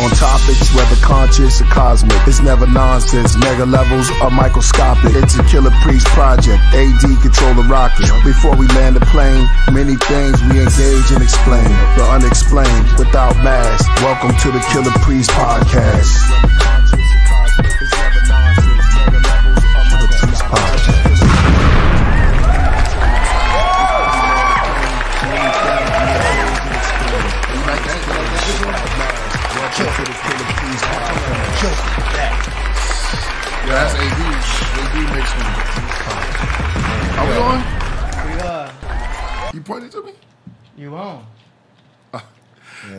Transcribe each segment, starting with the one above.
on topics, whether conscious or cosmic. It's never nonsense, mega levels or microscopic. It's a Killah Priest project, AD control the rocket. Before we land the plane, many things we engage and explain. The unexplained, without mask. Welcome to the Killah Priest Podcast. Are we on? We are. You pointing to me? You on?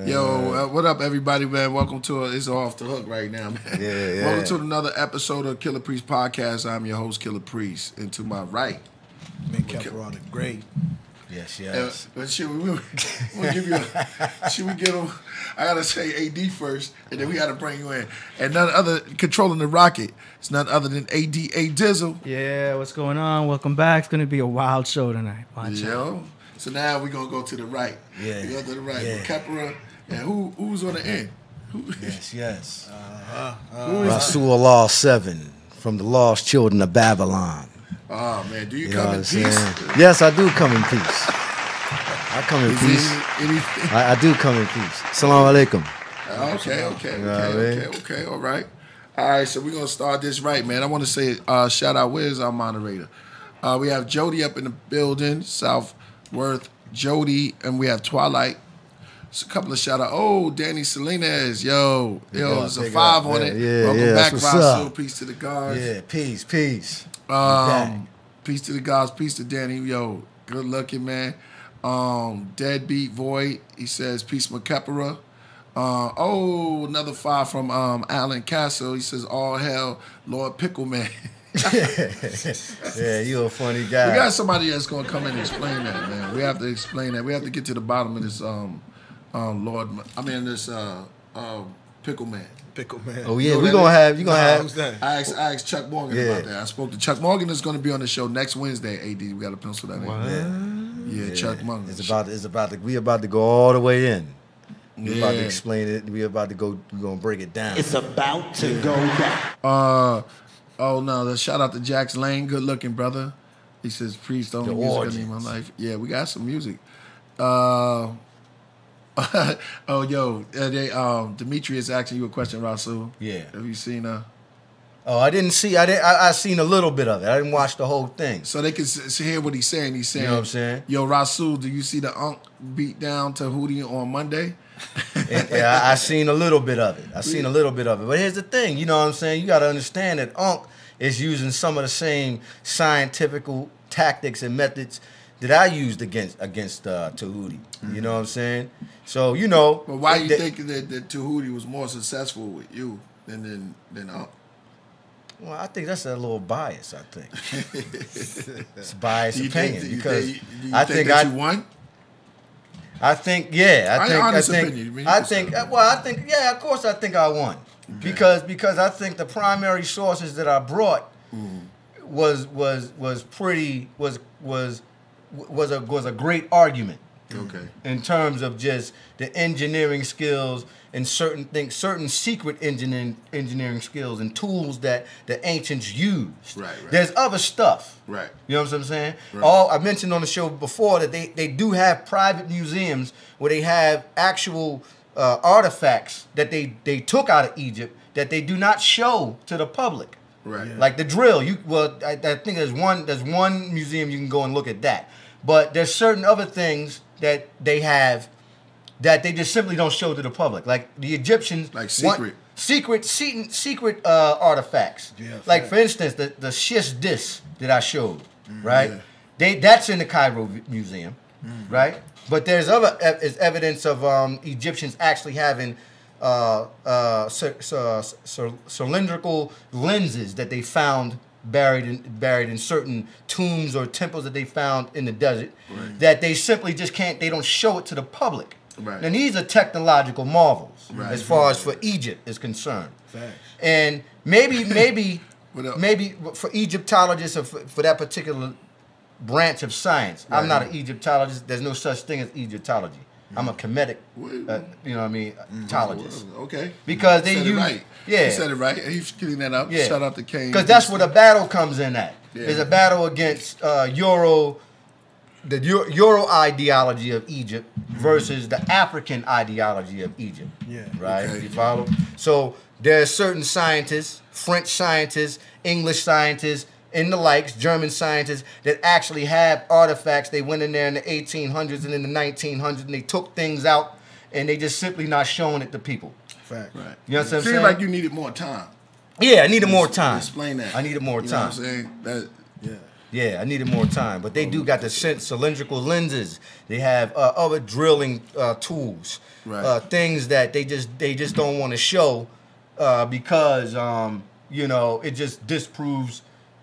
Yo, uh, what up, everybody, man? Welcome to a, it's off the hook right now, man. Yeah, yeah. Welcome to another episode of Killah Priest Podcast. I'm your host, Killah Priest, and to my right, Menkheperra on the great. Yes, uh, yes. but should we, we'll give you a, should we get him? I gotta say AD first, and then we gotta bring you in, and none other controlling the rocket. It's none other than AD A Dizzle. Yeah, what's going on? Welcome back. It's gonna be a wild show tonight. Watch out. So now we're gonna go to the right. Yeah. We go to the right. Yeah. Kepra, and who who's on the end? Who, Yes, yes. who is Rasulullah 7 from the lost children of Babylon. Oh man, do you, You come in I'm saying? peace? Yes, I do come in peace. I come in Is peace. any- I, I do come in peace. Salam alaikum. Okay, okay, know okay, okay, okay, all right. All right, so we're gonna start this right, man. I wanna say uh shout out, where's our moderator? Uh we have Jody up in the building, Southworth, Jody, and we have Twilight. It's a couple of shout out. Oh, Danny Salinas, yo, yo, there's a five up. on Yeah, it. yeah, Welcome yeah, back, what's Peace to the gods. Yeah, peace, peace. Um, peace to the gods. peace to Danny. Yo, good looking man. Um, Deadbeat Void. He says peace Menkheperra. Uh, oh, another five from um Alan Castle. He says all hell, Lord Pickleman. Yeah, you a funny guy. we got somebody that's gonna come in and explain that, man. We have to explain that. We have to get to the bottom of this um um Lord. I mean this uh uh Pickleman. Pickle man. oh, yeah, know we that gonna is? have, you gonna Nah, have. I asked, I asked Chuck Morgan Yeah. about that. I spoke to Chuck Morgan. Is going to be on the show next Wednesday. Ad, we got to pencil that in. Yeah, Chuck Morgan. It's about, it's about to, we about to go all the way in. We about to explain it. We about to go, we gonna break it down. It's about to go down. Uh, oh no! The shout out to Jax Lane, good looking brother. He says, "Priest, only The music I need in my life." Yeah, we got some music. Uh, oh yo, uh, they, um, Demetrius asking you a question, Rasul. Yeah. Have you seen uh? Oh, I didn't see. I didn't. I, I seen a little bit of it. I didn't watch the whole thing. So they can s- hear what he's saying. He's saying, you know what I'm saying? Yo, Rasul, do you see the Unk beat down to Hootie on Monday? And- and I, I seen a little bit of it. I seen a little bit of it. But here's the thing. You know what I'm saying? You got to understand that Unc is using some of the same scientific tactics and methods that I used against against uh, Tahuti. You know what I'm saying? So you know. But why you that- think that, that Tahuti was more successful with you than than than Unk? Well, I think that's a little bias. I think it's biased Do think- opinion do you because think- do you I think think I you won. I think yeah. I I- think I think opinion, I mean, you I can think well I think yeah. Of course I think I won because because I think the primary sources that I brought Mm-hmm. was was was pretty was was was a was a great argument Okay. in terms of just the engineering skills and certain things, certain secret engineering engineering skills and tools that the ancients used. Right, right. There's other stuff. Right. You know what I'm saying? Right. All I mentioned on the show before that they, they do have private museums where they have actual uh, artifacts that they, they took out of Egypt that they do not show to the public. Right. Like the drill, you well, I, I think there's one there's one museum you can go and look at that. But there's certain other things that they have that they just simply don't show to the public. Like the Egyptians, Like want- secret. secret, secret, secret uh, artifacts. Yeah, like fact. for instance, the the Shis disc that I showed, right? yeah. They that's in the Cairo Museum, Mm-hmm. right? But there's other is evidence of um, Egyptians actually having uh, uh, cylindrical lenses that they found buried in buried in certain tombs or temples that they found in the desert Right. that they simply just can't they don't show it to the public. Right. And these are technological marvels Right. as far as for Egypt is concerned. Facts. And maybe maybe maybe for Egyptologists or for, for that particular branch of science. I'm not an Egyptologist. There's no such thing as Egyptology. I'm a comedic, uh, you know what I mean, tologist. Okay. Because they said use- it right. yeah. He said it right. He's cleaning that up. Yeah. Shout out to Kane. Because that's where the battle comes in at. Yeah. There's a battle against uh, Euro, the Eu- Euro ideology of Egypt versus the African ideology of Egypt. Yeah. Right? Okay. You follow? So there are certain scientists, French scientists, English scientists, and the likes, German scientists, that actually have artifacts. They went in there in the 1800s and in the 1900s and they took things out and they just simply not showing it to people. Fact. Right. You know what I'm saying? Seems like you needed more time. Yeah, I needed more time. Explain that. I needed more You know time. what I'm saying? That, Yeah. Yeah, I needed more time, but they do got the cylindrical lenses. They have uh, other drilling uh, tools, Right. uh, things that they just they just don't want to show uh, because um, you know it just disproves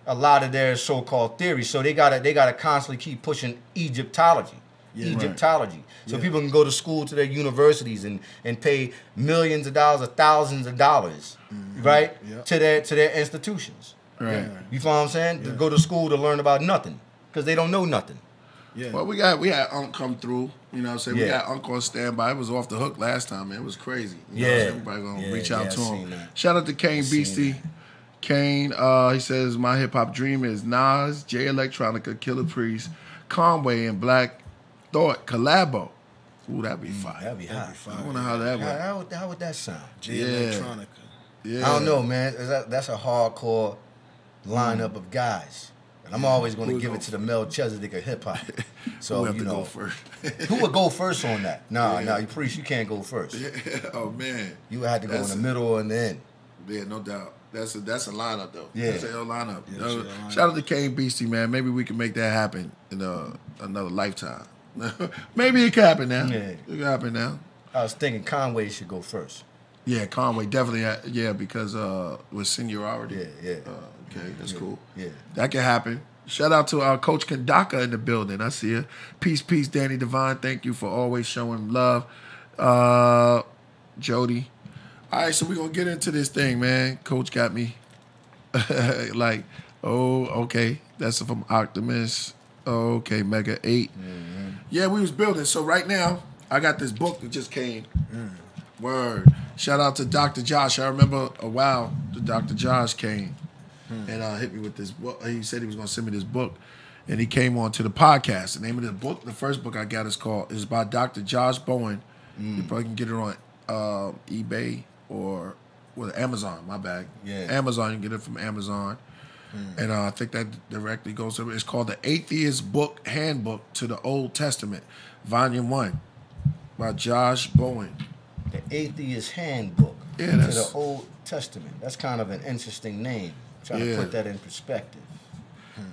a lot of their so-called theories. So they gotta they gotta constantly keep pushing Egyptology, Egyptology, so Yeah. people can go to school to their universities and and pay millions of dollars or thousands of dollars, mm-hmm. right, Yeah. to their to their institutions. right. You feel what I'm saying? To go to school to learn about nothing because they don't know nothing. Yeah. Well, we got we had Unc come through. You know what I'm saying? We got Unc on standby. It was off the hook last time, man. It was crazy. You know Yeah. what I'm saying? Everybody gonna Yeah, reach out I to seen him. that. Shout out to Kane seen Beastie. Kane, uh, he says my hip hop dream is Nas, Jay Electronica, Killah Priest, Conway, and Black Thought collabo. Ooh, that'd be fire. Mm, That'd be hot. I wonder how that would. how, would, how would that sound? J Yeah. Electronica. Yeah. I don't know, man. Is that, that's a hardcore lineup of guys. And I'm always going to give it to the Melchizedek of hip hop. So, you know, go first? who would go first on that? Nah, nah, you priest, you can't go first. Yeah. oh man. You would have to go That's in the middle and the end. Yeah, no doubt. That's a that's a lineup though. Yeah. That's a hell lineup. Yeah, Uh, that's a lineup. Shout out to Kane Beastie, man. Maybe we can make that happen in uh, another lifetime. Maybe it could happen now. Yeah. It could happen now. I was thinking Conway should go first. Yeah, Conway definitely. Yeah, because uh, with seniority. Yeah, yeah. Uh, okay, that's Yeah, cool. yeah. that can happen. Shout out to our coach Kandaka in the building. I see you. Peace, peace, Danny Devine. Thank you for always showing love. Uh, Jody. All right, so we're gonna get into this thing, man. Coach got me like, oh, okay. That's from Optimus. Oh, okay, Mega 8 Yeah, we was building. So right now, I got this book that just came. Word. Shout out to Dr. Josh. I remember a while the Dr. Josh came and uh, hit me with this book. He said he was going to send me this book, and he came on to the podcast. The name of the book, the first book I got is called is by Dr. Josh Bowen. You probably can get it on uh, eBay or with Amazon. My bag. Yeah. Amazon. You can get it from Amazon. And uh, I think that directly goes to it's called the Atheist Book Handbook to the Old Testament, Volume One, by Josh Bowen. The Atheist Handbook Yeah, to the Old Testament. That's kind of an interesting name. Trying Yeah. to put that in perspective.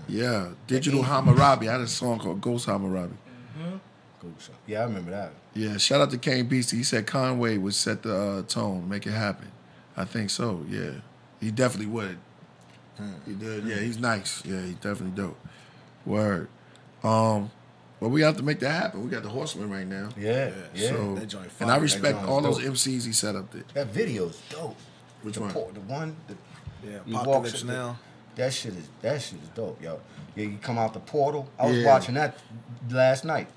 Yeah, Digital Hammurabi. I had a song called Ghost Hammurabi. Go, so- Yeah, I remember that. Yeah, shout out to Kane Beastie. He said Conway would set the uh, tone, make it happen. I think so. Yeah, he definitely would. He did. Yeah, he's nice. Yeah, he definitely dope. Word. Um, but we have to make that happen. We got the Horseman right now. Yeah, yeah. So, that joint and I respect all joint's those MCs he set up there. that video's dope. Which the one? por- the one. The, Yeah, he walks Apocalypse in the- Now. That shit is that shit is dope, yo. Yeah, you come out the portal. I was Yeah. watching that last night.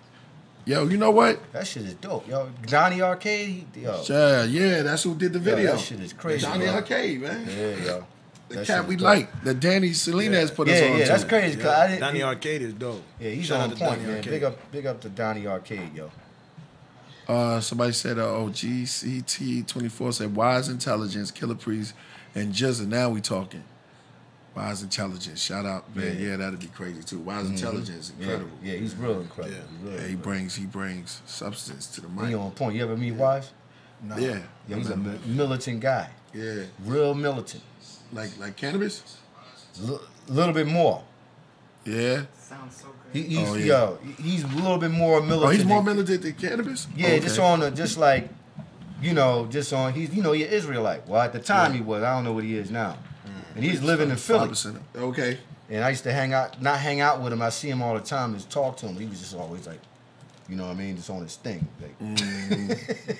Yo, you know what? That shit is dope, yo. Johnny Arcade, yo. Yeah, yeah, that's who did the Yo, video. that shit is crazy, Johnny bro. Arcade, man. Yeah, yo. The That cat we dope. like. The Danny Salinas put us Yeah, on yeah, to. that's crazy. Cause I didn't, Donnie Arcade is dope. Yeah, he's Shout on point, Donnie man. Arcade. Big up, big up to Donnie Arcade, yo. Uh, somebody said, uh, oh, GCT24 said, Wise Intelligence, Killah Priest, and GZA. Now we talking. Wise Intelligence. Shout out, man. Yeah. Yeah, that'd be crazy too. Wise mm-hmm. Intelligence, incredible. yeah, he's real incredible. Yeah. He's real Yeah, he incredible. brings he brings substance to the He mic. on point. You ever meet Wise? No. Yeah, Yeah, he's a mi- militant guy. yeah, Real militant. like like Canibus. A little bit more. Yeah. Sounds so good. He, he's Oh, yeah. yo, he's a little bit more militant. Oh, he's more militant than Canibus. Yeah, Okay. just on the just like, you know, just on he's you know he's Israelite. Well, at the time he was. I don't know what he is now. And he's living in Philly. Okay. And I used to hang out, not hang out with him. I see him all the time, just talk to him. He was just always like, you know what I mean, just on his thing. Like, mm-hmm.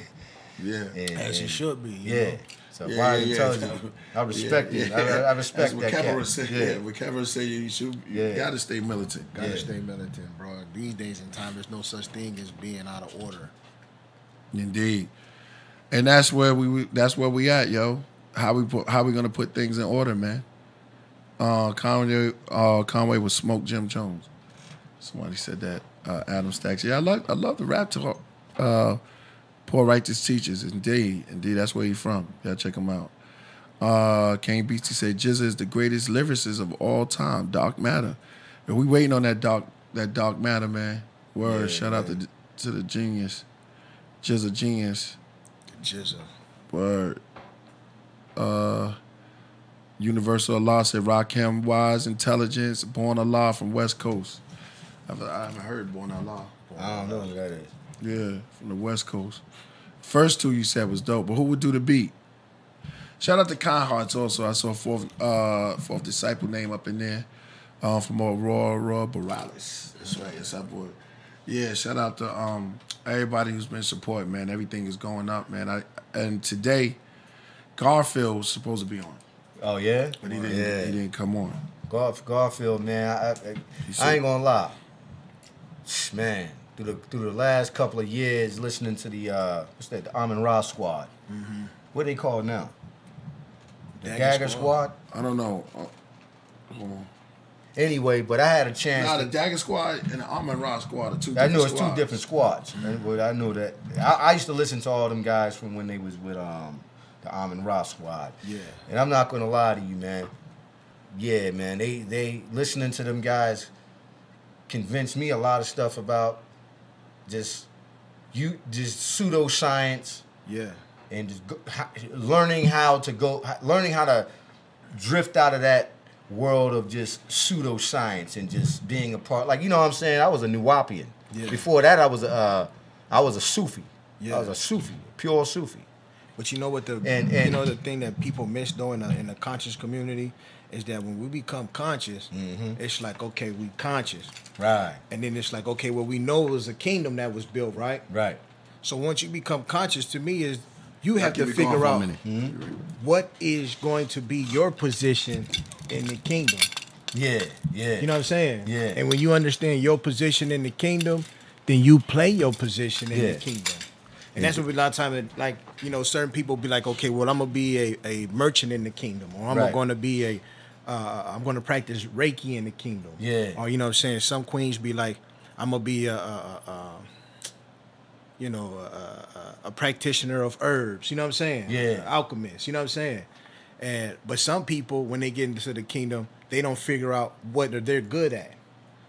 Yeah. and, As he should be. you Yeah. know. So Yeah, why yeah, yeah. intelligent? I respect yeah, it. yeah. I, I respect That's what that Kevin said. Yeah. Yeah, what Kevin said, you should, you Yeah. gotta stay militant. Gotta Yeah. stay militant, bro. These days and time, there's no such thing as being out of order. Indeed, and that's where we that's where we at, yo. How we put how we gonna put things in order, man? Uh, Conway uh, Conway was smoke Jim Jones. Somebody said that. Uh, Adam Stacks. Yeah, I love I love the rap talk. Uh, Poor righteous teachers, indeed, indeed. That's where he's from. Yeah, check him out. Uh, Kane Beastie said GZA is the greatest lyricist of all time. Dark Matter. And we waiting on that dark that dark matter, man. Word. Yeah, Shout out to to the genius, GZA genius. GZA. Word. Uh, Universal Allah said Rakim Wise Intelligence, Born Allah from West Coast. I've, I haven't heard Born Allah. I don't know who that is. Yeah, from the West Coast. First two you said was dope, but who would do the beat? Shout out to Kind Hearts also. I saw fourth uh fourth disciple name up in there. Um from Aurora Borealis. That's right, that's our boy. Yeah, shout out to um everybody who's been supporting, man. Everything is going up, man. I and today Garfield was supposed to be on, Oh yeah, but he didn't Yeah, he didn't come on. Garf- Garfield, man. I, I, I ain't gonna lie, man. Through the through the last couple of years, listening to the uh, what's that, the Amon Ra Squad. What they called now? The Dagger Dagger Squad. Squad. I don't know. Uh, hold on. Anyway, but I had a chance. Nah, to- the Dagger Squad and the Amon Ra Squad are two I knew it's two different squads, and- but I knew that. I, I used to listen to all them guys from when they was with um the Amon Ra squad. Yeah. And I'm not gonna lie to you, man. Yeah, man. They they listening to them guys convinced me a lot of stuff about just you just pseudoscience Yeah. and just go, learning how to go, learning how to drift out of that world of just pseudoscience and just being a part. Like you know what I'm saying? I was a Nuwaubian. Yeah. Before that, I was a, uh, I was a Sufi. Yeah. I was a Sufi, pure Sufi. But you know what the And- you know the thing that people miss though in the in the conscious community is that when we become conscious, Mm-hmm. it's like okay, we conscious. Right. And then it's like, okay, well, we know it was a kingdom that was built, right? Right. So once you become conscious, to me, is you have to figure for a out what is going to be your position in the kingdom. Yeah. Yeah. You know what I'm saying? Yeah. And when you understand your position in the kingdom, then you play your position in Yeah. the kingdom. And that's what we a lot of time it- like, you know, certain people be like, okay, well, I'm gonna be a, a merchant in the kingdom, or I'm Right. gonna be a uh, I'm gonna practice Reiki in the kingdom. Yeah. Or you know what I'm saying? Some queens be like, I'm gonna be a, a, a, you know, a, a, a practitioner of herbs. You know what I'm saying? Yeah. alchemist. You know what I'm saying? And but some people, when they get into the kingdom, they don't figure out what they're good at.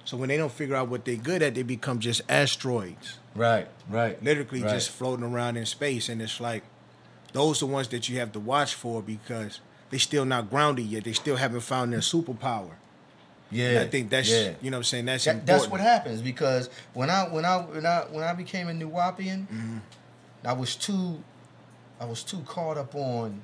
So when they don't figure out what they're good at, they become just asteroids, Right. Right. literally Right. just floating around in space. And it's like those are the ones that you have to watch for because they still not grounded yet. They still haven't found their superpower. Yeah. And I think that's yeah. you know what I'm saying. That's That- that's what happens because when I when I when I when I became a Nuwaubian, Mm-hmm. I was too I was too caught up on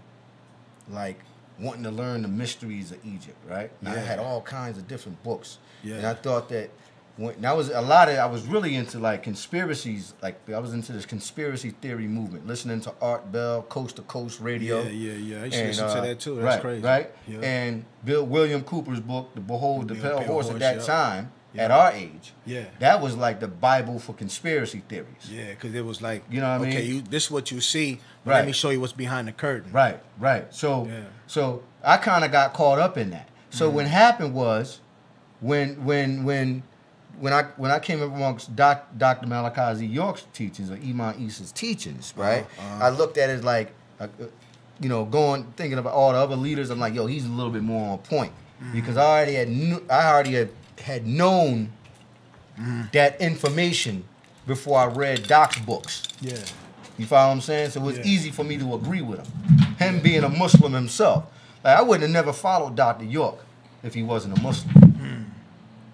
like wanting to learn the mysteries of Egypt, right? And I had all kinds of different books, Yeah. and Yeah. I thought that when and I was a lot of I was really into like conspiracies, like I was into this conspiracy theory movement, listening to Art Bell, Coast to Coast Radio. Yeah, yeah, yeah. I used to listen to that too. That's right, crazy. Right, Yeah. and Bill William Cooper's book, The Behold the Pale Pale Horse, at that yeah. time, Yeah. at our age, Yeah. that was like the Bible for conspiracy theories. Yeah, because it was like, You know what I okay, mean? you this is what you see, but Right. let me show you what's behind the curtain. Right, right. So, Yeah. so I kind of got caught up in that. So Mm-hmm. what happened was, when when when when I when I came amongst Doc, Dr. Malachi York's teachings or Iman Isa's teachings, right? Uh-huh. I looked at it like, uh, uh, you know, going thinking about all the other leaders. I'm like, yo, he's a little bit more on point Mm-hmm. because I already had knew, I already had, had known Mm-hmm. that information before I read Doc's books. Yeah. You follow what I'm saying? So it was Yeah. easy for me to agree with him. Him being a Muslim himself. Like I wouldn't have never followed Dr. York if he wasn't a Muslim.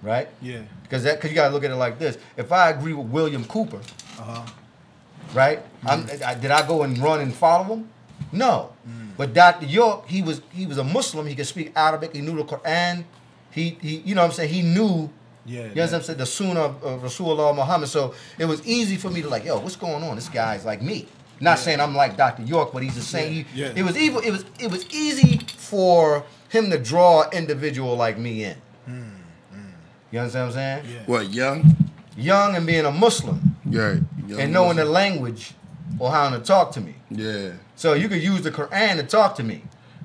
Right? Yeah. Because that because you gotta look at it like this. If I agree with William Cooper, Uh-huh. right? Mm-hmm. I'm, I, did I go and run and follow him? No. Mm. But Dr. York, he was he was a Muslim. He could speak Arabic. He knew the Quran. He he you know what I'm saying. He knew. Yeah, You know what I'm saying? The Sunnah of, of Rasulullah Muhammad. So it was easy for me to like, yo, what's going on? This guy's like me. Not saying I'm like Dr. York, but he's the same. Yeah, he- yeah. It was evil. It was it was easy for him to draw an individual like me in. Hmm. You understand what I'm saying? Yeah. What young? Young and being a Muslim Yeah. young and knowing the language or how to talk to me. Yeah. So you could use the Quran to talk to me.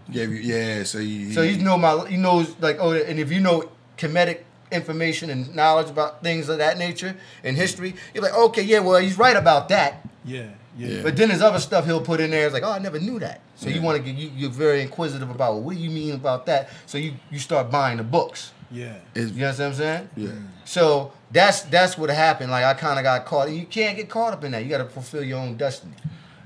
Yeah. yeah. So you. So you know my you knows like oh and if you know Kemetic information and knowledge about things of that nature and history, you're like okay yeah well he's right about that. Yeah, yeah. Yeah. But then there's other stuff he'll put in there. It's like, oh, I never knew that. So you want to get you, you're very inquisitive about well, what do you mean about that. So you you start buying the books. Yeah. It's- You understand what I'm saying? yeah. So that's that's what happened. Like I kind of got caught. You can't get caught up in that. You got to fulfill your own destiny.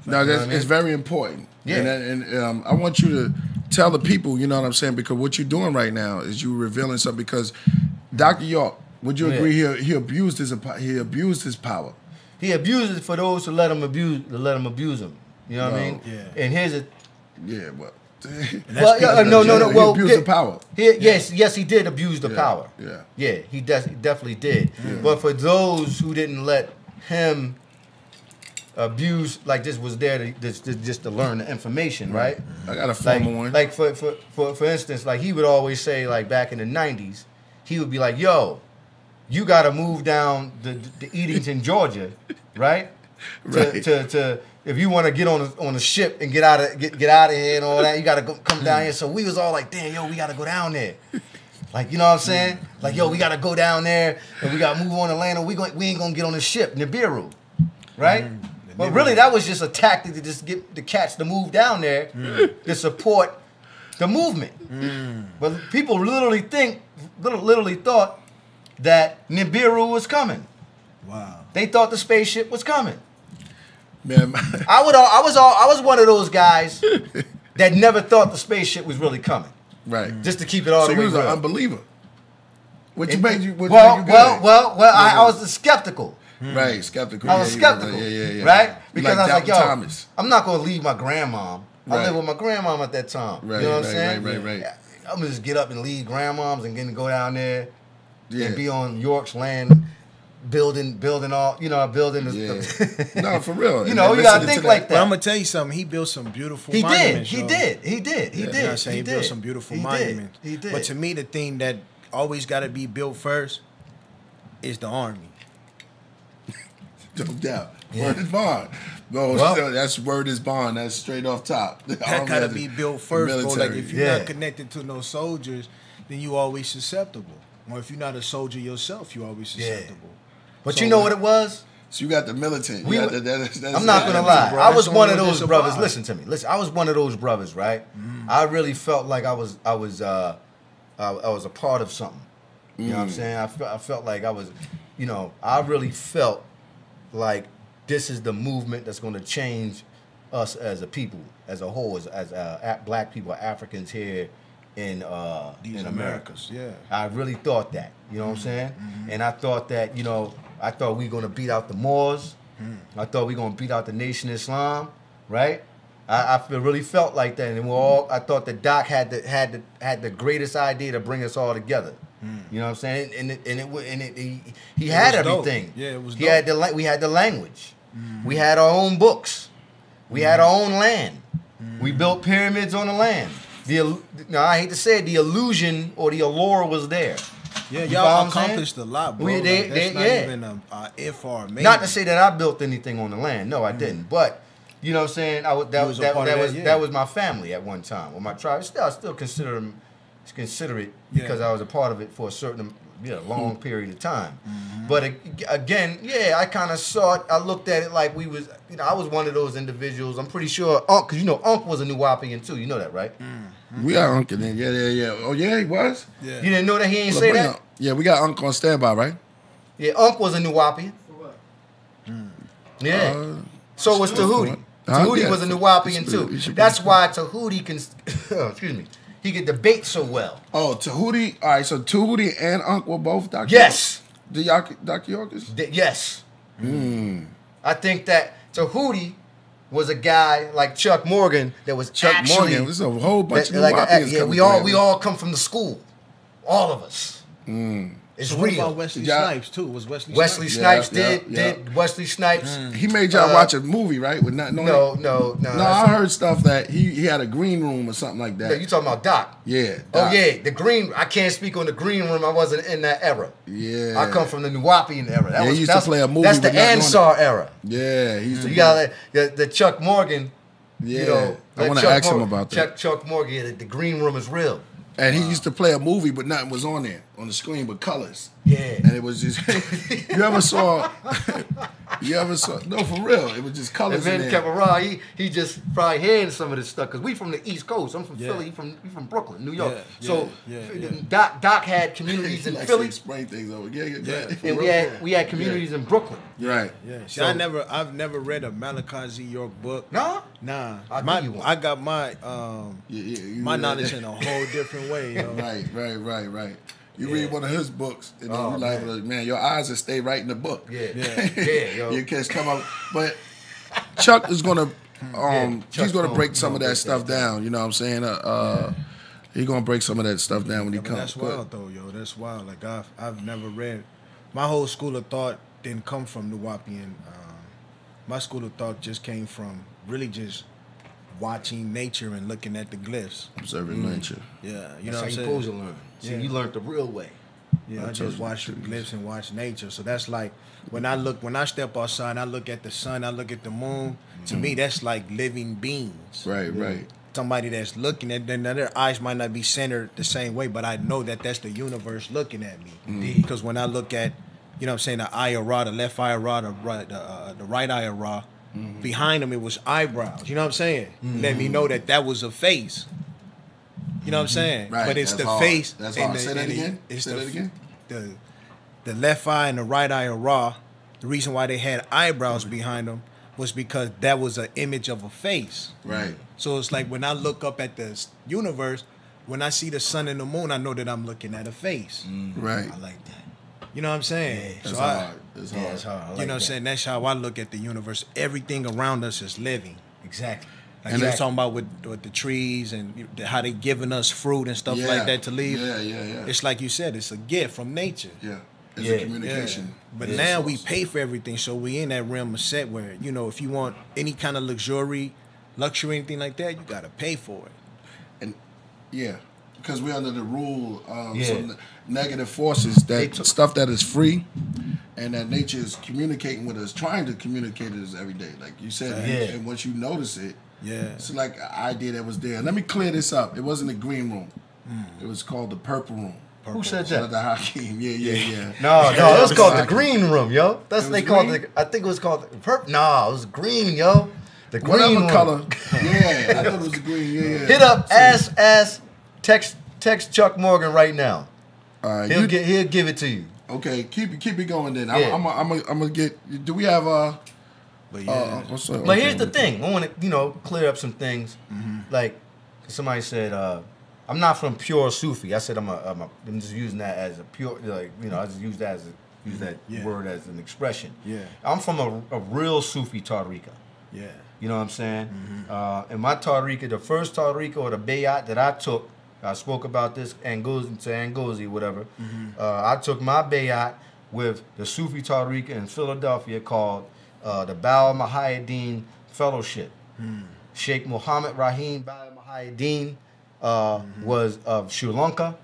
No, You know that's I mean? it's very important. Yeah. And, and um, I want you to tell the people, you know what I'm saying, because what you're doing right now is you revealing something. Because Dr. York, would you Yeah. agree? He he abused his he abused his power. He abuses for those who let him abuse to let him abuse him. You know what I mean? yeah. And here's a Yeah, well. well, yeah, uh, no, no, no. He Well, abused yeah, the power. He, yes, yes, he did abuse the Yeah, power. yeah. yeah, he, de- definitely did. But for those who didn't let him abuse, like this was there to just, to learn the information, right? I got a Like, former one. like for, for for for instance, like he would always say, like back in the '90s, he would be like, "Yo, you got to move down the, the Eatonton, Georgia, right? To, Right. to, to if you want to get on a, on a ship and get out of get, get out of here and all that, you got to go come down mm. here." So we was all like, "Damn, yo, we got to go down there." Like you know what I'm saying? Mm. Like yo, we gotta go down there and we gotta move on to land, or we going we ain't gonna get on the ship, Nibiru, right? Mm. But really, that was just a tactic to just get the cats to move down there to support the movement. But people literally think, literally thought that Nibiru was coming. Wow. They thought the spaceship was coming. Man, I would, all, I was all, I was one of those guys that never thought the spaceship was really coming. right. Just to keep it all so the you way was an unbeliever. What you It- made you? What well, you you good well, well, well, I, I mm-hmm. was skeptical. Hmm. right, skeptical. I was yeah, skeptical, Yeah, yeah, yeah. right? You Because I was like, yo, Thomas. I'm not gonna leave my grandma. I Right. lived with my grandmom at that time. Right, you know what right, I'm saying? right, right, right. I'm gonna just get up and leave grandmoms and then go down there Yeah. and be on York's land, building, building all, you know, building. The, Yeah. no, for real. You know, you gotta listening think to like But I'm gonna tell you something. He built some beautiful. He did. He did. He did. He You did. know what I'm saying? He, did. built some beautiful He did. monuments. He did. But to me, the thing that always got to be built first is the army. No doubt. Yeah. Word is bond. No, Well- still, that's word is bond. That's straight off top. The That army gotta be built first, bro. Like military. if you're Yeah. not connected to no soldiers, then you always susceptible. Or if you're not a soldier yourself, you always Yeah. But So you know what it was? So you got the militant. We got the- that- I'm not gonna lie. I was one of those brothers. Listen to me. Listen. I was one of those brothers, right? I really felt like I was. I was. Uh, I, I was a part of something. You know what I'm saying? I felt. I felt like I was. You know. I really felt like this is the movement that's going to change us as a people, as a whole, as, as uh, black people, Africans here in uh, These in America. Americas, yeah. I really thought that. You know what I'm saying? And I thought that, you know, I thought we were gonna beat out the Moors. I thought we were gonna beat out the Nation of Islam, right? I, I feel, really felt like that, and we all. I thought that Doc had the had the had the greatest idea to bring us all together. You know what I'm saying? And it, and it, and it, he, he had was dope. everything. Yeah, it was He had the we had the language. We had our own books. We had our own land. We built pyramids on the land. The now I hate to say it, the illusion or the allure was there. Yeah, You y'all accomplished a lot, bro. We- Like, they- that's they- not yeah. even a, a if or maybe. Not to say that I built anything on the land. No, I mm. didn't. But you know what I'm saying? I was that was that, that that, was yeah. that was my family at one time. Or my tribe. Still I still consider them consider it Yeah. because I was a part of it for a certain yeah, long period of time. Mm-hmm. But ag- again, yeah, I kind of saw it. I looked at it like we was, you know, I was one of those individuals. I'm pretty sure Unc, because you know Unc was a Nuwaubian too. You know that, right? We are Unc in there. Yeah, yeah, yeah. Oh, yeah, he was. Yeah. You didn't know that he ain't Well, say that. Unc- Yeah, we got Unc on standby, right? Yeah, Unc was a Nuwaubian. Yeah. Uh, So was Tahuti. Huh? Tahuti Yeah. was a new He should too. be- he should be- That's why Tahuti can, excuse me, he could debate so well. Oh, Tahuti. All right, so Tahuti and Unc were both Dr. Yes, The Yak- Dr. Yorkers? Yes. Hmm. I think that Tahuti was a guy like Chuck Morgan that was Chuck actually Morgan. There's a whole bunch that- of like, Nuwaubians yeah, we all we all come from the school, all of us. Hmm. It's so what real. about Wesley Yeah. Snipes too? Was Wesley Wesley Snipes? Snipes Yeah, did yeah, yeah. did Wesley Snipes. He made y'all Uh, watch a movie, right? With not knowing No, no, no. No, I heard stuff that he, he had a green room or something like No, that. you talking about Doc? yeah. Oh yeah, the green. I can't speak on the green room. I wasn't in that era. Yeah. I come from the Nuwaubian era. That Yeah, he was, used to that's, play a movie That's the but not knowing Ansar era. Yeah, he's the You got like, the, the Chuck Morgan. Yeah. You know, I wanna Chuck ask him about that. Chuck, Chuck Morgan. yeah, The, the green room is real. And he used to play a movie, but nothing was on there on the screen but colors. Yeah. And it was just you ever saw you ever saw no for real. It was just And colors in then there. Kevin he he just probably hearing some of this stuff because we from the East Coast. I'm from Yeah. Philly. He from he from Brooklyn, New York. Yeah, so yeah, yeah, yeah. Doc Doc had communities in Philly, to explain things over. Yeah, yeah, Yeah. yeah. and we had we had communities in Brooklyn. right. Yeah. See, So- I never, I've never read a Malachi Z. York book. No, Nah, I'll my, give you one. I got my um Yeah, yeah, my knowledge in a whole different way. You know? Right, right, right, right. You Yeah. read one of his books, and then Oh, you like, man. man. your eyes will stay right in the book. Yeah. Yeah. Yeah, yo. you can come up, but Chuck is gonna, um, Chuck's he's gonna gonna- break some of that stuff that down. You know what I'm saying? Uh, uh he's gonna break some of that stuff down when he comes. that's But- wild though, yo. That's wild. Like I've I've never read. My whole school of thought didn't come from Nuwaubian. Um, my school of thought just came from really just watching nature and looking at the glyphs. Observing nature. Yeah, you that's know how what I'm saying. Supposed. See, Yeah. you learned the real way. Yeah, I told just watch the the glyphs and watch nature. So that's like when I look when I step outside, I look at the sun, I look at the moon. To me, mm-hmm. that's like living beings. Right, right. Somebody that's looking at them, now their eyes might not be centered the same way, but I know that that's the universe looking at me. Mm-hmm. Because when I look at, you know, what I'm saying the eye of Ra, the left eye of Ra, the right, the, uh, the right eye of Ra, mm-hmm. behind them it was eyebrows. You know what I'm saying? Let me know that that was a face. You know what I'm mm-hmm. saying? Right, But it's that's the hard. face. That's and hard. the- Say that and again? It's Say the, that again? The, the left eye and the right eye are raw. the reason why they had eyebrows behind them was because that was an image of a face. Right. So it's like when I look up at the universe, when I see the sun and the moon, I know that I'm looking at a face. Mm-hmm. Right. I like that. You know what I'm saying? That's so I- hard. That's Yeah, hard. it's hard. Like you know what I'm saying? That's how I look at the universe. Everything around us is living. Exactly. Like you was talking about with, with the trees and how they giving us fruit and stuff Yeah. like that to leave. Yeah, yeah, yeah. It's like you said, it's a gift from nature. Yeah. It's Yeah. a communication. But Yeah. now we pay for everything, so we in that realm of set where you know if you want any kind of luxury, luxury anything like that, you gotta pay for it. and yeah, because we're under the rule of Yeah. some negative forces that took- stuff that is free, and that nature is communicating with us, trying to communicate with us every day. Like you said, and- Yeah. and once you notice it, Yeah. it's like an idea that was there. Let me clear this up. It wasn't the green room. Hmm. It was called the purple room. Who said that? The Hakeem. Yeah, yeah, yeah. No, no, it was called the green room, yo. That's what they was called green? it. I think it was called the purple. No, it was green, yo. The green Whatever room. color. Yeah, I thought it was green. Yeah, yeah. Hit up, So, ask, ask, text, text Chuck Morgan right now. All right, He'll you- get, he'll give it to you. okay, keep it, keep it going then. Yeah. I'm, I'm, I'm, I'm gonna get. Do we have uh? But yeah, uh what's up? But okay. here's the thing. I want to, you know, clear up some things. Like, somebody said, uh, I'm not from pure Sufi. I said I'm a, I'm a, I'm just using that as a pure, like, you know, I just use that as a, use that Yeah. word as an expression. Yeah. I'm from a, a real Sufi Tariqa. yeah. You know what I'm saying? Uh, and my Tariqa, the first Tariqa or the Bayat that I took, I spoke about this Angozi to Angozi, whatever. Uh, I took my Bayat with the Sufi Tariqa in Philadelphia called uh, the Bawa Muhaiyaddeen Fellowship. Sheikh Muhammad Rahim Bawa Muhaiyaddeen uh, was of Sri Lanka,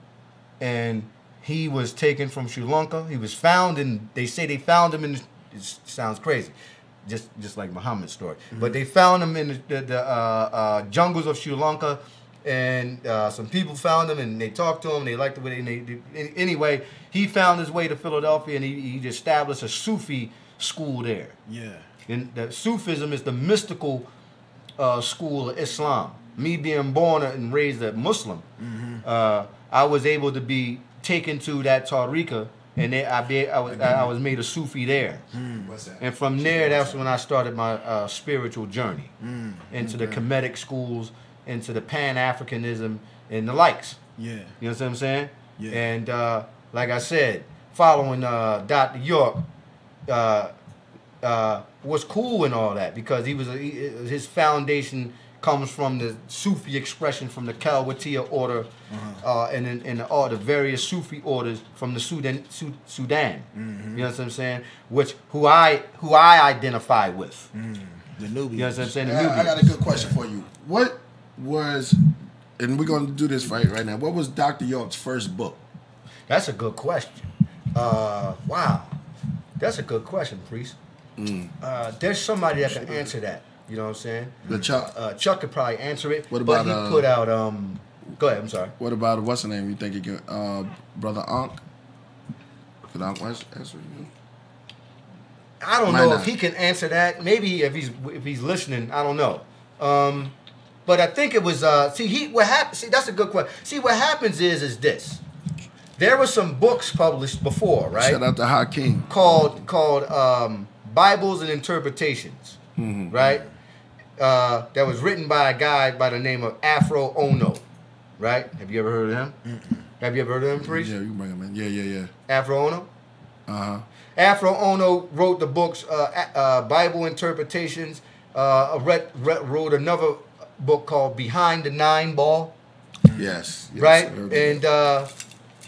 and he was taken from Sri Lanka. He was found in. They say they found him in. It sounds crazy, just just like Muhammad's story. But they found him in the, the, the uh, uh, jungles of Sri Lanka, and uh, some people found him, and they talked to him. They liked the way they. they, they anyway, he found his way to Philadelphia, and he, he established a Sufi school there. Yeah. And the Sufism is the mystical uh, school of Islam. Me being born and raised a Muslim, uh, I was able to be taken to that tariqa, and they, I, be, I, was, I was made a Sufi there. What's that? And from there, that's when I started my uh, spiritual journey into the Kemetic schools, into the Pan Africanism, and the likes. Yeah. You know what I'm saying? Yeah. And uh, like I said, following uh, Dr. York uh, uh, was cool and all that because he was he, his foundation comes from the Sufi expression from the Khalwatiya order, Uh-huh. uh, and in, in the, all the various Sufi orders from the Sudan. Sudan. Mm-hmm. You know what I'm saying? Which who I who I identify with. The Nubians. You know what I'm saying? The I, I got a good question for you. What was, and we're going to do this right right now. What was Dr. York's first book? That's a good question. Uh, wow, that's a good question, priest. Mm. Uh, there's somebody that can answer that. You know what I'm saying? The Chuck. Uh, Chuck could probably answer it. What but about, he uh, put out? Um, go ahead. I'm sorry. What about what's the name? You think you can, uh, brother Ankh? Could answer answer you? I don't Might know not. if he can answer that. Maybe if he's if he's listening, I don't know. Um, but I think it was. Uh, see, he what happened? See, that's a good question. See, what happens is is this. There were some books published before, right? Shout out to Hakeem. called called um, Bibles and Interpretations, Mm-hmm. right? Uh, that was written by a guy by the name of Afro Ono, right? Have you ever heard of him? Have you ever heard of him, priest? Yeah, you can bring him in. Yeah, yeah, yeah. Afro Ono. Uh huh. Afro Ono wrote the books uh, uh, Bible Interpretations. Uh, read, read, wrote another book called Behind the Nine Ball. Yes. yes, right? I heard of And uh,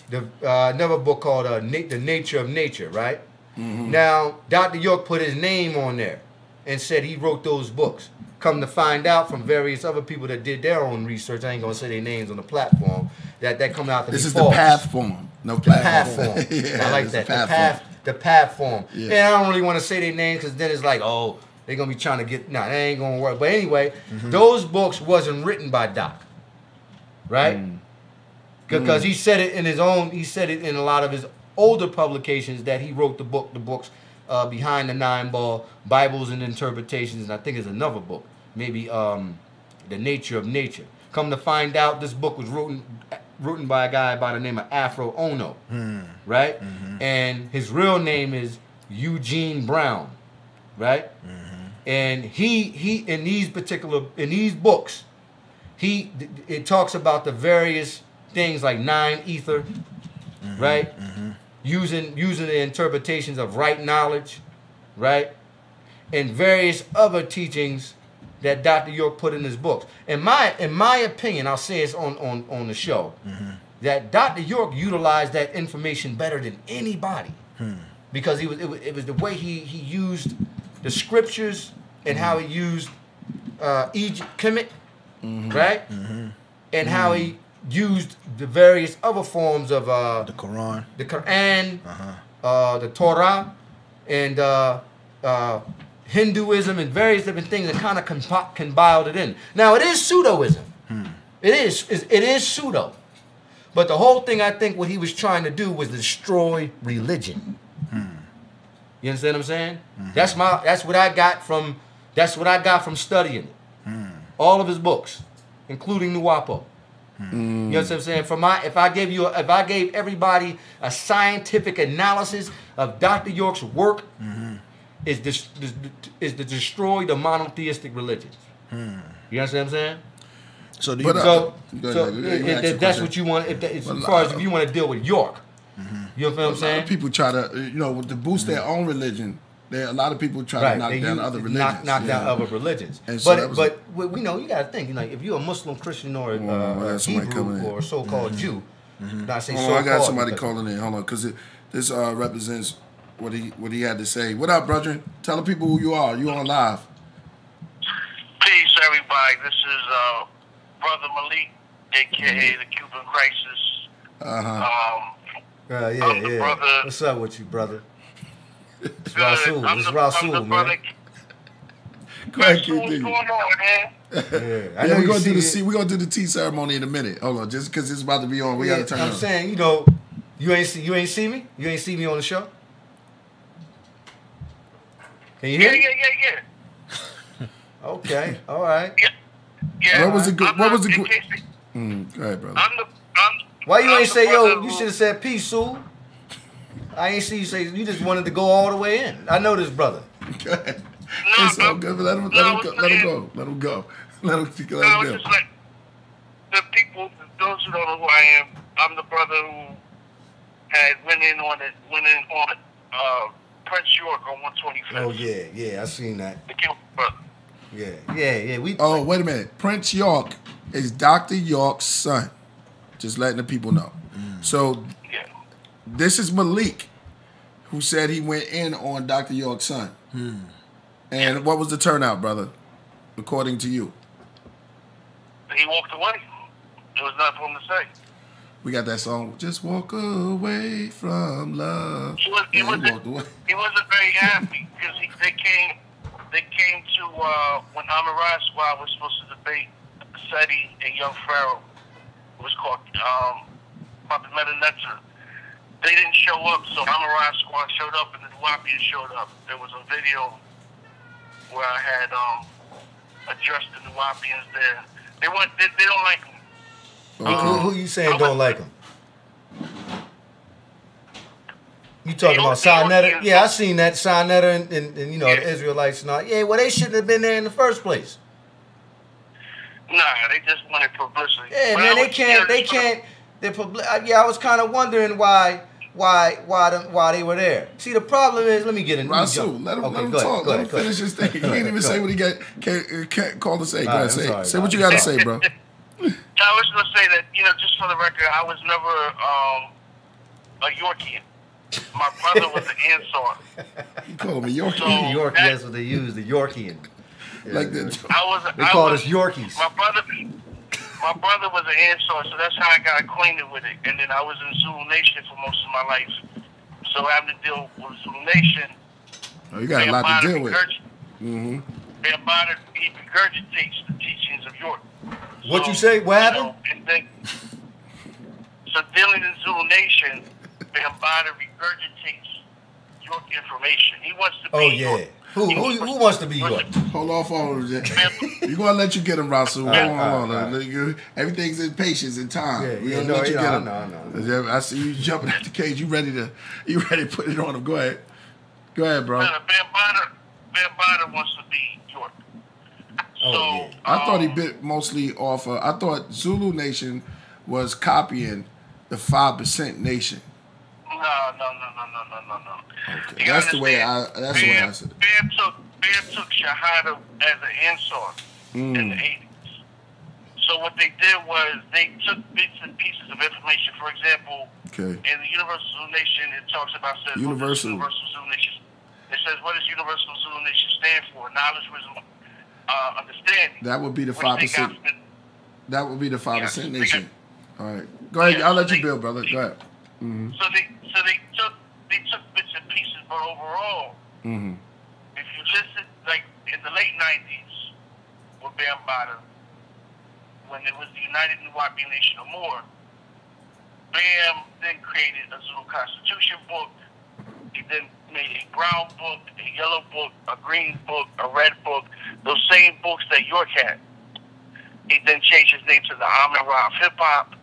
the uh, another book called uh, Na- The Nature of Nature, right? Mm-hmm. Now, Dr. York put his name on there and said he wrote those books. Come to find out from various other people that did their own research, I ain't gonna say their names on the platform, that that come out to This is false. the path form. No The platform. path form. yeah, I like that. the The path path, form. the path form. Yeah. And I don't really want to say their names because then it's like, oh, they're gonna be trying to get. Nah, that ain't gonna work. But anyway, Mm-hmm. those books wasn't written by Doc, right? Mm. Because he said it in his own. He said it in a lot of his older publications that he wrote the book, the books uh, behind the nine ball, Bibles and interpretations, and I think it's another book, maybe um, the nature of nature. Come to find out, this book was written written by a guy by the name of Afro Ono, right? And his real name is Eugene Brown, right? And he he in these particular in these books, he it talks about the various things like nine ether, mm-hmm, right? Mm-hmm. Using using the interpretations of right knowledge, right? And various other teachings that Dr. York put in his books. In my in my opinion, I'll say this on on on the show, mm-hmm. that Dr. York utilized that information better than anybody hmm. because he was it, was it was the way he he used the scriptures and how he used uh, Egypt Kemet, right? And how he used the various other forms of uh, The Quran. the Quran, Uh-huh. uh, the Torah, and uh, uh, Hinduism and various different things that kind of comp- compiled it in. Now it is pseudoism. It is it is pseudo. But the whole thing, I think, what he was trying to do was destroy religion. You understand what I'm saying? That's my that's what I got from that's what I got from studying it. All of his books, including Nuwaubu. You know what I'm saying? For my, if I gave you, if I gave everybody a scientific analysis of Dr. York's work, is this is, is to destroy the monotheistic religions. You know what I'm saying? So do you But, uh, So, Go so ahead. You if- if that's what you want. If that, as Well, far as uh, if you want to deal with York, you know what I'm A lot saying? of people try to, you know, to boost their own religion. There, a lot of people try to knock they down use- other religions. Knock, knock down yeah. other religions. And so but was- but we, we know you got to think. Like if you're a Muslim, Christian, or Hold on, uh, got somebody coming Hebrew or so-called Jew, not say Hold on, I got somebody because- calling in. Hold on, because this uh, represents what he what he had to say. What up, brother? Tell the people who you are. You on live? Peace, everybody. This is uh, Brother Malik, aka the Cuban Crisis. Uh huh. Um, Uh, yeah, I'm the yeah. brother- What's up with you, brother? It's good. Rasul. I'm It's the, I'm Rasul, man. brother. Go ahead, Rasul, what's going on, man? Yeah, I Yeah, know we're gonna do the see it. we're gonna do the tea ceremony in a minute. Hold on, just because it's about to be on, we Yeah, gotta turn I'm on. saying, you know, you ain't see you ain't see me. You ain't see me on the show. Can you Yeah, hear yeah, me? yeah, yeah. Okay, all right. Yeah. yeah. What was the good- what was the good- case it- Mm, go ahead, brother. I'm the. I'm, Why you I'm ain't say yo? You should have said peace, Sue. I ain't see you say. You just wanted to go all the way in. I know this brother. Go ahead. No, it's all but- good. but Let him, let no, him, go, let him go. Let him go. Let him, let No, him it's go. just like the people, those who don't know who I am. I'm the brother who had went in on it, went in on uh, Prince York on 125th. Oh yeah, yeah. I seen that. The Cuban brother. Yeah, yeah, yeah. We Oh, wait a minute. Prince York is Dr. York's son. Just letting the people know. So Yeah. This is Malik, who said he went in on Dr. York's son. And what was the turnout, brother? According to you, He walked away. There was nothing for him to say. we got that song. Just walk away from love. He was. He wasn't. He wasn't very happy because he, they came. They came to uh, when Amirad Squad was supposed to debate Seti and Young Pharaoh. It was called um, Metanetzer. They didn't show up, so Amirad Squad showed up and the Wapians showed up. There was a video where I had um, addressed the Wapians there. They want. They, they don't like him. who, who, who you saying don't like them? You talking about Sa Neter? Yeah, I seen that Sa Neter and, and, and you know the Israelites and all. Yeah, well they shouldn't have been there in the first place. Nah, they just wanted publicity. Yeah, When man, they can't. They can't. They public. Yeah, I was kind of wondering why, why, why, them, why they were there. See, the problem is, let me get in. let me Rasul, jump. let him, Okay, let him go ahead, talk. let him ahead, finish his thing. He didn't even Go say ahead. what he got can't, can't call to say. Go ahead, right, say, sorry, say what you got to say, bro. I was gonna say that you know, just for the record, I was never um, a Yorkian. My brother was an Ansar. You call me Yorkie. So- The Yorkie, that's what they use. The Yorkian. Yeah, like yeah. that. I was. They I call was, us Yorkies. My brother. My brother was an Ansar, so that's how I got acquainted with it. And then I was in Zulu Nation for most of my life, so having to deal with Zulu Nation. Oh, you got a lot to deal with. Mm-hmm. Bambaataa, he regurgitates the teachings of York. What you say? What happened? know, and then, so dealing in Zulu Nation, Bambaataa regurgitates York information. He wants to be Oh yeah. York. Who, who, who wants to be York? Hold off on that. You're gonna let you get him, Rasul. Uh, hold right, on, uh, hold on. Uh. You- Everything's in patience and time. Yeah, We're yeah, gonna no, let you yeah, get I him. know, I know. I see you jumping at the cage. You ready to? You ready to put it on him? Go ahead. Go ahead, bro. Bambaataa, Bambaataa wants to be York. Oh, so, yeah. I thought he um, bit mostly off. Of, I thought Zulu Nation was copying the Five Percent Nation. No, no, no, no, no, no, no, no. Okay, You that's the way I- that's the way I said it. Bam took Bam took Shahada as an Ansar Mm. in the eighties. So what they did was they took bits and pieces of information. For example, Okay. in the Universal Zulu Nation, it talks about says Universal. Universal Zulu Nation. It says what does Universal Zulu Nation stand for? Knowledge, wisdom, uh, understanding. That would be the five percent. That would be the five percent nation. All right. Go ahead. Yeah, I'll let they- you build, brother. Go ahead. So they so they took they took bits and pieces, but overall, Mm-hmm. if you listen, like in the late '90s with Bambaataa, when it was the United Nuwaubian Nation or more, Bam then created a Zulu Constitution book. He then made a brown book, a yellow book, a green book, a red book, those same books that York had. He then changed his name to the Amin Ra of hip hop.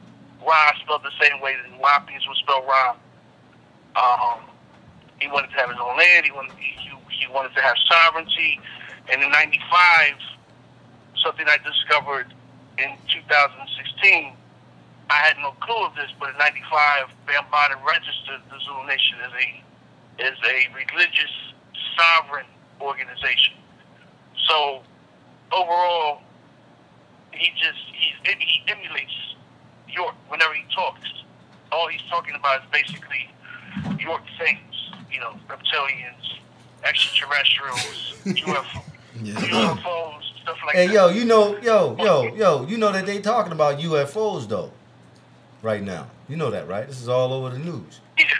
Ra spelled the same way that Nuwaubians would spell Ra. Um, he wanted to have his own land. He wanted he, he wanted to have sovereignty. And in '95, something I discovered in 2016, I had no clue of this, but in '95, Bambaataa registered the Zulu Nation as a as a religious sovereign organization. So overall, he just he's, he emulates York whenever he talks. All he's talking about is basically York things, you know, reptilians, extraterrestrials, UFO, UFOs, stuff like Hey that. yo, you know, yo, yo, yo, you know that they talking about UFOs though, right now. You know that, right? This is all over the news. Yeah, yeah.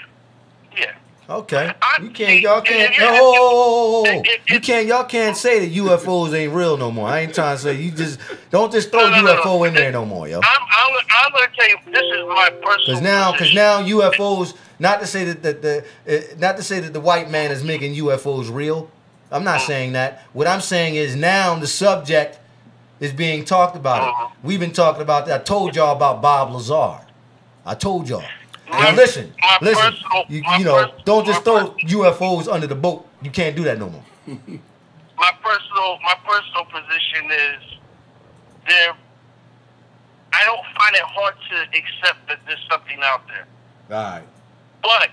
Okay, I- you can't, y'all can't, no, oh, oh, oh, you can't, y'all can't say that UFOs ain't real no more. I ain't trying to say you just don't just throw No, no, UFO no. in there no more, yo. I'm, I'm, I'm going to tell you, this is my personal. Because now, because now UFOs. Not to say that the, the uh, not to say that the white man is making UFOs real. I'm not saying that. What I'm saying is now the subject is being talked about. It. We've been talking about that. I told y'all about Bob Lazar. I told y'all. Now listen, my listen. personal- oh, You, you know, pers- don't just throw UFOs under the boat. You can't do that no more. my personal my personal position is there I don't find it hard to accept that there's something out there. All right. But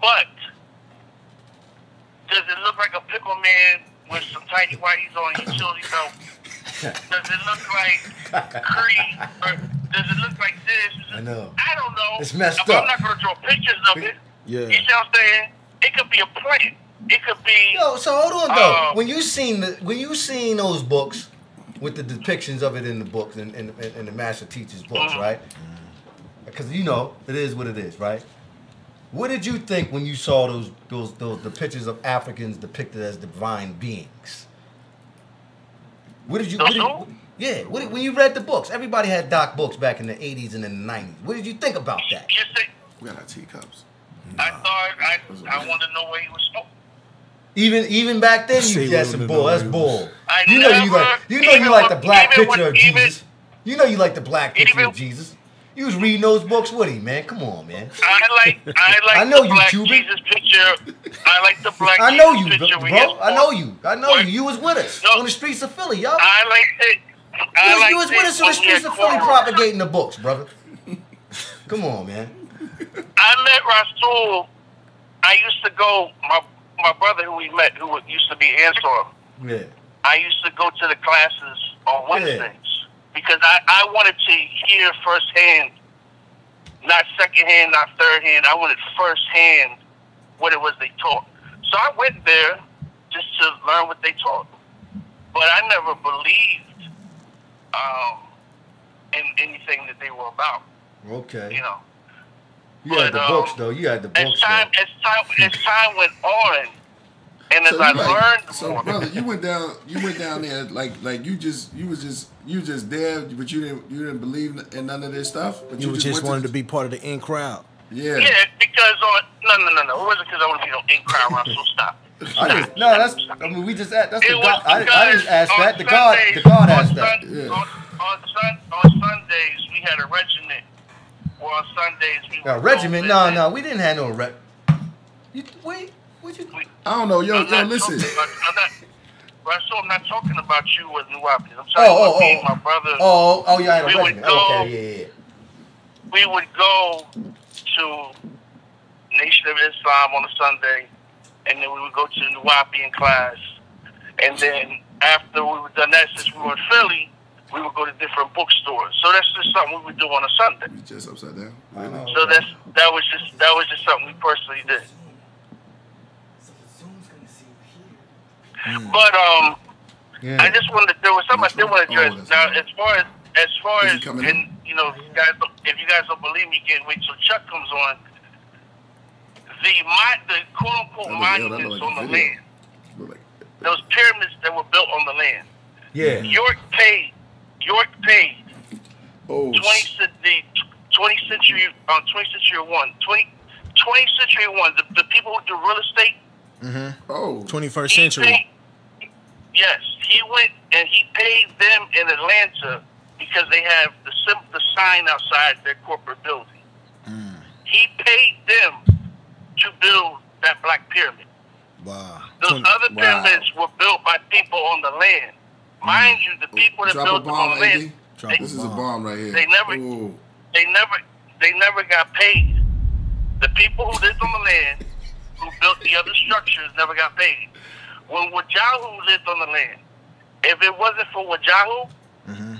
but does it look like a pickle man with some tiny whities on utility belt? Does it look like Creed? Or does it look like this? I know. I don't know. It's messed up. I'm not going to draw pictures of it. Yeah. You see what I'm saying? It could be a plant. It could be. Yo, so hold on though. Uh, when you seen the when you seen those books with the depictions of it in the books in, in, in the master teacher's books, Mhm. right? Because you know it is what it is, right? What did you think when you saw those those those the pictures of Africans depicted as divine beings? What did you? What did, who? Yeah, what when you read the books, everybody had doc books back in the '80s and in the '90s. What did you think about that? We got our teacups. I thought I, I want to know where he was smoking. Even even back then, See, you we that's don't a bull. That's bull. You know you like you know you like the black picture of Jesus. even- You know you like the black picture even- of Jesus. You was reading those books with him, man. Come on, man. I like I like I know the you, black Cuban. Jesus picture. I like the black I know you, Jesus bro. picture with I know you. I know What? you. You was with us No. on the streets of Philly, y'all. I like it. You I was, like you was with us on the streets of Philly propagating the books, brother. Come on, man. I met Rasul. I used to go. My my brother who we met, who used to be Ansar. Yeah. I used to go to the classes on Yeah. Wednesdays because I, I wanted to hear firsthand, not secondhand, not third hand. I wanted firsthand what it was they taught. So I went there just to learn what they taught, but I never believed um, in anything that they were about. Okay. You know, You had the but, books um, though. You had the as books time though. as time as time went on, and as So, I like- learned so more, brother, you went down. You went down there like like you just you was just you just there, but you didn't you didn't believe in none of this stuff. But You just went wanted to be part of the in crowd. Yeah. Yeah, because on no no no no, it wasn't because I want to be no in crowd around. So stop. I just, no, that's. I mean, we just asked. That's It the God. I, I because just asked on that. The God. Sundays- The God on asked that. Yeah. On, on, sun, on Sundays, we had a regiment. Or on Sundays, we No, would regiment. No, no, we didn't have no rep. You wait. What you? We- I don't know, yo, I'm yo, not listen. talking I'm not. Russell, I'm not talking about you with New Orleans. I'm oh, talking Oh, about me oh, and my brother. Oh, oh, oh, you had a We would regiment. go- Okay, yeah, yeah. we would go to Nation of Islam on a Sunday, and then we would go to the Nuwaubian class. And then after we were done that, since we were in Philly, we would go to different bookstores. So that's just something we would do on a Sunday. You just upside down. I know. So that's that was just that was just something we personally did. But um, Yeah. I just wanted to, there was something I did want to Oh, address. that's now, right. as far as as far as coming and in? you know, if you guys, if you guys don't believe me, again, wait till Chuck comes on. The mon- the quote unquote That look- yo, that monuments look like on the video. land, like those pyramids that were built on the land. yeah. York paid, York paid oh, twenty sh- the twenty century um, twenty century one 20, 20 century one the, the people who do real estate. oh, 21st he century. paid- yes, he went and he paid them in Atlanta because they have the sim- the sign outside their corporate building. He paid them to build that black pyramid. Wow. Those Twen- other wow. pyramids were built by people on the land. Mind you, the mm. people that drop a built them on the land, AD. Drop they, This is a bomb. bomb right here. They never- Ooh. they never they never got paid. The people who lived on the land, who built the other structures, never got paid. When Wajahu lived on the land, if it wasn't for Wajahu mm-hmm.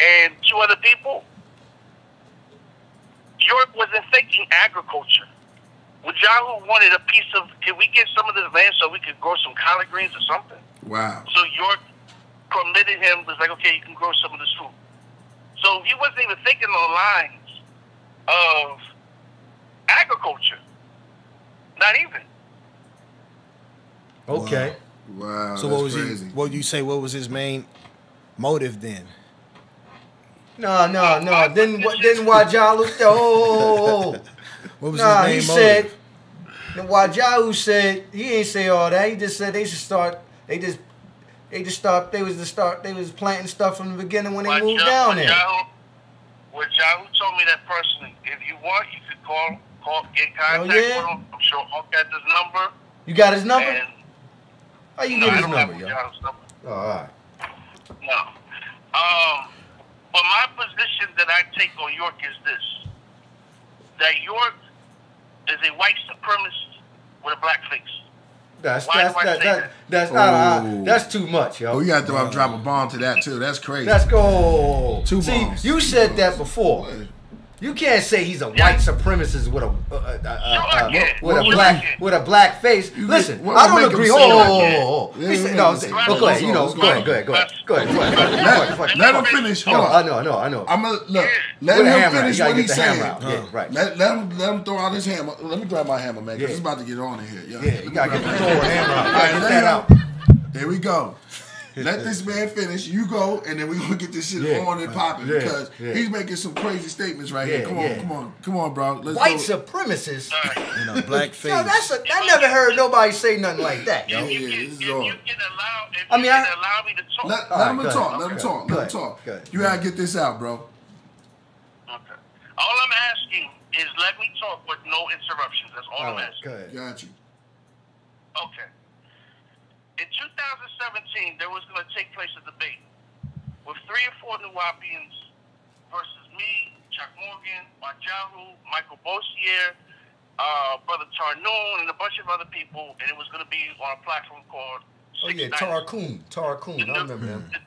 and two other people, Europe wasn't thinking agriculture. Wajahu wanted a piece of, can we get some of this land so we could grow some collard greens or something? Wow. So York permitted him, was like, okay, you can grow some of this food. So he wasn't even thinking on the lines of agriculture. Not even. Okay. Wow. So that's what was crazy. he? What would you say? What was his main motive then? No, no, no. Didn't didn't Wajalu? Oh, oh, oh. oh. What was Nah, his he said. motive? The Wajahu said he ain't say all that. He just said they should start. They just they just start. They was the start. They was planting stuff from the beginning when they Wajahu- moved down there. Wajahu, Wajahu told me that personally. If you want, you could call, call, get contact Oh, yeah? with him. I'm sure I'll get his number. You got his number? And How you no, get I his don't number, have yo? Number. Oh, all right. No. Um, but my position that I take on York is this: that York is a white supremacist with a black face. That's Why that's do I that, say that, that? that's not uh, that's too much, yo. Oh, you got to drop, drop a bomb to that too. That's crazy. Let's go. Two See, bombs. you said that before. You can't say he's a white supremacist with a uh, uh, uh, uh, with a black with a black face. Listen, I don't agree. say Oh, that? oh, oh, oh. Yeah, We yeah, no, yeah. say- but go ahead. You go, know, go go. ahead, go ahead, go ahead, go ahead, go ahead. Go ahead, Let, go ahead. let him finish. Hold No, on. I know, I know, I know. I'm gonna look. Let With him finish what get he's saying. hammer out. Yeah, right. Let, let him let him throw out his hammer. Let me grab my hammer, man, because Yeah. it's about to get on in here. Yeah, Yeah, you gotta get the Grab Thor hammer out. You All gotta right, get let that out. Here we go. Let this man finish. You go, and then we gonna get this shit Yeah. on and popping Yeah, because yeah. he's making some crazy statements right Yeah, here. Come on, yeah. come on, come on, bro. Let's White go. supremacists. All right. You know, black face. Yo, that's a, I never heard nobody say nothing like that, yo. Yeah, If you yeah, can, this is if on. you can allow, if I you mean, can I- allow me to talk. Let, let right, him talk. ahead. Let him talk. Go Let him talk. Go. You gotta get this out, bro. Okay. All I'm asking is let me talk with no interruptions. That's all, All I'm right, asking. go ahead. Got you. Okay. In 2017, there was going to take place a debate with three or four Nuwaubians versus me, Chuck Morgan, Majahu, Michael Bossier, uh, Brother Tarnoon, and a bunch of other people, and it was going to be on a platform called Oh yeah, Nights. Tarakoon, Tarakoon. I remember them. The,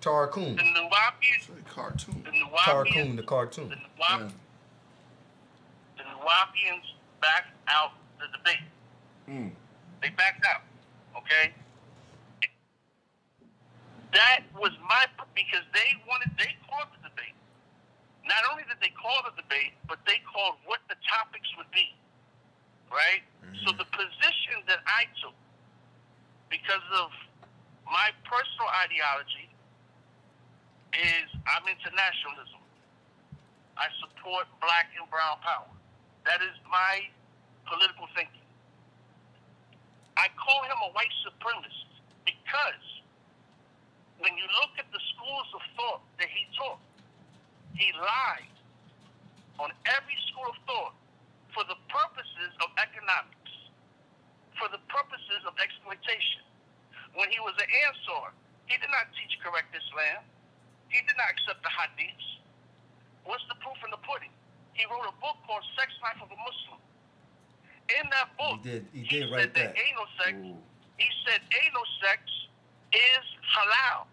Tarakoon, the Nuwaubians, It's cartoon. the New Tarakoon, Wapians, the the cartoon. New Wap- Yeah. the Nuwaubians backed out the debate. Mm. They backed out. Okay? That was my because they wanted they called the debate. Not only did they call the debate, but they called what the topics would be. Right? Mm-hmm. So the position that I took, because of my personal ideology, is I'm into nationalism. I support black and brown power. That is my political thinking. I call him a white supremacist because when you look at the schools of thought that he taught, he lied on every school of thought for the purposes of economics, for the purposes of exploitation. When he was an Ansar, he did not teach correct Islam. He did not accept the hadiths. What's the proof in the pudding? He wrote a book called Sex Life of a Muslim. In that book, He did- he he did said write that that. anal sex, he said anal sex is halal.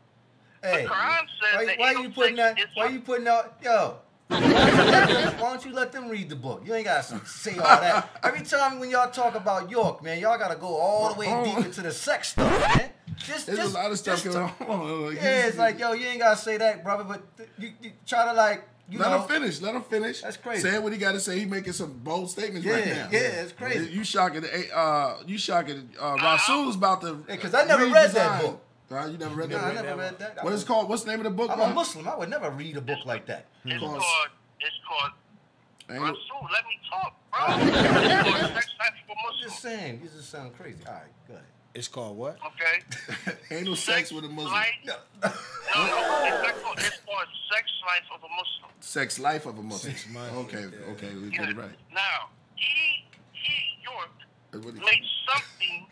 Hey, Quran says why, that why anal you putting that? Why hal- you putting out? Yo, why don't, you let them, why don't you let them read the book? You ain't gotta say all that. Every time when y'all talk about York, man, y'all gotta go all the way deep into the sex stuff, man. Just, There's just, a lot of stuff going on. Like, Yeah, it's like, yo, you ain't gotta say that, brother, but you, you try to like, you Let know. him finish. Let him finish. That's crazy. Saying what he got to say. He making some bold statements Yeah, right now. yeah, it's crazy. You shocking. Uh, you shocking. Uh, Rasul's about to. Yeah, 'cause I never read that book. Huh? you never read Nah, that. I book? never read that. What is called? What's the name of the book? I'm bro? a Muslim. I would never read a book like that. It's called, it's called, Rasul, let me talk, bro. it's called Sex Life of a I'm Muslim. just saying, these just sound crazy. All right, go ahead. It's called what? Okay? Ain't no sex with a Muslim. Life, no, no, it's, not called, it's called Sex Life of a Muslim. Sex life of a Muslim. Sex life. Okay, okay, we get it right. Now, he, he, York, That's what he- made something,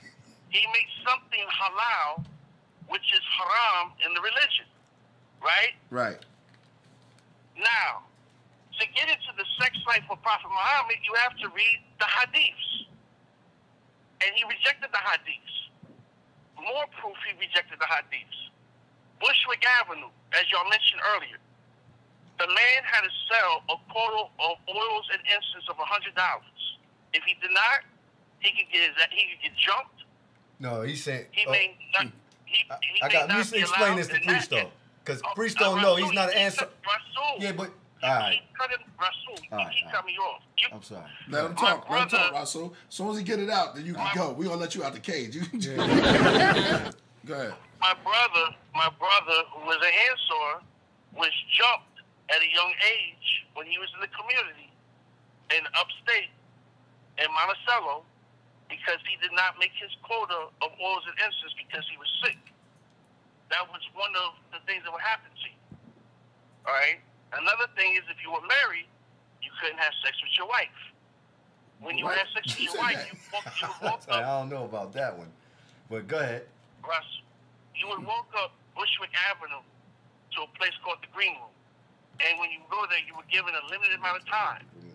he made something halal, which is haram in the religion, right? Right. Now, to get into the sex life of Prophet Muhammad, you have to read the hadiths. And he rejected the hadiths. More proof he rejected the hadiths. Bushwick Avenue, as y'all mentioned earlier, the man had to sell a quota of oils and incense of $100. If he did not, he could get his, he could get jumped. No, he's saying. He oh, may not. He, I, he I got. Let not me be explain this to in Priest though, because Oh, Priest uh, don't know. He's not an answer. cut- Rasul, Yeah, but you all right. keep cutting Rasul. You All right, keep all me off. You, I'm sorry. Let him My talk. Let him talk, brother- Russell. As soon as he get it out, then you can My- go. We gonna let you out the cage. You can go ahead. my brother, my brother, who was an Ansar, was jumped at a young age when he was in the community in upstate in Monticello because he did not make his quota of oils and incense because he was sick. That was one of the things that would happen to you. All right. Another thing is if you were married, you couldn't have sex with your wife. When you What? had sex with your wife, you walk, you would walk Sorry, I don't know about that one, but go ahead. Russ, you would walk up Bushwick Avenue to a place called the Green Room. And when you go there, you were given a limited amount of time. Mm.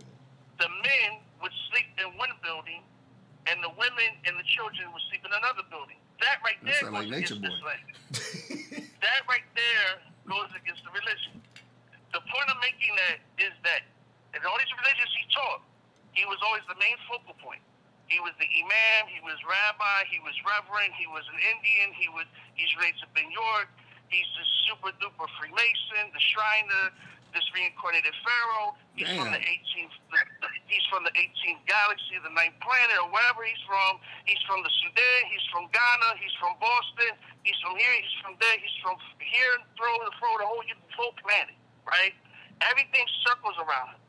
The men would sleep in one building, and the women and the children would sleep in another building. That right there goes like against Boy. Islam. that right there goes against the religion. The point I'm making that is that in all these religions he taught, he was always the main focal point. He was the imam, he was rabbi, he was reverend, he was an Indian, he was he's raised up in York, he's the super duper Freemason, the Shriner, this reincarnated pharaoh. He's from the 18th. He's from the 18th galaxy, the ninth planet, or wherever he's from. He's from the Sudan. He's from Ghana. He's from Boston. He's from here. He's from there. He's from here and throw the throw the whole whole planet. Right? Everything circles around him.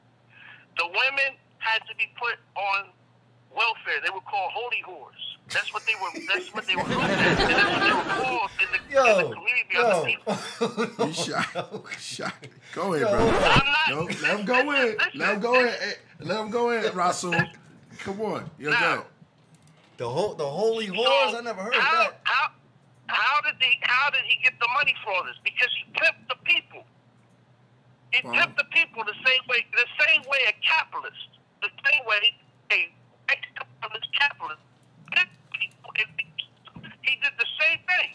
The women had to be put on welfare. They were called holy whores. That's what they were. That's what they were looked at. And that's what they were called in the, in the Yo, community. by other people. yo. You shot. shot. Go ahead, Yo. bro. I'm not. Go, let him go in. Let him go in. Hey, Let him go in, Rasul. Come on. You Now, go. The whole the holy So. I never heard how, that. How, how did he how did he get the money for all this? Because he pimped the people. He Wow. pimped the people the same way the same way a capitalist, the same way a capitalist capitalist pimped people. And he did the same thing,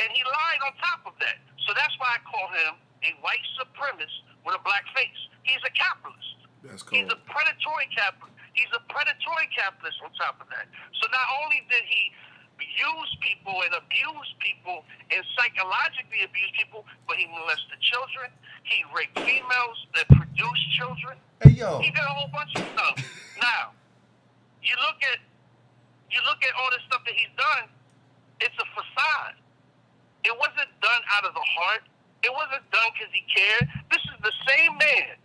and he lied on top of that. So that's why I call him a white supremacist with a black face. He's a capitalist. That's cool. He's a predatory capitalist. He's a predatory capitalist on top of that. So not only did he use people and abuse people and psychologically abuse people, but he molested children. He raped females that produced children. Hey yo. He did a whole bunch of stuff. Now, you look at you look at all this stuff that he's done. It's a facade. It wasn't done out of the heart. It wasn't done because he cared. This is the same man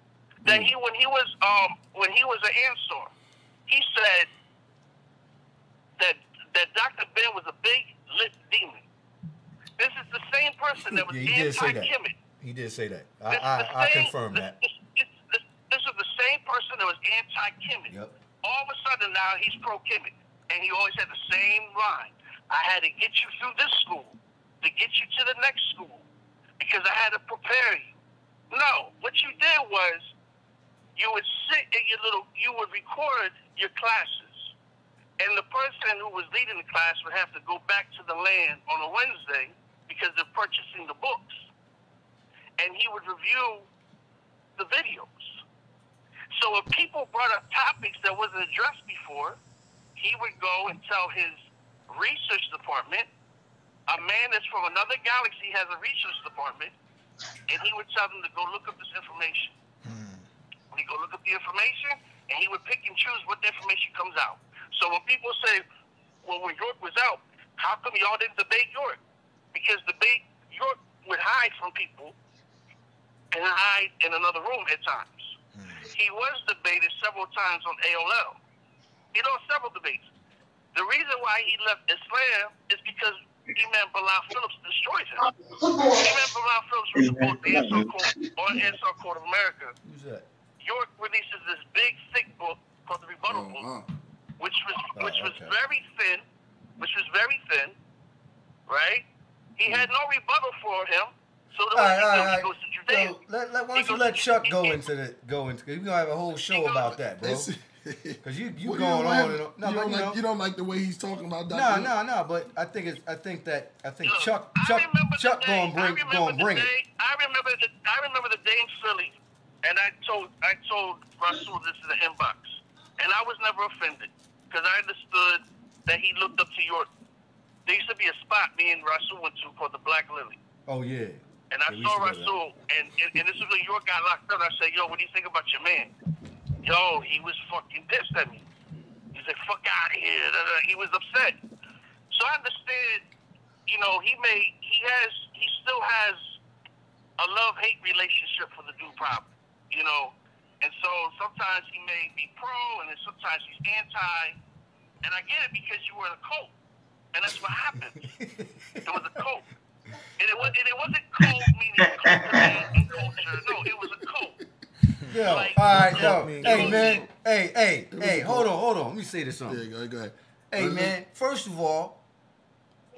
that he when he was um when he was an Ansar, he said that that Dr. Ben was a big lit demon. This is the same person that was Yeah, he did say that. anti-Kemet. He did say that. I I, I same- confirm this, that. This, this, this, this is the same person that was anti-Kemet. Yep. All of a sudden now he's pro-Kemet. And he always had the same line. I had to get you through this school to get you to the next school because I had to prepare you. No, what you did was you would sit in your little, you would record your classes. And the person who was leading the class would have to go back to the land on a Wednesday because they're purchasing the books. And he would review the videos. So if people brought up topics that wasn't addressed before, he would go and tell his research department, a man that's from another galaxy has a research department, and he would tell them to go look up this information. Hmm. He go look up the information, and he would pick and choose what the information comes out. So when people say, well, when York was out, how come y'all didn't debate York? Because debate York would hide from people and hide in another room at times. Hmm. He was debated several times on AOL. He lost several debates. The reason why he left Islam is because Imam Bilal Phillips destroyed him. Imam Bilal Phillips was supposed to be Ansar Court, on Ansar Court of America. Who's that? York releases this big, thick book called the Rebuttal Oh, Book, wow. which was Oh, which was okay. very thin, which was very thin, right? He had no rebuttal for him. So the All right, goes, right, goes to Yo, Judaism. let, let, why don't you goes- let Chuck he- go he- into the go into? We're gonna have a whole show goes- about that, bro. It's- Because you you Well, going don't on like- and on. No, you, but don't you like, know. you don't like the way he's talking about No, Dr. no, no. But I think it's. I think that. I think Look, Chuck. I Chuck. Chuck the day, gonna bring. I remember Gonna the bring day, it. I remember the I remember the day in Philly, and I told I told Rasul this is the inbox, and I was never offended because I understood that he looked up to York. There used to be a spot me and Rasul went to called the Black Lily. Oh yeah. And I Yeah, saw used to go Rasul, and, and, and this was when York got locked up. I said, yo, what do you think about your man? Yo, he was fucking pissed at me. He said, fuck out of here. He was upset. So I understand, you know, he may, he has, he still has a love-hate relationship for the dude problem, you know. And so sometimes he may be pro, and then sometimes he's anti. And I get it because you were in a cult. And that's what happened. It was a cult. And it, was, and it wasn't cult meaning culture and culture. No, it was a cult. Yo, Like- all right, yo, hey man, hey, hey, hey, hold on, hold on. Let me say this Yeah, something. go ahead. Go ahead. Hey man, first of all,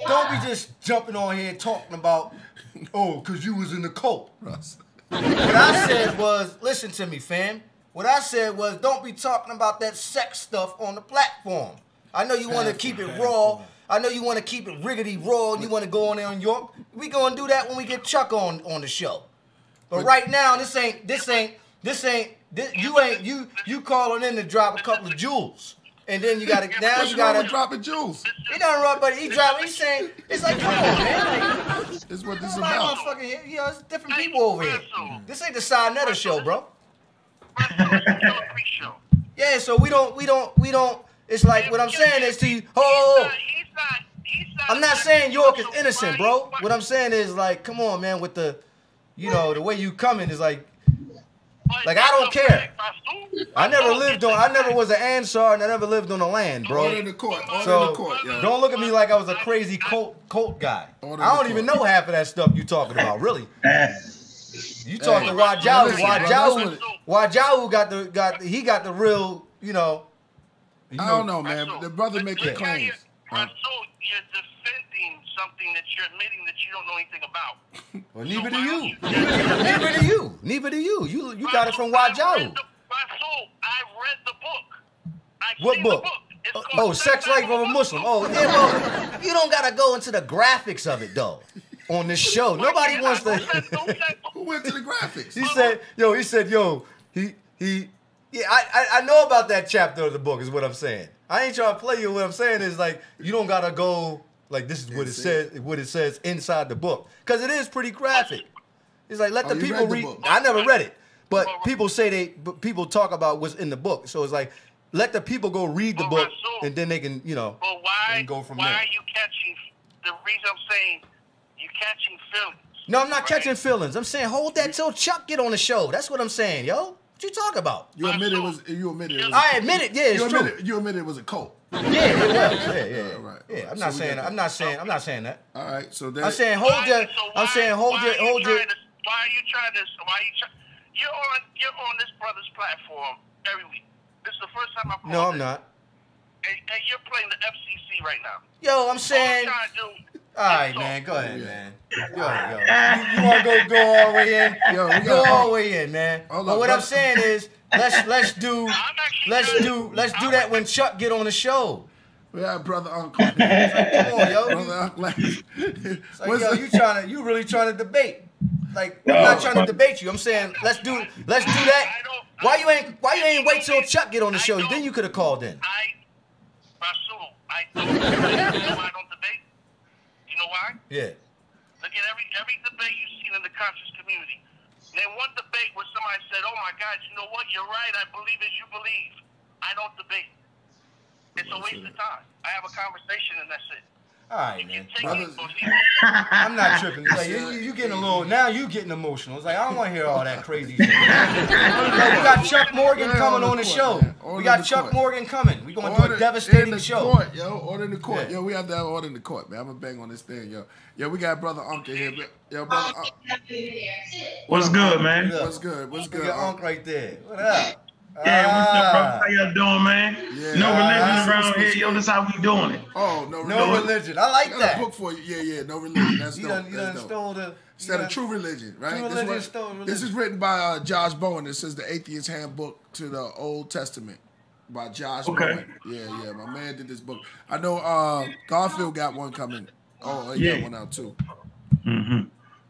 don't be just jumping on here talking about, oh, cause you was in the cult. Russ. What I said was, listen to me, fam. What I said was, don't be talking about that sex stuff on the platform. I know you want to keep it raw. I know you want to keep it riggedy raw. and You want to go on there on York. We gonna do that when we get Chuck on on the show. But right now, this ain't this ain't this ain't this, you ain't you you calling in to drop a couple of jewels, and then you gotta now What's you gotta. with dropping jewels? He done wrong, but he dropping. He's saying it's like come on, man. Like, This is what this is about. motherfucking, you know, it's different people over here. This ain't the Sa Neter show, bro. Yeah, so we don't, we don't, we don't. It's like what I'm saying is to you. Oh, oh, oh. He's not, he's not, I'm not saying York is innocent, bro. What I'm saying is like, come on, man, with the, you know, the way you coming is like, like, I don't care. I never lived on, I never was an Ansar, and I never lived on the land, bro. in the court. Order So the court, yo. don't look at me like I was a crazy cult cult guy. Order I don't even know half of that stuff you talking about, really. You talking Hey, Wajahu? listen, bro, Wajahu? that's Wajahu got the got he got the real, you know. you I don't know, man. Russell, The brother but making look claims. you- Russell, you're defending something that you're admitting that you don't know anything about. Well, neither do why you. don't you- Neither do you. Neither do you. You you got it from I read Wajahu. the- I read the book. I've What book? The book. It's Oh, oh, sex life of a Muslim. Oh, yeah, well, you don't gotta go into the graphics of it though. On this show, nobody wants to. don't Who went to the graphics? He said, "Yo," he said, "Yo, he he." Yeah, I, I I know about that chapter of the book. Is what I'm saying. I ain't trying to play you. What I'm saying is like you don't gotta go like this is what it says. What it says inside the book because it is pretty graphic. It's like let Oh, the you people read the read. I never read it, but people say they. But people talk about what's in the book. So it's like let the people go read the Well, book Rasul, and then they can you know But why? and go from why there. are you catching? The reason I'm saying you catching feelings. No, I'm not right? catching feelings. I'm saying hold that till Chuck get on the show. That's what I'm saying, yo. What you talking about? You admit it was. You admit it. Was a I cult. admit it. Yeah, it's you true. admit it. You admit it was a cult. Yeah, it was. Yeah, yeah, yeah. right. Yeah, I'm So not we saying. got I'm not saying. I'm not saying that. All right. So then. I'm saying hold Why- your. so I'm why- saying hold your. are you Hold your. trying to- Why are you trying to? Why are you trying? You're on. You're on this brother's platform every week. This is the first time I've No, I'm it. not. And, and you're playing the FCC right now. Yo, I'm All I'm saying. trying to do. All right, oh, man. Go oh, ahead, Yeah. man. Go ahead, yo. You, you want to go go all the way in? Yo, we go all the way in, man. Hold but up, what bro. I'm saying is, let's let's do let's trying do let's do that when Chuck get on the show. we have brother Uncle. Come on, yo. brother Uncle. It's like, yo, the- you trying to, you really trying to debate? Like, I'm not trying to debate you. I'm saying let's do, let's do that. Why you ain't, why you ain't wait till Chuck get on the show? Then you could have called in. I, Rasul, I don't. you know why I don't know why? Yeah. Look at every every debate you've seen in the conscious community. Then one debate where somebody said, "Oh my God, you know what? You're right. I believe as you believe." I don't debate. It's a waste of time. I have a conversation and that's it. All right, man. Brothers- it or leave it. I'm not tripping. Like, you, you, you getting a little now. You getting emotional. It's like I don't want to hear all that crazy shit. Like, we got Chuck Morgan Yeah, coming on on the the court, show. man. Order We got Chuck court. Morgan coming. We going to do Order a in devastating the show. Court, yo, order in the court. Yeah. Yo, we have to have order in the court, man. I'm gonna bang on this thing, yo. Yo, we got brother Uncle here. Yo, brother, Ankh, What's good, man? Look, what's good? What's good? at your Unc? Ankh right there. What up? Yeah, what's up, bro? Ah, How y'all doing, man? Yeah. no religion around here, yo. good? This how we doing it. Oh, no, religion. No religion. religion. I like I got a that. book for you. Yeah, yeah, no religion. That's You dope. done, you That's done dope. stole the. Instead you of true religion, right? True This religion what- stole religion. This is written by uh, Josh Bowen. It says the Atheist Handbook to the Old Testament by Josh Okay. Bowen. Yeah, yeah. My man did this book. I know uh, Garfield got one coming. Oh, he Yeah. got one out too. Mm-hmm.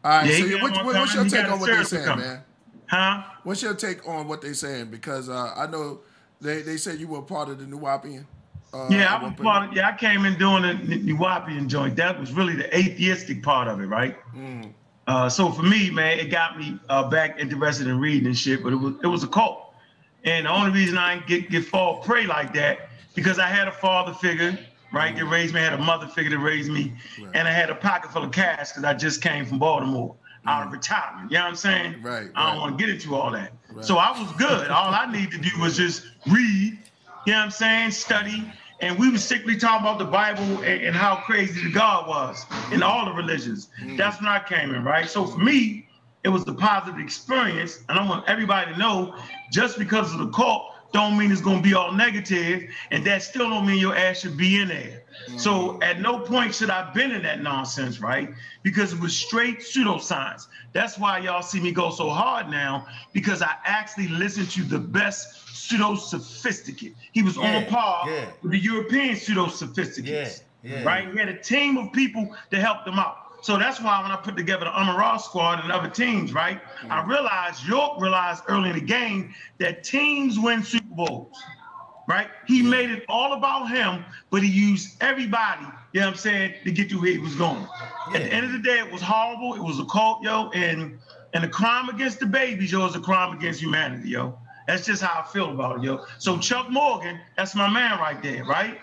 All right. Yeah, so yeah, got what, what- what's your. He take on what they're saying, coming. man? Huh? What's your take on what they're saying? Because uh, I know they, they said you were part of the Nuwaubian. Uh, Yeah, I was part of, yeah, I came in doing the Nuwaubian joint. That was really the atheistic part of it, right? Mm. Uh, so for me, man, it got me uh, back interested in reading and shit, but it was it was a cult. And the only reason I didn't get, get fall prey like that, because I had a father figure, right, that raised me, I had a mother figure that raised me, and I had a pocket full of cash because I just came from Baltimore out of retirement. You know what I'm saying? Mm. Right, I don't right. want to get into all that. Right. So I was good. all I needed to do was just read, you know what I'm saying, study. And we were strictly talking about the Bible and, and how crazy the God was in all the religions. That's when I came in, right? So for me, it was the positive experience. And I want everybody to know just because of the cult don't mean it's gonna be all negative, and that still don't mean your ass should be in there. So mm-hmm. at no point should I have been in that nonsense, right? Because it was straight pseudoscience. That's why y'all see me go so hard now, because I actually listened to the best pseudo sophisticate. He was on par yeah. with the European pseudo sophisticates. Yeah, yeah. Right? We had a team of people to help them out. So that's why when I put together the Amara squad and other teams, right? I mm-hmm. realized York realized early in the game that teams win Super Bowls. Right? He made it all about him, but he used everybody, you know what I'm saying, to get to where he was going. At the end of the day, it was horrible. It was a cult, yo, and and the crime against the babies, yo, is a crime against humanity, yo. That's just how I feel about it, yo. So mm-hmm. Chuck Morgan, that's my man right there, right?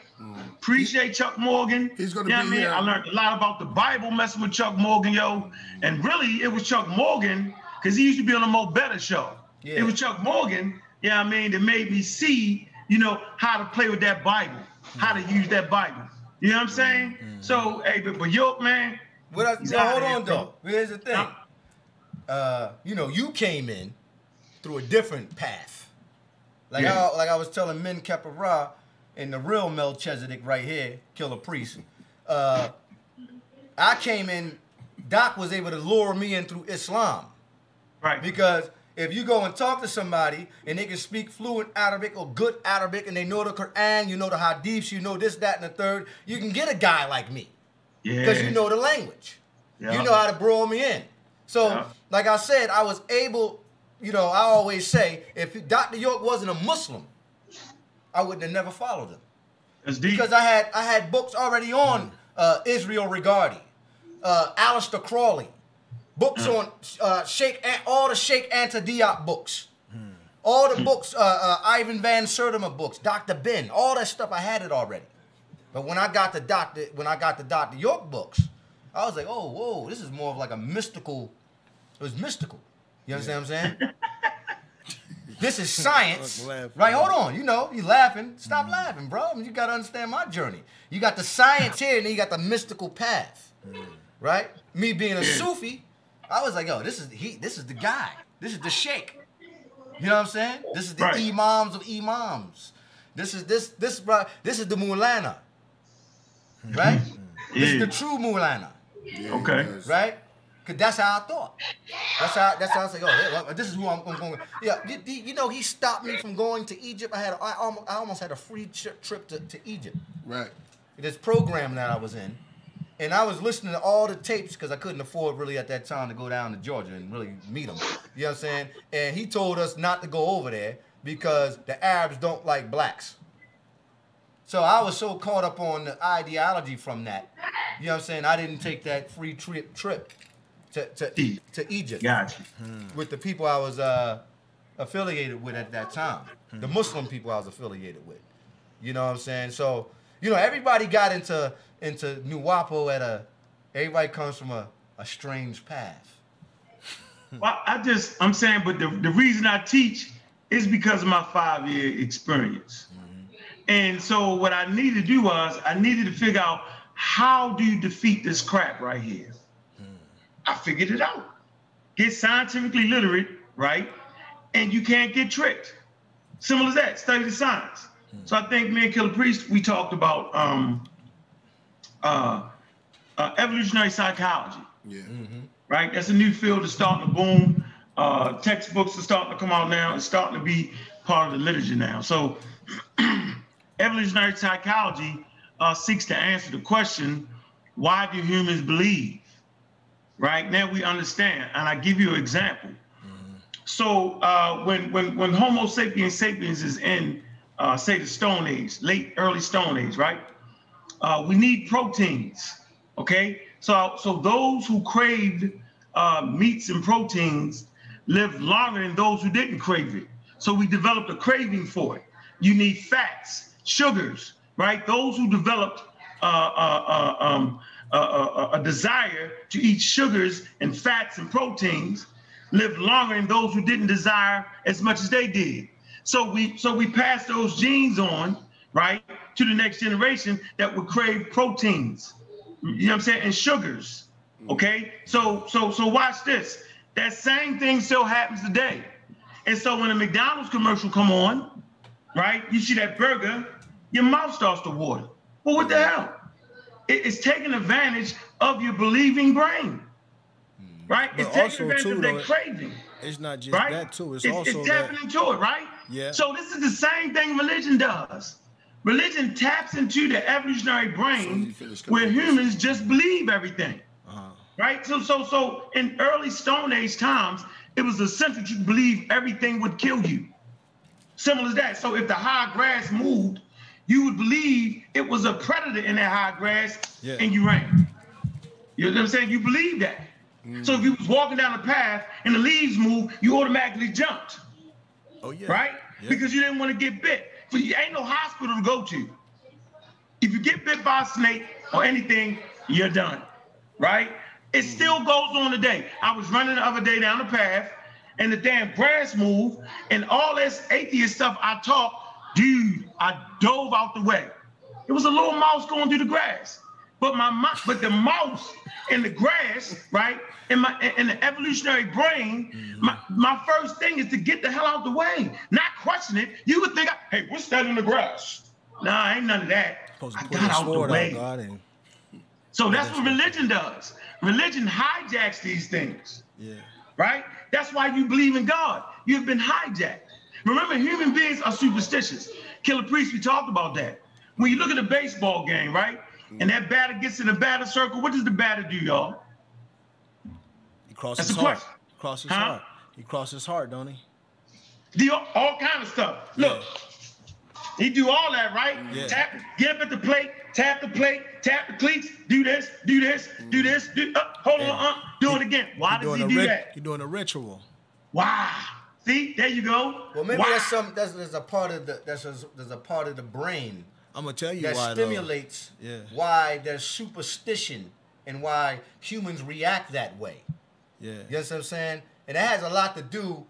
Appreciate Chuck Morgan. He's gonna You know be I mean? here. I learned a lot about the Bible messing with Chuck Morgan, yo. And really, it was Chuck Morgan, because he used to be on the Mo Better show. Yeah. It was Chuck Morgan, you know I mean, that made me see, you know, how to play with that Bible, how to mm. use that Bible. You know what I'm mm. saying? Mm. So, hey, but, but York, man, What I, now, hold on though. Here's the thing. Uh, you know, you came in through a different path. Like Yeah. I, like I was telling Menkheperra and the real Melchizedek right here, Killah Priest. Uh, I came in. Doc was able to lure me in through Islam right. because if you go and talk to somebody and they can speak fluent Arabic or good Arabic and they know the Quran, you know the Hadiths, you know this, that, and the third, you can get a guy like me yeah. because you know the language. Yeah. You know how to brawl me in. So, Yeah. like I said, I was able, you know, I always say, if Dr. York wasn't a Muslim, I wouldn't have never followed him. Because I had I had books already on uh, Israel Regardie, uh, Aleister Crowley, books on uh, Cheikh, all the Cheikh Anta Diop books, all the books, uh, uh, Ivan Van Sertima books, Dr. Ben, all that stuff I had it already. But when I got the Dr. when I got the Dr. York books, I was like, oh, whoa, this is more of like a mystical. It was mystical. You understand what I'm saying? this is science, right? Hold on, you know, you laughing. Stop laughing, bro. I mean, you gotta understand my journey. You got the science here, and then you got the mystical path, right? Me being a Sufi, I was like, yo, this is he. This is the guy. This is the sheikh. You know what I'm saying? This is the Right. imams of imams. This is this this bro. This is the mulana, right? This is the true mulana, Okay. right? Cause that's how I thought. That's how that's how I was like, oh, yeah, this is who I'm, I'm going. Yeah, you, you- know, he stopped me from going to Egypt. I had I almost, I almost had a free tri- trip to, to Egypt. Right. This program that I was in, and I was listening to all the tapes because I couldn't afford really at that time to go down to Georgia and really meet him. You know what I'm saying? And he told us not to go over there because the Arabs don't like blacks. So I was so caught up on the ideology from that. You know what I'm saying? I didn't take that free trip trip to to, to Egypt Gotcha. Hmm. with the people I was uh, affiliated with at that time, the hmm. Muslim people I was affiliated with. You know what I'm saying? So, you know, everybody got into into Nuwaubu at a. Everybody comes from a, a strange path. Well, I just, I'm saying, but the, the reason I teach is because of my five year experience. Mm-hmm. And so what I needed to do was I needed to figure out how do you defeat this crap right here? I figured it out. Get scientifically literate, right? And you can't get tricked. Simple as that. Study the science. So I think me and Killah Priest, we talked about um, uh, uh, evolutionary psychology Yeah. right? That's a new field that's starting to boom. Uh, textbooks are starting to come out now. It's starting to be part of the literature now. So, evolutionary psychology uh, seeks to answer the question, why do humans believe? Right now, we understand, and I give you an example. So, uh, when when when Homo sapiens sapiens is in, uh, say, the Stone Age, late early Stone Age, right? uh, we need proteins. Okay, so so those who craved uh, meats and proteins lived longer than those who didn't crave it. So we developed a craving for it. You need fats, sugars, right? Those who developed uh, uh, uh, um, a, a, a desire to eat sugars and fats and proteins lived longer than those who didn't desire as much as they did. So we so we pass those genes on, right, to the next generation that would crave proteins. You know what I'm saying? And sugars. Mm-hmm. Okay? So so so watch this. That same thing still happens today. And so when a McDonald's commercial come on, right? You see that burger, your mouth starts to water. Well, what the hell? It- it's taking advantage of your believing brain, right? But it's taking also, advantage too, of though, that craving It's not just right? that too. It's, it's, also it's that tapping into it, right? Yeah. So this is the same thing religion does. Religion taps into the evolutionary brain finish, where humans just believe everything, Uh-huh. right? So, so, so in early Stone Age times, it was essential to believe everything would kill you. Similar as that. So if the high grass moved, you would believe it was a predator in that high grass, Yeah. and you ran. You know what I'm saying? You believe that. Mm. So if you was walking down the path and the leaves moved, you automatically jumped, Oh yeah. right? Yeah. Because you didn't want to get bit. So you ain't no hospital to go to. If you get bit by a snake or anything, you're done, right? It Mm. still goes on today. I was running the other day down the path, and the damn grass moved, and all this atheist stuff I taught, dude, I dove out the way. It was a little mouse going through the grass. But my mou- but the mouse in the grass, right? In my in the evolutionary brain, my, my first thing is to get the hell out the way, not question it. You would think, hey, what's that in the grass? Nah, ain't none of that. I got out the way. out, and So that's what religion does. Religion hijacks these things yeah. right? That's why you believe in God. You've been hijacked. Remember, human beings are superstitious. Killah Priest, we talked about that. When you look at a baseball game, right? And that batter gets in the batter circle, what does the batter do, y'all? He crosses That's his heart. question. Crosses his Huh? heart. He crosses his heart, don't he? Do all, kind of stuff. Look, he do all that, right? Yeah. Tap, get up at the plate, tap the plate, tap the cleats, do this, do this, do this, do, uh, hold on, uh, do it again. Why He does he do rit- that? He doing a ritual. Wow. See, there you go. Well, maybe wow. that's some. That's, there's a part of the. That's a, there's a part of the brain I'm gonna tell you that why. though. stimulates Yeah. why there's superstition and why humans react that way. Yeah. You understand what I'm saying? And it has a lot to do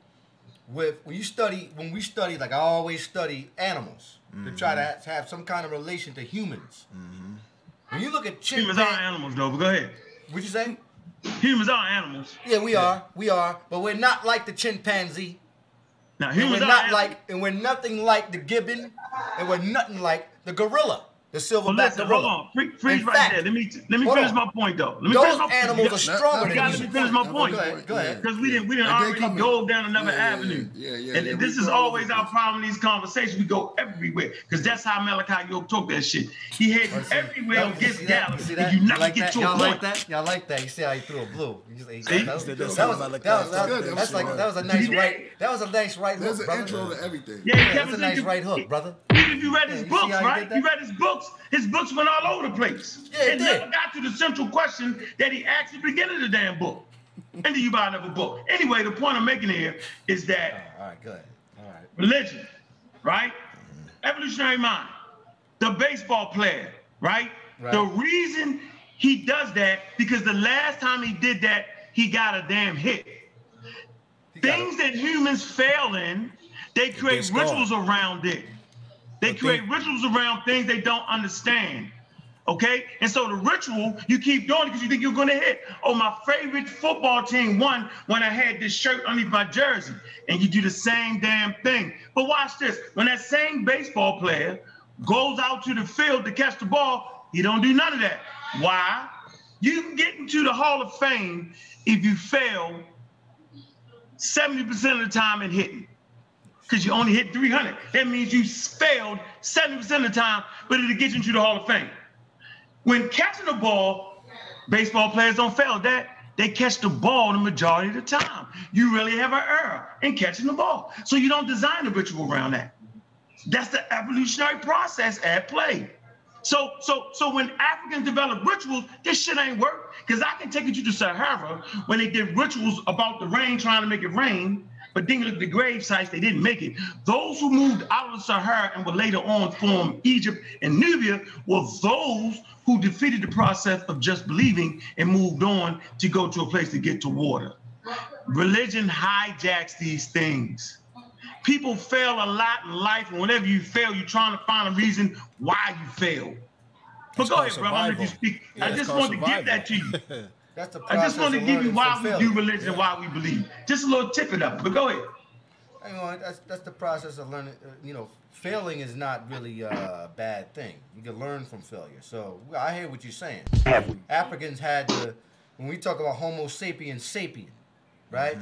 with when you study, when we study, like I always study animals to try to ha- have some kind of relation to humans. Mm-hmm. When you look at chimpanzees, Humans are chimpanzees, animals, though, but go ahead. what you say? Humans are animals. Yeah, we are, we are, but we're not like the chimpanzee, Now, and we're not like, and we're nothing like the gibbon, and we're nothing like the gorilla, the Well, silverback listen, hold on. Free- Freeze In right fact, there. Let me let me finish on. my point though. Let me Those finish my animals point. are stronger You gotta let me finish my point. go ahead. Because we didn't we didn't already coming. go down another Yeah, yeah, yeah. avenue. Yeah, yeah, and yeah, this is always our problem in these conversations. We go everywhere. Because that's how Malachi York talk that shit. He had you everywhere Y'all- against see that? Dallas. See that? You never like get that? to a Y'all point. like that? Y'all like that? You see how he threw a blue? You just- he- See? That was, That that was, that was, that. that Good, was, that that's like that was a nice did. right. That was a nice right There's hook, an brother. intro to everything. Yeah, Yeah, Kevin that's a nice right hook, brother. Even if you read his books, see how he right? did? You read his books. His books went all over the place. Yeah, it it never got to the central question that he asked at the beginning of the damn book. And then you buy another book. Anyway, the point I'm making here is that All right, good. All right. religion, right? Mm-hmm. Evolutionary mind. The baseball player, right? Right. The reason he does that because the last time he did that, he got a damn hit. He Things that humans fail in, they create rituals around it. They create rituals around things they don't understand. Okay? And so the ritual, you keep doing because you think you're gonna hit. Oh, my favorite football team won when I had this shirt underneath my jersey. And you do the same damn thing. But watch this. When that same baseball player goes out to the field to catch the ball, he don't do none of that. Why? You can get into the Hall of Fame if you fail 70% of the time in hitting. Because you only hit 300. That means you failed 70% of the time, but it'll get you into the Hall of Fame. When catching the ball, baseball players don't fail that. They catch the ball the majority of the time. You really have an error in catching the ball. So you don't design a ritual around that. That's the evolutionary process at play. So, so, so when Africans develop rituals, this shit ain't work. Because I can take you to the Sahara when they did rituals about the rain, trying to make it rain. But then you look at the grave sites, they didn't make it. Those who moved out of the Sahara and were later on form Egypt and Nubia were those who defeated the process of just believing and moved on to go to a place to get to water. Religion hijacks these things. People fail a lot in life, and whenever you fail, you're trying to find a reason why you failed. But That's go ahead, brother. I'm you speak. Yeah, I just want to give that to you. survival. That's the I just want to give you why we failure. do religion and why we believe. Just a little tip it up. But go ahead. You know, that's that's the process of learning. Uh, you know, failing is not really uh, a bad thing. You can learn from failure. So I hear what you're saying. Africans had to, when we talk about Homo sapiens sapien, right?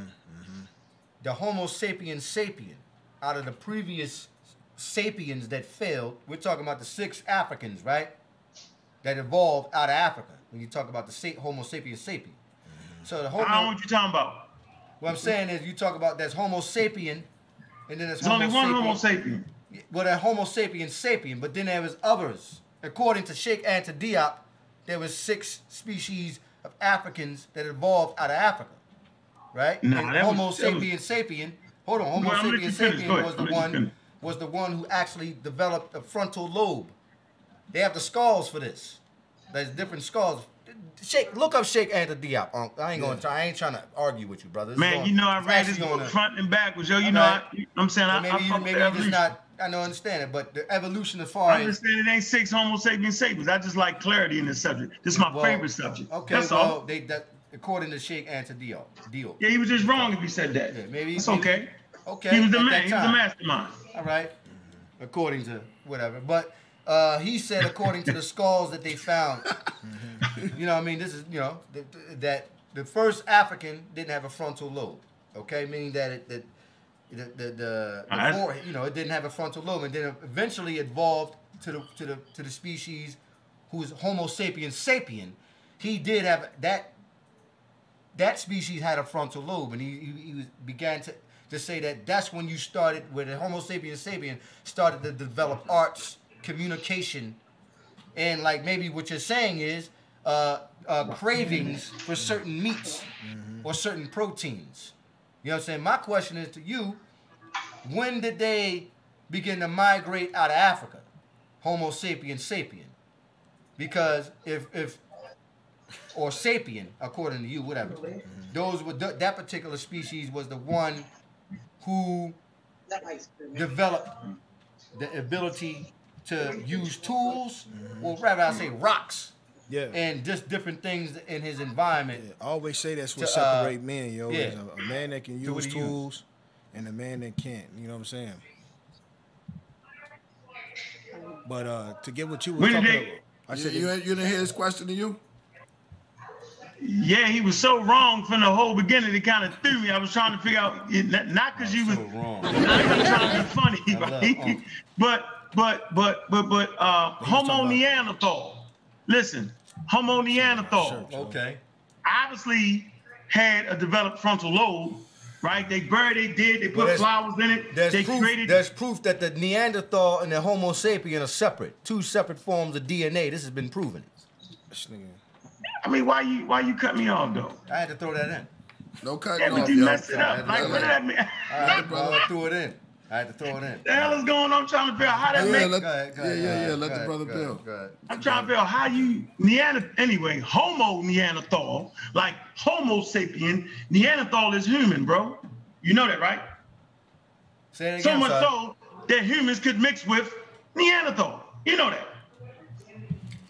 The Homo sapiens sapien, out of the previous sapiens that failed, we're talking about the six Africans, right? That evolved out of Africa. When you talk about the sa- Homo sapiens sapien. Mm-hmm. So the I don't know what you're talking about. what I'm saying is, you talk about there's Homo sapien, and then there's There's only one Homo sapien. sapien. Well, that Homo sapiens sapien, but then there was others. According to Cheikh Anta Diop, there was six species of Africans that evolved out of Africa, right? Nah, and Homo was- that was- sapiens sapien. Hold on, Homo Well, I'm gonna let you sapiens sapien ahead. was the I'm gonna let you one was the one who actually developed a frontal lobe. They have the skulls for this. There's different skulls. Cheikh, look up Cheikh Anta Diop. Unc. I ain't gonna try. I ain't trying to argue with you, brother. This Man, going- you know I it's read this gonna- front and backwards, yo. You All know, right. I, I'm saying I, maybe I you, maybe with you just not. I don't understand it, but the evolution as far I as understand it ain't six Homo sapiens sapiens. I just like clarity in this subject. This is my Well, favorite subject. Okay, That's well, all. they that according to Cheikh Anta Diop. Diop. Yeah, he was just wrong if he said that. Yeah, maybe- It's okay. Okay. He was the man. He was the mastermind. All right. According to whatever, but uh, he said according to the skulls that they found. you know, I mean, this is you know th- th- that the first African didn't have a frontal lobe. Okay, meaning that it that the the, the, the forehead, you know it didn't have a frontal lobe, and then eventually evolved to the to the to the species who's Homo sapiens sapien. He did have that that species had a frontal lobe, and he, he, he was, began to, to say that that's when you started, where the Homo sapiens sapien started to develop arts, communication, and like maybe what you're saying is uh, uh, cravings for certain meats or certain proteins. You know what I'm saying? My question is to you: When did they begin to migrate out of Africa, Homo sapiens sapien? Because if if or sapien, according to you, whatever. Those were th- that particular species was the one who developed the ability to use tools, or rather, I say rocks, Yeah. and just different things in his environment. Yeah, I always say that's what To, uh, separate men, yo. yeah. a, a man that can To what use he use. tools and a man that can't. You know what I'm saying? But uh to get what you were talking about, I said you, you didn't hear his question to you? Yeah, he was so wrong from the whole beginning. It kind of threw me. I was trying to figure out, not because you was So wrong. not 'cause you trying to be funny, right? But but but but but uh, Homo talking about- Neanderthal. Listen, Homo Neanderthal Okay. obviously had a developed frontal lobe, right? They buried it, did they put there's- flowers in it? There's they proof, created. there's proof that the Neanderthal and the Homo sapien are separate, two separate forms of DNA. This has been proven. I mean, why you why you cut me off though? I had to throw that in. No cutting Yeah, off, but you yo. messed it up. Like, what did that mean? All right, brother, I threw it in. I had to throw it in. the hell is going on? I'm trying to figure out how that Yeah, make. let- Go ahead, go yeah, ahead, yeah, go yeah. Let go the brother go build. I'm trying to figure out how you Neander anyway, Homo Neanderthal, like Homo sapien, Neanderthal is human, bro. You know that, right? Say it So much so that humans could mix with Neanderthal. You know that.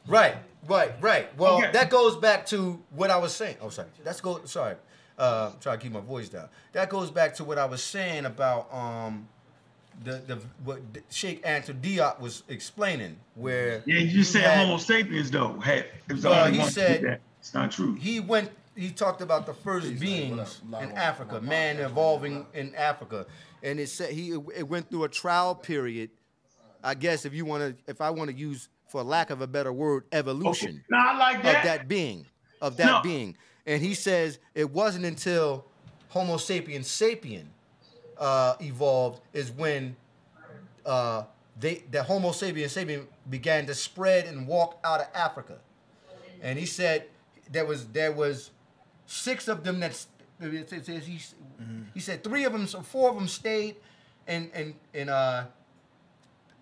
Right, right, right. Well, Okay. that goes back to what I was saying. Oh, sorry. That's go. Sorry, uh, try to keep my voice down. That goes back to what I was saying about um, the the what Cheikh Anta Diop was explaining, where Yeah, you just said had- Homo sapiens though. Had it was Well, only he said- to do that. It's not true. he went he talked about the first Please, beings what up? in Live Africa, on man podcast. evolving in Africa, and it said he it went through a trial period. I guess if you want to, if I want to use, for lack of a better word, evolution No, I like of that. that being, of that No. being, and he says it wasn't until Homo sapiens sapien uh, evolved is when uh, they the Homo sapiens sapien began to spread and walk out of Africa, and he said there was there was six of them that it says- he, he said three of them, so four of them stayed, and and and uh,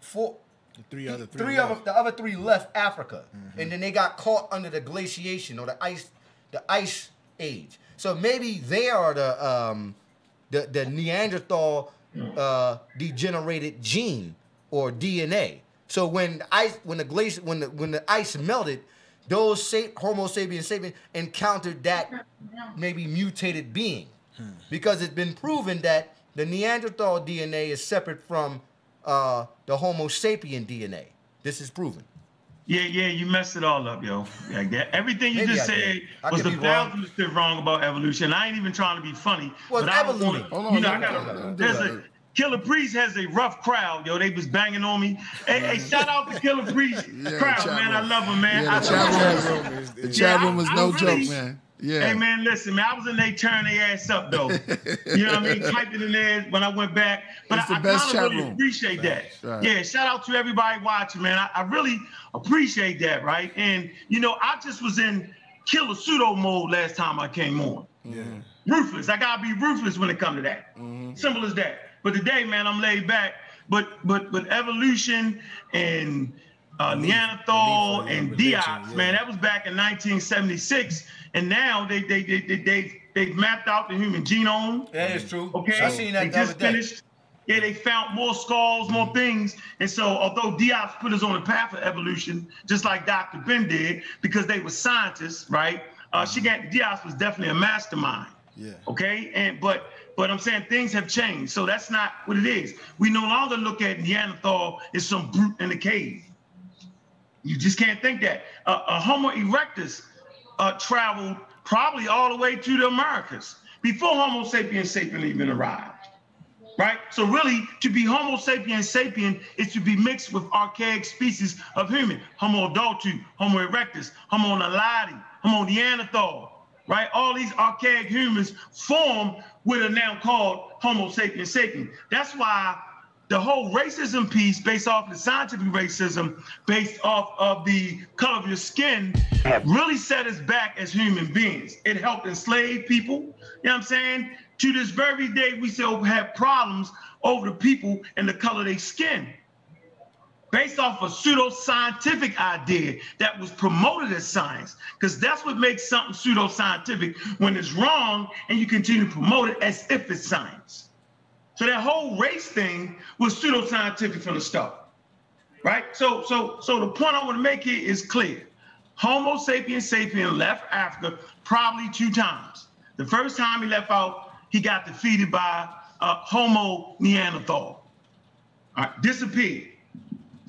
four. The three other three. Three of the other three left Africa, and then they got caught under the glaciation or the ice, the ice age. So maybe they are the um, the, the Neanderthal uh, degenerated gene or DNA. So when ice, when the glacier, when the when the ice melted, those Homo sapiens sapien encountered that maybe mutated being, because it's been proven that the Neanderthal DNA is separate from uh, the Homo sapien DNA. This is proven. Yeah, yeah, you messed it all up, yo. Like that. Everything you Maybe just I did. said I was could a be wrong. thousand percent wrong about evolution. I ain't even trying to be funny. Well, but I don't wanna- Hold on, you know, I got hold on. a, there's Do a. Killah Priest has a rough crowd, yo. They was banging on me. Hey, hey mm-hmm. shout out to Killah Priest Yeah, crowd, chat man. I love him, man. Yeah, I the chat love room, him. was- the Yeah, chat room I- was I no really- joke, man. Yeah. Hey man, listen, man, I was in there turning their ass up though. you know what I mean? Typing in there when I went back. But It's I, the I chat really room. appreciate that. Right. Yeah, shout out to everybody watching, man. I, I really appreciate that, right? And you know, I just was in killer pseudo mode last time I came on. Yeah. Ruthless. I gotta be ruthless when it comes to that. Simple as that. But today, man, I'm laid back. But but but evolution and uh, Neanderthal and Diop, yeah. man, that was back in 1976, and now they they they they they they've mapped out the human genome. That is true. Okay, I seen that they the just finished. Yeah, they found more skulls, more things, and so although Diop put us on the path of evolution, just like Dr. Ben did, because they were scientists, right? Uh, she got Diop was definitely a mastermind. Yeah. Okay, and but but I'm saying things have changed, so that's not what it is. We no longer look at Neanderthal as some brute in the cave. You just can't think that. Uh, a Homo erectus uh, traveled probably all the way to the Americas before Homo sapiens sapien even arrived. Right? So really, to be Homo sapiens sapien is to be mixed with archaic species of human. Homo adultus, Homo erectus, Homo naledi, Homo neanderthal. Right? All these archaic humans form what are now called Homo sapiens sapien. That's why the whole racism piece based off the scientific racism based off of the color of your skin really set us back as human beings. It helped enslave people you know what i'm saying? To this very day we still have problems over the people and the color of their skin. Based off a pseudo-scientific idea that was promoted as science because that's what makes something pseudo-scientific when it's wrong and you continue to promote it as if it's science so that whole race thing was pseudoscientific from the start, right? So, so, so the point I want to make here is clear. Homo sapiens sapien left Africa probably two times. The first time he left out, he got defeated by uh, Homo Neanderthal. All right, disappeared.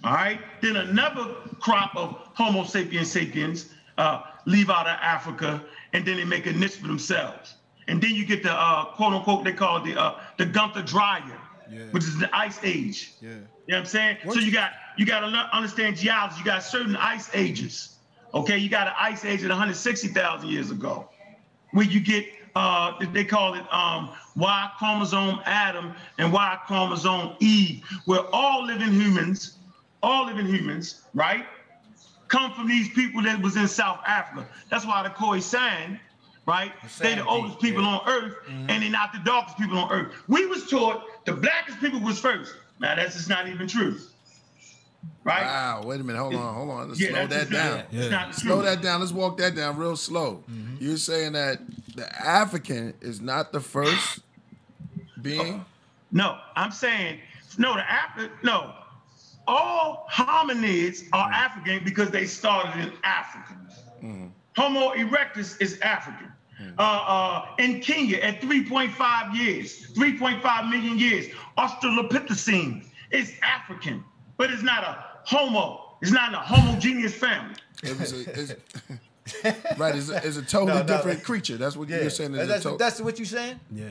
All right. Then another crop of Homo sapiens sapiens uh, leave out of Africa, and then they make a niche for themselves. And then you get the uh, quote unquote they call it the uh, the Younger Dryas, Yeah. which is the ice age. Yeah. You know what I'm saying? so you got you got to understand geology. You got certain ice ages. Okay, you got an ice age at 160,000 years ago, where you get uh they call it um Y chromosome Adam and Y chromosome Eve, where all living humans, all living humans, right, come from these people that was in South Africa. That's why the Khoisan, right? They the oldest people, yeah. on earth, mm-hmm. and they're not the darkest people on earth. We was taught the blackest people was first. Now that's just not even true. Right? Wow, wait a minute. Hold on, hold on. Let's Yeah, slow that down. not Slow that down. Let's walk that down real slow. Mm-hmm. You're saying that the African is not the first being? Oh, no, I'm saying no. The African no, all hominids are mm-hmm. African because they started in Africa. Homo erectus is African. Uh, uh, in Kenya, at 3.5 years, 3.5 million years, Australopithecine is African, but it's not a Homo. It's not a homogeneous family. It was a, it's, right. It's a, it's a totally No, no, different that- creature. That's what Yeah. you're saying. That's, to- that's what you're saying? Yeah.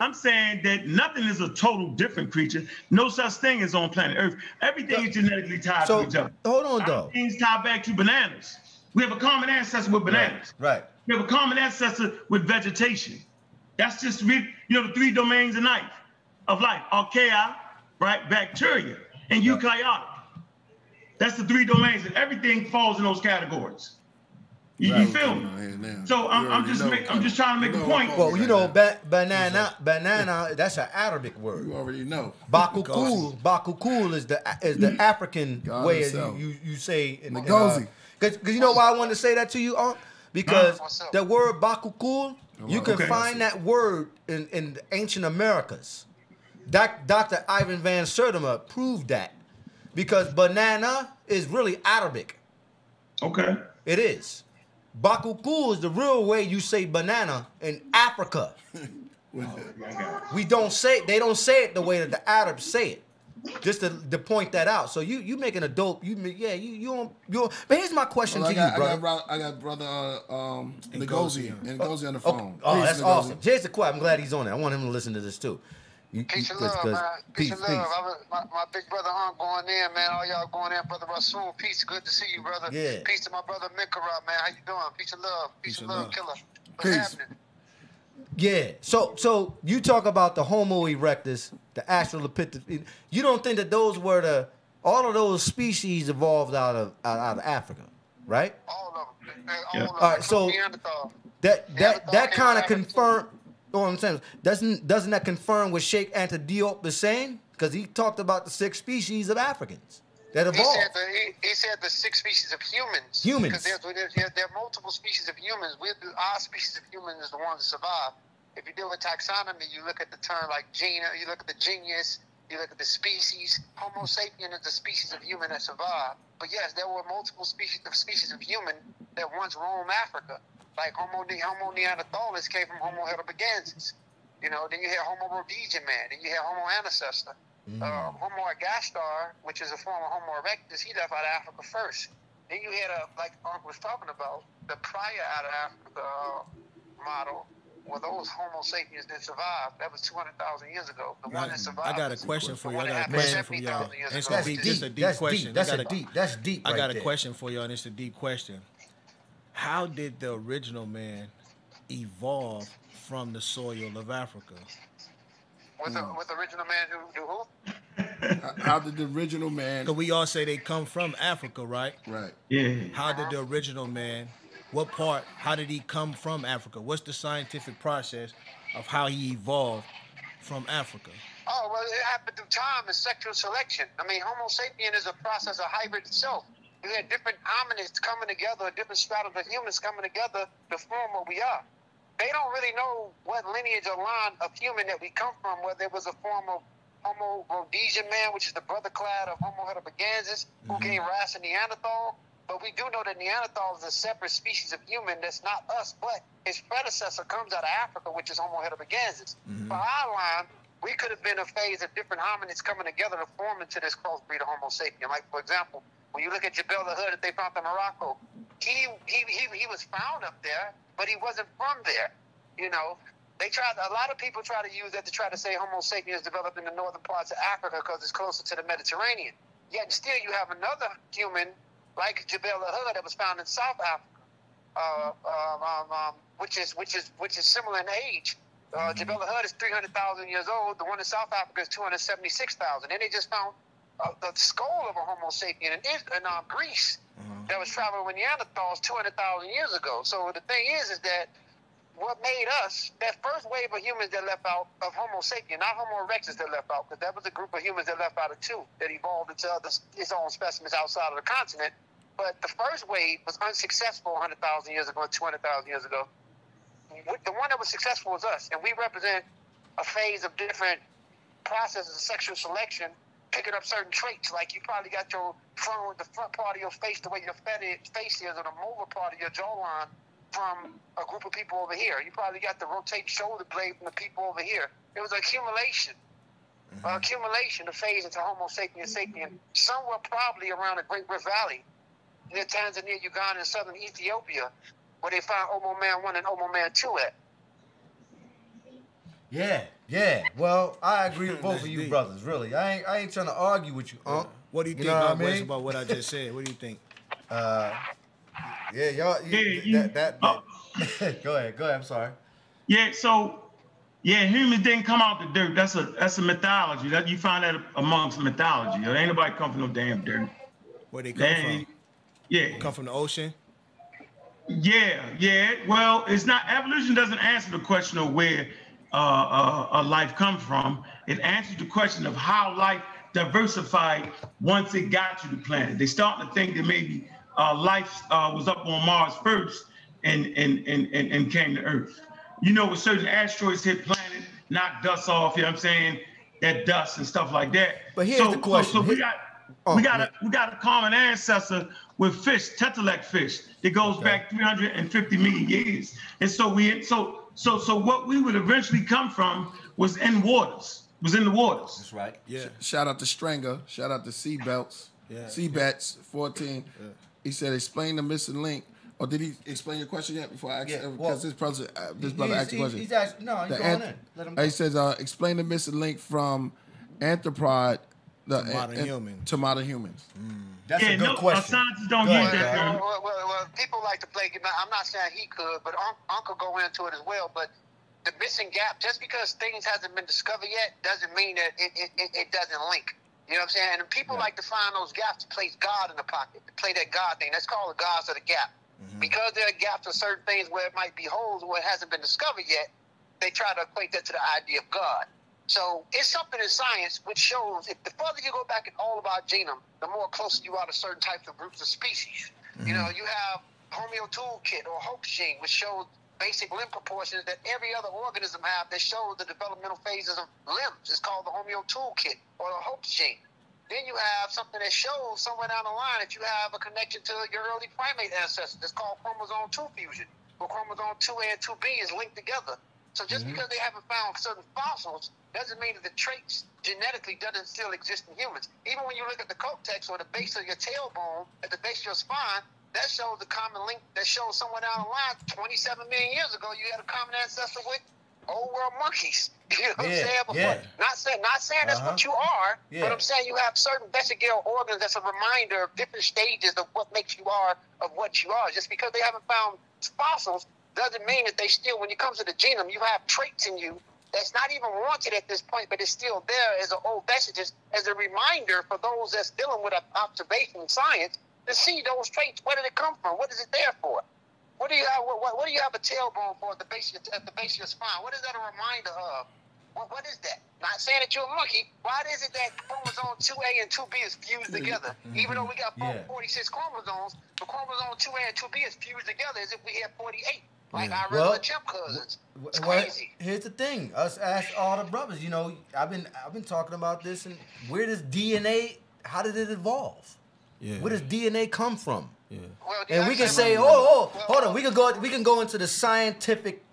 I'm saying that nothing is a total different creature. No such thing as on planet Earth. Everything is genetically tied So to each other. hold on Our though. genes tie back to bananas. We have a common ancestor with bananas. Right. We have a common ancestor with vegetation. That's just re- you know the three domains of life, of life: archaea, right, bacteria, and eukaryotic. That's the three domains, and everything falls in those categories. You, you feel me? So I'm, I'm just know make, I'm just trying to make you a know what point. Well, you know, ba- banana, banana, that's an Arabic word. You already know. Bakukul, bakukul is the is the African God way you, you you say in uh, Ngozi. Because you know why I wanted to say that to you, Unc? Because What's the word bakukul, you can Okay. find that word in, in the ancient Americas. Doc, Dr. Ivan Van Sertima proved that. Because banana is really Arabic. Okay. It is. Bakukul is the real way you say banana in Africa. We don't say they don't say it the way that the Arabs say it. Just to, to point that out. So you you making a dope. You ma- yeah you you on you. on- But here's my question Well, to got, you, I brother. got, bro- I got brother uh, um, Ngozi. Ngozi, Ngozi on the phone. oh, Peace, that's Ngozi. awesome. Here's the question. I'm glad he's on it. I want him to listen to this too. You, Peace you- and love, 'cause- man. 'cause- Peace, Peace, and love. peace. I was, my, my big brother Aunt going in, man. All y'all going in, brother Rasul. Peace. Good to see you, brother. Yeah. Peace to my brother Mikara, man. How you doing? Peace and love. Peace, Peace and and love, love. killer. What's Peace. happening? Yeah. So so you talk about the Homo erectus, the Australopithecus. You don't think that those were the all of those species evolved out of out, out of Africa, right? All of them. All Yeah. All right, so- That that that kind of from Africa, confirm. Know what I'm saying? Doesn't doesn't that confirm what Cheikh Anta Diop is saying? Because he talked about the six species of Africans that He said, the, he, he said the six species of humans. Humans. Because there, there are multiple species of humans. We're, our species of humans is the ones that survive. If you deal with taxonomy, you look at the term like gene, you look at the genus, you look at the species. Homo sapien is the species of human that survived. But yes, there were multiple species of species of human that once roamed Africa. Like Homo, Homo neanderthalis came from Homo heidelbergensis. You know, then you had Homo rhodesian man, then you had Homo antecessor. Uh, Homo ergaster, which is a form of Homo erectus, he left out of Africa first. Then you had a, like Uncle was talking about, the prior out of Africa uh, model, were those Homo sapiens that survived. That was 200,000 years ago. The one that survived. I got a question for you. I got a question for y'all. 70,000 It's gonna be That's just a deep. deep That's question. deep. That's I a got deep. That's deep. I right got a there. question for y'all, and it's a deep question. How did the original man evolve from the soil of Africa? With, the, mm. with original man who, who, who? How did the original man? Because we all say they come from Africa, right? Right. Yeah. How did the original man, what part, how did he come from Africa? What's the scientific process of how he evolved from Africa? Oh, well, it happened through time and sexual selection. I mean, Homo sapien is a process of hybrid itself. You had different hominids coming together, different stratas of humans coming together to form what we are. They don't really know what lineage or line of human that we come from, whether it was a form of Homo rhodesian man, which is the brother clade of Homo heidelbergensis, who mm-hmm. gave rise to Neanderthal. But we do know that Neanderthal is a separate species of human that's not us, but his predecessor comes out of Africa, which is Homo heidelbergensis. For mm-hmm. our line, we could have been a phase of different hominids coming together to form into this crossbreed of Homo sapien. Like, for example, when you look at Jebel Irhoud that they found in Morocco, he, he, he, he was found up there, but he wasn't from there. You know, they tried. A lot of people try to use that to try to say Homo sapiens developed in the northern parts of Africa because it's closer to the Mediterranean. Yet still, you have another human like Jebel Irhoud that was found in South Africa, uh, um, um, um, which is which is which is similar in age. Uh, Jebel Irhoud is 300,000 years old. The one in South Africa is 276,000. And they just found uh, the skull of a Homo sapien in, in uh, Greece that was traveling with Neanderthals 200,000 years ago. So the thing is, is that what made us that first wave of humans that left out of Homo sapien, not Homo erectus that left out, because that was a group of humans that left out of two that evolved into other, its own specimens outside of the continent. But the first wave was unsuccessful 100,000 years ago, 200,000 years ago. The one that was successful was us, and we represent a phase of different processes of sexual selection, picking up certain traits. Like you probably got your front, the front part of your face, the way your face is, or the molar part of your jawline from a group of people over here. You probably got the rotate shoulder blade from the people over here. It was accumulation. Uh, accumulation to phase into Homo sapiens sapien somewhere probably around the Great Rift Valley near Tanzania, Uganda, and southern Ethiopia, where they found Omo Man 1 and Omo Man 2 at. Yeah, yeah. Well, I agree with both of you deep. brothers. Really, I ain't, I ain't trying to argue with you, Unc. What do you, You think, know what I Unc West, mean? about what I just said? What do you think? Uh, yeah, y'all. Yeah, You, you- that, that, oh. that- go ahead, go ahead. I'm sorry. Yeah, so yeah, humans didn't come out the dirt. That's a that's a mythology. That you find that amongst mythology. There ain't nobody come from no damn dirt. Where they come They, from? yeah, Come from the ocean? yeah, yeah. Well, it's not evolution doesn't answer the question of where uh, uh, uh, life come from. It answers the question of how life diversified once it got to the planet. They starting to think that maybe uh, life uh, was up on Mars first and and, and and and came to Earth. You know, when certain asteroids hit planet, knock dust off. You know what I'm saying? That dust and stuff like that. But here's so, the question. So, so we got Oh, we got man. a we got a common ancestor with fish, tetralek fish, that goes Okay. back 350 million years. And so we so so so what we would eventually come from was in waters, was in the waters. That's right. Yeah. Shout out to Stranger. Shout out to Seatbelts. Yeah. Seabats 14. He said, explain the missing link. Or did he explain your question yet before I asked? Yeah, Because well, this brother, uh, this He- brother he's- asked a question. He's asked, no, he's The going anth- in. Let him go. He says, uh, explain the missing link from Anthropod the, To modern and- humans. to modern humans. Mm. That's yeah, a good no, question. scientists don't Go use ahead, that term. Well, well, well, people like to play. I'm not saying he could, but Un- Uncle go into it as well. But the missing gap, just because things hasn't been discovered yet, doesn't mean that it, it, it, it doesn't link. You know what I'm saying? And people like to find those gaps to place God in the pocket, to play that God thing. That's called the gods of the gap. Mm-hmm. Because there are gaps in certain things where it might be holes where it hasn't been discovered yet, they try to equate that to the idea of God. So it's something in science which shows if the further you go back in all of our genome, the more closer you are to certain types of groups of species. You mm-hmm. know, you have Homeo toolkit or Hox gene, which shows basic limb proportions that every other organism have that shows the developmental phases of limbs. It's called the Homeo toolkit or the Hox gene. Then you have something that shows somewhere down the line that you have a connection to your early primate ancestors. It's called chromosome 2 fusion, where chromosome 2A and 2B is linked together. So just mm-hmm. because they haven't found certain fossils doesn't mean that the traits genetically doesn't still exist in humans. Even when you look at the coccyx or the base of your tailbone, at the base of your spine, that shows the common link that shows somewhere down the line, 27 million years ago, you had a common ancestor with old world monkeys. You know what Yeah, I'm saying? But yeah. Not saying not saying that's Uh-huh. what you are, Yeah. but I'm saying you have certain vestigial organs that's a reminder of different stages of what makes you are of what you are. Just because they haven't found fossils doesn't mean that they still, when it comes to the genome, you have traits in you that's not even wanted at this point, but it's still there as an old vestiges, as a reminder for those that's dealing with observation science to see those traits. Where did it come from? What is it there for? What do you have? What, what, what do you have a tailbone for at the base of your, at the base of your spine? What is that a reminder of? What, what is that? Not saying that you're a monkey. Why is it that chromosome 2A and 2B is fused together? Mm-hmm. Even though we got four- Yeah. 46 chromosomes, the chromosome 2A and 2B is fused together as if we had 48, like Yeah. our Well, regular chimp cousins. It's Well, here's the thing. Us ask all the brothers. You know, I've been I've been talking about this. And where does DNA? How did it evolve? Yeah. Where does DNA come from? Yeah. Well, And we can say- say, oh, oh, Well, hold on. We can go. We can go into the scientific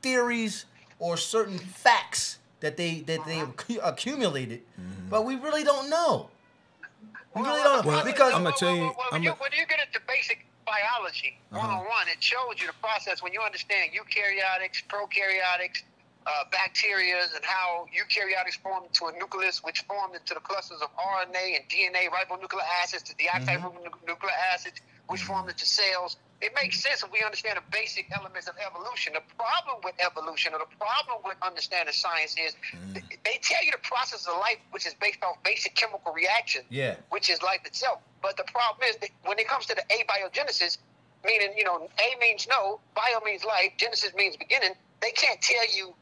theories or certain facts that they that they uh-huh. accu- accumulated, mm-hmm. but we really don't know. We really don't know Well, because I'ma tell you- Well, well, when, I'ma- you, when you get into basic biology, one on one, it shows you the process when you understand eukaryotics, prokaryotics, uh, bacteria, and how eukaryotics form into a nucleus, which formed into the clusters of RNA and DNA, ribonucleic acids, to deoxyribonucleic mm-hmm. acids, which formed mm-hmm. into cells. It makes sense if we understand the basic elements of evolution. The problem with evolution, or the problem with understanding science, is mm-hmm. th- they tell you the process of life, which is based off basic chemical reactions, Yeah. which is life itself. But the problem is that when it comes to the abiogenesis, meaning you know A means no, bio means life, genesis means beginning. They can't tell you.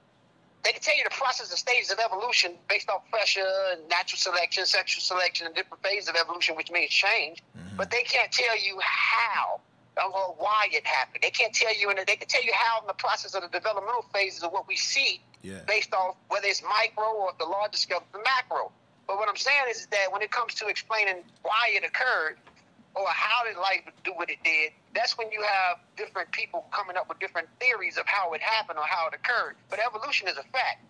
They can tell you the process and stages of evolution based off pressure, and natural selection, sexual selection, and different phases of evolution, which means change. Mm-hmm. But they can't tell you how or why it happened. They can't tell you, and they can tell you how in the process of the developmental phases of what we see Yeah. based off whether it's micro or the larger scale, the macro. But what I'm saying is that when it comes to explaining why it occurred or how did life do what it did, that's when you have different people coming up with different theories of how it happened or how it occurred. But evolution is a fact.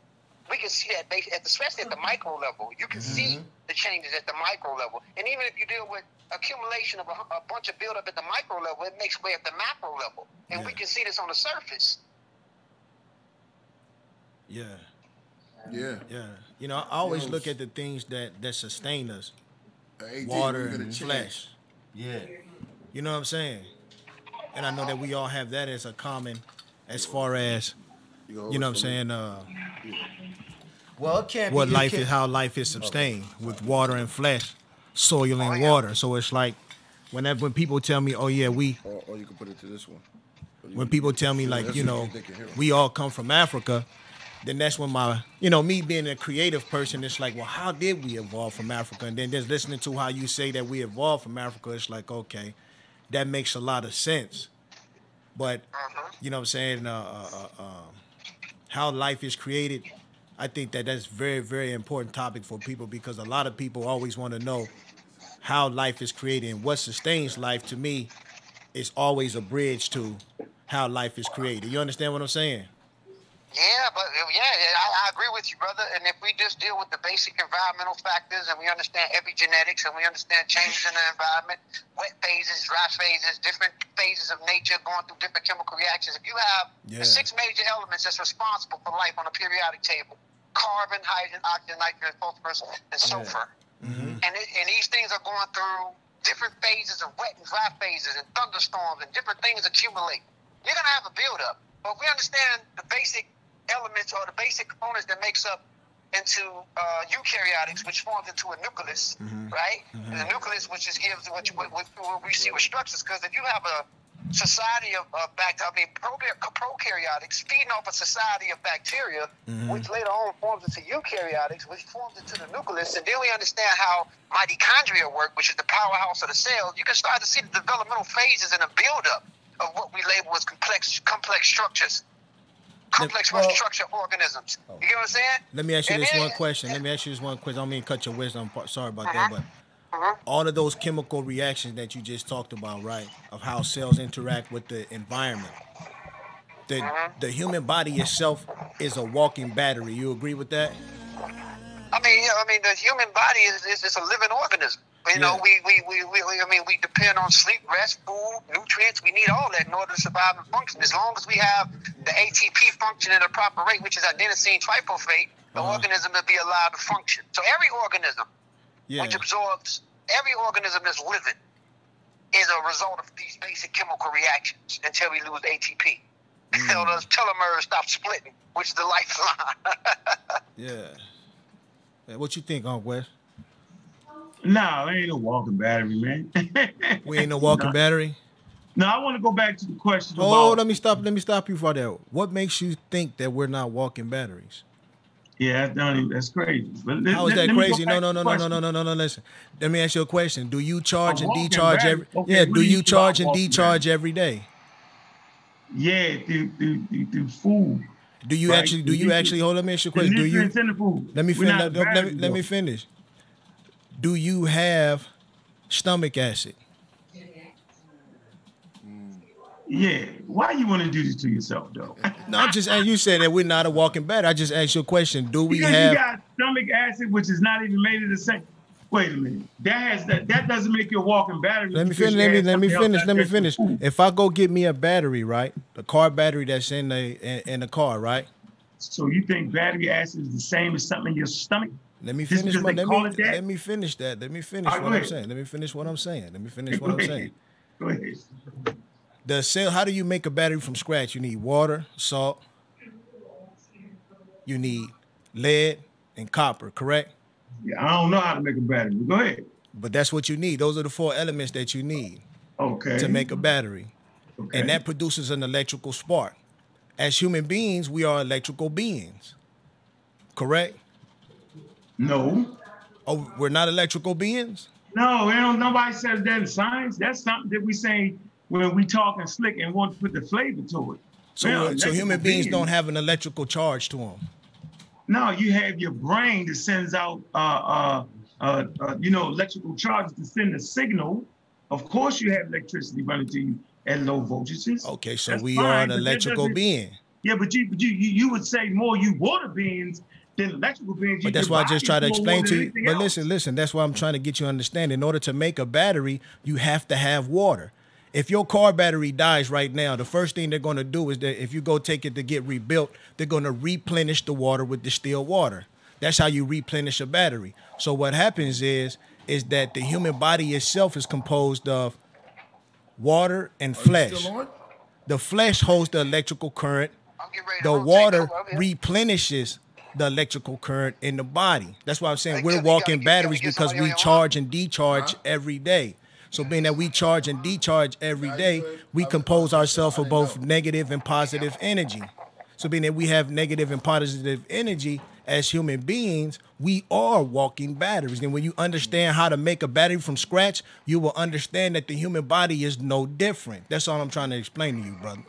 We can see that, bas- at- especially at the mm-hmm. micro level. You can see mm-hmm. the changes at the micro level. And even if you deal with accumulation of a, a bunch of buildup at the micro level, it makes way at the macro level. And we can see this on the surface. Yeah. Yeah. Yeah. You know, I always Yo, look at the things that that sustain us. AD, Water when you get a and chance, flesh. yeah, You know what I'm saying? And I know that we all have that as a common as far as you know what I'm saying, uh well, it can't. what be, you life can't- is how life is sustained with water and flesh, soil and water. So it's like whenever when people tell me, "Oh yeah, we," Or, or you can put it to this one. when people tell me like, you know, they can hear. we all come from Africa, then that's when my, you know, me being a creative person, it's like, well, how did we evolve from Africa? And then just listening to how you say that we evolved from Africa, it's like, okay, that makes a lot of sense. But you know what I'm saying? Uh, uh, uh, uh, how life is created, I think that that's very, very important topic for people because a lot of people always want to know how life is created and what sustains life. To me, is always a bridge to how life is created. You understand what I'm saying? Yeah, but uh, yeah, yeah, I, I agree with you, brother. And if we just deal with the basic environmental factors and we understand epigenetics and we understand changes in the environment, wet phases, dry phases, different phases of nature going through different chemical reactions. If you have Yeah. the six major elements that's responsible for life on a periodic table carbon, hydrogen, oxygen, nitrogen, phosphorus, and sulfur. And, it, and these things are going through different phases of wet and dry phases and thunderstorms and different things accumulate. You're going to have a buildup. But if we understand the basic elements or the basic components that makes up into uh, eukaryotics, which forms into a nucleus, mm-hmm. right? Mm-hmm. And the nucleus, which is gives what, you- what, what, we see with structures. Because if you have a society of, of bacteria, I mean, prokaryotics prokaryotics feeding off a society of bacteria, mm-hmm. which later on forms into eukaryotics, which forms into the nucleus, and then we understand how mitochondria work, which is the powerhouse of the cell. You can start to see the developmental phases and the buildup of what we label as complex complex structures, complex well- structure organisms. You get what I'm saying? Let me ask you And this then- one question. Let me ask you this one question. I don't mean to cut your wisdom. Sorry about Uh-huh. that, but all of those chemical reactions that you just talked about, right? Of how cells interact with the environment. The Uh-huh. the human body itself is a walking battery. You agree with that? I mean, yeah, I mean, the human body is, is, is a living organism. You know, Yeah. we, we, we, we, we- I mean, we depend on sleep, rest, food, nutrients. We need all that in order to survive and function. As long as we have the ATP function at a proper rate, which is adenosine triphosphate, the Uh-huh. organism will be allowed to function. So every organism Yeah. which absorbs every organism that's living is a result of these basic chemical reactions until we lose ATP. Until those telomeres stop splitting, which is the lifeline. Yeah. Yeah, What you think, Uncle Wes? No, it ain't no walking battery, man. We ain't no walking battery. no, I want to go back to the question Oh, about. let me stop. Let me stop you for that. What makes you think that we're not walking batteries? Yeah, that's, that's crazy. But How is that let me go crazy? No, no, no, no, no, no, no, no, no. Listen, let me ask you a question. Do you charge and decharge battery? every? Okay, yeah. Do you you charge and decharge every day? Yeah, through, through, through, through food. Do you Right. actually? Do you actually? Hold. Let me ask you a The question. Do you? in the food. Let me finish. Let, let me let me finish. Do you have stomach acid? Yeah. Why you want to do this to yourself, though? No, I'm just. And you said that we're not a walking battery. I just asked you a question. Do we because have? you got stomach acid, which is not even made of the same. Wait a minute. That has that. That doesn't make you a walking battery. Let me finish. Let me let me finish. Let me finish. If I go get me a battery, right, the car battery that's in the in, in the car, right. So you think battery acid is the same as something in your stomach? Let me finish. My, let me let me finish that. Let me finish right, what I'm saying. Let me finish what I'm saying. Let me finish what I'm saying. Go ahead. The cell. How do you make a battery from scratch? You need water, salt. You need lead and copper. Correct. Yeah, I don't know how to make a battery. But go ahead. But that's what you need. Those are the four elements that you need Okay. to make a battery. Okay. And that produces an electrical spark. As human beings, we are electrical beings. Correct? no. Oh, we're not electrical beings? No, you know, nobody says that in science. That's something that we say when we talking slick and want to put the flavor to it. So, so human beings beings. don't have an electrical charge to them. No, you have your brain that sends out, uh, uh, uh, uh, you know, electrical charges to send a signal. Of course, you have electricity running to you at low voltages. Okay, so That's we fine, are an electrical being. Yeah, but you, but you, you, you would say more you water beings than electrical beings. But that's why I just try to explain to you. But else. listen, listen, that's why I'm trying to get you to understand. In order to make a battery, you have to have water. If your car battery dies right now, the first thing they're going to do is that if you go take it to get rebuilt, they're going to replenish the water with distilled water. That's how you replenish a battery. So what happens is is that the human body itself is composed of water and flesh. The flesh holds the electrical current I'm getting ready to the water replenishes the electrical current in the body. That's why I'm saying Hey, we're can we- can walking we- can we batteries because we charge and decharge every day. So being that we charge and decharge every day, we compose ourselves of both negative and positive energy. So being that we have negative and positive energy as human beings, we are walking batteries. And when you understand how to make a battery from scratch, you will understand that the human body is no different. That's all I'm trying to explain to you, brother.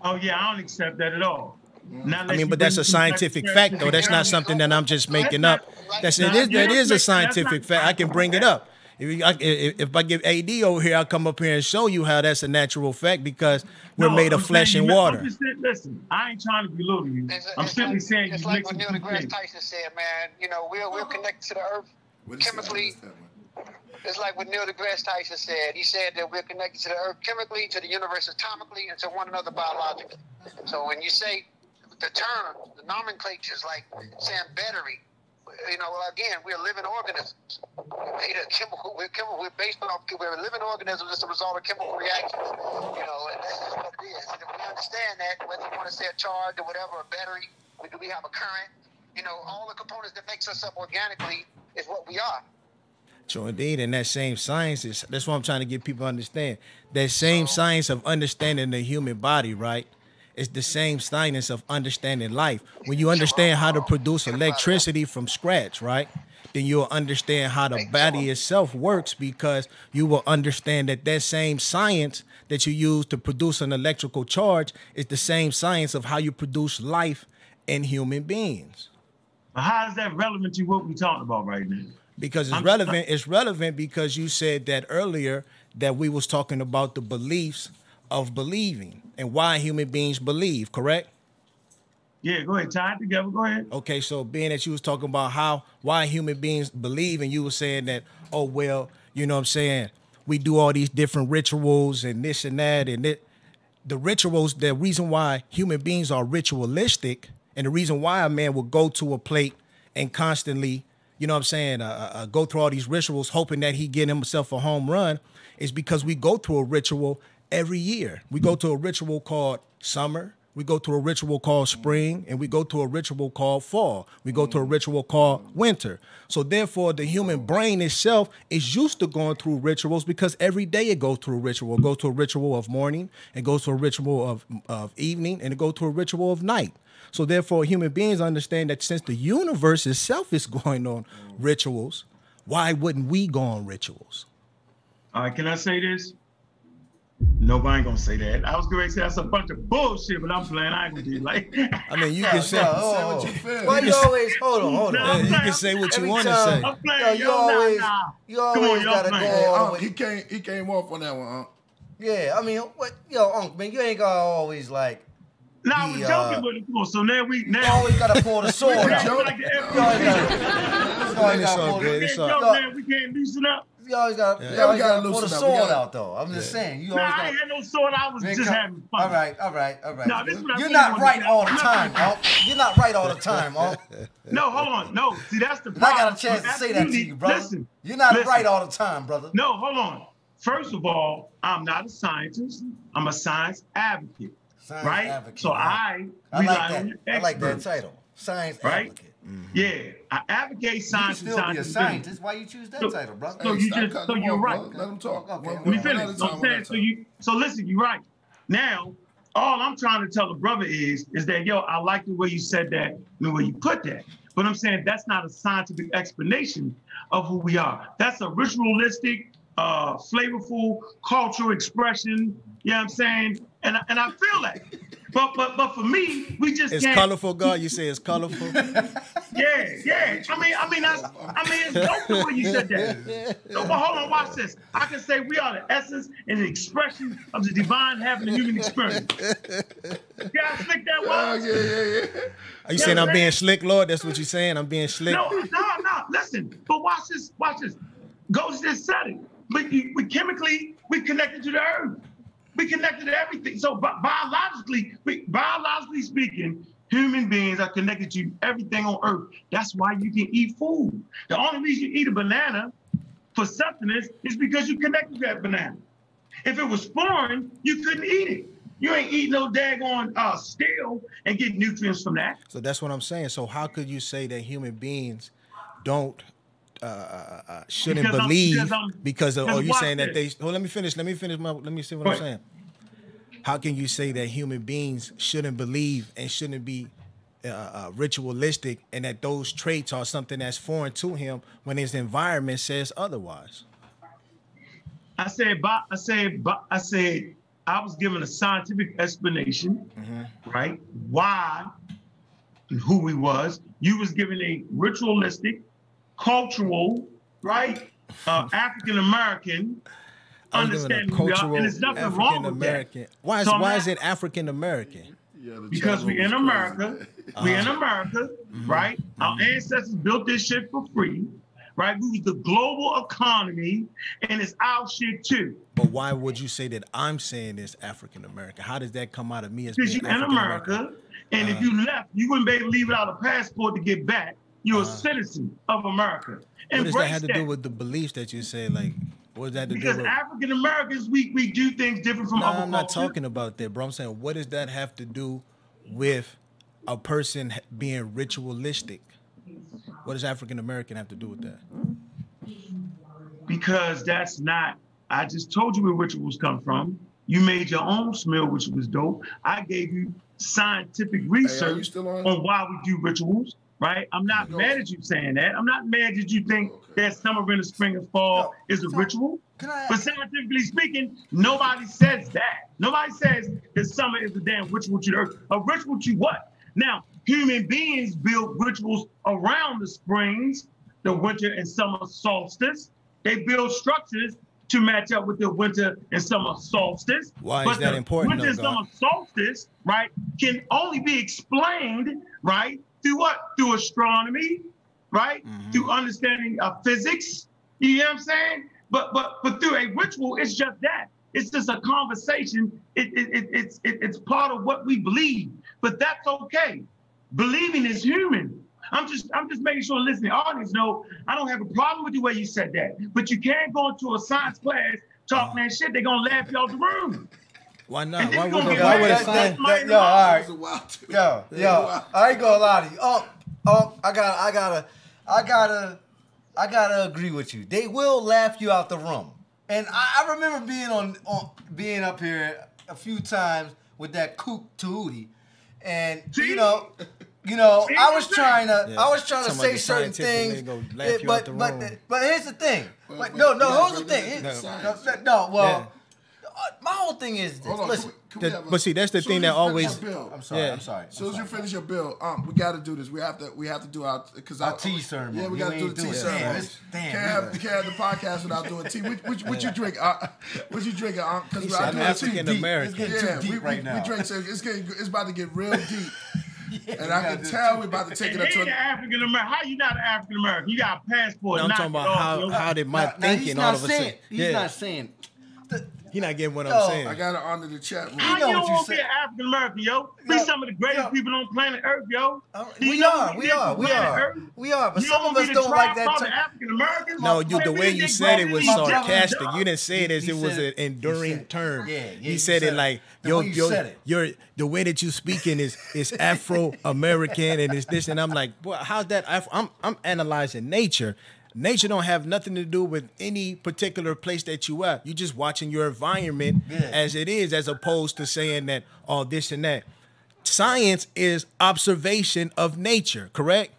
Oh yeah, I don't accept that at all. I mean, but that's a scientific fact, though. That's not something that I'm just making up. That's it is that is a scientific fact. I can bring it up. If, you, I, if if I give AD over here, I'll come up here and show you how that's a natural fact because we're No, made of I'm flesh and water. I'm saying- listen, I ain't trying to belittle you. It's, I'm it's simply like, saying it's you like what the Neil deGrasse. Tyson said, man. You know, we're we're connected to the earth What is that? chemically. What's that one? It's like what Neil deGrasse Tyson said. He said that we're connected to the earth chemically, to the universe atomically, and to one another biologically. So when you say the term, the nomenclature is like saying battery. You know, again, we're living organisms. We're chemical. We're chemical. We're based on. We're living organisms as a result of chemical reactions. You know, and that's just what it is. And if we understand that, whether you want to say a charge or whatever, a battery, we do we have a current? You know, all the components that makes us up organically is what we are. So indeed, in that same science is that's what I'm trying to get people to understand. That same oh. science of understanding the human body, right? It's the same science of understanding life. When you understand how to produce electricity from scratch, right? Then you'll understand how the body itself works because you will understand that that same science that you use to produce an electrical charge is the same science of how you produce life in human beings. But how is that relevant to what we're talking about right now? because it's I'm- relevant. It's relevant because you said that earlier that we was talking about the beliefs of believing and why human beings believe. Correct? Yeah, go ahead. Tie it together. Go ahead. Okay, so being that you was talking about how why human beings believe, and you were saying that, oh well, you know what I'm saying, we do all these different rituals and this and that, and it the rituals, the reason why human beings are ritualistic, and the reason why a man will go to a plate and constantly, you know what I'm saying, uh, uh, go through all these rituals, hoping that he get himself a home run, is because we go through a ritual every year. We go to a ritual called summer. We go to a ritual called spring, and we go to a ritual called fall. We go to a ritual called winter. So therefore, the human brain itself is used to going through rituals because every day it goes through a ritual. It goes to a ritual of morning, it goes to a ritual of, of evening, and it goes to a ritual of night. So therefore, human beings understand that since the universe itself is going on rituals, why wouldn't we go on rituals? All right, can I say this? Nobody ain't gonna say that. I was going to say that's a bunch of bullshit, but I'm playing. I ain't gonna do it like. I mean, you can say, Yo, Say oh, what you feel. Why you always hold on, hold on? I'm you can say what you want to say. I'm playing. Yo, yo, you nah, always, nah. you Come on, always y'all gotta playing. go Hey, all the way. he came he came off on that one, Huh? Yeah, I mean, what? Yo, Unc, man, you ain't gotta always like. Nah, I was joking uh, with it. Come So now we You now. always gotta pull the sword we out. You like the joke. always gotta, you always It's gotta all pull good. the- It's all- Yo, we can't loosen up. You always gotta, you Yeah, we gotta gotta pull the loosen up. We sword gotta- out though. I'm just saying, you Nah, always I gotta. ain't had no sword. I was Man, just come- having fun. All right, all right, all right. No, this is what I You're not right all the I'm not time, gonna- Unc. You're not right all the time, Unc. No, hold on. No, see that's the And I got a chance to say that to you, brother. Listen, You're not listen. right all the time, brother. No, hold on. First of all, I'm not a scientist. I'm a science advocate, Science right? advocate, so yeah. I I rely like on that. I like that title, science Right? advocate. Yeah, I advocate You can science and still be a science. scientist. Why you choose that So- title, brother? So Hey, you just so you're off, right. bro. Let him talk. Okay, One- okay. Let me finish. So I'm saying, one at a so you, so listen, you're right. Now, all I'm trying to tell the brother is, is that yo, I like the way you said that, and the way you put that. But I'm saying that's not a scientific explanation of who we are. That's a ritualistic, uh, flavorful cultural expression. You know what I'm saying? And and I feel that. But but but for me, we just It's can't. colorful, God. You say it's colorful. Yeah, yeah. I mean, I mean, that's, I mean, it's dope the way you said that. So, but hold on, watch this. I can say we are the essence and the expression of the divine having the human experience. Yeah, I slick that Oh, was. yeah, yeah, yeah. Are you saying I'm being slick, Lord? That's what you're saying. I'm being slick. No, no, no. Listen, but watch this. Watch this. Go to this setting. We, we chemically we connected to the earth. We connected to everything. So bi- biologically, we, biologically speaking, human beings are connected to everything on earth. That's why you can eat food. The only reason you eat a banana for sustenance is because you connected to that banana. If it was foreign, you couldn't eat it. You ain't eat no daggone uh, steel and get nutrients from that. So that's what I'm saying. So how could you say that human beings don't uh, uh, uh, shouldn't Because I'm- believe because I'm- because of, because oh you watch saying that they oh let me finish let me finish my let me see what Go I'm saying. How can you say that human beings shouldn't believe and shouldn't be uh, uh, ritualistic and that those traits are something that's foreign to him when his environment says otherwise? I said, but I said, but I said, I was given a scientific explanation, right? Why and who he was. You was given a ritualistic, cultural, right? uh, African American I was doing a understanding who we are, cultural and there's nothing wrong African with that. American. Why is So why not- is it African American? Yeah, because we room in is America, crazy. we in Uh-huh. America, Mm-hmm. right? Our ancestors built this shit for free, right? We was the global economy, and it's our shit too. But why would you say that I'm saying this African American? How does that come out of me as Because being you in America, and if Uh-huh. you left, you wouldn't be able to leave without a passport to get back. You're a citizen of America. And What does that Embrace have to do with the beliefs that you say? Like, what does that have to because do with? African Americans, we, we do things different from No, other I'm not cultures. talking about that, bro. I'm saying, what does that have to do with a person being ritualistic? What does African American have to do with that? because that's not. I just told you where rituals come from. You made your own smell, which was dope. I gave you scientific research still on? on why we do rituals, right? I'm not mad at you saying that. I'm not mad that you think that summer, in the spring, and fall is a ritual. I But scientifically speaking, nobody says that. Nobody says that summer is a damn ritual to the earth. A ritual to what? Now, human beings build rituals around the springs, the winter and summer solstice. They build structures to match up with the winter and summer solstice. Why is that the important, Winter and though, God? summer solstice, right, can only be explained, right, through what? Through astronomy, right? Mm-hmm. Through understanding of physics. You know what I'm saying? But but but through a ritual, it's just that. It's just a conversation. It, it, it it's it, it's part of what we believe. But that's okay. Believing is human. I'm just I'm just making sure listening audience know I don't have a problem with the way you said that. But you can't go into a science class talking that shit. They're gonna laugh you out the room. Why not? Why would gonna the, get why would a at science? that yo, all right. It's a wild too. Yo, yo. I ain't gonna lie to you. Oh, oh, I got, I gotta, I gotta, I gotta agree with you. They will laugh you out the room, and I, I remember being on, on, being up here a few times with that kook Tahuti, and you know, you know, I was trying to, Yeah. I was trying to Somebody say certain things, gonna laugh yeah, you but the but the- but here's the thing. Wait, But no, no, gotta here's the thing. it down to No, no, no, well, Yeah. My whole thing is this. Hold on. Listen. Can we, can The- have a- but see, that's the thing that always- bill, I'm sorry. Yeah. I'm sorry. As soon as you finish your bill, um, we got to do this. We have to, we have to do our because Our tea ceremony. Yeah, we We got to do the tea doing it. ceremony. Damn, damn, can't we have, can't have the podcast without doing tea. What, what, what you drink? Uh, what you drinking? Because He I said do I'm a African tea. American. It's getting too deep we, right we, now. We drink, so it's getting, it's about to get real deep, and I can tell we're about to take it up to. ain't A, African American. How you not an African American? You got a passport. No, I'm talking about how yo. how did my Now- now, thinking not all of a sudden? He's Yeah, not saying. He not getting what Yo, I'm saying. I got to honor the chat room. How You know you what don't you want to be said. an African American, yo? Be Yo, some of the greatest yo. people on planet Earth, yo. Uh, Do you we are, what we are, we are, Earth? we are. But You some of us don't like that. term. African Americans. No, you, the way you said it was sarcastic. You didn't say it as it was an enduring He said it. term. Yeah, yeah, you you said said it it. like yo, yo, said you're the way that you speaking is is Afro American and it's this and I'm like, boy, how's that? Afro? I'm I'm analyzing nature. Nature don't have nothing to do with any particular place that you at. You're just watching your environment Yeah. as it is, as opposed to saying that all this and that. Science is observation of nature, correct?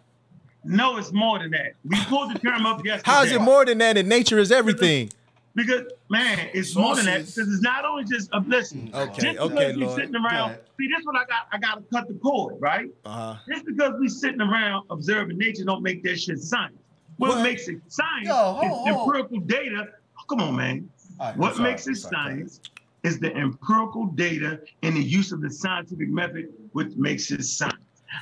No, it's more than that. We pulled the term up yesterday. How is it more than that? And nature is everything. Because man, it's more than that. Because it's not only just a listen. Okay, just because okay, we Lord. sitting around. See, this one I got. I got to cut the cord, right? Uh-huh. Just because we sitting around observing nature, don't make that shit science. What, What? makes it science Yo, hold- is hold. empirical data. Oh, come on, man. Right, what sorry, makes it sorry, science is the empirical data and the use of the scientific method, which makes it science.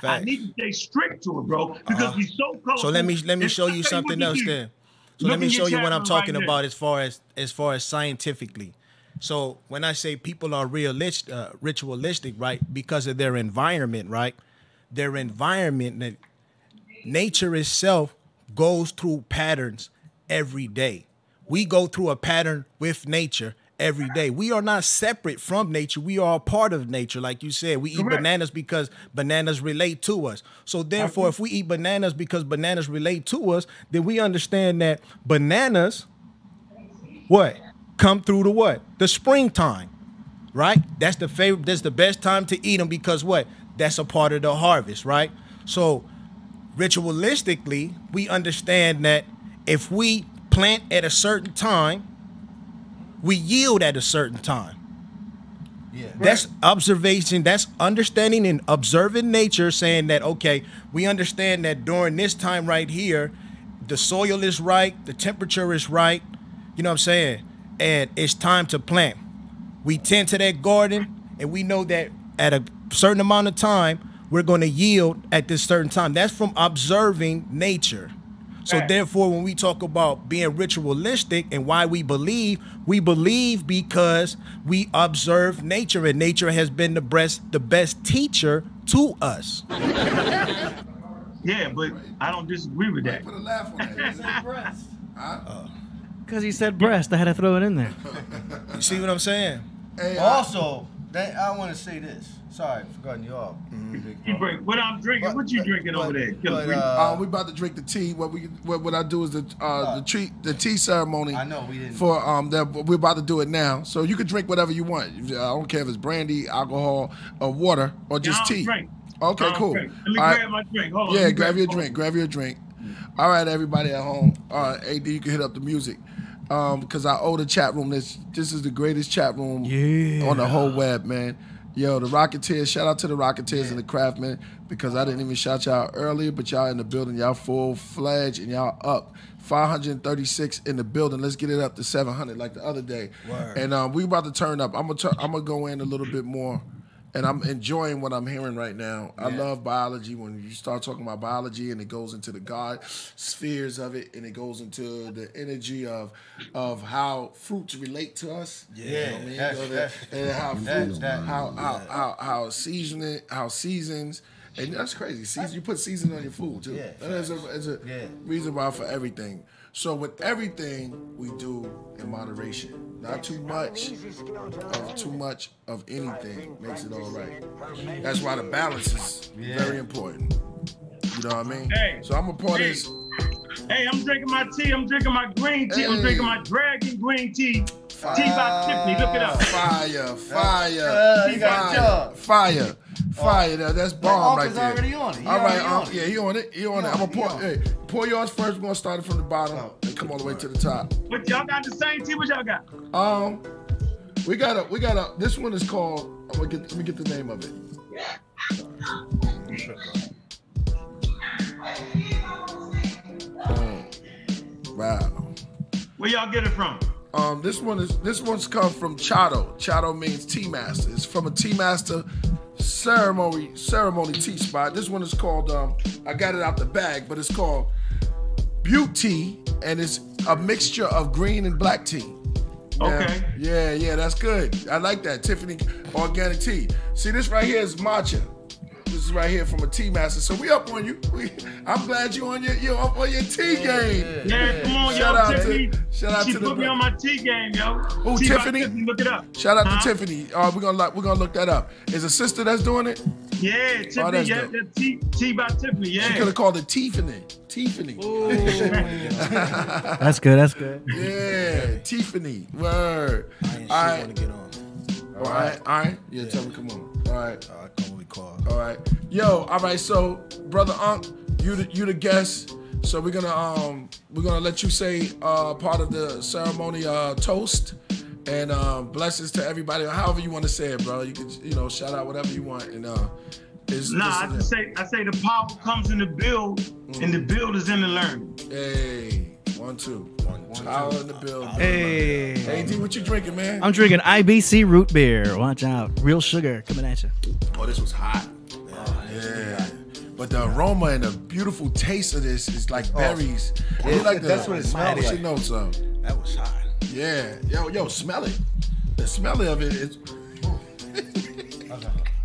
I need to stay strict to it, bro, because Uh-huh. we so colorful. So let me let me show you something else then. So Look let me show you what I'm talking right about as far as as far as scientifically. So when I say people are realist, uh, ritualistic, right, because of their environment, right, their environment, nature itself goes through patterns every day. We go through a pattern with nature every day. We are not separate from nature. We are a part of nature. Like you said, we eat Correct. bananas because bananas relate to us. So therefore, if we eat bananas because bananas relate to us, then we understand that bananas, what? Come through the what? The springtime. Right? That's the favorite, that's the best time to eat them because what? That's a part of the harvest, right? So ritualistically, we understand that if we plant at a certain time, we yield at a certain time. Yeah. That's observation. That's understanding and observing nature, saying that okay, we understand that during this time right here, the soil is right, the temperature is right. You know what I'm saying? And it's time to plant. We tend to that garden, and we know that at a certain amount of time, we're going to yield at this certain time. That's from observing nature. So Right. therefore, when we talk about being ritualistic and why we believe, we believe because we observe nature, and nature has been the best, the best teacher to us. Yeah, but I don't disagree with that. Put a laugh on that. Huh? Because he said breast, I had to throw it in there. You see what I'm saying? Hey, uh, Also, that, I want to say this. Sorry for cutting you off. big You bro. bring what I'm drinking. But- what you but- drinking but- over there? Killer but, Green? uh, Uh, we about to drink the tea. What we what, what I do is the uh, the tea the tea ceremony. I know, we didn't- For um that we're about to do it now. So you can drink whatever you want. I don't care if it's brandy, alcohol, or water, or just I tea. drink. Okay, cool. drink. Let me All right. grab my drink. Hold on. Yeah, let me grab your drink. Grab your drink. All right, everybody at home. All right, AD, you can hit up the music. Um, because I owe the chat room this. This is the greatest chat room Yeah. on the whole web, man. Yo, the Rocketeers. Shout out to the Rocketeers and the Craftmen because I didn't even shout y'all earlier, but y'all in the building. Y'all full fledged and y'all up. 536 in the building. Let's get it up to 700 like the other day. Word. And um, we about to turn up. I'm gonna I'm gonna go in a little bit more, and I'm enjoying what I'm hearing right now. I love biology when you start talking about biology and it goes into the God spheres of it, and it goes into the energy of of how fruits relate to us. You know I mean? that's- that's- and how fruits, that- how, how how how seasoning, how seasons. And that's crazy. Season, you put season on your food too. Yeah. There's a, a Yeah. reason why for everything. So with everything we do in moderation, not too much of too much of anything makes it all right. That's why the balance is very important. You know what I mean? Hey. So I'm gonna pour Hey. this. Hey, I'm drinking my tea. I'm drinking my green tea. I'm drinking my dragon green tea. Tea by Tiffany. Look it up. Fire, fire, Yeah, uh, you got a fire, fire, fire. Now, That's bomb right there. already on it. He All right, already Unc, on yeah, he on it. He on it. I'm gonna pour. Hey, pour yours first. We're gonna start it from the bottom Oh. and come all the way to the top. What y'all got the same tea? What y'all got? Um, we got a, we got a. This one is called. I'm gonna get. Let me get the name of it. Um, wow. Where y'all get it from? Um, this one is this one's come from Chato. Chato means tea master. It's from a tea master ceremony ceremony tea spot. This one is called. Um, I got it out the bag, but it's called Beauty, and it's a mixture of green and black tea. Yeah, Okay. Yeah, yeah, that's good. I like that. Tiffany organic tea. See, this right here is matcha. This is right here from a tea master. So we up on you. We, I'm glad you on your you up on your tea game. Yeah, come on, Shout yo, out to- Tiffany. shout out she to the put me on my T game, yo. Who, Tea Tiffany? Look it up. Shout out Huh? to Tiffany. Uh, we're gonna look, we're gonna look that up. Is a sister that's doing it? Yeah, Tiffany. Oh, that's yeah, dope. yeah, tea, tea by Tiffany. She could Yeah. have called it Tiffany. Tiffany. That's good. That's good. Yeah, Tiffany. Word. I ain't All shit right. want to get on. All right. All right. Yeah, tell me. Come on. All right. Uh, come what we call. All right. Yo. All right. So, brother Unc, you the you the guest. So we're gonna um we're gonna let you say uh part of the ceremony uh toast and uh, blessings to everybody. However you want to say it, bro. You can you know shout out whatever you want and uh. Is, Nah, I just say I say the power comes in the build, and the build is in the learning. Hey, one two. One, two. Power in the building. Hey. Hey, D, what you drinking, man? I'm drinking IBC root beer. Watch out. Real sugar coming at you. Oh, this was hot. Oh, yeah. But the aroma and the beautiful taste of this is like oh. berries. I Yeah, like the, that's what it smells what like. you know, so. That was hot. Yeah. Yo, yo, smell it. The smell of it is.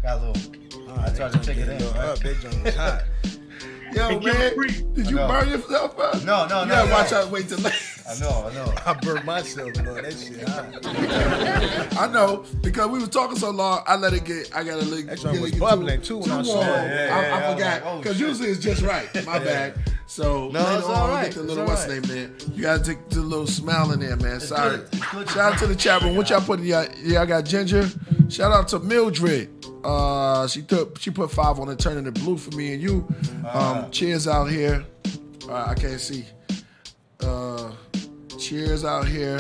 Got a little. Uh, I tried to take it in. Up, right? that joint was hot. Yo, Hey, man. Did you burn yourself up? No, no, you no, gotta no. watch out. Wait till later. I know, I know. I burned myself, bro. That shit hot. I know because we were talking so long. I let it get. I gotta let That joint get was get bubbling, too, too, when I saw Yeah, yeah, I, yeah. I I was forgot like, oh, because usually it's just right. My bad. So No, later it's on, all we right. get the little what's right. name there. You gotta take the little smile in there, man. Sorry. good. Good Shout out to the chat room. What y'all put in y'all? Y'all got ginger. Shout out to Mildred. Uh, she took she put five on it, turning it blue for me and you. Um, cheers out here. Uh, I can't see. Uh, cheers out here.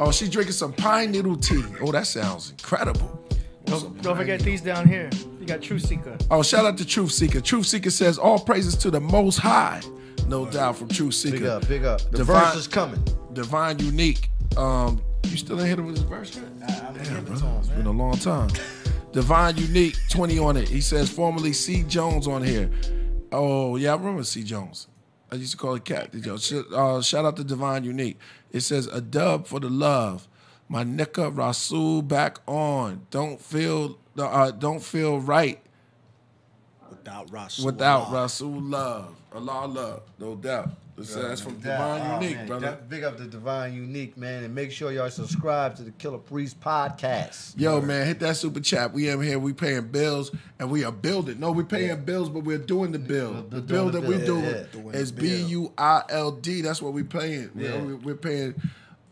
Oh, she's drinking some pine needle tea. Oh, that sounds incredible. Some Don't, don't forget needle. these down here. You got True Seeker. Oh, shout out to Truth Seeker. Truth Seeker says, All praises to the Most High. no doubt from True Seeker. Big up, big up. The Divine- verse is coming. Divine Unique. Um, you still ain't hit him with his verse yet? Damn, give it brother. to him, It's man. been a long time. Divine Unique, 20 on it. He says, formerly C. Jones on here. Oh, yeah, I remember C. Jones. I used to call it Cat. Did Uh, shout out to Divine Unique. It says, a dub for the love. My nigga Rasul back on. Don't feel uh, don't feel right Without Rasul. without Rasul love. Allah love, no doubt. It says that's from Divine Oh, Unique, man. brother. That- Big up the Divine Unique, man. And make sure y'all subscribe to the Killah Priest podcast. Yo, man, hit that super chat. We am here. We paying bills and we are building. No, we paying bills, but we're doing the bill. We're the doing bill that we bill, doing yeah, doing is the B bill. U I L D. That's what we paying. We're- Yeah. We're, we're paying.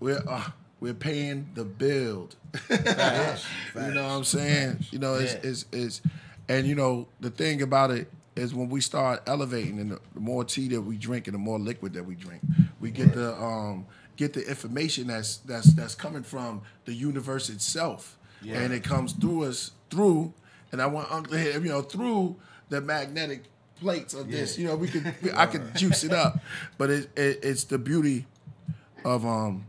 We're uh, we're paying the build. you know what I'm saying? You know, it's, Yeah. it's it's and you know the thing about it is when we start elevating and the, more tea that we drink and the more liquid that we drink, we get the um get the information that's that's that's coming from the universe itself, and it comes through us through. And I want Uncle you know through the magnetic plates of this. You know, we could we, I could juice it up, but it, it it's the beauty of um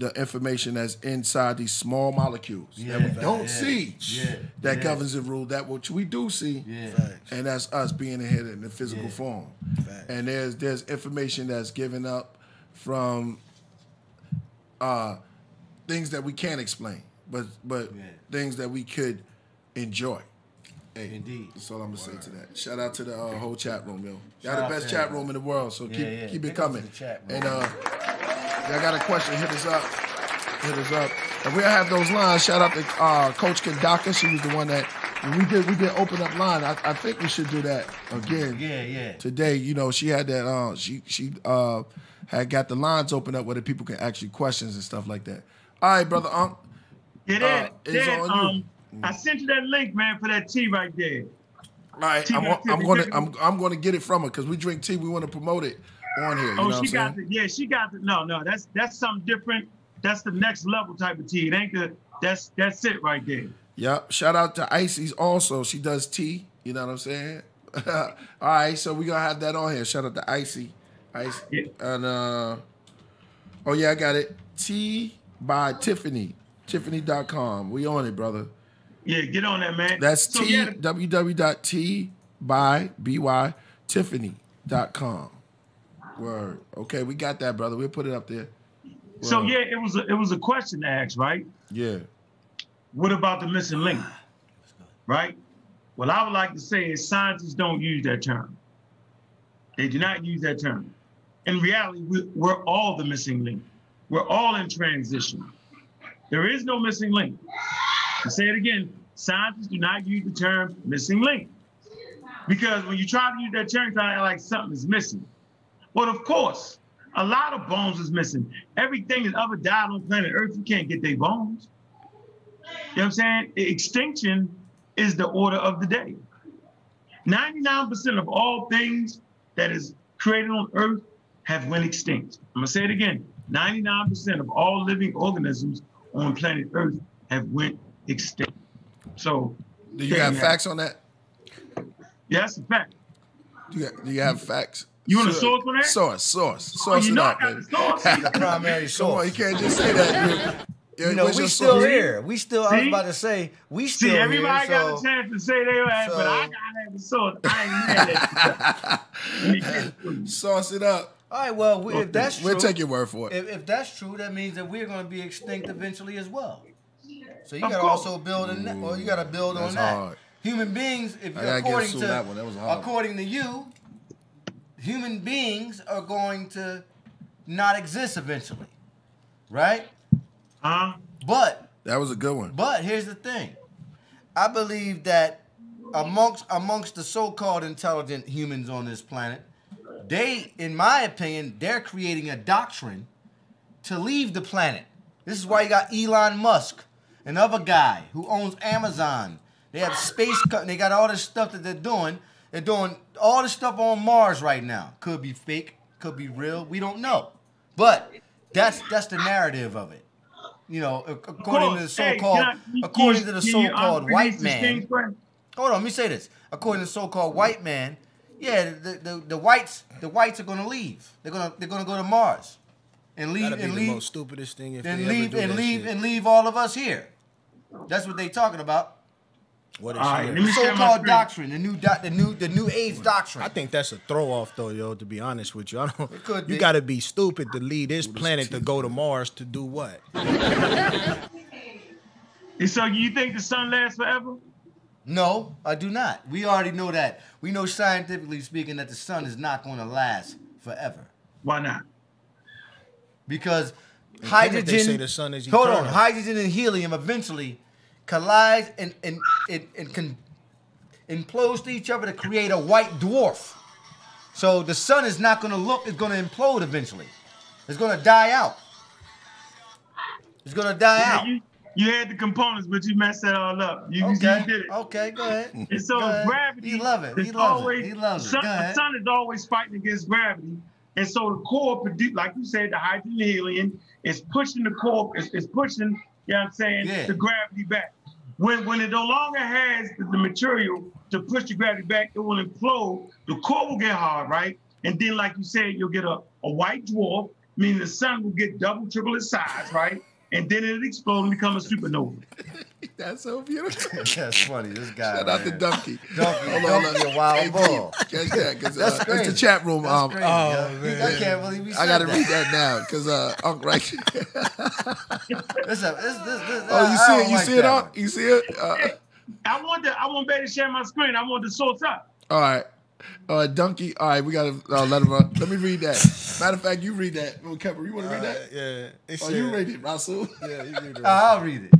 the information that's inside these small molecules that we don't yeah, see yeah, that yeah. governs the rule that which we do see Yeah. Facts. and that's us being ahead in the physical Yeah. form Facts. and there's there's information that's given up from uh things that we can't explain but but Yeah. things that we could enjoy Hey, Indeed. That's all I'm gonna say to that. Shout out to the uh, whole chat room, yo. Y'all Shout the best chat room in the world, so keep Yeah, yeah. keep it coming. the chat room. and uh, y'all got a question? Hit us up. Hit us up. And we'll have those lines. Shout out to uh, Coach Kandaka. She was the one that we did. We did open up line. I, I think we should do that again Yeah, yeah. today. You know, she had that. Uh, she she uh, had got the lines open up where the people can ask you questions and stuff like that. All right, brother Unc. Yeah, Uh, Dad, it's Dad, on you. um, I sent you that link, man, for that tea right there. All right, Tea I'm, got I'm tea. gonna I'm, I'm gonna get it from her because we drink tea. We want to promote it on here. You know Oh, she got saying? the yeah, she got the no, no, that's that's something different. That's the next level type of tea. It ain't the that's that's it right there. Yep. Shout out to Icy's also. She does tea. You know what I'm saying? All right, so we gonna have that on here. Shout out to Icy. Icy. Yeah. And uh oh yeah, I got it. Tea by Tiffany. Tiffany.com. We on it, brother. Yeah, get on that, man. That's So, T yeah, www.t by by Tiffany.com. Word. Okay, we got that, brother. We'll put it up there. so yeah, it was a, it was a question to ask, right? Yeah. What about the missing link? Ah, right? What I would like to say is scientists don't use that term. They do not use that term. In reality, we, we're all the missing link. We're all in transition. There is no missing link. I say it again. Scientists do not use the term missing link. Because when you try to use that term, you try to act like something is missing. But of course, a lot of bones is missing. Everything that ever died on planet Earth, you can't get their bones. You know what I'm saying? Extinction is the order of the day. 99% of all things that is created on Earth have went extinct. I'm gonna say it again. 99% of all living organisms on planet Earth have went extinct. So Do you have facts on that? Yes, Yeah, a fact. Do you, do you have facts? You want a So- source on that? Source, source, Oh, source you it know I got baby. the source. The primary Come on, you can't just say that. Yeah, You know, we still source? here. We still. I was about to say we still See, everybody here. got so- a chance to say they were, but I gotta have a source. I ain't mad at you. Let me get it. Sauce it up. All right. Well, we, if that's true, We'll take your word for it. if, if that's true, that means that we're going to be extinct eventually as well. So you got to also build on that, or you got to build That's on that. hard. Human beings, if I gotta give according to that one. That was hard. according to you, human beings are going to not exist eventually, right? Huh? But That was a good one. But here's the thing. I believe that amongst amongst the so-called intelligent humans on this planet, they, in my opinion, they're creating a doctrine to leave the planet. This is why you got Elon Musk, another guy who owns Amazon. They have space. Co- they got all this stuff that they're doing. They're doing all this stuff on Mars right now. Could be fake. Could be real. We don't know. But that's that's the narrative of it. You know, according to the so-called, can according to the you- can you so-called white man. Hold on, let me say this. According to the so-called white man, Yeah, the, the the whites the whites are gonna leave. They're gonna they're gonna go to Mars, and leave That'd be and the leave most stupidest thing if and they leave ever do and leave shit. and leave all of us here. That's what they're talking about. What is All right, shit? let me share my So-called screen. doctrine, the new doc, the new the new age doctrine. I think that's a throw off though, yo. To be honest with you, I don't. It could you be. got to be stupid to leave this planet to go to Mars to do what? And so you think the sun lasts forever? No, I do not. We already know that. We know scientifically speaking that the sun is not going to last forever Why not? because chemists, hydrogen. they say the sun is hold on, hydrogen and helium eventually collide and and and, and can implode to each other to create a white dwarf. So the sun is not going to look. It's going to implode eventually. It's going to die out. It's going to die Yeah, out. you, you had the components, but you messed that all up. You, you Okay. did it. Okay. Go ahead. And so ahead. gravity. He love it. He loves always, it. He loves it. sun, Go The sun is always fighting against gravity. And so the core, like you said, the hydrogen helium is pushing the core, is, is pushing, you know what I'm saying, Yeah. the gravity back. When when it no longer has the, the material to push the gravity back, it will implode. The core will get hard, right? And then, like you said, you'll get a, a white dwarf, meaning the sun will get double, triple its size, right? And then it'll explode and become a supernova. That's so beautiful. That's funny. This guy. Shout out to man. Donkey. Donkey, Hold on, Donkey, look. a wild Hey, bull. Catch that, because uh, it's the chat room. That's um, crazy, um, yo. I can't believe we said I got to that. read that now because uh, Unc right. This, this, this, this, oh, you I see it? You like see it, Unc? You see it? Uh, I want the I want Betty to share my screen. I want the source up. all right. All right, Donkey. All right, we got to uh, let him run. Let me read that. Matter of fact, you read that. Oh, Kevin, you want to read that? yeah. Oh, said- you read it, Rasul. Yeah, you read it. one. Uh, I'll read it.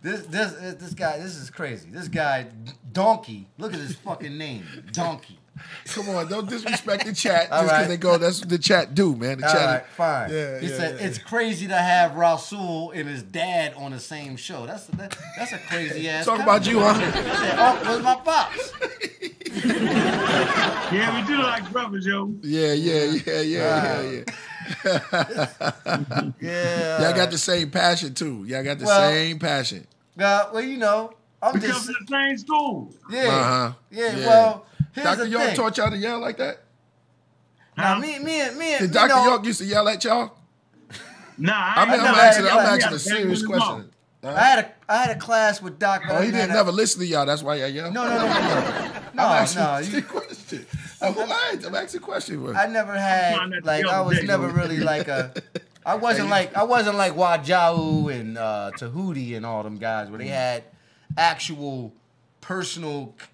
This, this, this guy, this is crazy. This guy, Donkey. Look at his fucking name, Donkey. Come on, don't disrespect the chat All just because right. they go. That's what the chat do, man. The All chat. right, fine. Yeah, he yeah, said yeah. it's crazy to have Rasul and his dad on the same show. That's that, that's a crazy ass. Talk about you, huh? huh? Oh, where's my pops? Yeah, we do like brothers, yo. Yeah, yeah, yeah, yeah, yeah, yeah. Yeah. Y'all got the same passion too. Y'all got the Well- same passion. Uh, well, you know, I'm We come just from the same school. yeah, Uh-huh. yeah, Yeah. Well, here's Dr. the York thing. taught y'all to yell like that? now, me, me, and me, and Did Dr. know, York used to yell at y'all? Nah, I, I mean, I I'm never asking, I'm a asking a serious bang with his question. I had a I had a class with Dr. Oh, he didn't had a- never listen to y'all. That's why y'all yell. No, no, no, no, no. I'm no, asking no. a You, question. I'm, right, I'm asking a question. bro. I never had like I was never really like a. I wasn't like I wasn't like Wajau and uh, Tahuti and all them guys where they had actual personal c-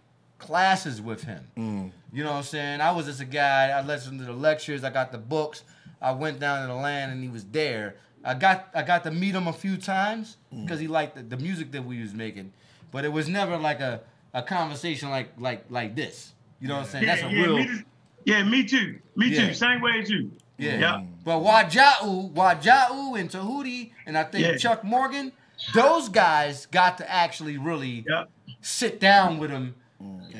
classes with him. You know what I'm saying? I was just a guy. I listened to the lectures. I got the books. I went down to the land and he was there. I got I got to meet him a few times because he liked the, the music that we was making, but it was never like a, a conversation like like like this. You know what I'm saying? yeah, That's a yeah, real me, too. yeah, me too. Me Yeah. too. Same way as you. yeah. Yeah. But Wajau, Wajau and Tahuti and I think Yeah. Chuck Morgan, those guys got to actually really sit down with him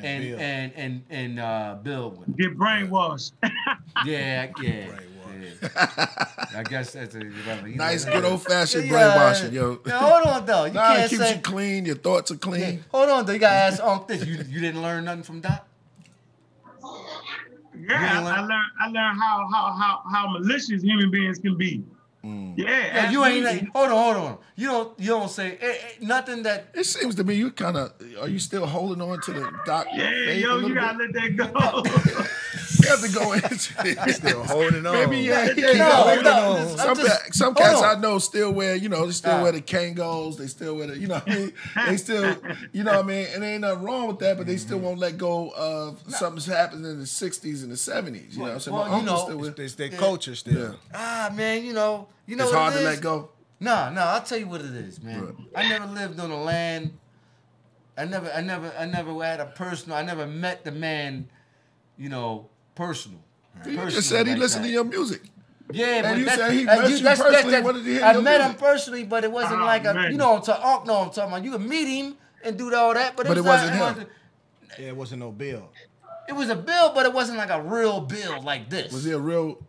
and build. and and and uh, build with. Get brainwashed. Yeah, yeah. yeah. I guess that's a whatever. You nice, know, good old fashioned Yeah. brainwashing, yo. Now, hold on though. You Nah, it can't keeps say. you clean. Your thoughts are clean. Yeah, Hold on though. You gotta ask Unc this. You you didn't learn nothing from Doc. Yeah, You I, I learned. I learned how how how how malicious human beings can be. Yeah, Yeah, you ain't. absolutely. Like, hold on, hold on. You don't. You don't say eh, eh, nothing that. It seems to me you kind of are you still holding on to the doc? Yeah, yo, little you gotta bit? let that go. You have to go into it. Still holding on. Maybe yeah, he No, keep no, on. Some, just- some cats on. I know still wear, you know, they still Ah. wear the Kangols. They still wear the, you know, what I mean? they still, you know, what I mean, and ain't nothing wrong with that, but they still won't let go of something's happened in the '60s and the '70s. You know, what I'm saying Well, my you know, still wear. It's their culture still. Yeah. Ah, man. You know. You know. It's what hard it to let go. No, no, I'll tell you what it is, man. Right. I never lived on the land. I never, I never, I never had a personal. I never met the man, you know, personal. You Personal just said he like listened that. to your music. Yeah, but you said he that- met you personally. What did he hear I your met him personally, but it wasn't Oh, like a, man. you know, To I'm ta- Unc know I'm talking about. You could meet him and do all that, but, But it, it was wasn't not- him. Yeah, it wasn't no bill. It was a bill, but it wasn't like a real bill like this. Was he a real I'm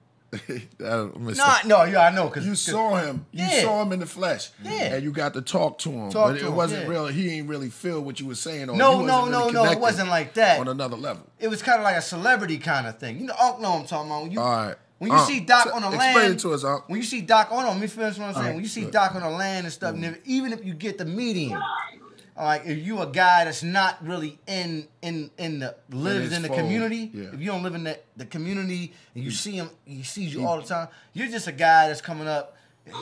Nah, no, yeah, I know. Cause you 'cause- saw him. You Yeah. saw him in the flesh. Yeah. And you got to talk to him. Talk but to it him, wasn't yeah. real. He ain't really feel what you were saying. Or No, wasn't no, really no, no, it wasn't like that. On another level. It was kind of like a celebrity kind of thing. You know, Unc know what I'm talking about. When you, All right. when you Unc, see Doc t- on the explain land, it to us, Unc. when you see Doc on, on me finish what I'm saying. right, when you see good. Doc on the land and stuff, and if- even if you get the meeting, like if you a guy that's not really in in in the lives his in the fold, community, yeah. if you don't live in the, the community and you mm. see him, he sees you all the time. You're just a guy that's coming up.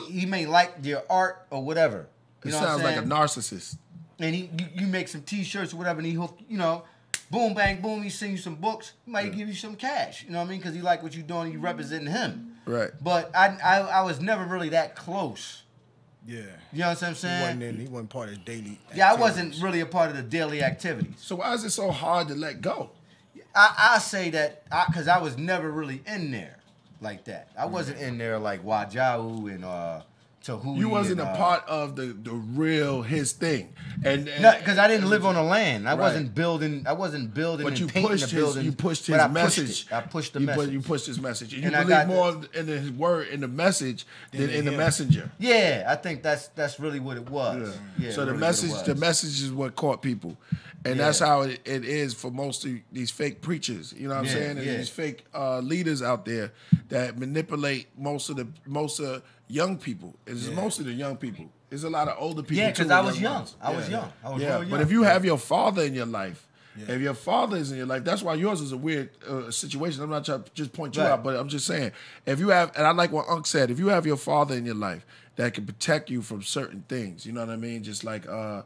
He may like your art or whatever. You It know what I'm sounds like a narcissist. and he you, you make some t-shirts or whatever and he hook you know boom bang boom he send you some books he might give you some cash you know what i mean because he like what you're doing you mm. representing him Right. but I, I i was never really that close Yeah. you know what i'm He saying wasn't in. He wasn't part of daily. yeah i wasn't really a part of the daily activities So why is it so hard to let go? i i say that because I, was never really in there like that i wasn't in there like wajau and uh Tahuti You wasn't and, a uh, part of the the real his thing, and, because I didn't live on the land. I Right. wasn't building. I wasn't building. But you pushed the his you pushed his I pushed message. it. I pushed the you message. Put, you pushed his message. And you And I believe more in his word in the message than in the him. messenger. yeah, I think that's that's really what it was. Yeah. so the really message, the message is what caught people, and Yeah. that's how it, it is for most of these fake preachers. You know what I'm saying? And yeah. these fake uh, leaders out there that manipulate most of the most of young people. It's mostly the young people. It's a lot of older people. Yeah, too, 'cause I young was young. I was young. I was yeah, but if you have your father in your life. If your father is in your life, that's why yours is a weird uh, situation. I'm not trying to just point you Right. out, but I'm just saying, if you have, and I like what Unc said, if you have your father in your life that can protect you from certain things, you know what I mean? Just like uh,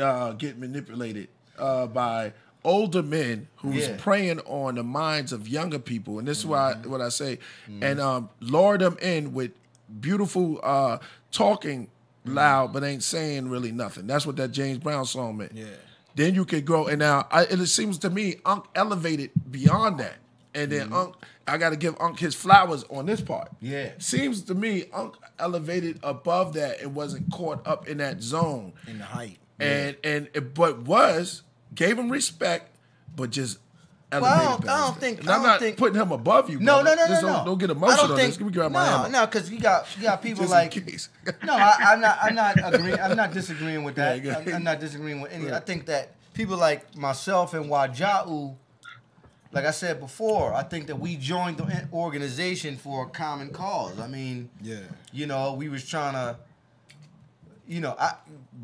uh get manipulated uh, by older men who's Yeah. Mm-hmm. preying on the minds of younger people, and this is why what I say, and um, lure them in with beautiful uh, talking Mm-hmm. loud, but ain't saying really nothing. That's what that James Brown song meant. Yeah. Then you could grow, and now I, it seems to me Unc elevated beyond that, and then Unc, I got to give Unc his flowers on this part. Mm-hmm. Yeah. seems to me Unc elevated above that and wasn't caught up in that zone, in the height. and and it, but was gave him respect, but just. well, I don't- I don't think- I I'm don't not think- putting him above you. No, no, brother. no, no, no. Don't, don't get I emotional don't on this. Let me grab my no, no, because you got you got people like. no, I, I'm not. I'm not agreeing. I'm not disagreeing with that. Yeah, I'm, I'm not disagreeing with any. I think that people like myself and Wajau, like I said before, I think that we joined the organization for a common cause. I mean, Yeah. you know, we was trying to, you know, I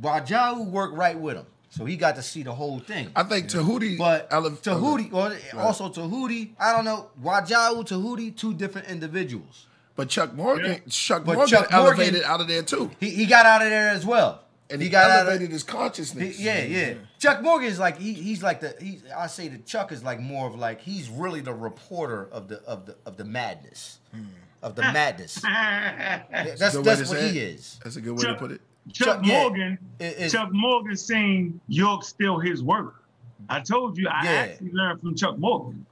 Wajau worked right with him, so he got to see the whole thing. I think Tahuti, But ele- Tahuti, well, also Tahuti, I don't know, Wajau, Tahuti, two different individuals. But Chuck Morgan, Chuck But Morgan Chuck Morgan- elevated out of there too, He, he got out of there as well. and he he, got out of elevated his consciousness. He- yeah, yeah. Chuck Morgan is like he, he's like the he. I say that Chuck is like more of like he's really the reporter of the of the of the madness, hmm. of the madness. That's Good way to that's what he is. That's a good way to put it. Chuck, Chuck- yeah, Morgan, it- Chuck Morgan saying York's still his work. I told you I Yeah. actually learned from Chuck Morgan,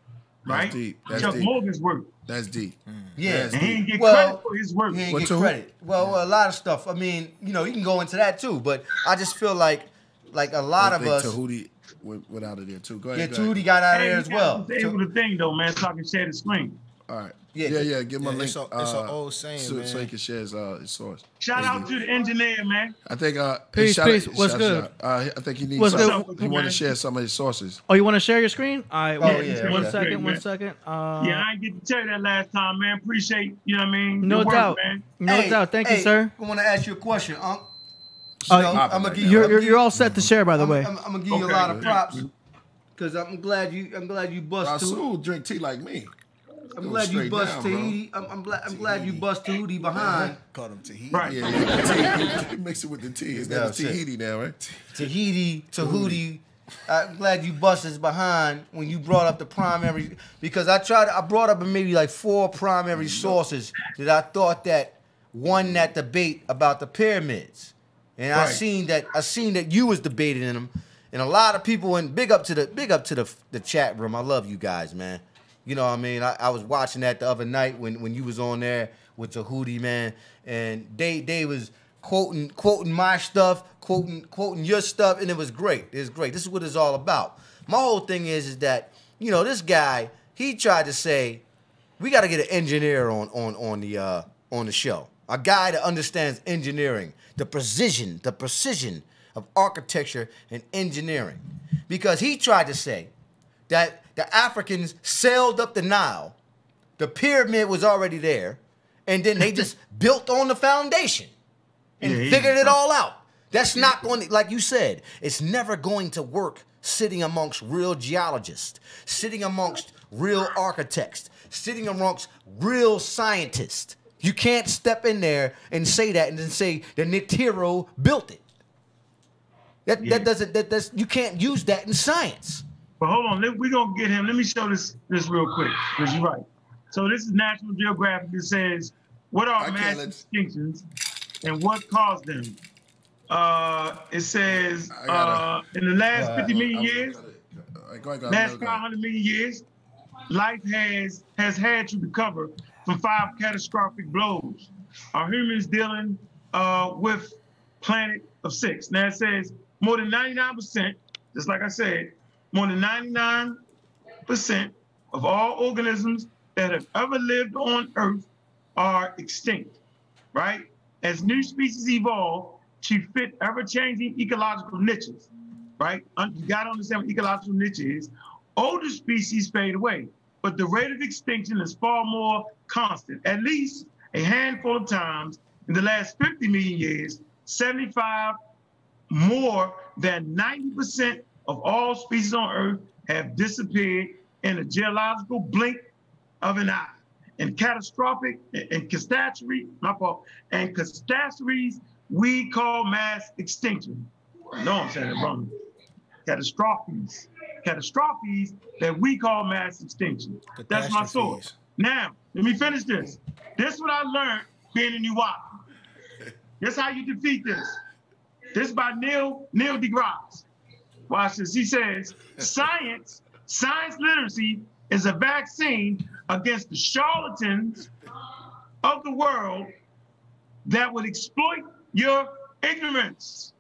That's right? deep. That's Chuck deep. Morgan's work, That's deep. Mm. Yeah. That's and he didn't get Well, credit for his work. He ain't What get credit. Well, a lot of stuff. I mean, you know, you can go into that too, but I just feel like like a lot I of think us. Tahuti went, went out of there too. Go Yeah, ahead. go ahead. Tootie got out of there as well. Disable the thing though, man, so I can share the screen. All right. Yeah, Yeah, yeah. Give him a Yeah, link. it's a- it's a uh, old saying, so, man. so he can share his, uh, his source. Shout That's out deep. to the engineer, man. I think. Uh, Peace, shout peace. Out, What's shout good? out. Uh, I think he needs. What's some, good? He want to share some of his sources. Oh, you want to share your screen? All right. Oh, one- yeah, one okay. second, Great, one man. second. Uh, yeah, I ain't get to tell you that last time, man. Appreciate, you know what I mean? no Your work, doubt. man. No Hey, doubt. Thank hey, you, sir. I want to ask you a question, Unc. Uh, You know, Pop it I'm gonna right give now. you. You're, you're, all set to share, by the way. I'm, I'm gonna give you a lot of props because I'm glad you. I'm glad you bust. Rasul drink tea like me. I'm glad you straight bust down, bro. Tahiti. I'm, I'm glad. I'm glad you bust Tahuti behind Called him Tahiti. Right. Yeah, yeah. tea. Mix it with the tea. It's Yeah, not shit. Tahiti now, right? Tahiti, Tahuti. I'm glad you bust us behind when you brought up the primary because I tried. I brought up maybe like four primary sources that I thought that won that debate about the pyramids, and I seen that. I seen that you was debating in them, and a lot of people. And big up to the big up to the the chat room. I love you guys, man. You know what I mean? I, I was watching that the other night when when you was on there with the Tahuti, man, and they they was quoting quoting my stuff, quoting quoting your stuff, and it was great. It was great. This is what it's all about. My whole thing is is that you know this guy he tried to say we got to get an engineer on on on the uh, on the show. A guy that understands engineering, the precision, the precision of architecture and engineering, because he tried to say that the Africans sailed up the Nile, the pyramid was already there, and then they just built on the foundation and Yeah, figured it all out. That's not going to, like you said, it's never going to work sitting amongst real geologists, sitting amongst real architects, sitting amongst real scientists. You can't step in there and say that and then say the Neteru built it. That, Yeah. that doesn't that that's you can't use that in science. But hold on, let- we gonna get him. Let me show this this real quick, because you're right. So this is National Geographic. It says, "What are I mass extinctions and what caused them?" Uh, it says gotta- uh, in the last Uh, 50 million years, All right, go ahead, go ahead, last 500 million years, life has has had to recover from five catastrophic blows. Are humans dealing uh, with planet of six? Now it says more than 99%, just like I said, more than 99% of all organisms that have ever lived on Earth are extinct, right? As new species evolve to fit ever-changing ecological niches, right? You got to understand what ecological niche is. Older species fade away, but the rate of extinction is far more constant. At least a handful of times in the last 50 million years, 75 more than 90% of all species on Earth have disappeared in a geological blink of an eye. And catastrophic and catastrophe, my fault, and catastrophes we call mass extinction. No, I'm saying it wrong. Catastrophes. Catastrophes that we call mass extinction. That's my source. Now, let me finish this. This is what I learned being in New York. This how you defeat this. This by Neil Neil deGrasse. Watch this. He says, science, science literacy is a vaccine against the charlatans of the world that would exploit your ignorance.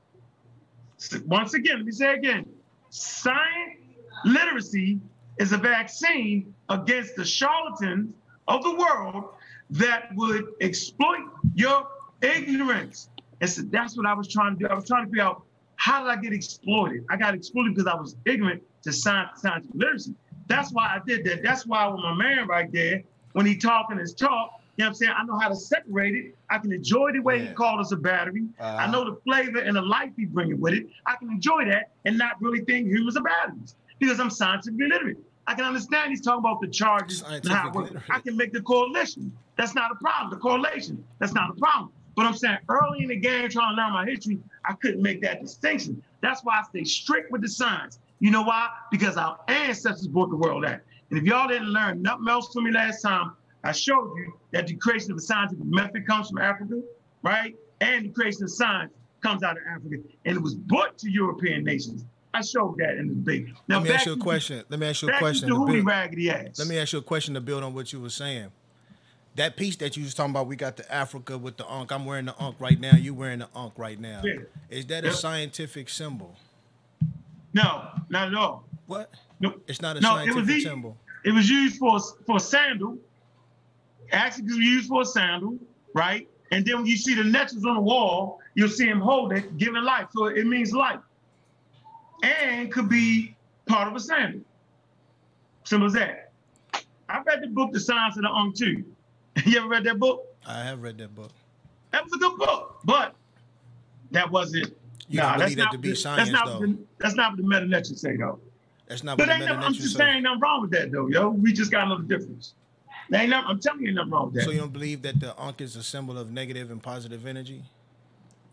Once again, let me say again. Science literacy is a vaccine against the charlatans of the world that would exploit your ignorance. And so that's what I was trying to do. I was trying to figure out how did I get exploited? I got exploited because I was ignorant to science, scientific literacy. That's why I did that. That's why with my man right there, when he talking his talk, you know what I'm saying? I know how to separate it. I can enjoy the way he called us a battery. I know uh-huh. the flavor and the life he bringing with it. I can enjoy that and not really think humans are batteries because I'm scientifically literate. I can understand he's talking about the charges and how it Scientifically works. literate. I can make the correlation. That's not a problem. The correlation, that's not a problem. But I'm saying early in the game, trying to learn my history, I couldn't make that distinction. That's why I stay strict with the science. You know why? Because our ancestors brought the world at. And if y'all didn't learn nothing else from me last time, I showed you that the creation of the scientific method comes from Africa, right? And the creation of science comes out of Africa. And it was brought to European nations. I showed that in the debate. Now, Let me ask you a question. Let me ask you a question. to to the hootie build- raggedy ass. Let me ask you a question to build on what you were saying. That piece that you was talking about, we got the Africa with the Ankh. I'm wearing the Ankh right now. You wearing the Ankh right now. Yeah. Is that a scientific symbol? No, not at all. What? No, It's not a no, it was scientific symbol. It was used for for sandal. Actually, it was used for a sandal, right? And then when you see the necklace on the wall, you'll see him hold it, giving life. So it means life, and could be part of a sandal. Simple as that. I read the book, The Science of the Ankh too. You ever read that book? I have read that book. That was a good book, but that wasn't. You nah, that's that not to be the- science, that's not though. The, that's not what the meta lectures say, though. That's not But what the ain't meta nothing, I'm just saying nothing wrong with that though, yo. We just got another difference. There ain't nothing, I'm telling you, nothing wrong with that. So you don't believe that the Ankh is a symbol of negative and positive energy?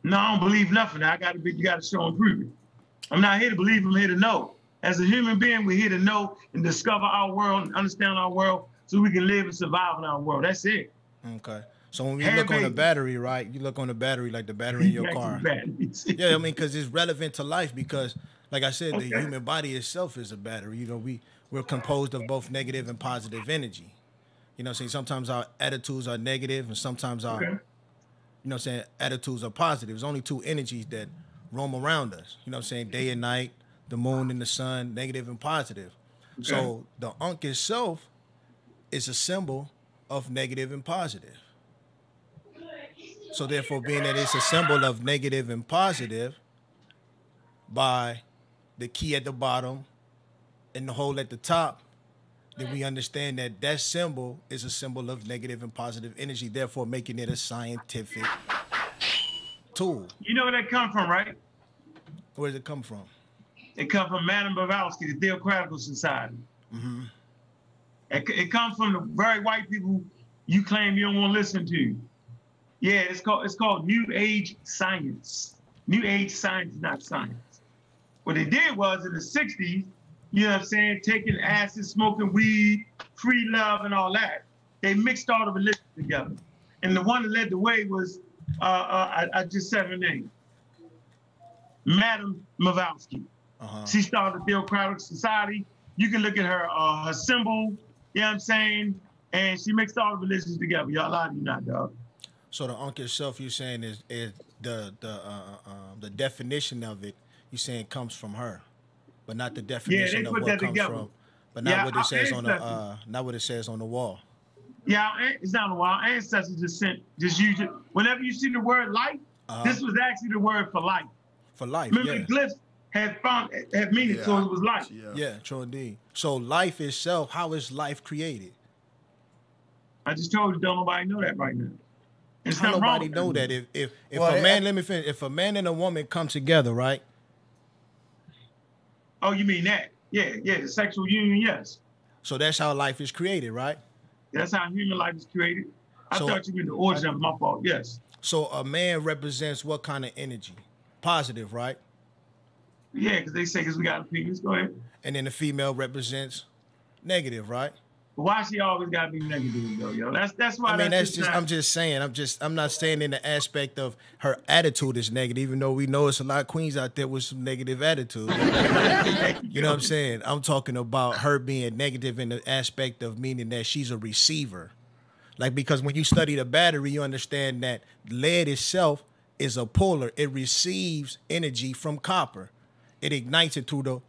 no, I don't believe nothing. I gotta be, you gotta show and prove it. I'm not here to believe, I'm here to know. As a human being, we're here to know and discover our world and understand our world so we can live and survive in our world. That's it. Okay. So when you Hand look on the battery, right? You look on the battery like the battery in your car. Yeah, I mean, because it's relevant to life. Because, like I said, the human body itself is a battery. You know, we we're composed of both negative and positive energy. You know, saying sometimes our attitudes are negative, and sometimes our, Okay. you know, saying attitudes are positive. There's only two energies that roam around us. You know, what I'm saying day and night, the moon and the sun, negative and positive. So the Ankh itself is a symbol of negative and positive. So therefore, being that it's a symbol of negative and positive, by the key at the bottom and the hole at the top, then we understand that that symbol is a symbol of negative and positive energy, therefore making it a scientific tool. You know where that come from, right? Where does it come from? It come from Madame Blavatsky, the Theocratical Society. Mm-hmm. It, it comes from the very white people you claim you don't want to listen to. Yeah, it's called it's called New Age science. New Age science, not science. What they did was in the 60s, you know what I'm saying, taking acid, smoking weed, free love, and all that. They mixed all the religions together. And the one that led the way was, uh, uh, I, I just said her name, Madame Blavatsky. Uh-huh. She started the Theocratic Society. You can look at her uh, her symbol, you know what I'm saying? And she mixed all the religions together. Y'all lie to you not, dog. So the Ankh itself, you're saying is is the the uh, uh, um, the definition of it. You're saying comes from her, but not the definition of put what comes together. from, but not Yeah, what it says on the uh, not what it says on the wall. Yeah, it's not a while. Ancestors just sent, just use it. Whenever you see the word life, Uh-huh. this was actually the word for life. For life, Remember yeah. the glyphs had found have meaning, so it was life. Yeah. Yeah, true indeed. So life itself, how is life created? I just told you, don't nobody know that right now. It's How nothing wrong nobody with know that. that if if if Well, a they- man, let me finish. If a man and a woman come together, right? Oh, you mean that? Yeah, yeah, the sexual union, yes. So that's how life is created, right? That's how human life is created. I So- thought you meant the origin of my fault. Yes. So a man represents what kind of energy? Positive, right? Yeah, because they say because we got opinions. Go ahead. And then the female represents negative, right? Why she always got to be negative though, yo? That's that's why. I mean, that's just just. not- I'm just saying. I'm just. I'm not saying in the aspect of her attitude is negative, even though we know it's a lot of queens out there with some negative attitude. you know what I'm saying? I'm talking about her being negative in the aspect of meaning that she's a receiver. Like because when you study the battery, you understand that lead itself is a puller. It receives energy from copper. It ignites it through the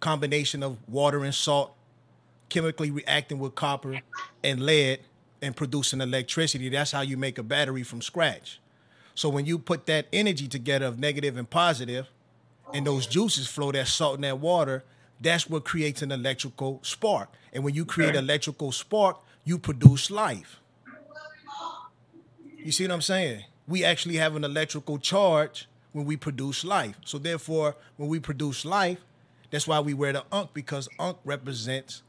combination of water and salt chemically reacting with copper and lead and producing electricity. That's how you make a battery from scratch. So when you put that energy together of negative and positive, and those juices flow, that salt and that water, that's what creates an electrical spark. And when you create an electrical spark, you produce life. You see what I'm saying? We actually have an electrical charge when we produce life. So therefore, when we produce life, that's why we wear the Ankh because Ankh represents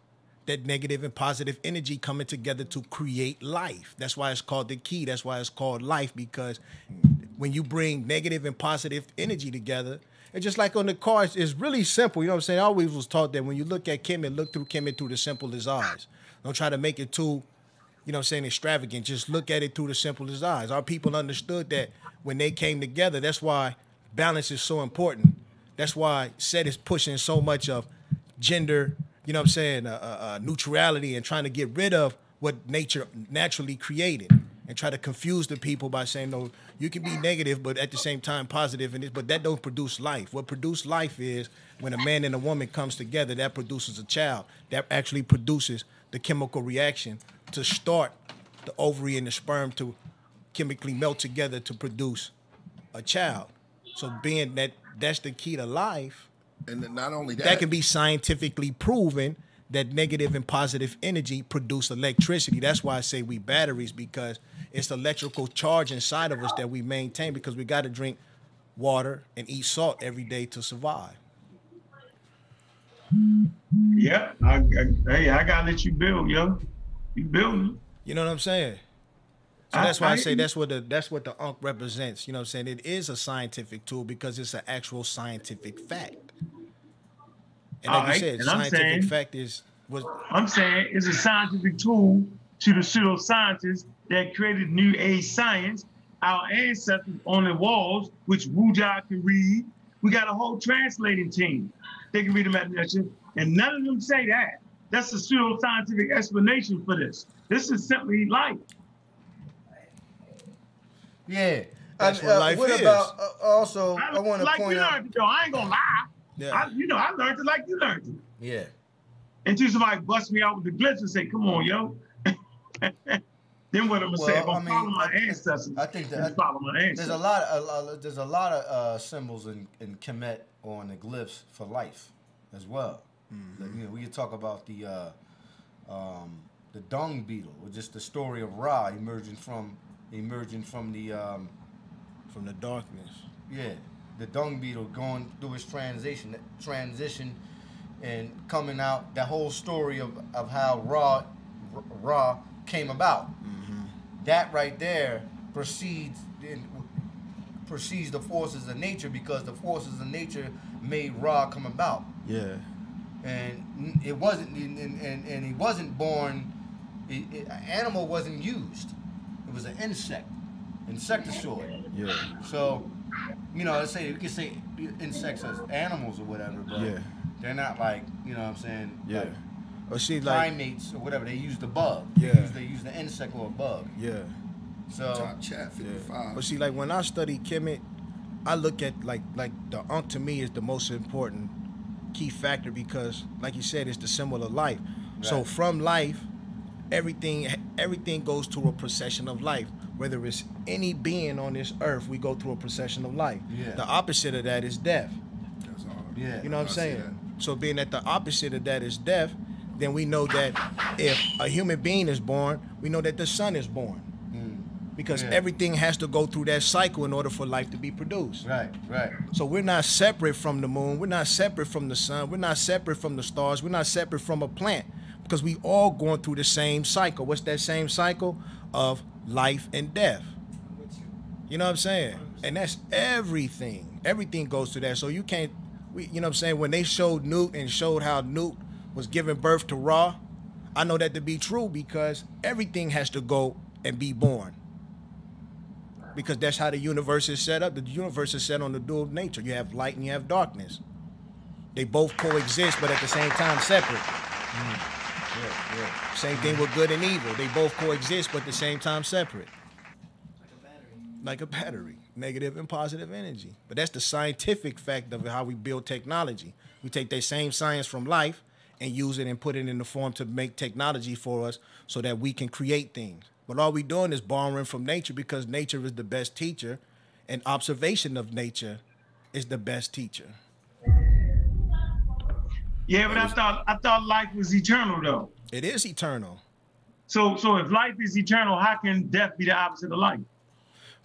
that negative and positive energy coming together to create life. That's why it's called the key. That's why it's called life because when you bring negative and positive energy together, it's just like on the cards, it's really simple. You know what I'm saying? I always was taught that when you look at Kemet, look through Kemet through the simplest eyes. Don't try to make it too, you know what I'm saying, extravagant. Just look at it through the simplest eyes. Our people understood that when they came together. That's why balance is so important. That's why Set is pushing so much of gender, you know what I'm saying, uh, uh, uh, neutrality and trying to get rid of what nature naturally created and try to confuse the people by saying, no, you can be negative, but at the same time positive, and this, but that don't produce life. What produce life is when a man and a woman comes together, that produces a child. That actually produces the chemical reaction to start the ovary and the sperm to chemically melt together to produce a child. So being that that's the key to life, And not only that, that can be scientifically proven that negative and positive energy produce electricity. That's why I say we batteries because it's the electrical charge inside of us that we maintain because we got to drink water and eat salt every day to survive. Yeah, I, I, hey, I gotta let you build, yo. You building. You know what I'm saying? So that's why I, I- say that's what the that's what the Ankh represents. You know what I'm saying? It is a scientific tool because it's an actual scientific fact. And like right, you said, scientific saying- fact is was I'm saying it's a scientific tool to the pseudoscientists that created New Age science. Our ancestors on the walls, which Wuja can read. We got a whole translating team. They can read the at and none of them say that. That's a pseudoscientific explanation for this. This is simply life. Yeah. That's And, what uh, life what is. about uh, also? I, want to like point you out. learned it, though. I ain't gonna lie. yeah. I, you know, I learned it like you learned it. Yeah. And Until somebody bust me out with the glitch and say, "Come on, yo." then what I'm gonna say? If Well, I'm I mean, following my I think- ancestors, I think then that follow my ancestors. there's a lot. Of, a lot- there's a lot of uh, symbols in in Kemet or in the glyphs for life, as well. Like, you know, we could talk about the uh, um, the dung beetle, or just the story of Ra emerging from emerging from the um, From the darkness. yeah, the dung beetle going through its transition, transition, and coming out. That whole story of, of how Ra, Ra came about. That right there precedes in, precedes the forces of nature because the forces of nature made Ra come about, Yeah. And it wasn't, and, and, and he wasn't born. It, it, animal wasn't used. It was an insect, insectoid. Yeah. So, you know, let's say you can say insects as animals or whatever, but Yeah. they're not like you know what I'm saying. Yeah. like Or she like, primates or whatever. They use the bug. Yeah. They use, they use the insect or a bug. yeah. So Top chat Yeah. 55. But see, like when I study Kemet, I look at like like the Ankh to me is the most important key factor because, like you said, it's the symbol of life. So from life, everything everything goes to a procession of life. Whether it's any being on this earth, we go through a procession of life. Yeah. The opposite of that is death. That's all. yeah, You know what I'm saying? So being that the opposite of that is death, then we know that if a human being is born, we know that the son is born. Because Yeah. everything has to go through that cycle in order for life to be produced. right, right. So we're not separate from the moon, we're not separate from the sun, we're not separate from the stars, we're not separate from a plant. Because we all going through the same cycle. What's that same cycle? Of life and death. You know what I'm saying? And that's everything. Everything goes through that. So you can't we you know what I'm saying? When they showed Nut and showed how Nut was giving birth to Ra, I know that to be true because everything has to go and be born. Because that's how the universe is set up. The universe is set on the dual nature. You have light and you have darkness. They both coexist, but at the same time separate. Mm. Yeah, yeah. Same thing with good and evil. They both coexist, but at the same time separate. Like a battery, negative and positive energy. But that's the scientific fact of how we build technology. We take that same science from life and use it and put it in the form to make technology for us so that we can create things. But all we doing is borrowing from nature because nature is the best teacher and observation of nature is the best teacher. yeah, but I thought I thought life was eternal though. It is eternal So so if life is eternal, how can death be the opposite of life?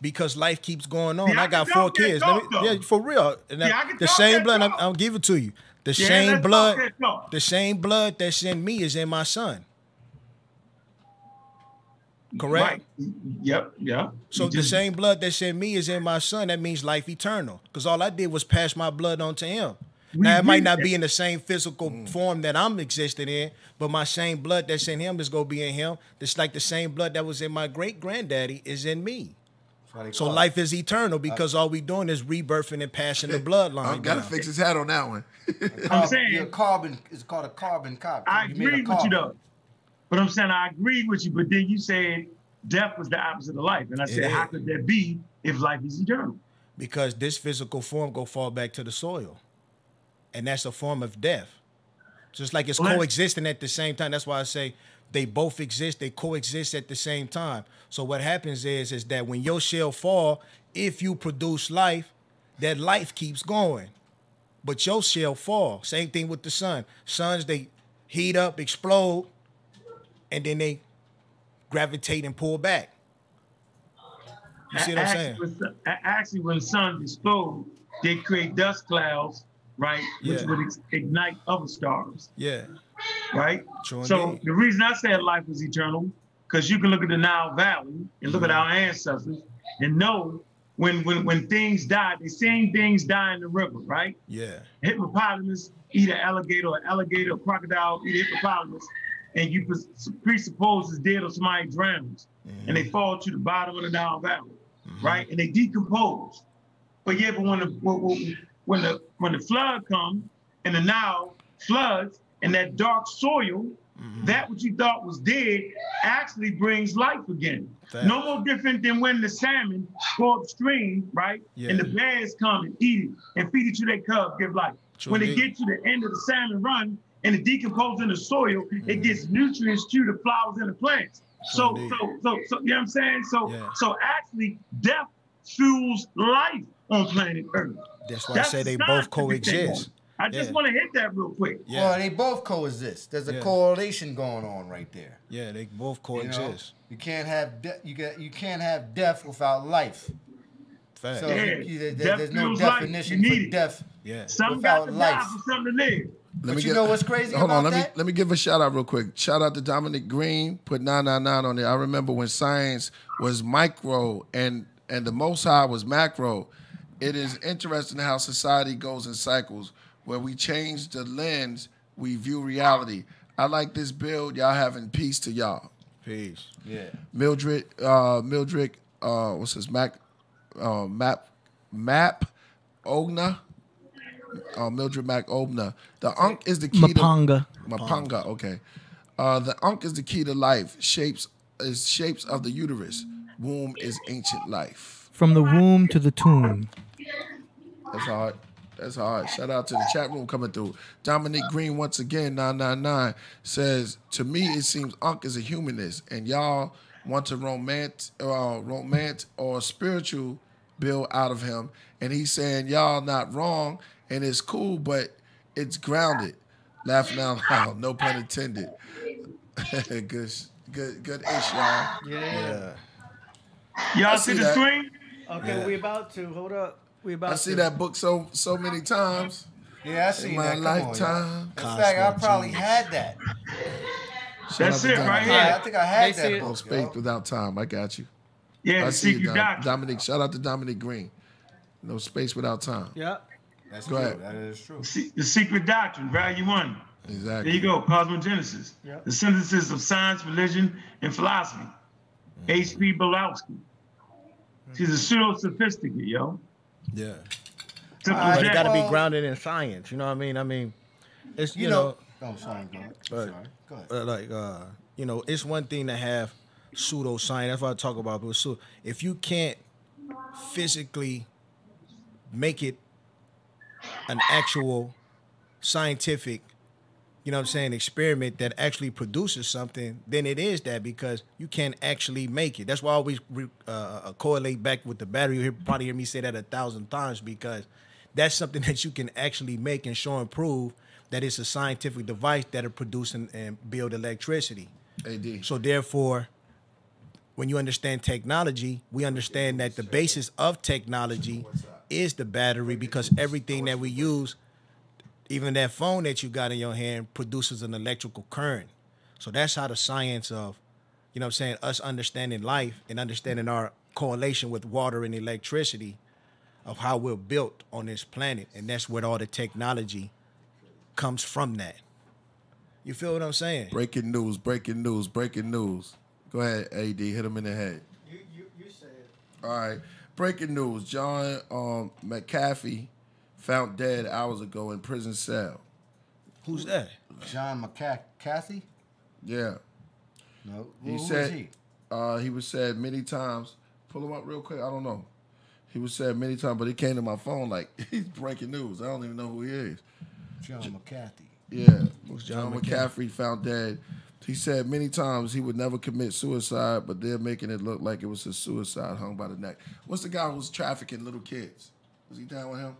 because life keeps going on. Yeah, I I got four kids. me, yeah, for real. And Yeah, I can the same blood. I'm, talk. I'll give it to you. The Yeah, same blood. The same blood that's in me is in my son. Correct. Right. Yep. Yeah. So You the same blood that's in me is in my son. That means life eternal. Because all I did was pass my blood on to him. We now it might not that- be in the same physical mm. form that I'm existing in, but my same blood that's in him is gonna be in him. It's like the same blood that was in my great granddaddy is in me. That's why they So call life is eternal because all we doing is rebirthing and passing the bloodline. I gotta down. fix his hat on that one. I'm saying- you're a carbon. It's called a carbon copy. I You made agree with you carbon. though. But I'm saying I agree with you, but then you said death was the opposite of life. And I said, how could that be if life is eternal? because this physical form go fall back to the soil, and that's a form of death. Just like it's Well, coexisting at the same time. That's why I say they both exist. They coexist at the same time. So what happens is is that when your shell fall, if you produce life, that life keeps going. But your shell fall. Same thing with the sun. Suns they heat up, explode, and then they gravitate and pull back. You see what I'm saying? Actually, when- Actually, when suns explode, they create dust clouds, right? Which Yeah. would ignite other stars, Yeah. right? True so indeed. the reason I said life was eternal, because you can look at the Nile Valley and look at Mm-hmm. our ancestors and know when when when things die, the same things die in the river, right? Yeah. hippopotamus eat an alligator, or alligator, or crocodile eat a hippopotamus, and you presuppose it's dead or somebody drowns, and they mm-hmm. fall to the bottom of the Nile Valley, mm-hmm. right? And they decompose. But yeah, but when the when, the when the flood comes and the Nile floods and that dark soil, mm-hmm. that what you thought was dead actually brings life again. No more different than when the salmon go upstream, right? And the bears come and eat it and feed it to their cub, give life. True when they get to the end of the salmon run and it decomposes in the soil, it mm-hmm. gets nutrients to the flowers and the plants. So, Indeed. so, so, so, you know what I'm saying? So, Yeah. so actually, death fuels life on planet Earth. That's why I say they both scientific take on coexist. I just Yeah. want to hit that real quick. Yeah. Well, they both coexist. There's a Yeah. correlation going on right there. Yeah, they both You, know? coexist. you can't have de- you get you can't have death without life. Fact. So Yeah. you- there- Death there's no fuels definition You for need death. yeah. Some Without got to die life. for something to live. Let But me you get- know what's crazy Hold about on, let that? me let me give a shout out real quick. Shout out to Dominic Green, put 999 on there. I remember when science was micro and and the most high was macro. It is interesting how society goes in cycles where we change the lens we view reality. I like this build. Y'all having peace to y'all. Peace. yeah. Mildred, uh, Mildred, uh, what's his Mac, uh, Map, Map, Ogna, uh, Mildred Mac Ogna. The Ankh is the key Mapanga. to Mapanga. Okay, uh, the Ankh is the key to life. Shapes is shapes of the uterus. Womb is ancient life. From the womb to the tomb. That's hard. That's hard. Shout out to the chat room coming through. Dominic Green once again, 999, says, To me, it seems Unc is a humanist, and y'all want to romance, uh, romance or spiritual build out of him. And he's saying, Y'all not wrong, and it's cool, but it's grounded. Laughing out loud, no pun intended. good, good, good ish, y'all. Yeah. Y'all I see, see the that. screen? Okay, we about to. Hold up. We about I see to. that book so so many times. Yeah, I see In my that. Come lifetime. On, y'all. In fact, I probably genius. had that. Shout That's to it Dominic. right here. I think I had They that it. No book. space without time. I got you. Yeah, I see you, Dom- Dominic. Shout out to Dominic Green. No space without time. Yeah. That's Go true. ahead. That is true. Se- The secret doctrine, value one. Exactly. There you go, cosmogenesis. Yep. The synthesis of science, religion, and philosophy. H.P. Blavatsky. She's a pseudo sophisticate, yo. Yeah. Simple All right, But it got to be grounded in science. You know what I mean? I mean, it's you, You know, know. Oh, sorry. Go ahead. But- sorry. Go ahead. like uh, you know, it's one thing to have pseudoscience. That's what I talk about. But so if you can't physically make it an actual scientific, you know what I'm saying, experiment that actually produces something, then it is that because you can't actually make it. That's why I always re, uh, uh, correlate back with the battery. You probably hear me say that a thousand times because that's something that you can actually make and show and prove that it's a scientific device that'll produce and, and build electricity. AD. So therefore, when you understand technology, we understand that the basis of technology is the battery because everything that we use, even that phone that you got in your hand, produces an electrical current. So that's how the science of, you know what I'm saying, us understanding life and understanding our correlation with water and electricity of how we're built on this planet. And that's where all the technology comes from that. You feel what I'm saying? Breaking news. Breaking news. Breaking news. Go ahead, AD. Hit him in the head. You, you, you said. All right. Breaking news. John um, McAfee found dead hours ago in prison cell. Who's that? John McCarthy? Yeah. No. He Who, who said is he? Uh, he was said many times. Pull him up real quick. I don't know. He was said many times, but he came to my phone like he's breaking news. I don't even know who he is. John McCarthy. Yeah, Who's John, John McCaffrey found dead. He said many times he would never commit suicide, but they're making it look like it was a suicide hung by the neck. What's the guy who's trafficking little kids? Was he down with him?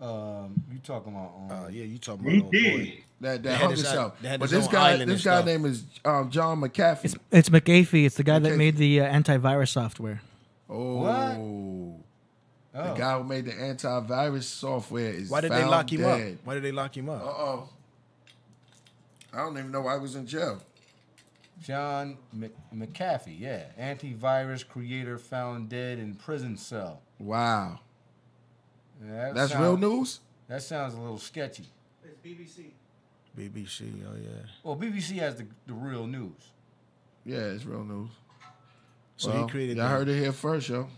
Um, you talking about? Um, Uh, yeah, you talking about He did. boy. That that hung his himself. own- But this guy, this and guy stuff. name is um, John McAfee. It's it's McAfee. It's the guy that made the uh, antivirus software. oh, the Oh. guy who made the antivirus software is Why did they lock him dead. up? Why did they lock him up? Uh oh. I don't even know why he was in jail. John Mc- McAfee, yeah, antivirus creator found dead in prison cell. Wow, Yeah, that that's sound- real news. That sounds a little sketchy. It's BBC. BBC. Oh yeah. Well, BBC has the, the real news. Yeah, it's real news. So Well, he created. Y'all the- heard it here first, yo.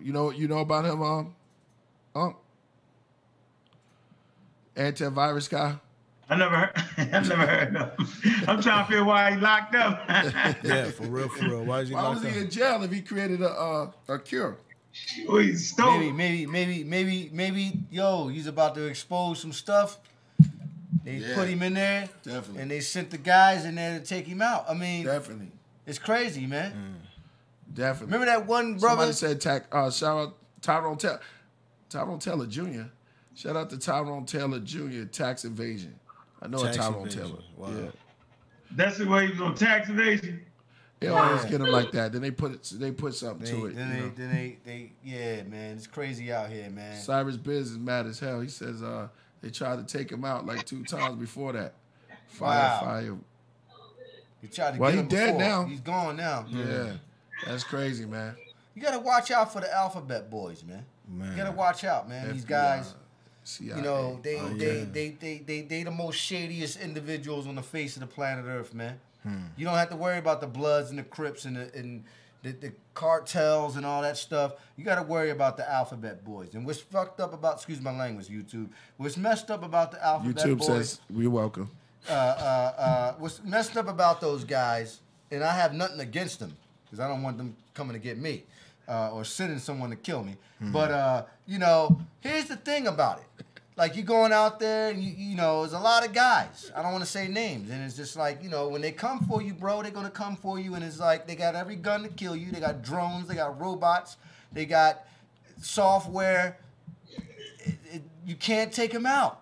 You know, you know about him, um, um, antivirus guy. I never heard. I never heard of him. I'm trying to figure why he locked up. Yeah, for real, for real. Why is he Why locked was up? he in jail if he created a uh, a cure? Oh, he stole. Maybe, maybe, maybe, maybe, maybe. Yo, he's about to expose some stuff. They Yeah. put him in there, Definitely. and they sent the guys in there to take him out. I mean, Definitely. it's crazy, man. Definitely. Remember that one brother? Somebody said, tac- uh, shout out Tyrone Taylor, Tyrone Taylor Jr. Shout out to Tyrone Taylor Jr. Tax evasion. I know Tax a Tyrone evasion. Taylor. Wow. Yeah. That's the way he was on tax evasion. They always get him like that. Then they put it, they put something They, to it. then, they, know. then they, they, yeah, man, it's crazy out here, man. Cyrus Biz is mad as hell. He says uh, they tried to take him out like two times before that. Fire, Wow. fire. You tried to Well, get he him dead before. now. He's gone now. Yeah. That's crazy, man. You gotta watch out for the alphabet boys, man. Man. You gotta watch out, man. These guys, CIA. you know, they, Oh, they, yeah. they, they, they, they, the most shadiest individuals on the face of the planet Earth, man. Hmm. You don't have to worry about the Bloods and the Crips and the and the, the cartels and all that stuff. You got to worry about the alphabet boys. And what's fucked up about, excuse my language, YouTube. What's messed up about the alphabet YouTube boys? YouTube says we're welcome. uh, uh, uh, what's messed up about those guys, and I have nothing against them because I don't want them coming to get me uh, or sending someone to kill me. But uh, you know, here's the thing about it. Like you going out there, and you, you know, there's a lot of guys. I don't want to say names, and it's just like you know, when they come for you, bro, they're gonna come for you, and it's like they got every gun to kill you. They got drones, they got robots, they got software. It- it- you can't take them out.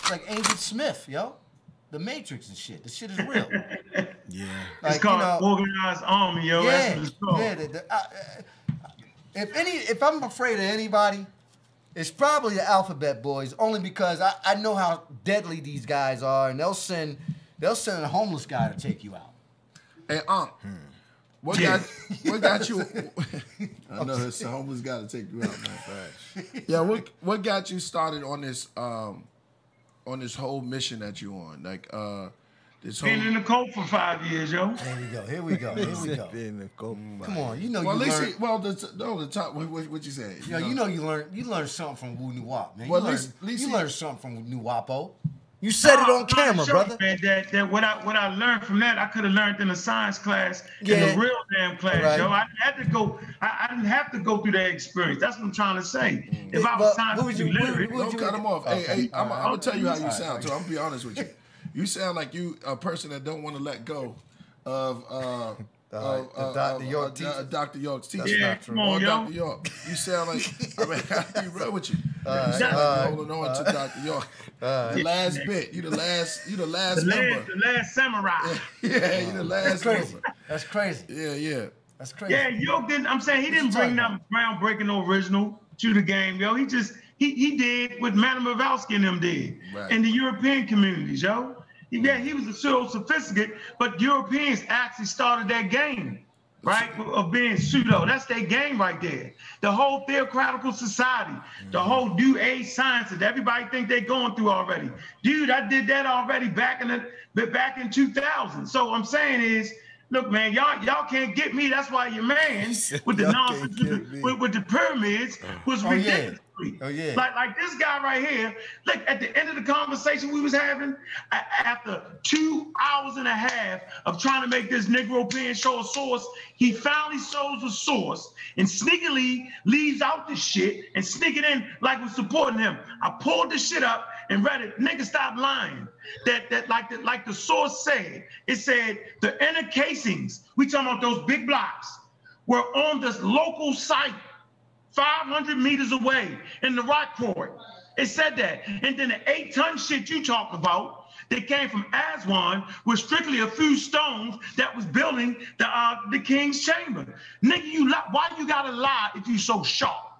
It's like Agent Smith, yo. The Matrix and shit. The shit is real. Yeah. Like, it's called you know, organized army, yo. That's yeah, what it's called. yeah. The, the, uh, uh, if any, if I'm afraid of anybody, it's probably the Alphabet Boys. Only because I, I know how deadly these guys are, and they'll send they'll send a homeless guy to take you out. Hey, Unc, Hmm. what got what got you? I know this homeless guy to take you out, man. Yeah, what what got you started on this um on this whole mission that you on? Like uh this whole. Been in the cult for five years, yo. Here we go. Here we go. Here we go. In the coat. Come on, you know well, at you least learn. he, well the no oh, the top what, what, what you say? you, know, you know you learn you learn something from Wu Nuwap, man. Well, you at learn, least- at least you he- learn something from Nuwaubu. You said it on camera, to brother. Man, that, that what I what I learned from that, I could have learned in a science class, in a real damn class, Right. yo. I didn't to go. I, I didn't have to go through that experience. That's what I'm trying to say. If I was science what would you- literate, what Don't cut him off. Hey, Okay. hey, I'm, I'm gonna tell you how you All right. sound. Too. I'm gonna be honest with you. You sound like you a person that don't want to let go of uh, Uh, of, the uh, Dr. of, York uh. Dr. York's teaching. Yeah, not true. come on, yo. Dr. York. You sound like I mean, I have to be real with you. you sound all like you're holding on to Dr. York. the last bit. You the last. You the last the last, member. the last samurai. Yeah, you the That's last crazy. member. That's crazy. Yeah, yeah. That's crazy. Yeah, yo didn't. I'm saying he What didn't bring talking nothing groundbreaking or original to the game, yo. He just he he did what Madame Blavatsky and them did Right. in the European communities, yo. Yeah, he was a pseudo sophisticate, but Europeans actually started that game, right? Of being pseudo. That's their game right there. The whole theocratical society, the whole new age science that everybody think they're going through already. Dude, I did that already back in the back in 2000. So what I'm saying is, look, man, y'all y'all can't get me. That's why your man with the nonsense with, the- with, with the pyramids was Oh, yeah. ridiculous. Oh, yeah. Like like this guy right here. Look at the end of the conversation we was having. After two hours and a half of trying to make this Negro pen show a source, he finally shows a source and sneakily leaves out the shit and sneak it in like we're supporting him. I pulled the shit up and read it. Nigga, stop lying. That that like the like the source said. It said the inner casings. We talking about those big blocks were on this local site 500 meters away in the rock quarry. It said that. And then the eight ton shit you talk about that came from Aswan was strictly a few stones that was building the uh, the king's chamber. Nigga, you li- why you gotta lie if you so sharp?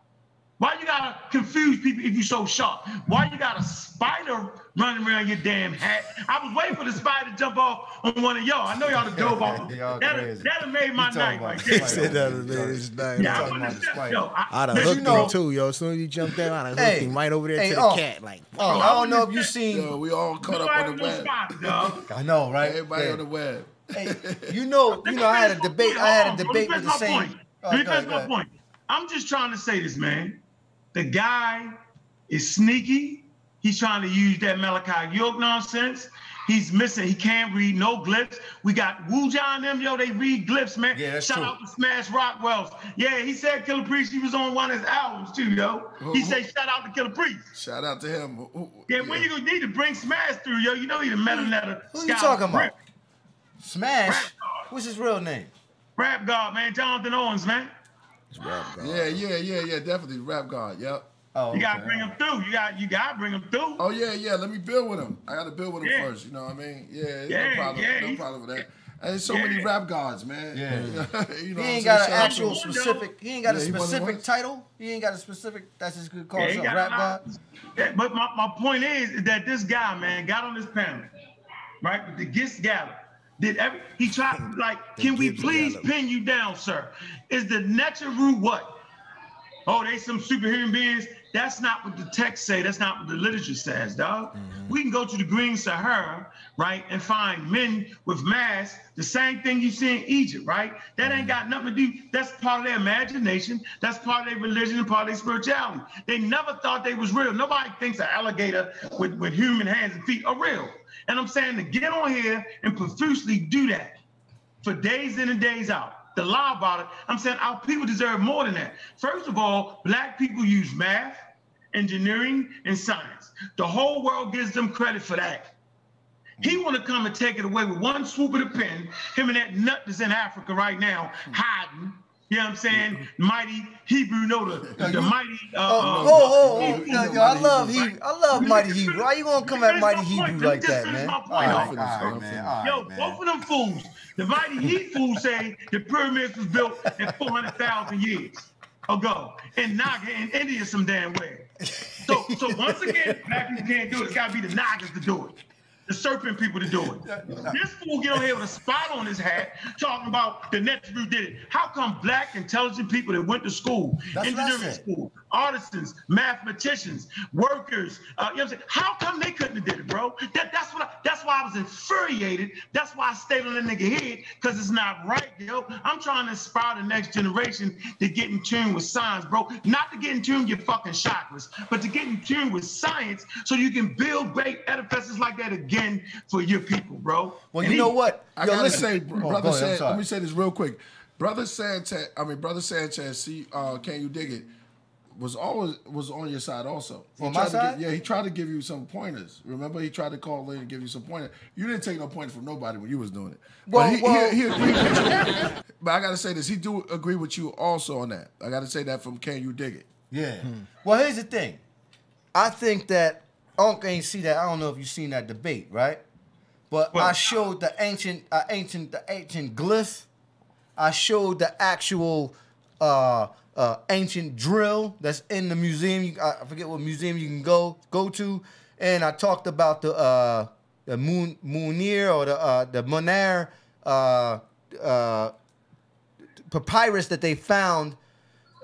Why you gotta confuse people if you so sharp? Why you got a spider running around your damn hat? I was waiting for the spider to jump off on one of y'all. I know y'all done dove off. Y'all that'll, crazy. that'd have made my night about right the there. He said that his name. Yeah, I talking wouldn't about have the spider. yo, I, I'd have hooked you know, him too, yo. As soon as he jumped down, I'd have hooked him right over there hey, to the oh. cat. Like, Oh, I don't know if you seen. Yo, we all caught up on the web. spot, dog. I know, right? Everybody Yeah. on the web. Hey, you know, you know, I had a debate. I had a debate with the Let me finish my same. point. Oh, Let me go finish ahead, go my point. I'm just trying to say this, man. The guy is sneaky. He's trying to use that Malachi York nonsense. He's missing. He can't read no glyphs. We got Wu John them, yo. They read glyphs, man. Yeah, that's Shout true. out to Smash Rockwells. Yeah, he said Killah Priest. He was on one of his albums too, yo. He Who- said shout out to Killah Priest. Shout out to him. Who- Yeah, when you gonna need to bring Smash through, yo? You know he done met him at a. Who you talking about? Smash. What's his real name? Rap God, man. Jonathan Owens, man. Yeah, yeah, yeah, yeah, definitely. Rap God. Yep. Oh, You gotta okay. bring him through. You got you gotta bring him through. Oh yeah, yeah. Let me build with him. I got to build with him Yeah. first. You know what I mean? Yeah, Yeah, no problem. yeah, no problem with that. And there's so many rap gods, man. Yeah. you know He ain't got an Shout out to actual specific. He ain't got Yeah, a he one of the specific title. He ain't got a specific. That's his good call. Yeah, he himself, got rap a lot. god. Yeah, but my, my point is, is that this guy, man, got on this panel, right, with the Gist Gala. Did every he tried like, can we please pin you down, sir? Is the root what? Oh, they some superhuman beings. That's not what the text say. That's not what the literature says, dog. We can go to the Green Sahara, right, and find men with masks. The same thing you see in Egypt, right? That ain't got nothing to do. That's part of their imagination. That's part of their religion and part of their spirituality. They never thought they was real. Nobody thinks an alligator with, with human hands and feet are real. And I'm saying to get on here and profusely do that for days in and days out. To lie about it, I'm saying our people deserve more than that. First of all, black people use math, engineering, and science. The whole world gives them credit for that. He want to come and take it away with one swoop of the pen. Him and that nut that's in Africa right now, hiding. You know what I'm saying? Mighty Hebrew know the, the mighty. Uh, Oh, uh, oh, oh, oh, Hebrew yo, know yo, I love Hebrew, Hebrew. I love Mighty Hebrew. Why you gonna come at Mighty Hebrew like that, man? my All point. right, Yo, all right, man. Yo, both of them fools, the mighty fools say the pyramids was built in 400,000 years ago in Naga in India some damn way. So, so once again, black people can't do it. It's got to be the Nagas to do it. The serpent people to do it. This fool get on here with a spot on his hat talking about the next group did it. How come black intelligent people that went to school, That's engineering school, artisans, mathematicians, workers, uh, you know what I'm saying? How come they couldn't have did it, bro? That, that's what I, that's why I was infuriated. That's why I stayed on the nigga head, because it's not right, yo. I'm trying to inspire the next generation to get in tune with science, bro. Not to get in tune with your fucking chakras, but to get in tune with science so you can build great edifices like that again for your people, bro. Well, And you he- know what? I Yo, gotta listen. say, Oh, brother go ahead, I'm Sanchez. sorry. Let me say this real quick. Brother Sanchez, I mean, brother Sanchez. See, uh, can you dig it? Was always was on your side also. He On my side? Get, yeah, he tried to give you some pointers. Remember, he tried to call in and give you some pointers. You didn't take no pointers from nobody when you was doing it. Well, but he, well- he, he agreed with you. But I gotta say this, he do agree with you also on that. I gotta say that from Can You Dig It? Yeah. Well, here's the thing. I think that Unc ain't see that. I don't know if you seen that debate, right? But I showed the ancient, uh, ancient, the ancient glyph. I showed the actual uh, uh, ancient drill that's in the museum. I forget what museum you can go go to, and I talked about the uh, the Moon Munir or the uh, the Monar uh, uh, papyrus that they found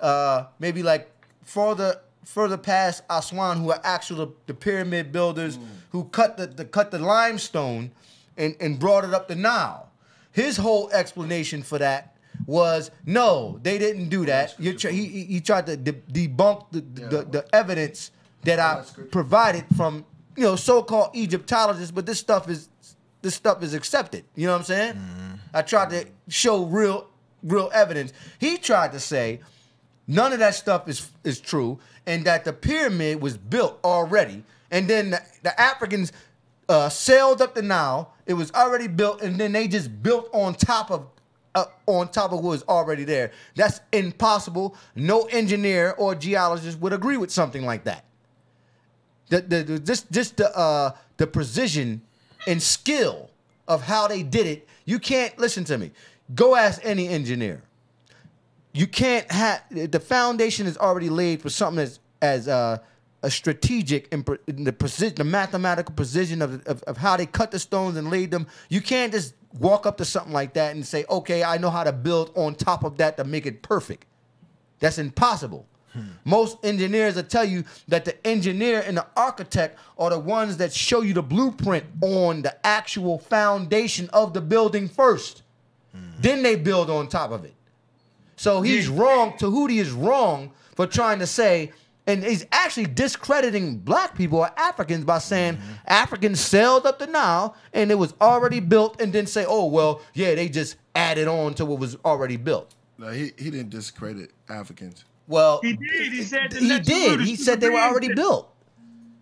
uh, maybe like further further past Aswan, who are actual the, the pyramid builders who cut the, the cut the limestone and, and brought it up the Nile. His whole explanation for that was no, they didn't do that. You tr- he, he tried to de- debunk the, the, the evidence that I provided from you know so-called Egyptologists, but this stuff is this stuff is accepted. You know what I'm saying? I tried to show real real evidence. He tried to say none of that stuff is is true, and that the pyramid was built already, and then the, the Africans uh, sailed up the Nile. It was already built, and then they just built on top of uh, on top of what was already there. That's impossible. No engineer or geologist would agree with something like that. The, the, the just just the uh, the precision and skill of how they did it. You can't listen to me. Go ask any engineer you can't have the foundation is already laid for something as as uh, a strategic and the precision, the mathematical precision of, of of how they cut the stones and laid them. You can't just walk up to something like that and say, "Okay, I know how to build on top of that to make it perfect." That's impossible. Hmm. Most engineers will tell you that the engineer and the architect are the ones that show you the blueprint on the actual foundation of the building first. Hmm. Then they build on top of it. So he's wrong. Tahuti is wrong for trying to say And he's actually discrediting black people or Africans by saying Mm-hmm. Africans sailed up the Nile and it was already built, and then say, oh, well, yeah, they just added on to what was already built. No, he, he didn't discredit Africans. Well, He did. He said the he did. He said they were already built.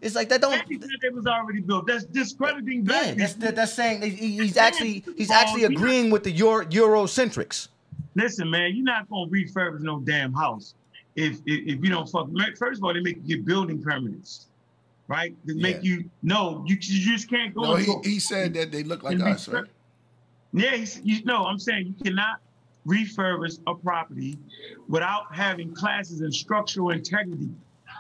It's like that don't. And he said they was already built. That's discrediting black Yeah, that's that, that's saying he- he- he's saying, actually he's actually you're not- agreeing with the Euro, Eurocentrics. Listen, man, you're not gonna refurbish no damn house if if, if you don't fuck. First of all, they make you get building permits, right? They make Yeah. you no, you, you just can't go. No, he, a- he said that they look like us, right? Yeah, he's, you know, I'm saying you cannot refurbish a property without having classes in structural integrity.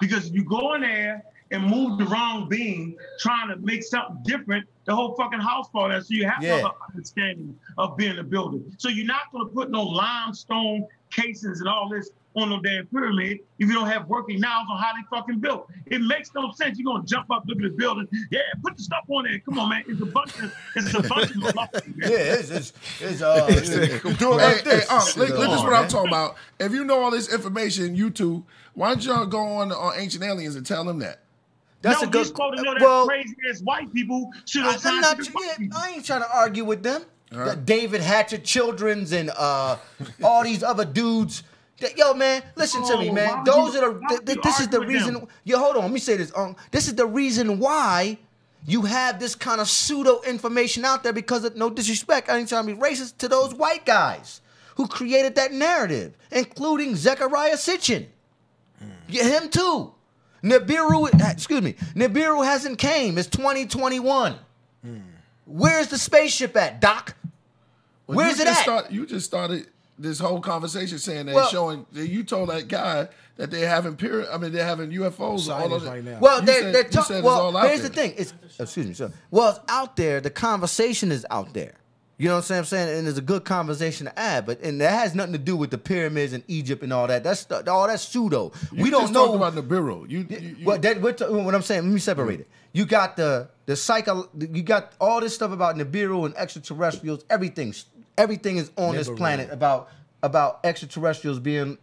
Because if you go in there and move the wrong beam, trying to make something different, the whole fucking house fall down. So you have to have an understanding of being a builder. So you're not going to put no limestone casings and all this on no damn pyramid if you don't have working knowledge on how they fucking built. It makes no sense. You're gonna jump up, look at the building. Yeah, put the stuff on there. Come on, man. It's a bunch of it's a bunch of malarkey, man. Yeah, it's it's, it's uh, you do it like this. Unc, look, look, this is what man. I'm talking about. If you know all this information, you two, why don't y'all go on on Ancient Aliens and tell them that? That's no, a good. you're supposed to know that well, crazy ass white people should have I'm not. scientific Yeah. I ain't trying to argue with them. Huh? That David Hatcher Childress and uh, all these other dudes. That- Yo, man, listen to me, Oh, man. Those you- are the. would th- this is the reason. them? Yo, hold on. Let me say this. Um, this is the reason why you have this kind of pseudo information out there because of no disrespect. I ain't trying to be racist to those white guys who created that narrative, including Zechariah Sitchin. Yeah, him too. Nibiru, excuse me, Nibiru hasn't came. It's 2021. Where's the spaceship at, Doc? Well, Where's it at? Start, you just started this whole conversation saying that Well- showing that you told that guy that they're having period. I mean, they're having UFOs. All Science of right now. Well, You they're, said- they're you talk- said it's well, all out here's the thing. It's excuse me, sir. Well, it's out there. The conversation is out there. You know what I'm saying? And it's a good conversation to add, but and that has nothing to do with the pyramids in Egypt and all that. That's stu- all that's pseudo. You we don't know talked about the bureau. You, you, you Well, that, we're what I'm saying, let me separate it. You got the the psycho, you got all this stuff about Nibiru and extraterrestrials. Everything, everything is on this Nibiru. planet about about extraterrestrials being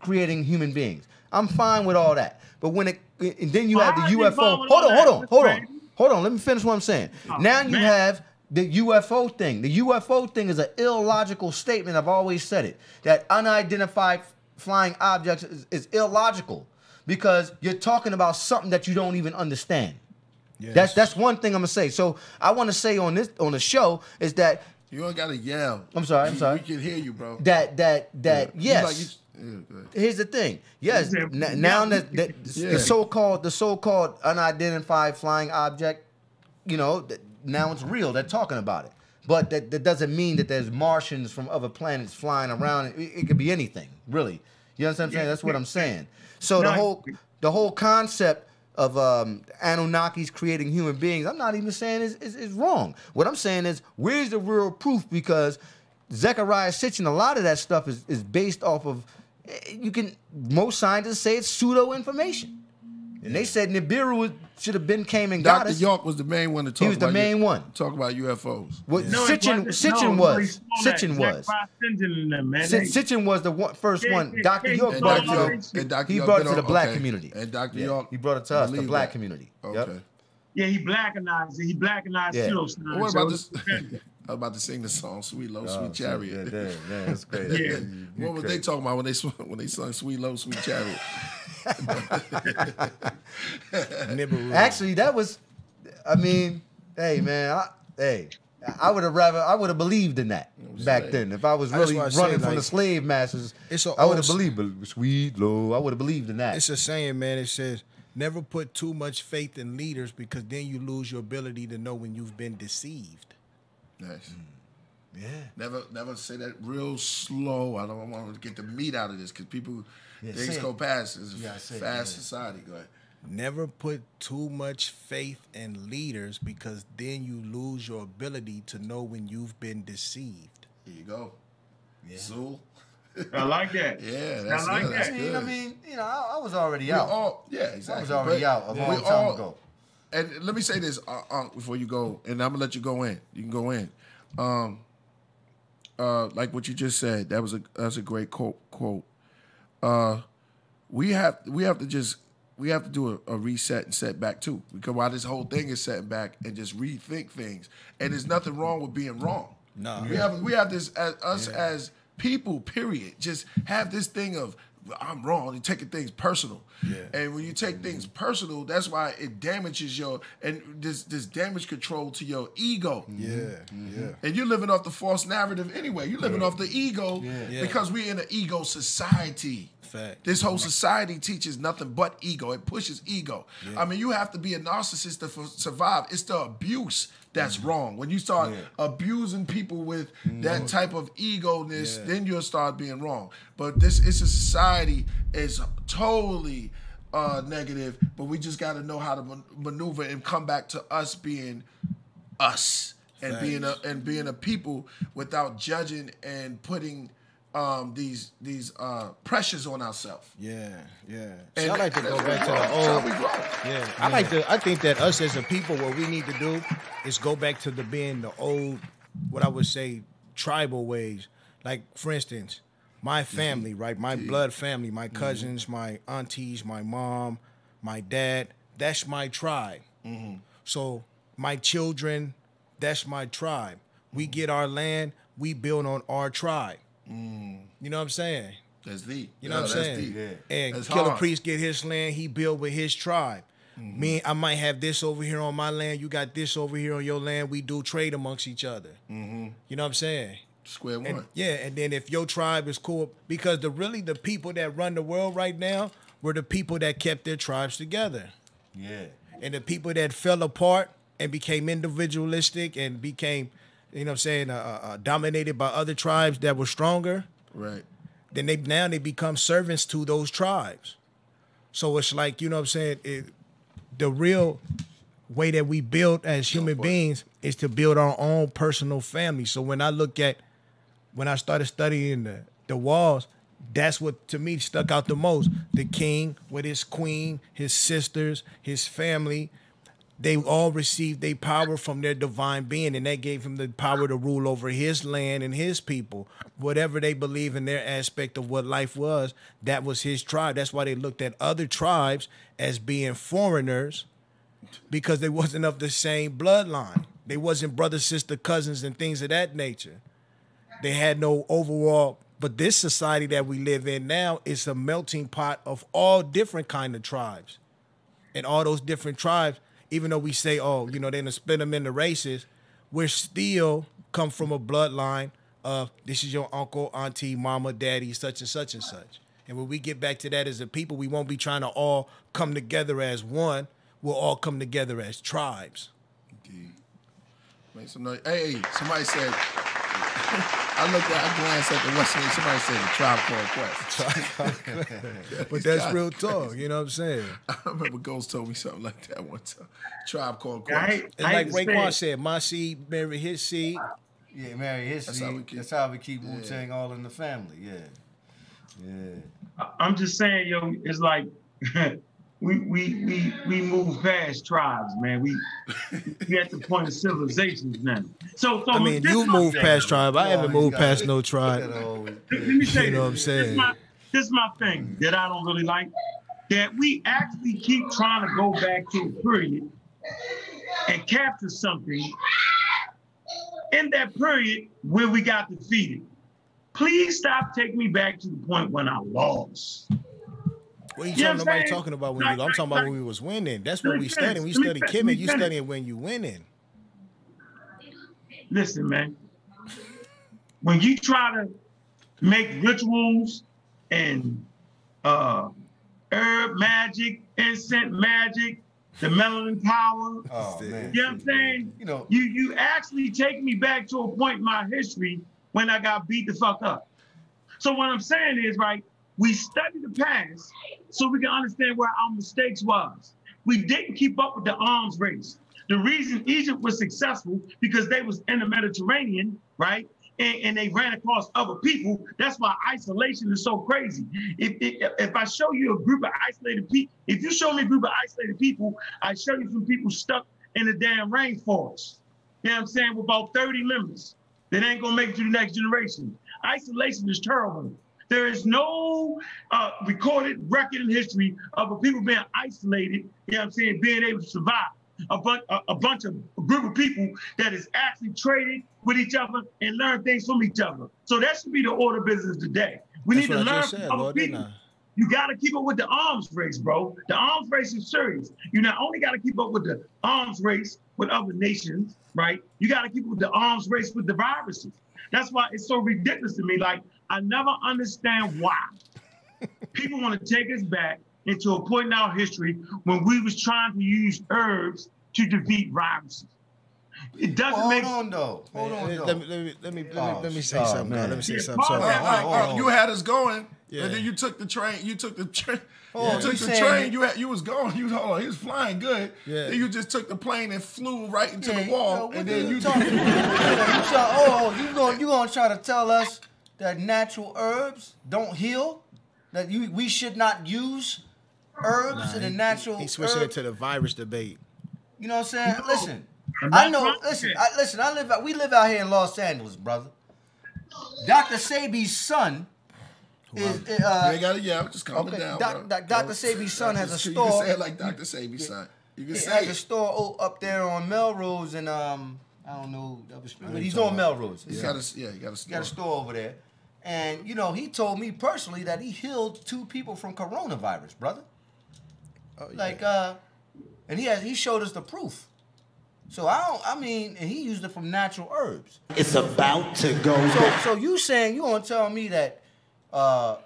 creating human beings. I'm fine with all that, but when it and then you Well, have the UFO. Hold on, hold on, hold on, hold on. Let me finish what I'm saying. Oh, now you man. have the UFO thing. The UFO thing is an illogical statement. I've always said it that unidentified flying objects is, is illogical because you're talking about something that you don't even understand. That's that's one thing I'm gonna say. So I want to say on this on the show is that you don't gotta yell. I'm sorry, I'm We- sorry. We can hear you, bro. that that that You yes. like you- yeah. Here's the thing. Yes, Yeah, now that, that Yeah. the so-called the so-called unidentified flying object, you know, now it's real. They're talking about it, but that, that doesn't mean that there's Martians from other planets flying around. It, it could be anything, really. You understand what I'm saying? That's what I'm saying. So the No, I whole the whole concept of um, Anunnakis creating human beings, I'm not even saying is, is, wrong. What I'm saying is, where's the real proof? Because Zechariah Sitchin, a lot of that stuff is, is based off of, eh, you can, most scientists say it's pseudo information. And they said Nibiru should have been came and got Dr. us. York was the main one to talk was the about main U- one. Talk about UFOs. Well, No, Sitchin, wasn't. Sitchin No, no, was. Sitchin was. Them, man. Sitchin was the one, first Yeah, one. yeah, Dr. yeah, York he And brought stole it to York, that and Dr. he brought it to the on- black okay. community. And Dr. Yeah, York, he brought it to us, the black that. community. Okay. Yep. Yeah, he blackenized it. He blackenized Yeah. Pseudo Well, what about this? I was about to sing the song "Sweet Low, oh, Sweet Chariot." Yeah, that's great. Yeah. What was they talking about when they when they sung "Sweet Low, Sweet Chariot"? Nibiru. Actually, that was, I mean, hey man, I, hey, I would have rather, I would have believed in that back slave. then. If I was really I running said, from the slave masters, it's a I would have believed. But sweet low, I would have believed in that. It's a saying, man. It says, never put too much faith in leaders because then you lose your ability to know when you've been deceived. Nice. Mm. yeah. Never, never say that real slow. I don't want to get the meat out of this because people Yeah, things go it. past. It's a say fast yeah. society. Go ahead. Never put too much faith in leaders because then you lose your ability to know when you've been deceived. Here you go. Zool. I like that. Yeah, that's I like good. That. I mean, I mean, you know, I, I was already We out. all, yeah, I was already But out a long time all- ago. And let me say this, uh, uh, before you go, and I'm gonna let you go in. You can go in. Um, uh, like what you just said, that was a that's a great quote. Quote. Uh, we have we have to just we have to do a, a reset and set back too. Because while this whole thing is setting back and just rethink things, and there's nothing wrong with being wrong. No. we have we have this as us as people. Period. Just have this thing of I'm wrong. You're taking things personal, Yeah. and when you take mm-hmm. things personal, that's why it damages your and this this damage control to your ego. Yeah, mm-hmm. yeah. And you're living off the false narrative anyway. You're living off the ego Yeah. because we're in an ego society. Fact. This whole society teaches nothing but ego. It pushes ego. I mean, you have to be a narcissist to f- survive. It's the abuse that's wrong. When you start abusing people with that type of ego-ness, Yeah. then you'll start being wrong. But this it's a society is totally uh, negative. But we just got to know how to man- maneuver and come back to us being us and being a and being a people without judging and putting um, these these uh, pressures on ourselves. Yeah, yeah. And See, I like to go back to the old. That's how we grow. Yeah, I like to. I think that us as a people, what we need to do is go back to the being the old, what I would say, tribal ways. Like for instance, my family, right? My blood family, my cousins, my aunties, my mom, my dad. That's my tribe. So my children, that's my tribe. We get our land, we build on our tribe. You know what I'm saying? That's deep. You know what I'm that's saying? deep. And That's Killah hard. Priest get his land, he build with his tribe. Mm-hmm. Me, I might have this over here on my land. You got this over here on your land. We do trade amongst each other. Mm-hmm. You know what I'm saying? Square one. And, yeah, and then if your tribe is cool, because the really the people that run the world right now were the people that kept their tribes together, Yeah. and the people that fell apart and became individualistic and became, you know, what I'm saying, uh, uh, uh, dominated by other tribes that were stronger right. then they now they become servants to those tribes. So it's like, you know what I'm saying? It, the real way that we build as human beings is to build our own personal family. So when I look at when I started studying the, the walls, that's what to me stuck out the most. The king with his queen, his sisters, his family, they all received their power from their divine being, and that gave him the power to rule over his land and his people. Whatever they believe in their aspect of what life was, that was his tribe. That's why they looked at other tribes as being foreigners because they wasn't of the same bloodline. They wasn't brother, sister, cousins, and things of that nature. They had no overall. But this society that we live in now is a melting pot of all different kind of tribes and all those different tribes, even though we say, oh, you know, they're gonna split them into races, we're still come from a bloodline of this is your uncle, auntie, mama, daddy, such and such and such. And when we get back to that as a people, we won't be trying to all come together as one. We'll all come together as tribes. Make some noise. Hey, somebody said. I looked at, I glanced at the Western. Somebody said the tribe called Quest. But that's real talk, you know what I'm saying? I remember Ghost told me something like that one time. Tribe called I Quest. hate- And I like hate to Raekwon said, my seed marry his seed. Yeah, marry his That's seed. how we keep- That's how we keep Wu Tang all in the family. Yeah. Yeah. I'm just saying, yo, it's like we we we we move past tribes, man. We we at the point of civilizations now. So, so I mean, you is my moved past tribe. I haven't moved past it. no tribe. Let me say You know what I'm saying? This is, my, this is my thing that I don't really like. That we actually keep trying to go back to a period and capture something in that period where we got defeated. Please stop taking me back to the point when I lost. What are you You talking what I'm nobody saying? talking about when Like- you I'm talking about like- when we was winning. That's what we me studying. We Let me study finish. Kim and you finish. studying when you winning. Listen, man. When you try to make rituals and uh, herb magic, incense magic, the melanin power, Oh man. you know what I'm saying? You know, You you actually take me back to a point in my history when I got beat the fuck up. So what I'm saying is, right, we study the past so we can understand where our mistakes was. We didn't keep up with the arms race. The reason Egypt was successful because they was in the Mediterranean, right? And, and they ran across other people. That's why isolation is so crazy. If, if, if I show you a group of isolated people, if you show me a group of isolated people, I show you some people stuck in the damn rainforest. You know what I'm saying? With about 30 members that ain't gonna make it to the next generation. Isolation is terrible. There is no uh, recorded record in history of a people being isolated, you know what I'm saying, being able to survive. A, bunch, a, a bunch of a group of people that is actually trading with each other and learn things from each other. So that should be the order business today. We That's need to I learn just from Lord, people. You got to keep up with the arms race, bro. The arms race is serious. You not only got to keep up with the arms race with other nations, right? You got to keep up with the arms race with the viruses. That's why it's so ridiculous to me. Like, I never understand why people want to take us back into a point in our history when we was trying to use herbs to defeat viruses. It doesn't Hold make on though. Hold on though. Let me let me let me let me, Oh, let me oh, say oh, something. man. God. Let me say Yeah, something. On. You had us going, Yeah. and then you took the train. You took the train. Oh, you took the train. You had, you was going. You hold on. He was flying good. Yeah. Then you just took the plane and flew right into Yeah, the wall, what and then you. talking- you try- oh, you going you gonna try to tell us that natural herbs don't heal? That you we should not use herbs Nah, in a he- natural He switching herb? it to the virus debate. You know what I'm saying? Listen, I'm I know. Listen, I, listen. I live. out- We live out here in Los Angeles, brother. Dr. Sebi's son is. you Uh, ain't got to yell. Just calm Okay, it down, Doc- Doc- Dr. Sebi's son has a You store. can say it like Dr. Sebi's son. You can he say has a store up there on Melrose, and um, I don't know, that was- but he's talking on Melrose. He's He's got a, yeah, he got a He got a store. store over there. And you know, he told me personally that he healed two people from coronavirus, brother. Oh, yeah. Like uh and he has he showed us the proof. So I don't I mean, and he used it from natural herbs. It's about to go So down. so you saying you gonna tell me that uh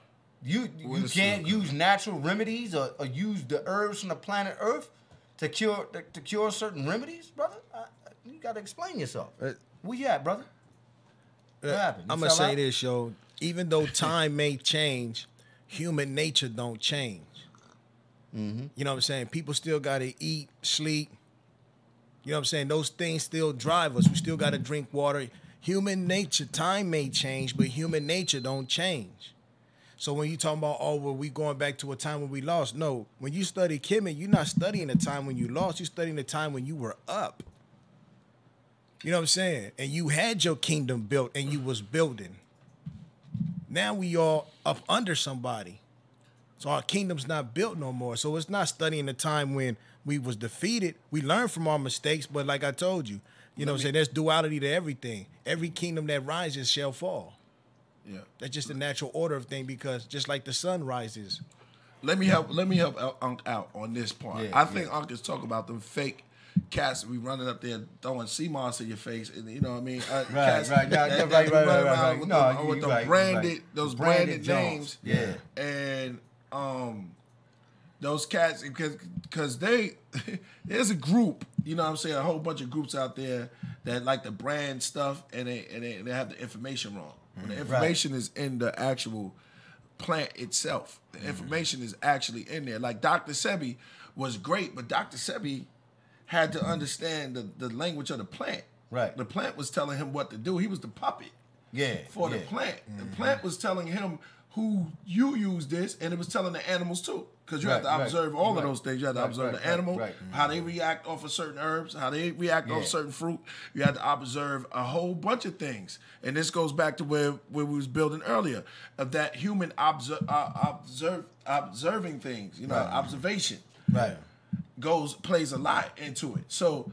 you What you is can't it? use natural remedies or, or use the herbs from the planet Earth to cure to, cure certain remedies, brother? I, I- you gotta explain yourself. Uh, Where you at, brother? What happened? You I'm gonna say out? this, yo. Even though time may change, human nature don't change. Mm-hmm. You know what I'm saying? People still gotta eat, sleep. You know what I'm saying? Those things still drive us. We still gotta drink water. Human nature, time may change, but human nature don't change. So when you talking about, oh, well, we going back to a time when we lost? No, when you study Kemet, you're not studying the time when you lost. You're studying the time when you were up. You know what I'm saying? And you had your kingdom built and you was building. Now we all up under somebody. So our kingdom's not built no more. So it's not studying the time when we was defeated. We learn from our mistakes, but like I told you, you know what I'm saying? There's duality to everything. Every kingdom that rises shall fall. Yeah. That's just the natural order of thing because just like the sun rises. Let me help. Let me help Unc out on this part. Yeah, I think Unc is talking about the fake cats we running up there throwing sea moss in your face, and you know what I mean. Uh, Right, cats right, yeah, that- yeah, that right, right, right, right. With No, the, with the right, branded, those Branded branded, names. Yeah. and um, those cats because because they there's a group. You know what I'm saying? A whole bunch of groups out there that like the brand stuff, and they and they, they have the information wrong. When the information is in the actual plant itself. The information is actually in there. Like Dr. Sebi was great, but Dr. Sebi had to understand the, the language of the plant. Right. The plant was telling him what to do. He was the puppet Yeah. for the yeah. Mm-hmm. plant. The plant was telling him who you use this, and it was telling the animals too. Because you have Right, to right, observe all right. of those things. You have to Right, observe right, the right, animal, right. how they react off of certain herbs, how they react off Yeah. certain fruit. You have to observe a whole bunch of things. And this goes back to where, where we was building earlier of that human obser- uh, observe observing things. You know, Right. observation Right. Goes plays a lot into it. So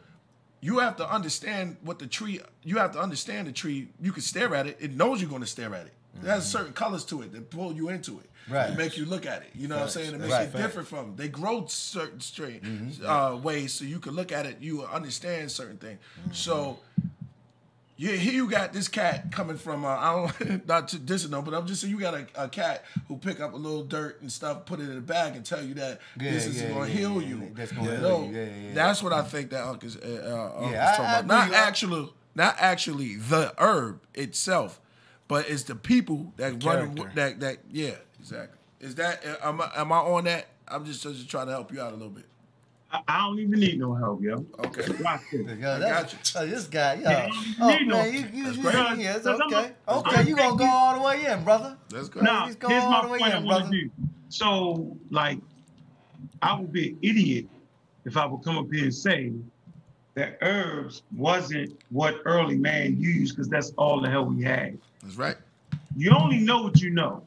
you have to understand what the tree. You have to understand the tree. You can stare at it. It knows you're going to stare at it. It has mm-hmm. certain colors to it that pull you into it. Right. To make you look at it. You know what I'm saying? It makes Right. it different from. They grow certain straight mm-hmm. uh, ways, so you can look at it. You understand certain things. Mm-hmm. So. Yeah, here you got this cat coming from uh, I don't not to diss it no, but I'm just saying you got a, a cat who pick up a little dirt and stuff, put it in a bag, and tell you that Yeah, this is yeah, going to yeah, heal you. that's gonna heal you. That's what I think that Unc is, uh, uh, Yeah, talking I- I about. Not actually, not actually the herb itself, but it's the people that run character. that that yeah exactly. Is that am I, am I on that? I'm just just trying to help you out a little bit. I, I don't even need no help, yo. Okay. Watch this. Yo, I that's, got oh, this guy, yo. Yeah, Oh, you know. man, you, you, That's you, great. yeah, it's I'm okay. a- Okay, I'm you gonna go all the way in, brother. That's good. Now, He's here's all my the way point I in, want to do. So, like, I would be an idiot if I would come up here and say that herbs wasn't what early man used, because that's all the hell we had. That's right. You only know what you know.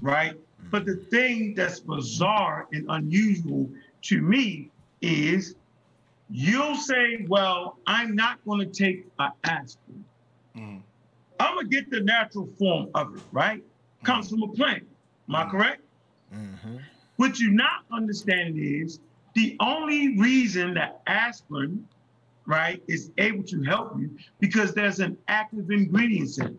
right? But the thing that's bizarre and unusual to me is you'll say, well, I'm not going to take an aspirin. Mm-hmm. I'm going to get the natural form of it, right? Mm-hmm. Comes from a plant. Am I mm-hmm. correct? What you're not understanding is the only reason that aspirin, right, is able to help you because there's an active ingredient in it.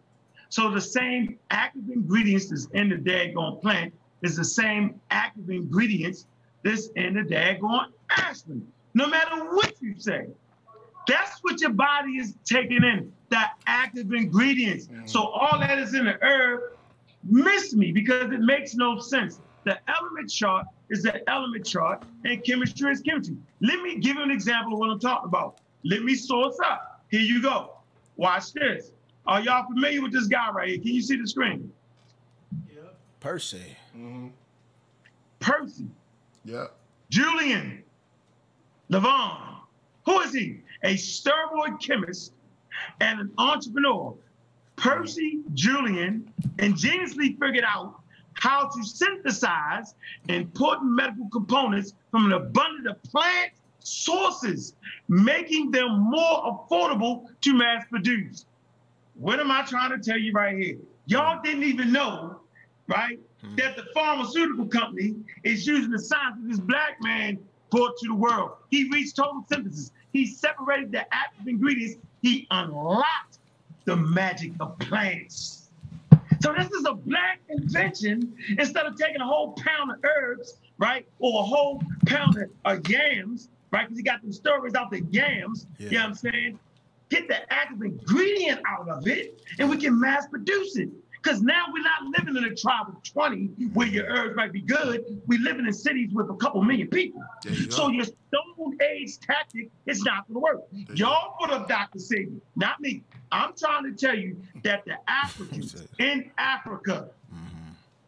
So the same active ingredients that's in the daggone plant is the same active ingredients that's in the daggone aspirin. No matter what you say. That's what your body is taking in, the active ingredients. So all that is in the herb miss me because it makes no sense. The element chart is the element chart, and chemistry is chemistry. Let me give you an example of what I'm talking about. Let me source up. Here you go. Watch this. Are y'all familiar with this guy right here? Can you see the screen? Yeah. Percy. Mm-hmm. Percy, Yeah. Julian, Lavon. Who is he? A steroid chemist and an entrepreneur. Percy Julian ingeniously figured out how to synthesize important medical components from an abundance of plant sources, making them more affordable to mass produce. What am I trying to tell you right here? Y'all didn't even know, right, hmm. that the pharmaceutical company is using the science of this black man brought to the world. He reached total synthesis. He separated the active ingredients. He unlocked the magic of plants. So this is a black invention. Instead of taking a whole pound of herbs, right, or a whole pound of yams, right, because he got them stories out the yams. You know what I'm saying? Get the active ingredient out of it, and we can mass produce it. Because now we're not living in a tribe of 20 where your herbs might be good. We're living in cities with a couple million people. So your stone age tactic is not going to work. Y'all put up Dr. Sebi, not me. I'm trying to tell you that the Africans in Africa,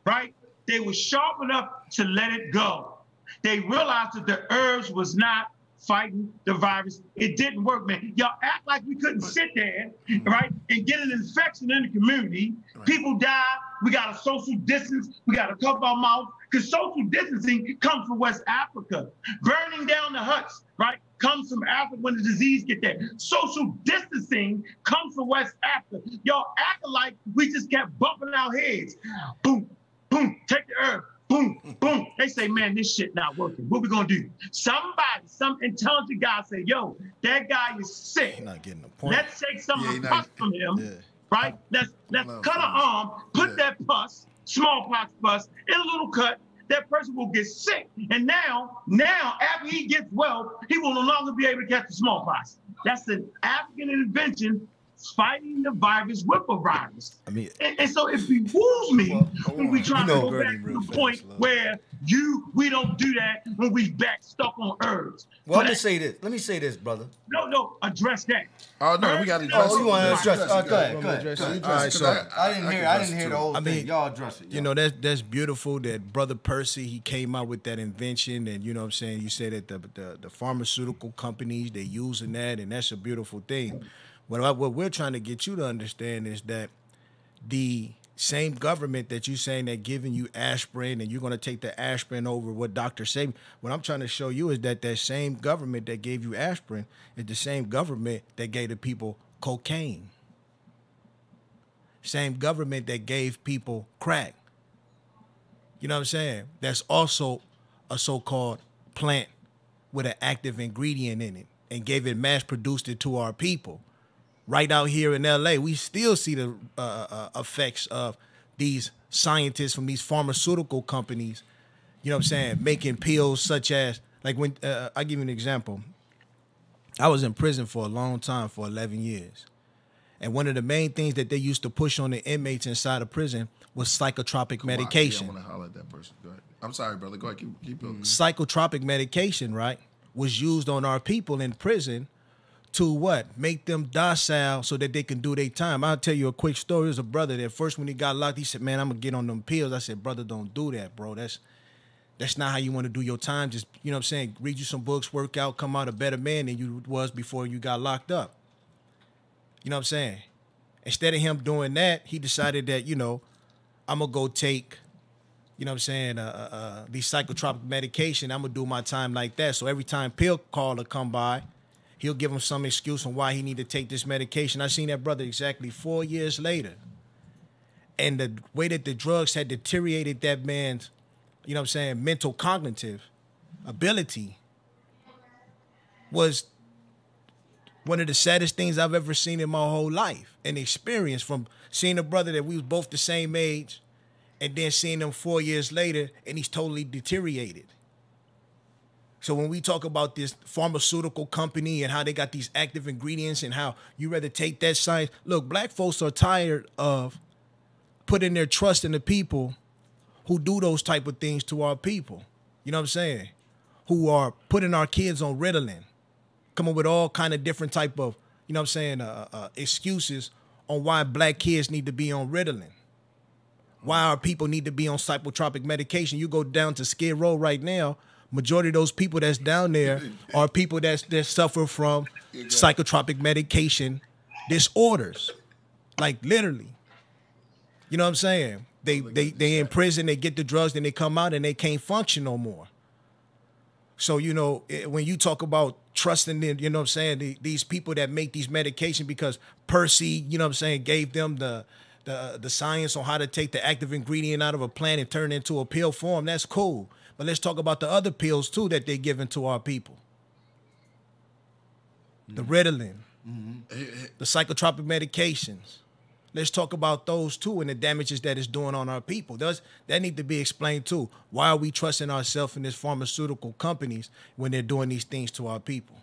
right, they were sharp enough to let it go. They realized that the herbs was not fighting the virus. It didn't work, man. Y'all act like we couldn't sit there, mm-hmm. right, and get an infection in the community. People die. We got to social distance. We got to cover our mouth because social distancing comes from West Africa. Burning down the huts, right, comes from Africa when the disease get there. Social distancing comes from West Africa. Y'all acting like we just kept bumping our heads. Boom, boom, take the herb. Boom, boom. They say, man, this shit not working. What we gonna do? Somebody, some intelligent guy say, yo, that guy is sick. Not getting the point. Let's take some Yeah, of the pus from him, Yeah. right? Let's let's No, cut an arm, put Yeah. that pus, smallpox pus, in a little cut. That person will get sick, and now, now after he gets well, he will no longer be able to catch the smallpox. That's an African invention fighting the virus with a virus. I mean, And, and so it behooves me when we try You know to go Bernie back real to the point love. where you we don't do that when we back stuck on herbs. Well, let me say this. Let me say this, brother. no, no, address that. Oh no, we got to address Oh, you it. want to Address address? it. Go ahead. Go ahead. address Go it? ahead. All right, so so- I- I didn't I hear. I didn't hear the whole I thing. mean, Y'all address it. You know, that's that's beautiful that Brother Percy he came out with that invention and you know what I'm saying, you said that the the, the pharmaceutical companies they using that and that's a beautiful thing. What I, what we're trying to get you to understand is that the same government that you're saying that giving you aspirin and you're going to take the aspirin over what doctors say. What I'm trying to show you is that that same government that gave you aspirin is the same government that gave the people cocaine. Same government that gave people crack. You know what I'm saying? That's also a so-called plant with an active ingredient in it and gave it mass produced it to our people. Right out here in LA, we still see the uh, uh, effects of these scientists from these pharmaceutical companies. You know what I'm saying? Making pills such as like when uh, I give you an example. I was in prison for a long time for 11 years. And one of the main things that they used to push on the inmates inside of prison was psychotropic medication. I want to holler at that person. Go ahead. I'm sorry, brother. Go ahead. Keep, keep building. psychotropic medication, right, was used on our people in prison to what? Make them docile so that they can do their time. I'll tell you a quick story. There's a brother that first when he got locked, he said, Man, I'm gonna get on them pills. I said, Brother, don't do that, bro. That's that's not how you want to do your time. Just, you know what I'm saying, read you some books, work out, come out a better man than you was before you got locked up. You know what I'm saying? Instead of him doing that, he decided that, you know, I'm gonna go take you know what I'm saying, uh, uh, uh, these psychotropic medication, I'm gonna do my time like that. So every time pill caller come by, he'll give him some excuse on why he need to take this medication. I seen that brother exactly four years later. And the way that the drugs had deteriorated that man's, you know what I'm saying, mental cognitive ability was one of the saddest things I've ever seen in my whole life and experience from seeing a brother that we was both the same age and then seeing him four years later and he's totally deteriorated. So when we talk about this pharmaceutical company and how they got these active ingredients and how you rather take that science, look, black folks are tired of putting their trust in the people who do those type of things to our people. You know what I'm saying? Who are putting our kids on Ritalin, coming with all kind of different type of, you know what I'm saying, uh, uh, excuses on why black kids need to be on Ritalin. Why our people need to be on psychotropic medication. You go down to Skid Row right now, majority of those people that's down there are people that's that suffer from psychotropic medication disorders. Like literally. You know what I'm saying? They they they in prison, they get the drugs, then they come out and they can't function no more. So you know eh, when you talk about trusting them, you know what I'm saying, the, these people that make these medications because Percy, you know what I'm saying, gave them the the the science on how to take the active ingredient out of a plant and turn it into a pill form. That's cool. But let's talk about the other pills too that they're giving to our people. The mm-hmm. Ritalin, mm-hmm. the psychotropic medications. Let's talk about those too and the damages that it's doing on our people. Does that need to be explained too? Why are we trusting ourselves in these pharmaceutical companies when they're doing these things to our people?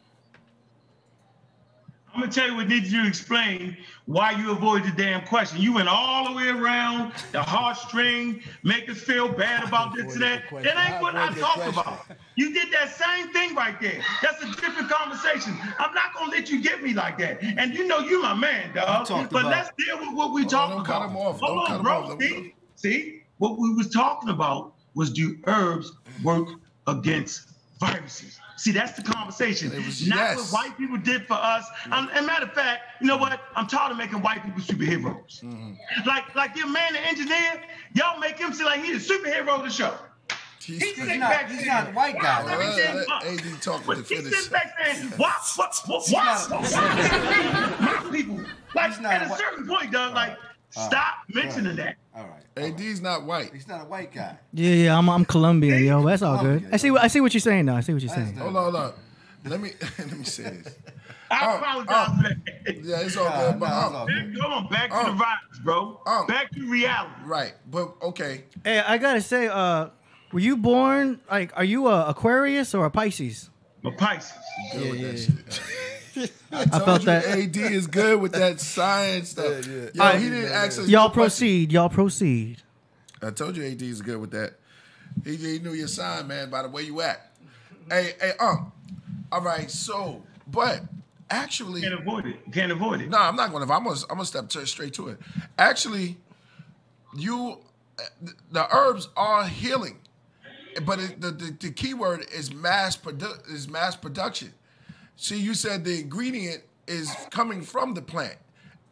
I'm gonna tell you what needs you to explain why you avoided the damn question. You went all the way around the heartstring, make us feel bad about this and that. That ain't what I talked about. You did that same thing right there. That's a different conversation. I'm not gonna let you get me like that. And you know you my man, dog. But about- let's deal with what we Hold on, talking don't cut about. him off. Hold Don't on, cut him bro. off. See, see, what we was talking about was do herbs work against viruses? See, that's the conversation. It was Not yes. what white people did for us. Um, and matter of fact, you know what? I'm tired of making white people superheroes. Mm-hmm. Like, like your man, the engineer, y'all make him seem like he's a superhero of the show. He He's sit not- back he's not a white guy. "Why Let? AD talk But to finish. sits back saying, "What? What? What? What? not- what? My people." Like He's not at a a certain point, dog. Like, stop mentioning that. All right. AD's not white. He's not a white guy. Yeah, yeah, I'm I'm Colombian, yo. That's all good. Colombian, I see what I see what you're saying now. I see what you're saying. Hold on, hold on. Let me let me say this. I Oh, apologize for that. Yeah, it's all good, but nah, it's um, all Back- Come on, back to the vibes, bro. Oh. Back to reality. right. But okay. Hey, I gotta say, uh, were you born like? Are you a Aquarius or a Pisces? A Pisces. Good with that shit. I, told felt you that. AD is good with that science stuff. Yeah, yeah. Yo, Alright. he didn't ask us. Y'all proceed. Y'all proceed. I told you AD is good with that. He, he knew your sign, man, by the way you act. Hey, hey, um. All right, so, but actually, Can't avoid it. Can't avoid it. no, I'm not gonna. I'm gonna. I'm gonna step to, straight to it. Actually, you, the herbs are healing, but it, the, the the key word is mass produ- is mass production. See, you said the ingredient is coming from the plant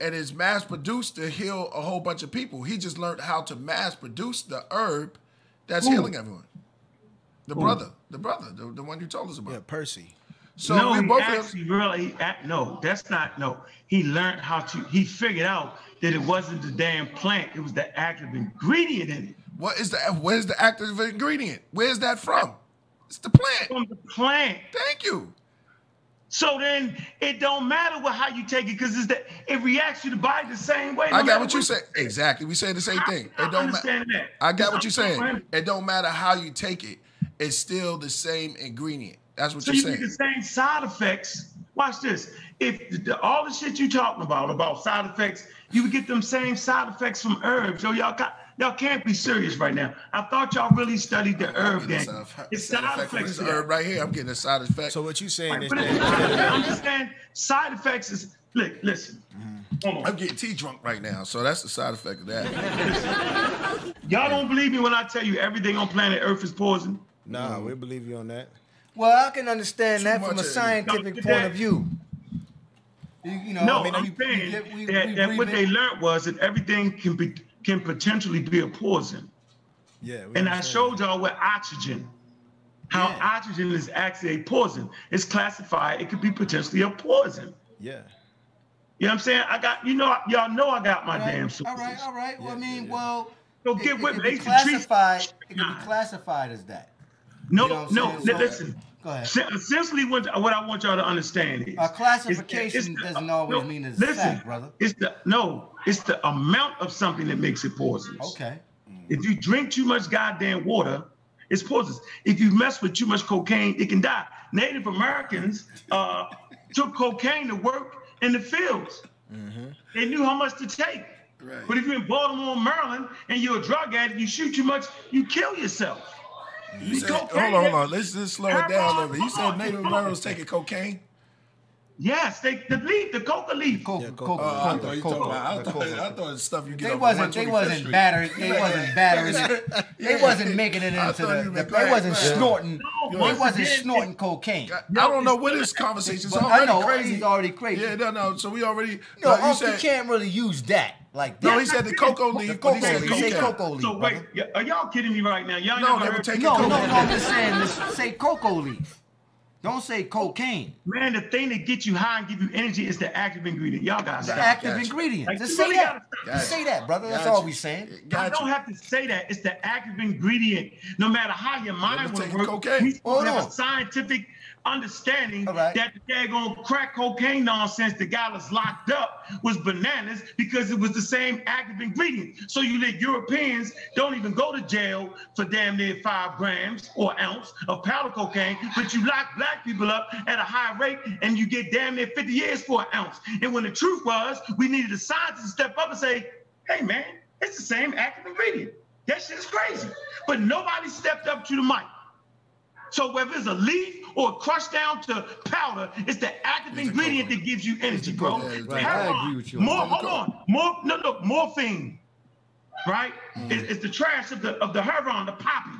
and is mass produced to heal a whole bunch of people. He just learned how to mass produce the herb that's healing everyone. The brother, the brother, the, the one you told us about. Yeah, Percy. So no, we he both actually really he act- no. That's not no. He learned how to. He figured out that it wasn't the damn plant. It was the active ingredient in it. what is the where's the active ingredient? Where's that from? It's the plant. From the plant. Thank you. So then it don't matter what how you take it because it's that it reacts you to the body the same way. no I got what you said. Exactly. We say the same I- thing. I It don't understand matter. that. I got what you're saying. It don't matter how you take it. It's still the same ingredient. That's what So you're you get the same side effects. Watch this. If the, the- all the shit you're talking about about side effects, you would get them same side effects from herbs. So y'all got y'all can't be serious right now. I thought y'all really studied the herb I'm game. a side- It's side side effect from effects. This herb right here. I'm getting a side effect. So what you saying is But that not- I'm just saying side effects is look, listen. Mm-hmm. Hold on. I'm getting tea drunk right now, so that's the side effect of that. Y'all don't believe me when I tell you everything on planet Earth is poison? nah, mm-hmm. we believe you on that. Well, I can understand Too that from a scientific point that- of view. You, you know, No, I mean, I'm we- we saying get- we- that, we that what they learned was that everything can be can potentially be a poison. Yeah, And I understand showed y'all with oxygen, how Yeah. oxygen is actually a poison. It's classified, it could be potentially a poison. Yeah. You know what I'm saying? I got, you know, y'all know I got my All right, damn all sources. right, all right. Well, I mean, yeah. well, So get it, with it me. be They used classified. It can be classified as that. No, You know no, saying? So- listen. Go ahead. Essentially, what, what I want y'all to understand is A it's- classification it's the- doesn't always no, mean it's listen, fact, brother. It's the no, it's the amount of something that makes it poisonous. Okay. If you drink too much goddamn water, it's poisonous. If you mess with too much cocaine, it can die. Native Americans uh, took cocaine to work in the fields. They knew how much to take. Right. But if you're in Baltimore, Maryland, and you're a drug addict, you shoot too much, you kill yourself. You said, hold on, hold on. Let's just slow it down a little bit. You said Native Americans taking cocaine? Yes, they the leaf, the coca leaf. Coca, Yeah, Coca, Coca. Oh, I Coca, thought you Coca, about. I the thought, I thought it's stuff you get They off wasn't. They wasn't Street. battering. They wasn't battering. it. They wasn't making it into the. the they wasn't crack. snorting. No, They wasn't again, snorting cocaine. I don't know what this conversation is But I know crazy. he's already crazy. Yeah, no, no. So we already. No, like you said, can't really use that like that. No, he said the cocoa leaf, but he cocoa said leaf. He said cocaine. cocoa leaf, So wait, are y'all kidding me right now? Y'all No, never they were taking No, no, no. I'm just saying. Say cocoa leaf. Don't say cocaine. Man, the thing that gets you high and give you energy is the active ingredient. Y'all gotta The active Gotcha. ingredient. Like, Just say really that. gotta stop. Just say that, brother. That's Gotcha. all we saying. I don't have to say that. It's the active ingredient. No matter how your mind Never will taken work, cocaine. we supposed Hold to have a scientific understanding right. that the daggone crack cocaine nonsense the guy was locked up was bananas because it was the same active ingredient. So you let Europeans don't even go to jail for damn near five grams or ounce of powder cocaine, but you lock black people up at a high rate and you get damn near 50 years for an ounce. And when the truth was, we needed a scientist to step up and say, hey man, it's the same active ingredient. That shit is crazy. But nobody stepped up to the mic. So whether it's a leaf or crushed down to powder, it's the active It's ingredient that gives you energy, bro. Yeah, Right, I agree with you. More, hold on, more, no, no, morphine, right? Mm. It's, it's the trash of the of the heroin, the poppy.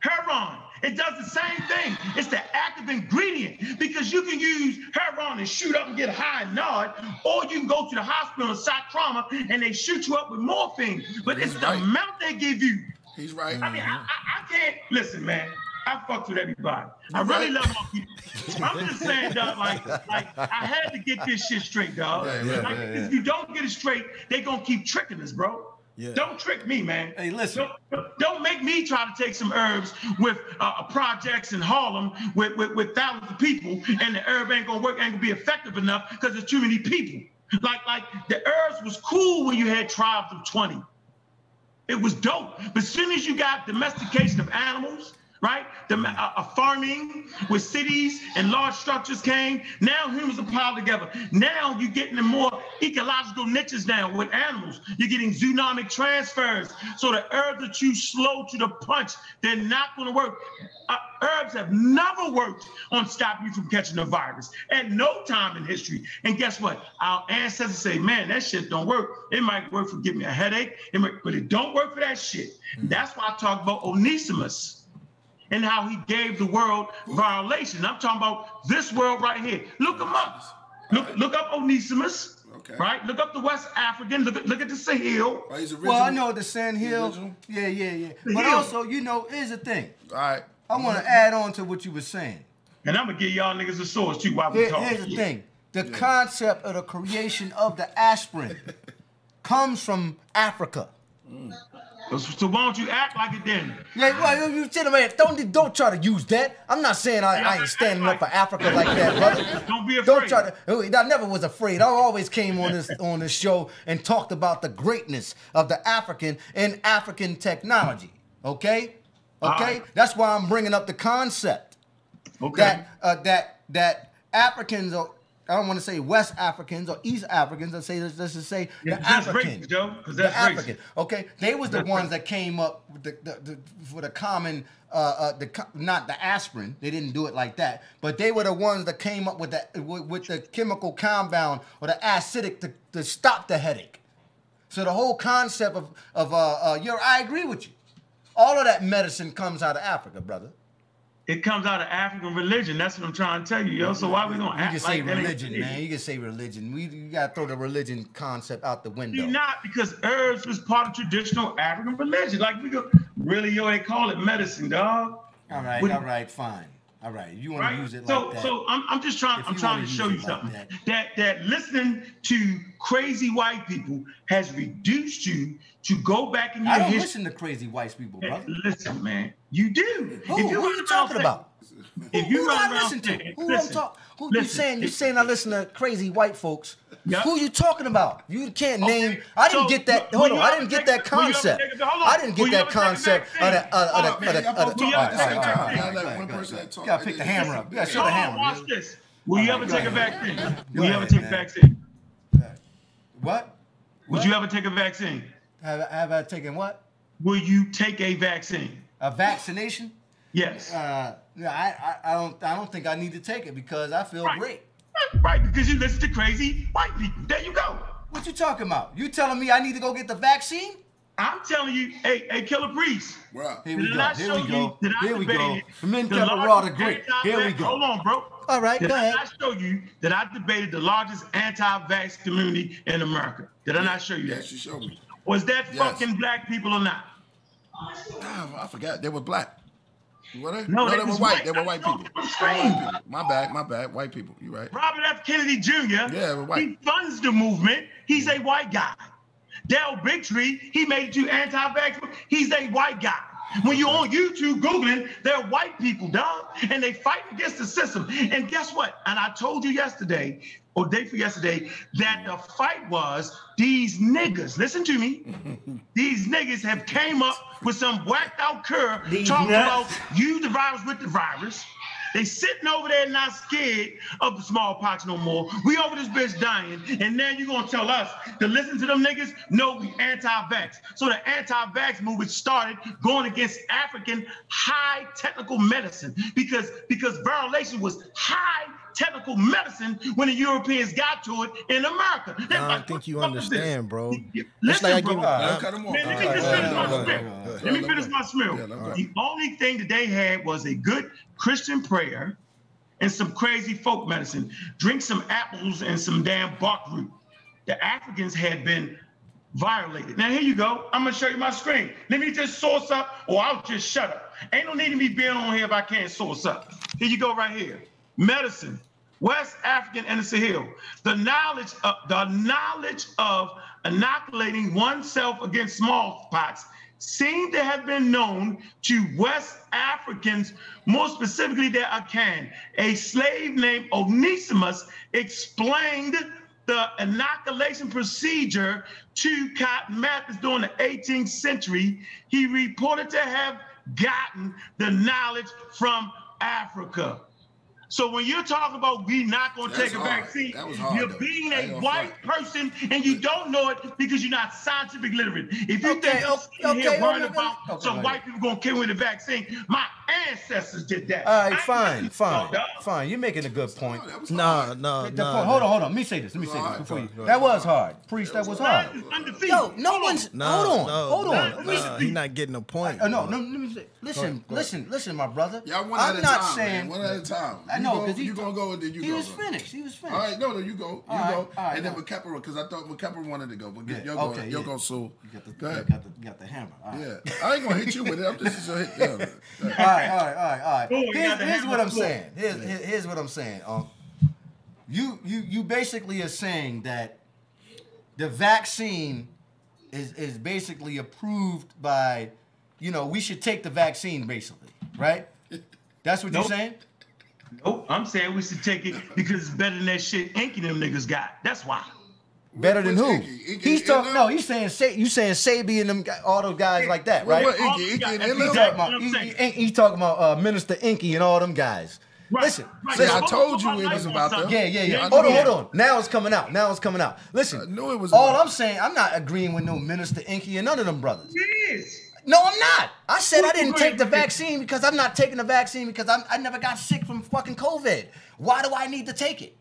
Heroin, it does the same thing. It's the active ingredient because you can use heroin and shoot up and get high and nod, or you can go to the hospital and shock trauma and they shoot you up with morphine. But it's He's the amount they give you. He's right. I mean, I, I, I can't listen, man. I fucked with everybody. I really love my people. I'm just saying, dog. Like, like I had to get this shit straight, dog. Yeah, yeah, like, yeah, if you don't get it straight, they gonna keep tricking us, bro. Yeah. Don't trick me, man. Hey, listen. Don't, don't make me try to take some herbs with uh, projects in Harlem with, with, with thousands of people, and the herb ain't gonna work, ain't gonna be effective enough because there's too many people. Like, like the herbs was cool when you had tribes of 20. It was dope. But as soon as you got domestication of animals, right? The uh, farming with cities and large structures came. Now humans are piled together. Now you're getting the more ecological niches now with animals. You're getting zoonotic transfers. So the herbs that you slow to the punch, they're not going to work. Uh, herbs have never worked on stopping you from catching the virus at no time in history. And guess what? Our ancestors say, man, that shit don't work. It might work for give me a headache, it might, but it don't work for that shit. That's why I talk about Onesimus and how he gave the world variolation. I'm talking about this world right here. Look him up. Look, look up Onesimus. Okay. Right? Look up the West African. Look at look at the Sahel. Oh, he's. Well, I know the Sand Hill. Yeah, yeah, yeah. The But Hill. also, you know, here's the thing. All right. I want to add on to what you were saying. And I'm gonna give y'all niggas a source too while we Here- talk. here's the thing. The concept of the creation of the aspirin comes from Africa. Mm. So why don't you act like it then? Yeah, well, you sit there, don't don't try to use that. I'm not saying I, I ain't standing up for Africa like that, brother. Don't be afraid. Don't try to. oh, I never was afraid. I always came on this on this show and talked about the greatness of the African and African technology. Okay, okay. right. That's why I'm bringing up the concept Okay. that uh, that that Africans are. I don't want to say West Africans or East Africans. I say let's let's just say Yeah, the Africans. racist, Joe, 'cause the that's racist. African. Okay, they was the That's ones racist. that came up with the, the, the for the common, uh, uh, the not the aspirin. They didn't do it like that, but they were the ones that came up with the with, with the chemical compound or the acidic to, to stop the headache. So the whole concept of of uh, uh, you're, I agree with you. All of that medicine comes out of Africa, brother. It comes out of African religion. That's what I'm trying to tell you, yo. So why we gonna You act can say like religion, man. You can say religion. We you gotta throw the religion concept out the window. Do not because herbs was part of traditional African religion. Like we go, Really, yo, they call it medicine, dog. All right, What- all right, fine. All right, you want Right. to use it so, like that? so I'm, I'm just trying. I'm trying wanna show you like something. that. that that listening to crazy white people has reduced you to go back in your I don't history. listen to crazy white people, brother. Listen, man, you do. Who, If who run you talking saying- about? If who you do run I listen to? saying- Who I'm listen, talk? Who you saying? You saying I listen to crazy white folks? Yeah. Who you talking about? You can't Okay, name. I didn't so, get that. Hold on, I didn't get that will you ever concept. take a- hold on. I didn't get that ever take a concept of the of the of up, the man. of the. Y'all both Will you talk ever at the take same a time. vaccine? Y'all one person go talk. You gotta pick the hammer up. You gotta show the hammer. watch this. Will you ever take a vaccine? Will you ever take a vaccine? What? Would you ever take a vaccine? Have, have I taken what? Will you take a vaccine? A vaccination? Yes. Uh, yeah, I, I, I don't, I don't think I need to take it because I feel Right. great. Right, because you listen to crazy white people. There you go. What you talking about? You telling me I need to go get the vaccine? I'm telling you, hey, hey, Killah Priest. Bruh. Here we Did go. I Here show we you go. that I Here we go. debated Men the Kevin Raw the largest Great. Here we go. Hold on, bro. All right, Did go I ahead. not show you that I debated the largest anti-vax community in America? Did I not show you Yes, that? you showed me. Was that Yes. fucking black people or not? I forgot. They were black. Were they? No, No, they they, were white. white. They were white people. they was They were straight. white people. My bad, my bad. White people. You right. Robert F. Kennedy Jr. Yeah, white. He funds the movement. He's a white guy. Del Bigtree, he made it to anti-vax. He's a white guy. When you're on YouTube Googling, they're white people, dog, and they fight against the system. And guess what? And I told you yesterday, or day for yesterday, that the fight was these niggas. Listen to me. these niggas have came up with some whacked out cur These talking nuts. about use the virus with the virus. They sitting over there not scared of the smallpox no more. We over this bitch dying, and now you gonna tell us to listen to them niggas? No, we anti-vax. So the anti-vax movement started going against African high technical medicine because because variolation was high technical medicine when the Europeans got to it in America. They're I don't like, think you the fuck is this? understand, bro. It's Listen, like I bro. give- Let him cut him off. Man, let me just finish my right, spiel. Let me finish my go. spiel. Yeah, let him go. The only thing that they had was a good Christian prayer and some crazy folk medicine. Drink some apples and some damn bark root. The Africans had been variolated. Now here you go. I'm gonna show you my screen. Let me just source up, or I'll just shut up. Ain't no need of me being on here if I can't source up. Here you go, right here. Medicine, West African and the Sahel. The knowledge of the knowledge of inoculating oneself against smallpox seem to have been known to West Africans, more specifically their Akan. A slave named Onesimus explained the inoculation procedure to Cotton Mather during the 18th century. He reported to have gotten the knowledge from Africa. So when you're talking about we not gonna That's take a hard. vaccine, hard, you're though. being a ain't gonna white person and you don't know it because you're not scientific literate. If you Okay, think I'm okay, sitting here okay, worrying okay, about okay, some okay. white people gonna kill me with the vaccine, my ancestors did that. All right, I right, fine, fine, fine. You're making a good point. That was Nah, nah, The nah. point- hold on, hold on. Let me say this. Let me say this before you. That was hard, priest. That was hard. Mine is undefeated. Yo, no one's. Nah, hold on, no, hold on. nah, Let me- nah, he not getting a point. Uh, no, no. Let me say. Listen, listen, listen, my brother. Y'all one I'm at a not time, saying. One at a time. I You know because he you gonna go and then you go. he go. was bro. finished. He was finished. All right, no, no, you go, you All right, go, all right, and then no. Menkheperra, because I thought Menkheperra wanted to go, but Yeah, you're okay, going, you're yeah. going so. You got the, Go you got the, you got the hammer. All right. Yeah, I ain't gonna hit you with it. I'm just gonna hit. Yeah. all right, all right, all right, all right. Cool, you Here's, here's what I'm on saying. Here's, here- here's what I'm saying. Um, you you you basically are saying that the vaccine is is basically approved by, you know, we should take the vaccine basically, right? That's what Nope. you're saying. Nope, I'm saying we should take it because it's better than that shit Inky them niggas got. That's why. Better than who? Inky? Inky He's talking. No, he's saying say you saying Sebi and them all those guys like that, right? what, All- Inky? Inky yeah, and that's Inky? He exactly talking about, he, he, he talking about uh, Minister Inky and all them guys. Right, Listen, right. listen. I told you it was about them. Yeah, yeah, yeah. I Hold on, hold on. Now it's coming out. Now it's coming out. Listen, I knew it was All about- I'm saying, I'm not agreeing with no Minister Inky and none of them brothers. Yes. No, I'm not. I said I didn't take the vaccine because I'm not taking the vaccine because I'm, I never got sick from fucking COVID. Why do I need to take it?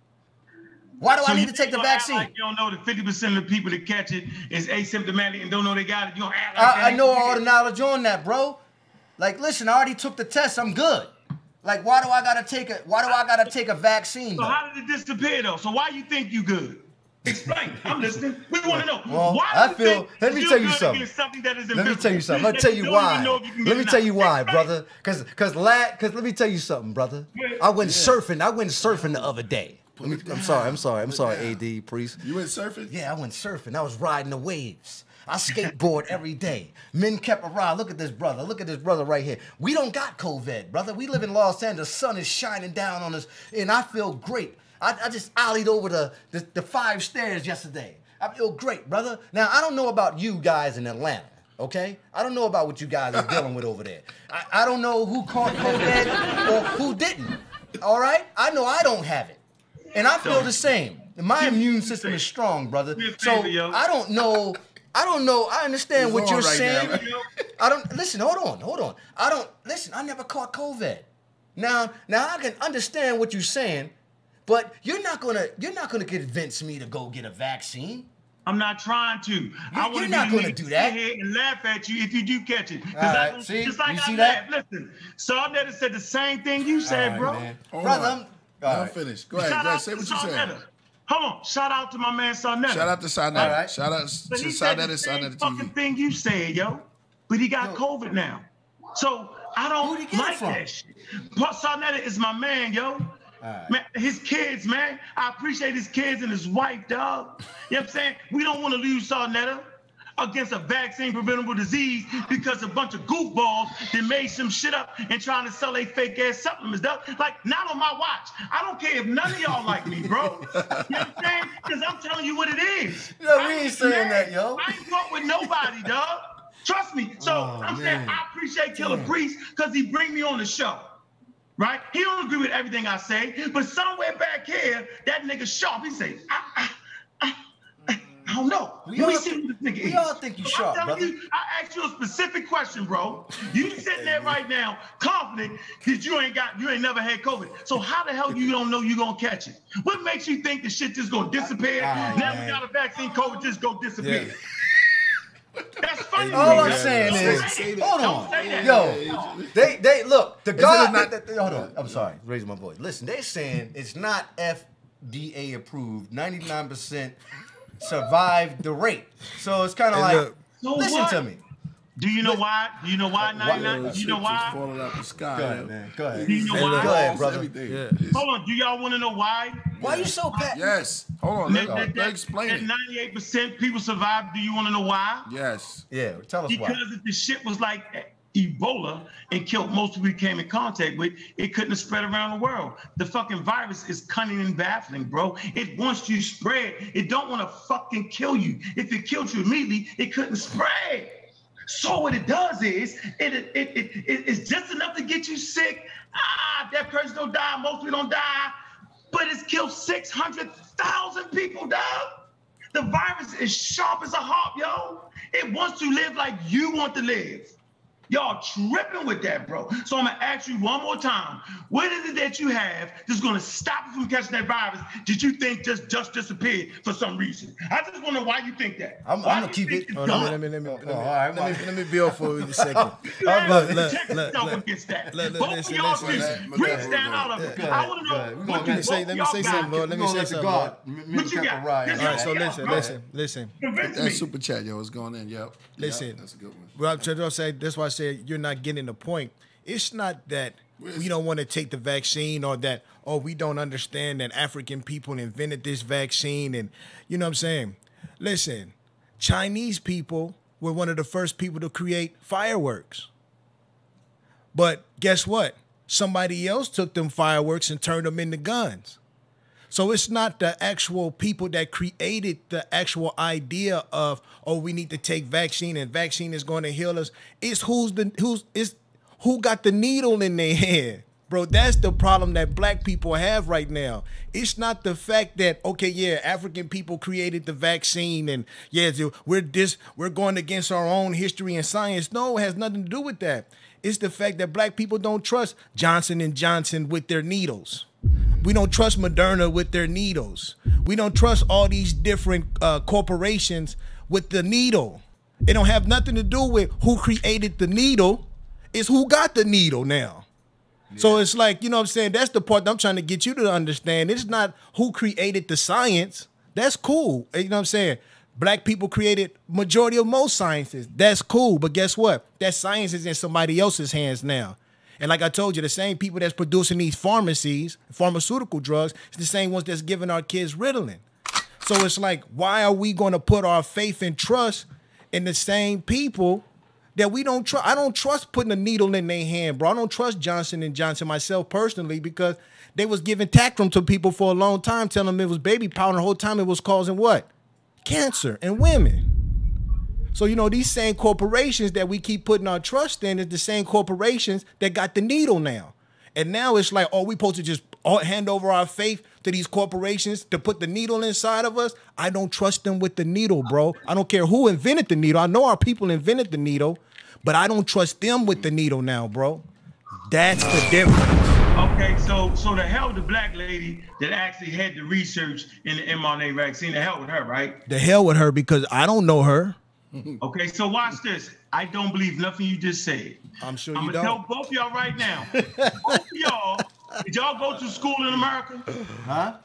Why do I need to take the vaccine? Like you don't know that 50% of the people that catch it is asymptomatic and don't know they got it. You don't act like I, I know all the knowledge on that, bro. Like, listen, I already took the test. I'm good. Like, why do I gotta take a why do I gotta take a vaccine? So Though? how did it disappear though? So why you think you good? Explain. I'm listening. We want to know Well, why. I feel- let me tell you something. against something that is Let me tell you something. Let me tell you why. even know if you Let me tell you why, brother. Cause, cause, lad, cause let me tell you something, brother. I went surfing. I went surfing the other day. Let me, I'm sorry. I'm sorry. I'm sorry, AD priest. You went surfing? Yeah, I went surfing. I was riding the waves. I skateboard every day. Men kept a ride. Look at this brother. Look at this brother right here. We don't got COVID, brother. We live in Los Angeles. The sun is shining down on us, and I feel great. I, I just ollied over the, the, the five stairs yesterday. I feel great, brother. Now, I don't know about you guys in Atlanta, okay? I don't know about what you guys are dealing with over there. I, I don't know who caught COVID or who didn't, all right? I know I don't have it. And I feel the same. My immune system is strong, brother. So. I don't know. I don't know. I understand what you're saying. I don't listen. Hold on. Hold on. I don't listen. I never caught COVID. Now, now I can understand what you're saying, but you're not gonna. You're not gonna convince me to go get a vaccine. I'm not trying to. I you're not be gonna nigga do sit that. here and laugh at you if you do catch it. 'Cause All I- right, see? Just like You I see laughed. that? Listen, Sa Neter said the same thing you said, bro. Hold Brother, on. I'm- Let all him right. finish. Go ahead. Shout Go ahead. out Say what you saying. Sa Neter. Hold on. Shout out to my man Sa Neter. Shout out to Sa Neter. All right. Shout out But to he said Sa Neter, the same fucking thing you said, yo. But he got COVID now. So I don't get like from? that shit. But Sa Neter is my man, yo. Right. Man, his kids, man. I appreciate his kids and his wife, dog. You know what I'm saying? We don't want to lose Sa Neter against a vaccine preventable disease because a bunch of goofballs that made some shit up and trying to sell a fake ass supplements, dog. Like, not on my watch. I don't care if none of y'all like me, bro. You know what I'm saying? Because I'm telling you what it is. No, we I ain't saying that, yo. I ain't fuck with nobody, dog. Trust me. So Oh, I'm saying. I appreciate Killah Priest because he bring me on the show. Right? He don't agree with everything I say, but somewhere back here, that nigga sharp. He say, I, I, I, I don't know. We Let me see think- what this nigga we is. all think you So sharp, I'm brother. You, I asked you a specific question, bro. You sitting there right now, confident that you ain't got, you ain't never had COVID. So how the hell you don't know you gonna catch it? What makes you think the shit just gonna disappear? Ah, oh, Never man. got a vaccine, COVID just go disappear. That's funny. All I'm saying Don't is, say hold on, yo, they they look the God. not- they- they- hold on, I'm sorry, raise my voice. Listen, they're saying it's not FDA approved. 99 percent survived the rate, so it's kind of like, look. So listen what? to me. Do you know why? Do you know why? 99? That Do you shit know just why? falling out the sky. Go ahead, man. Go ahead. Do you know Hey, why? Go ahead, brother. Yeah. Hold on. Do y'all want to know why? Why are you so bad? Yes. Hold on. Let, That- let, that- explain that it. 98% people survived. Do you want to know why? Yes. Yeah, tell us Because why. if the shit was like Ebola and killed most people we came in contact with, it couldn't have spread around the world. The fucking virus is cunning and baffling, bro. It wants you spread. It don't want to fucking kill you. If it killed you immediately, it couldn't spread. So what it does is it it, it, it, it- it's just enough to get you sick. Ah, that person don't die. Most people don't die, but it's killed six hundred thousand people, dog. The virus is sharp as a hawk, yo. It wants to live like you want to live. Y'all tripping with that, bro. So I'm gonna ask you one more time. What is it that you have that's gonna stop you from catching that virus? Did you think just just disappeared for some reason? I just wonder why you think that. I'm- I'm gonna keep it- it's Oh, dumb? let me let me let me Oh, all right, let me let me build for you a second. You have look, to look, protect look, yourself look. against that. Look, look, Both listen, of y'all listen, reach, listen. reach Go down out of Go it. ahead, I want to go know ahead. We what gonna you Let me both say let me y'all say got. something, Lord. Let me We say gonna something. let the Lord. God, me- me What and you Captain got? Ryan. Yes, All right, yes. so Yeah, listen, go listen, listen. Convince That me. super chat, yo, is going in. Yep. Listen. Yep, that's a good one. Well, I'm trying to say that's why I said you're not getting the point. It's not that we don't want to take the vaccine or that oh we don't understand that African people invented this vaccine and you know what I'm saying. Listen, Chinese people were one of the first people to create fireworks. But guess what? Somebody else took them fireworks and turned them into guns. So it's not the actual people that created the actual idea of oh we need to take vaccine and vaccine is going to heal us. It's who's the who's is who got the needle in their head. Bro, that's the problem that black people have right now. It's not the fact that okay, yeah, African people created the vaccine and yeah, we're this we're going against our own history and science. No, it has nothing to do with that. It's the fact that black people don't trust Johnson and Johnson with their needles. We don't trust Moderna with their needles. We don't trust all these different uh, corporations with the needle. It don't have nothing to do with who created the needle. It's who got the needle now. So it's like, you know what I'm saying? That's the part that I'm trying to get you to understand. It's not who created the science. That's cool. You know what I'm saying? Black people created majority of most sciences. That's cool. But guess what? That science is in somebody else's hands now. And like I told you, the same people that's producing these pharmacies, pharmaceutical drugs, is the same ones that's giving our kids Ritalin. So it's like, why are we going to put our faith and trust in the same people that we don't trust? I don't trust putting a needle in their hand, bro. I don't trust Johnson and Johnson myself personally because they was giving talcum to people for a long time, telling them it was baby powder. The whole time it was causing what? Cancer in women. So you know these same corporations that we keep putting our trust in is the same corporations that got the needle now, and now it's like, oh, we supposed to just oh, hand over our faith to these corporations to put the needle inside of us. I don't trust them with the needle, bro. I don't care who invented the needle. I know our people invented the needle, but I don't trust them with the needle now, bro. That's the difference. Okay, so so the hell with the black lady that actually had the research in the mRNA vaccine, the hell with her, right? The hell with her because I don't know her. Okay, so watch this. I don't believe nothing you just said. I'm sure I'm you gonna don't. tell both of y'all right now. both of y'all, did y'all go to school in America? Huh?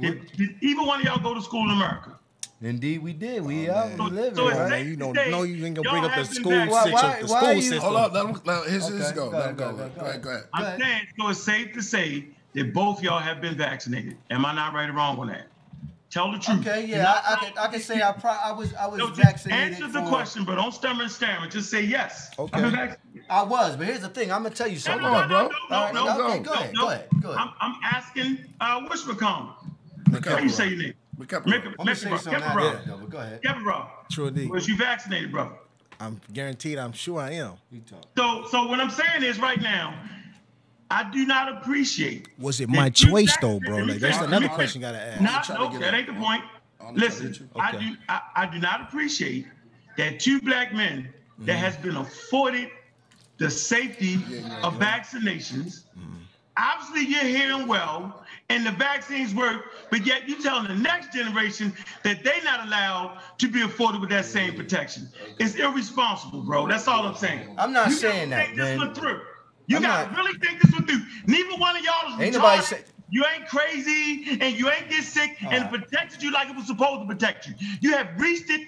Did, did either one of y'all go to school in America? Indeed, we did. We oh, out. We So- live so right? safe you to don't say know you ain't gonna bring up the school vaccinated. Why- system. The school you- system. Hold up, let him, let, his, his Okay, go. go Let him ahead, go. go ahead, Go ahead, go ahead. I'm saying so it's safe to say that both y'all have been vaccinated. Am I not right or wrong on that? Tell the truth. Okay, yeah, I, I can I can say I pro- I was I was No, vaccinated. answer the for- question, but don't stammer and stammer. Just say yes. Okay. I've been. I was, but here's the thing. I'm gonna tell you something. Hold on, bro. No, no, All right, no, no, okay, no, go ahead, no, go ahead, go ahead. I'm, I'm asking uh, what's McCollum? Make How you say your name? Make up, Make bro. it, I'm gonna make say it, bro. something Kevin out Rob. there, though, but go ahead. Kevin Rob. True indeed. Was you vaccinated, brother? I'm guaranteed. I'm sure I am. You talk. So, so what I'm saying is right now, I do not appreciate. Was it my choice though, bro? Like that's another question you gotta ask. Not, trying to no, get that it. ain't the point. I'm trying to get Listen, you. I do, I, I do not appreciate that two black men that mm-hmm. has been afforded the safety of vaccinations. Mm-hmm. Obviously, you're hearing well, and the vaccines work, but yet you telling the next generation that they're not allowed to be afforded with that same protection. It's irresponsible, bro. That's all I'm saying. I'm not You saying that, think man. This one through. You I'm gotta not- really think this one through. Neither one of y'all is Ain't nobody say- You ain't crazy and you ain't get sick and it protected you like it was supposed to protect you. You have reached it.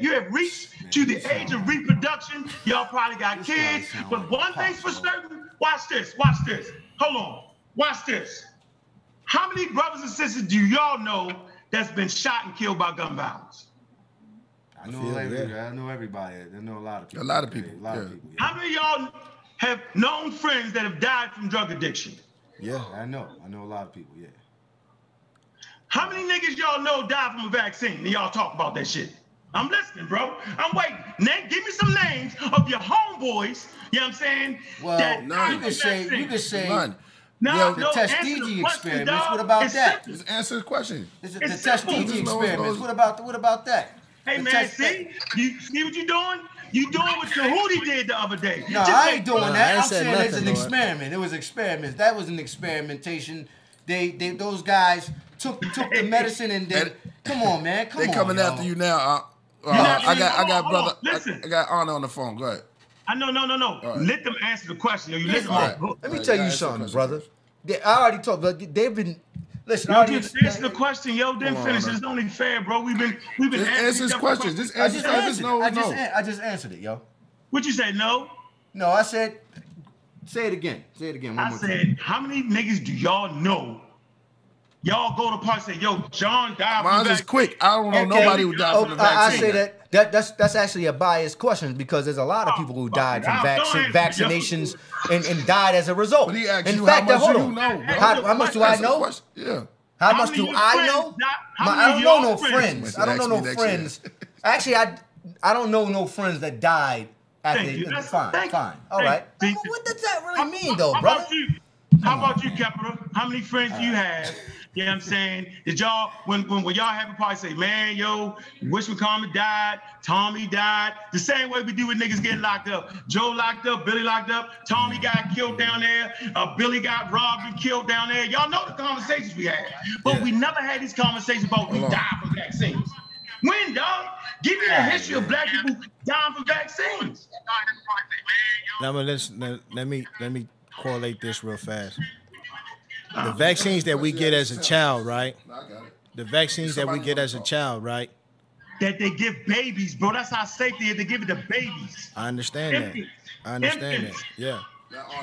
You have reached to the age of reproduction. Y'all probably got kids. But like one thing's for certain. Watch this. Watch this. Hold on. Watch this. How many brothers and sisters do y'all know that's been shot and killed by gun violence? I know feel every. I know everybody. I know a lot of people. A lot of people, A lot of people. Yeah. How many of y'all have known friends that have died from drug addiction? Yeah. I know. I know a lot of people. Yeah. How many niggas y'all know died from a vaccine? And y'all talk about that shit. I'm listening, bro. I'm waiting. Name, give me some names of your homeboys. You know what I'm saying? Well, that died none. you from could say vaccine. you could say None. No, Yo, the no, answer Tuskegee question, experiments, dog. what about It's that? simple. Just answer the question. this It's the simple. Tuskegee Just experiments. What about what about that? Hey The man, Tus- see, you see what you're doing? You doing what Tahuti did the other day. No, Just I ain't doing No, I that. ain't I'm said saying it's nothing, an Lord. experiment. It was experiments. That was an experimentation. They, they, those guys took took the medicine and they. Come on, man. Come They on. coming y'all. after you now. Uh, uh, I got, I got on, brother. Listen. I, I got Anna on the phone. Go ahead. I know, no, no, no. right. Let them answer the question. Yo, you listen. All right. Go- Let me Right, tell yeah, you something, brother. first. They, I already talked, but they've been. Listen, Yo, already. just answer the question, yo. Then Come on, finish. man. It's only fair, bro. We've been, we've been Just asking answer his each other questions. Just I answer. just Just answered no. I just, no. an- I just answered it, yo. What you say? No. No, I said. Say it again. Say it again. One I more said, time. how many niggas do y'all know? Y'all go to park say, yo, John died from Mine's is vaccine. quick. I don't know Okay. nobody who died Oh, from the oh, I, I say that, that that's that's actually a biased question because there's a lot of oh, people who died from I'll vac- go ahead, yo. vaccinations and, and died as a result. But he asked In you fact, how much hold you know, bro. How, how much do I know? Yeah. How, How much do I friends know? how My- I don't know no friends- friends. I don't know no friends. Actually, I I don't know no friends that died after. Thank you. They, That's- fine, thank- fine, all thank- Well, what does that really How- mean, though, how brother? About you? How about you, Kepler? How many friends do you have? You know what I'm saying? Did y'all, when, when, when y'all have a party, say, man, yo, Wish McCormick died, Tommy died, the same way we do with niggas getting locked up. Joe locked up, Billy locked up, Tommy got killed down there, uh, Billy got robbed and killed down there. Y'all know the conversations we had. But we never had these conversations about we Hold on. died from vaccines. When, dog? Give me the history of black people dying from vaccines. Now but let's, let, let me let me correlate this real fast. The vaccines that we get as a child, right? I got it. the vaccines that we get as a child, right? That they give babies, bro. That's how safe they is. They give it to babies. I understand that. I understand Infants. that. Yeah.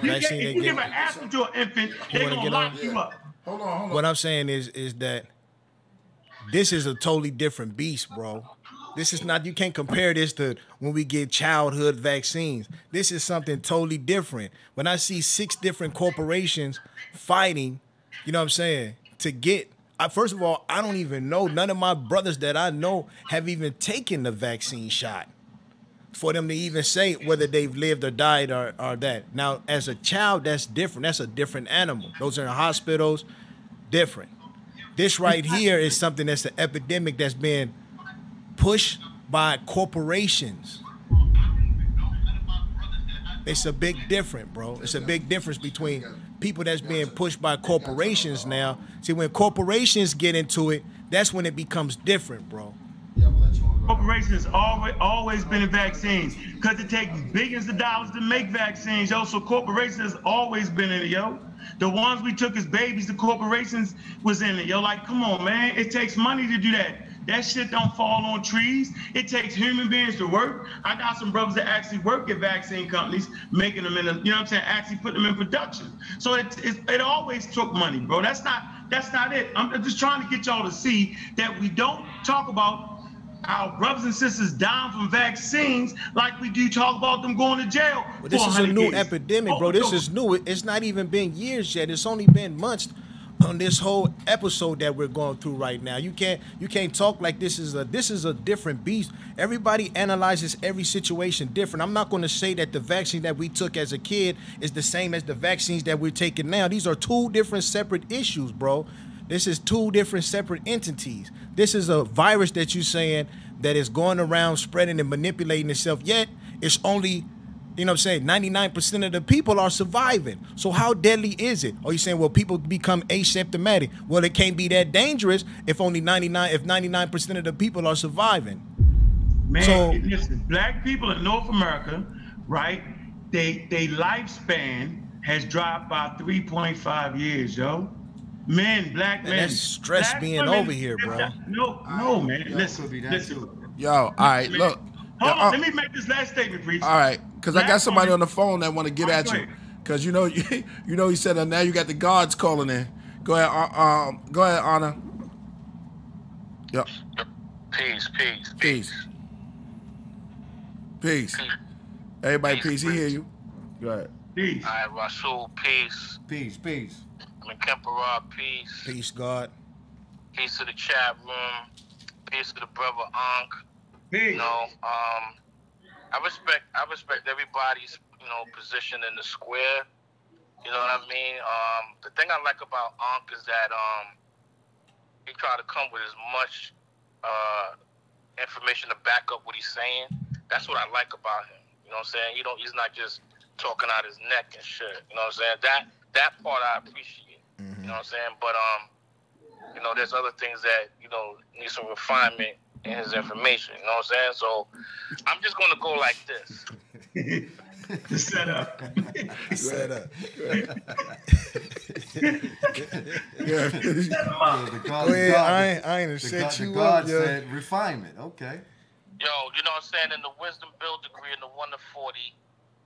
You Vaccine get, they if you give- give an aspirin to an infant, they're gonna lock on? you up. Hold on, hold on. What I'm saying is is that this is a totally different beast, bro. This is not you can't compare this to when we get childhood vaccines. This is something totally different. When I see six different corporations fighting, you know what I'm saying, to get I, first of all, I don't even know none of my brothers that I know have even taken the vaccine shot for them to even say whether they've lived or died or, or that. Now, as a child, that's different. That's a different animal. Those are in hospitals, different. This right here is something that's an epidemic that's being pushed by corporations. It's a big difference, bro. It's a big difference between people that's being pushed by corporations now. See, when corporations get into it, that's when it becomes different, bro. Corporations always always been in vaccines because it takes billions of dollars to make vaccines, yo. So corporations always been in it, yo. The ones we took as babies, the corporations was in it, yo. Like, come on, man. It takes money to do that. That shit don't fall on trees. It takes human beings to work. I got some brothers that actually work at vaccine companies, making them in, a, you know what I'm saying, actually putting them in production. So it, it, it always took money, bro. That's not that's not it. I'm just trying to get y'all to see that we don't talk about our brothers and sisters dying from vaccines like we do talk about them going to jail. But this is a new days. epidemic, Oh, bro. This no. is new. It's not even been years yet. It's only been months on this whole episode that we're going through right now. You can't you can't talk like this is a this is a different beast. Everybody analyzes every situation different. I'm not going to say that the vaccine that we took as a kid is the same as the vaccines that we're taking now. These are two different separate issues, bro. This is two different separate entities. This is a virus that you're saying that is going around spreading and manipulating itself. Yet it's only you know what I'm saying? 99% of the people are surviving. So how deadly is it? Are you saying, well, people become asymptomatic? Well, it can't be that dangerous if only 99, if 99% of the people are surviving. Man, So- listen, black people in North America, right? They they lifespan has dropped by 3.5 years, yo. Men, black Man, men. that's stress Black being women- over here, bro. No, no, man. Yo, listen, be that listen. Yo, all right, Man, look. Hold Yeah, on, uh, let me make this last statement, Priest. All right, because I got somebody women- on the phone that want to get All right, at go you. Because you know, you, you know, he said uh, now you got the guards calling in. Go ahead, uh, um, go ahead, Anna. Yep, Peace, peace, peace, peace. Everybody, peace. He hear you. Go ahead. Peace. All right, Rasul, peace. Peace, peace. Menkheperra, peace. Peace, God. Peace to the chat room. Peace to the brother Ankh. Peace. You know, um, I respect I respect everybody's you know position in the square. You know what I mean? Um, the thing I like about Ankh is that um, he try to come with as much uh, information to back up what he's saying. That's what I like about him. You know what I'm saying? You don't. He's not just talking out his neck and shit. You know what I'm saying? That that part I appreciate. You know what I'm saying? But um, you know, there's other things that you know need some refinement in his information. You know what I'm saying? So I'm just gonna go like this. the setup. Set up. Yeah. The God, Go the. God- I ain't, I ain't set God, the you God up, yo. said refinement. Okay. Yo, you know what I'm saying? In the wisdom build degree in the one to forty,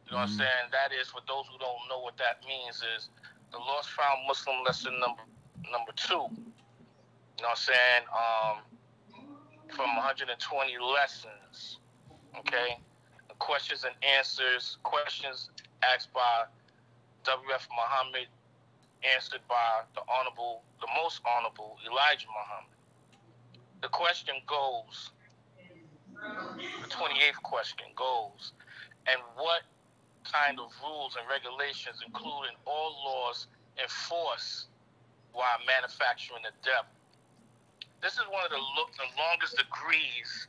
you know what I'm saying? That is for those who don't know what that means is the lost found Muslim lesson number number two. You know what I'm saying? Um from 120 lessons. Okay? Questions and answers, questions asked by W.F. Muhammad, answered by the honorable, the most honorable Elijah Muhammad. The question goes, the 28th question goes, and what kind of rules and regulations, including all laws, enforce while manufacturing the devil? This is one of the, lo- the longest degrees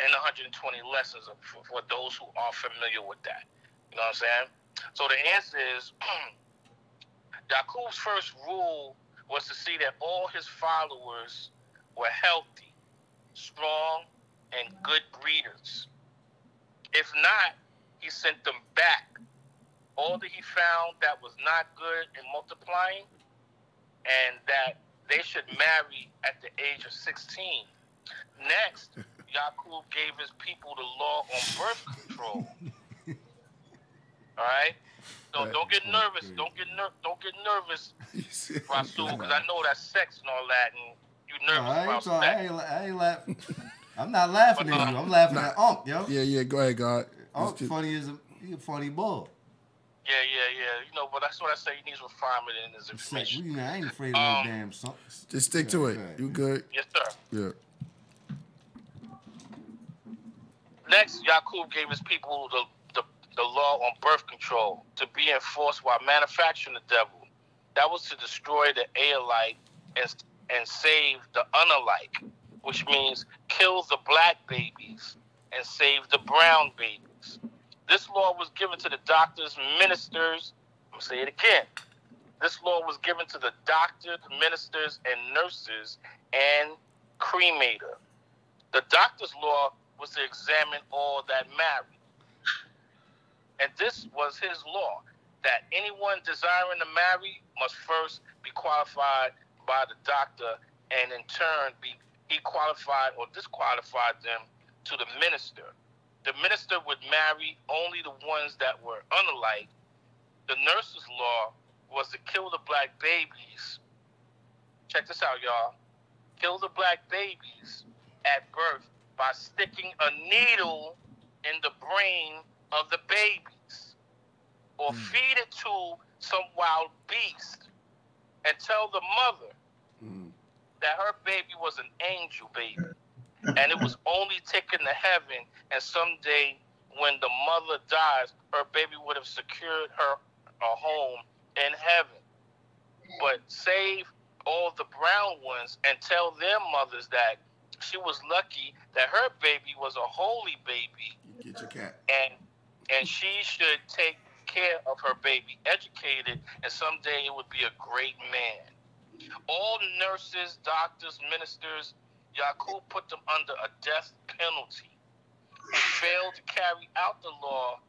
in 120 lessons for, for those who are familiar with that. You know what I'm saying? So the answer is Yaqub's first rule was to see that all his followers were healthy, strong, and good breeders. If not, he sent them back. All that he found that was not good in multiplying and that they should marry at the age of 16. Next, Yaqub gave his people the law on birth control. All right? So don't get nervous. Don't get ner- don't get nervous, Rasul, because I know that's sex and all that, and you nervous No, I about ain't, sorry, I ain't, I ain't laughing. I'm not laughing at uh, you. I'm laughing at Unc, yo. Yeah, yeah. Go ahead, God. Unc funny as a he a funny bull. Yeah, yeah, yeah. You know, but that's what I say. He needs refinement in his Sick. information. We- I ain't afraid of Um, no damn son. Just stick to it. Yeah, You good? Yes, sir. Yeah. Next, Yaqub gave his people the, the, the law on birth control to be enforced while manufacturing the devil. That was to destroy the alike and, and save the unalike, which means kill the black babies and save the brown babies. This law was given to the doctors, ministers. I'm say it again. This law was given to the doctors, ministers, and nurses and cremator. The doctor's law was to examine all that married. And this was his law that anyone desiring to marry must first be qualified by the doctor and in turn be he qualified or disqualified them to the minister. The minister would marry only the ones that were unalike. The nurse's law was to kill the black babies. Check this out, y'all. Kill the black babies at birth by sticking a needle in the brain of the babies or hmm. feed it to some wild beast and tell the mother hmm. that her baby was an angel baby and it was only taken to heaven and someday when the mother dies her baby would have secured her a home in heaven but save all the brown ones and tell their mothers that she was lucky that her baby was a holy baby Get your cat. and and she should take care of her baby, educated, and someday it would be a great man. All nurses, doctors, ministers, Yaqub put them under a death penalty. Who failed to carry out the law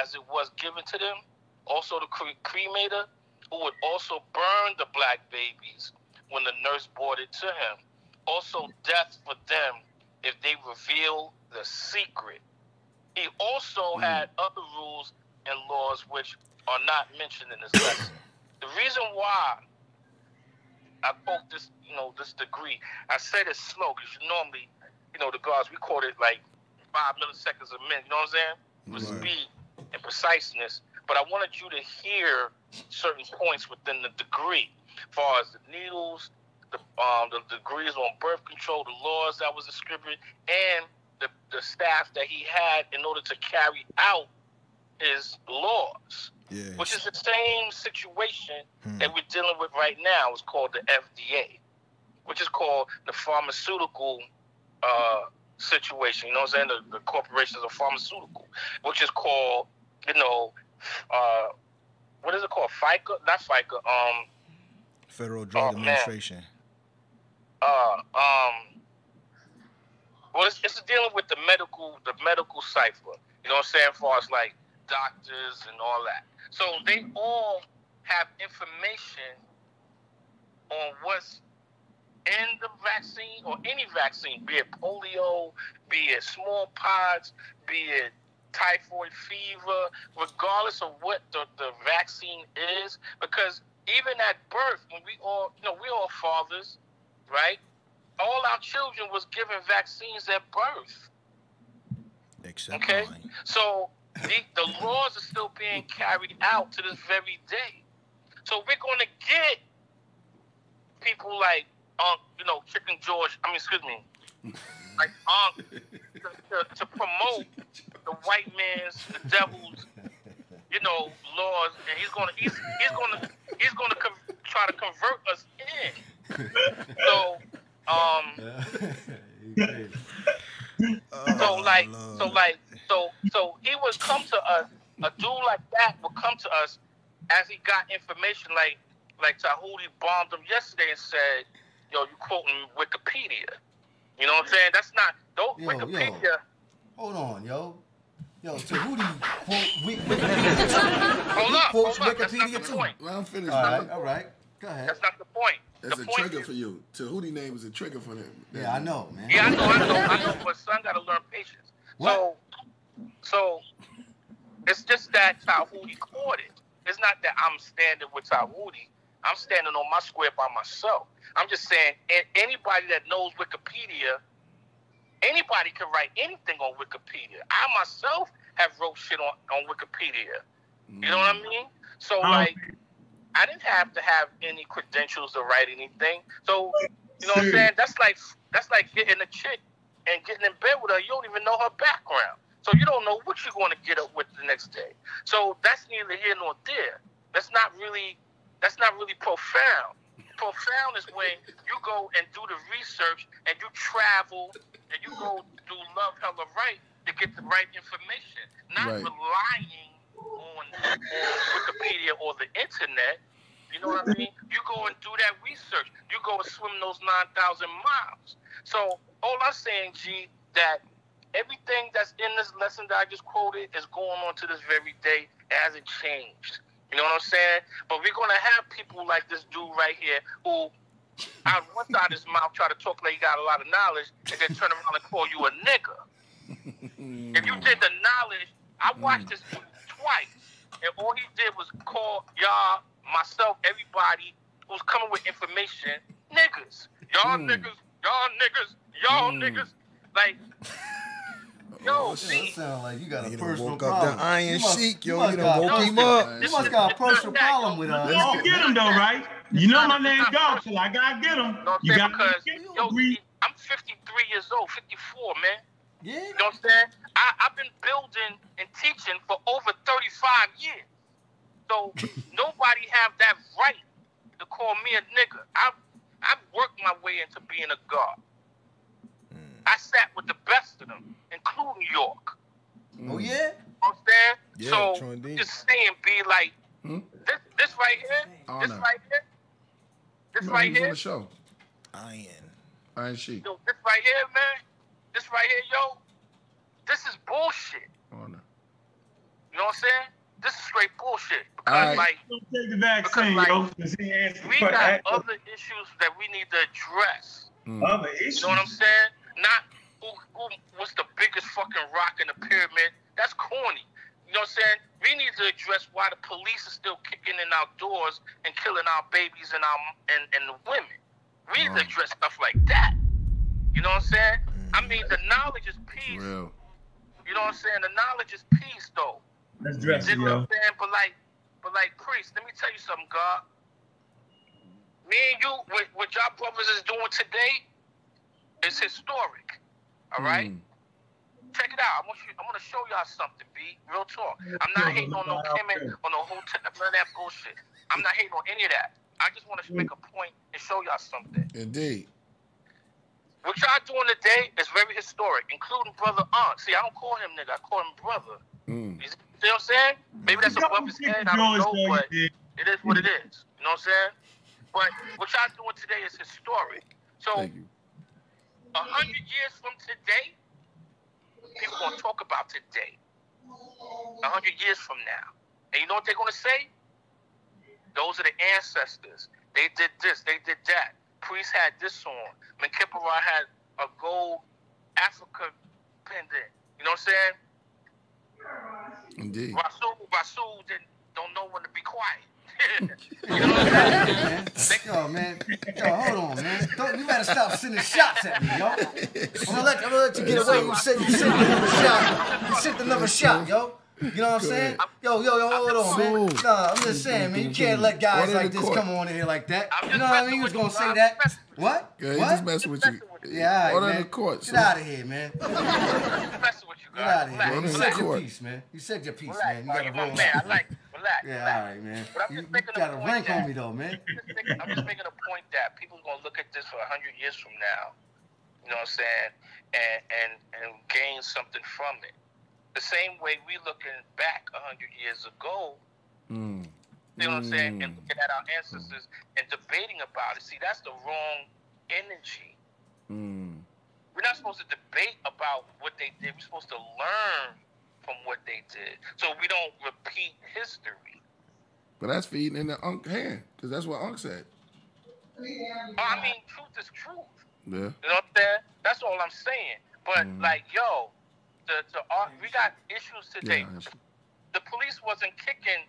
as it was given to them. Also, the cre- cremator, who would also burn the black babies when the nurse brought it to him. Also, death for them if they reveal the secret. He also hmm. had other rules and laws which are not mentioned in this lesson. the reason why I quote this, you know, this degree, I said this slow because you normally, you know, the guards we it like five milliseconds a minute. You know what I'm saying? With Right. speed and preciseness. But I wanted you to hear certain points within the degree, as far as the needles, the um, the degrees on birth control, the laws that was distributed, and the, the staff that he had in order to carry out his laws, Yeah. which is the same situation that we're dealing with right now. It's called the FDA, which is called the pharmaceutical uh, situation. You know what I'm saying? The, the corporations of pharmaceutical, which is called, you know, uh, what is it called? FICA? Not FICA. Um, Federal Drug Oh, man. Administration. uh, um, well, it's, it's dealing with the medical, the medical cipher. You know what I'm saying? As far as like doctors and all that. So they all have information on what's in the vaccine or any vaccine, be it polio, be it smallpox, be it typhoid fever, regardless of what the, the vaccine is. Because even at birth, when we all, you know, we all fathers, right? All our children was given vaccines at birth. Except Okay, mine. so the, the laws are still being carried out to this very day. So we're going to get people like, um, you know, Chicken George. I mean, excuse me, like um, to, to, to promote the white man's, the devil's, you know, laws, and he's gonna, he's, he's gonna, he's gonna con- try to convert us in. So, um, so like, so like, so so he would come to us. A dude like that would come to us as he got information. Like like Tahuti bombed him yesterday and said, "Yo, you quoting Wikipedia." You know what I'm saying? That's not don't Yo, Wikipedia. yo. Hold on, yo. Yo, so who do you quote Wik- Hold Wikipedia? up, quotes hold up. That's not Wikipedia the too. point. Let him finish. All bro. right, all right. Go ahead. That's not the point. That's the a point trigger is- for you. Tahuti name is a trigger for them. Yeah, I know, man. Yeah, I know, I know, I know, but son got to learn patience. So, so it's just that Tahuti caught it. It's not that I'm standing with Tahuti. I'm standing on my square by myself. I'm just saying, anybody that knows Wikipedia, anybody can write anything on Wikipedia. I myself have wrote shit on, on Wikipedia. You know what I mean? So Um, like, I didn't have to have any credentials to write anything. So you know what I'm saying? That's like that's like getting a chick and getting in bed with her. You don't even know her background, so you don't know what you're going to get up with the next day. So that's neither here nor there. That's not really that's not really profound. Profound is when you go and do the research and you travel and you go do love hella right to get the right information, not Right. relying on, on Wikipedia or the internet. You know what I mean? You go and do that research. You go and swim those 9,000 miles. So, all I'm saying, G, that everything that's in this lesson that I just quoted is going on to this very day. As it hasn't changed. You know what I'm saying? But we're going to have people like this dude right here who, out one side of his mouth, try to talk like he got a lot of knowledge and then turn around and call you a nigga. if you did the knowledge, I watched this twice, and all he did was call y'all, myself, everybody who's coming with information, niggas. Y'all hmm. niggas, y'all niggas, y'all hmm. niggas. Like, yo, That see, sound like you got a You done personal woke up the Iron You must- Sheik, yo. must You done woke No, him up. You must got a personal problem with Let's us. I'll get him though, right? You know my name God, so I gotta get him. You I'm You got Because, to yo, agree. I'm 53 years old, 54, man. Yeah. You know what I'm saying? I, I've been building and teaching for over 35 years. So nobody have that right to call me a nigga. I've, I've worked my way into being a god. I sat with the best of them, including York. Oh yeah. You know what I'm saying? Yeah, so true indeed. just saying, be like, Hmm? this, this right here, Oh, this no. right here, this No, right he was on here, the show. Iron. Iron Sheik. yo, this right here, man, this right here, yo, this is bullshit. Oh, no. You know what I'm saying? This is straight bullshit. Because Alright. like Don't take the vaccine, Because, like, yo. 'cause he answered the we got other issues that we need to address. Other issues. You know what I'm saying? Not who who was the biggest fucking rock in the pyramid. That's corny. You know what I'm saying? We need to address why the police are still kicking in our doors and killing our babies and our and, and the women. We need to address stuff like that. You know what I'm saying? I mean, mm. the knowledge is peace. Real. You know what I'm saying? The knowledge is peace, though. Let's dress You it, know what. I'm saying? But like, but like, priest, let me tell you something, God. Me and you, what, what y'all brothers is doing today, is historic. All right, Mm. check it out. I want you. I want to show y'all something. B, real talk. I'm not hating on no Kemet, on no hotel, none of that bullshit. I'm not hating on any of that. I just want to make a point and show y'all something. Indeed. What y'all doing today is very historic, including brother Ankh. See, I don't call him nigga. I call him brother. Mm. You see what I'm saying? Maybe that's above his head. I don't know, but it is what it is. You know what I'm saying? But what y'all doing today is historic. So Thank you. A hundred years from today, people gonna talk about today. A hundred years from now, and you know what they're gonna say? Those are the ancestors. They did this. They did that. Priest had this on. Menkheperra had a gold Africa pendant. You know what I'm saying? Indeed. Rasul, Rasul didn't don't know when to be quiet. You know I'm? Yo, man. Yo, hold on, man. Don't, you better stop sending shots at me, yo. I'm gonna let, I'm gonna let you get away. You sent, you sent another shot. You sent another shot, yo. You know what I'm saying? Yo, yo, yo, hold on, man. Nah, I'm just saying, man. You can't let guys like this come on in here like that. You know what I mean? You was gonna say that. I'm just messing What? Yeah, he What? just messing with you. Yeah, all right, Order man. the court. Get son. out of here, man. Get I'm messing with you out of here, You said your piece, man. You said your piece, man. You gotta You're roll. man. I like relax. Yeah, relax. all right, man. But I'm You, just you making a got a point rank on me though, man. I'm just making- I'm just making a point that people are gonna look at this for hundred years from now. You know what I'm saying? And and and gain something from it. The same way we looking back hundred years ago. Mm. You know what I'm saying? And Mm. looking at our ancestors and debating about it. See, that's the wrong energy. Mm. We're not supposed to debate about what they did. We're supposed to learn from what they did, so we don't repeat history. But that's feeding in the Unc hand, because that's what Unc said. I mean, truth is truth. Yeah. You know what I'm saying? That's all I'm saying. But Mm-hmm. like, yo, the the uh, we got issues today. Yeah. The police wasn't kicking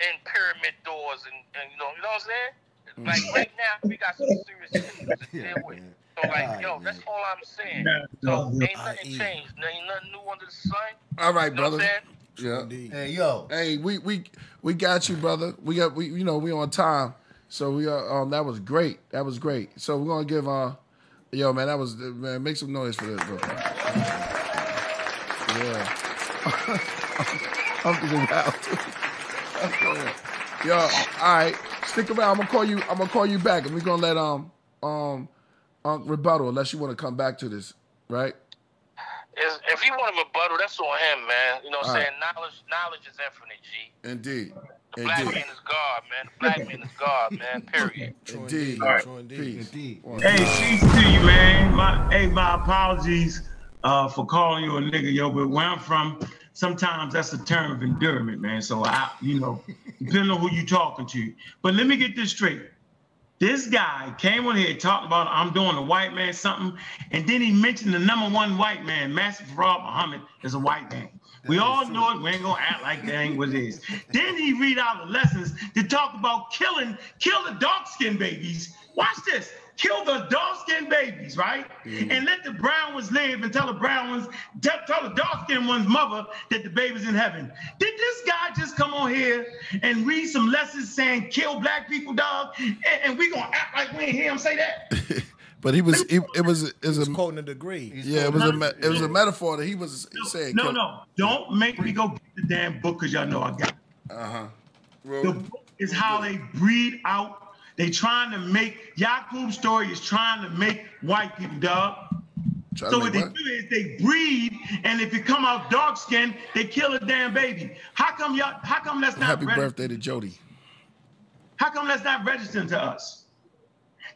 in pyramid doors and, and you know, you know what I'm saying? Mm-hmm. Like right now, we got some serious issues to deal with. So like, yo, that's all I'm saying. So ain't nothing changed. Ain't nothing new under the sun. All right, You know what I'm brother. Yeah. Indeed. Hey, yo. Hey, we we we got you, brother. We got we you know we on time. So we are um that was great. That was great. So we're gonna give uh yo man that was man make some noise for this, bro. Yeah. I'm thinking out. Yo, all right. Stick around. I'm gonna call you. I'm gonna call you back, and we're gonna let um um um rebuttal unless you want to come back to this, right? Is- If you want to rebuttal, that's on him, man. You know what I'm All right. saying? Knowledge knowledge is infinite, G. Indeed. The black Indeed. man is God, man. The black man is God, man. Period. Indeed. indeed. All right. Indeed. Peace. Indeed. Hey, peace to you, man. My hey, my apologies uh, for calling you a nigga, yo. But where I'm from, sometimes that's a term of endearment, man. So I, you know, depending on who you're talking to. But let me get this straight. This guy came on here talking about I'm doing a white man something, and then he mentioned the number one white man, Master Fard Muhammad, is a white man. We all know it. We ain't gonna act like that ain't what it is. Then he read out the lessons to talk about killing, kill the dark skinned babies. Watch this. Kill the dark skinned babies, right? And let the brown ones live and tell the brown ones, tell, tell the dark skinned one's mother that the baby's in heaven. Did this guy just come on here and read some lessons saying kill black people, dog? And, and we gonna act like we ain't hear him say that? But he was he, it was it was He's a quoting a degree. yeah it was a it was a metaphor that he was saying. No, no, don't make me go get the damn book because y'all know I got it. Uh huh. The book is how they breed out. They trying to make Yakub's story is trying to make white people, dog. So what they do is they breed, and if you come out dark skin, they kill a damn baby. How come y'all? How come that's not Happy birthday to Jody. How come that's not registering to us?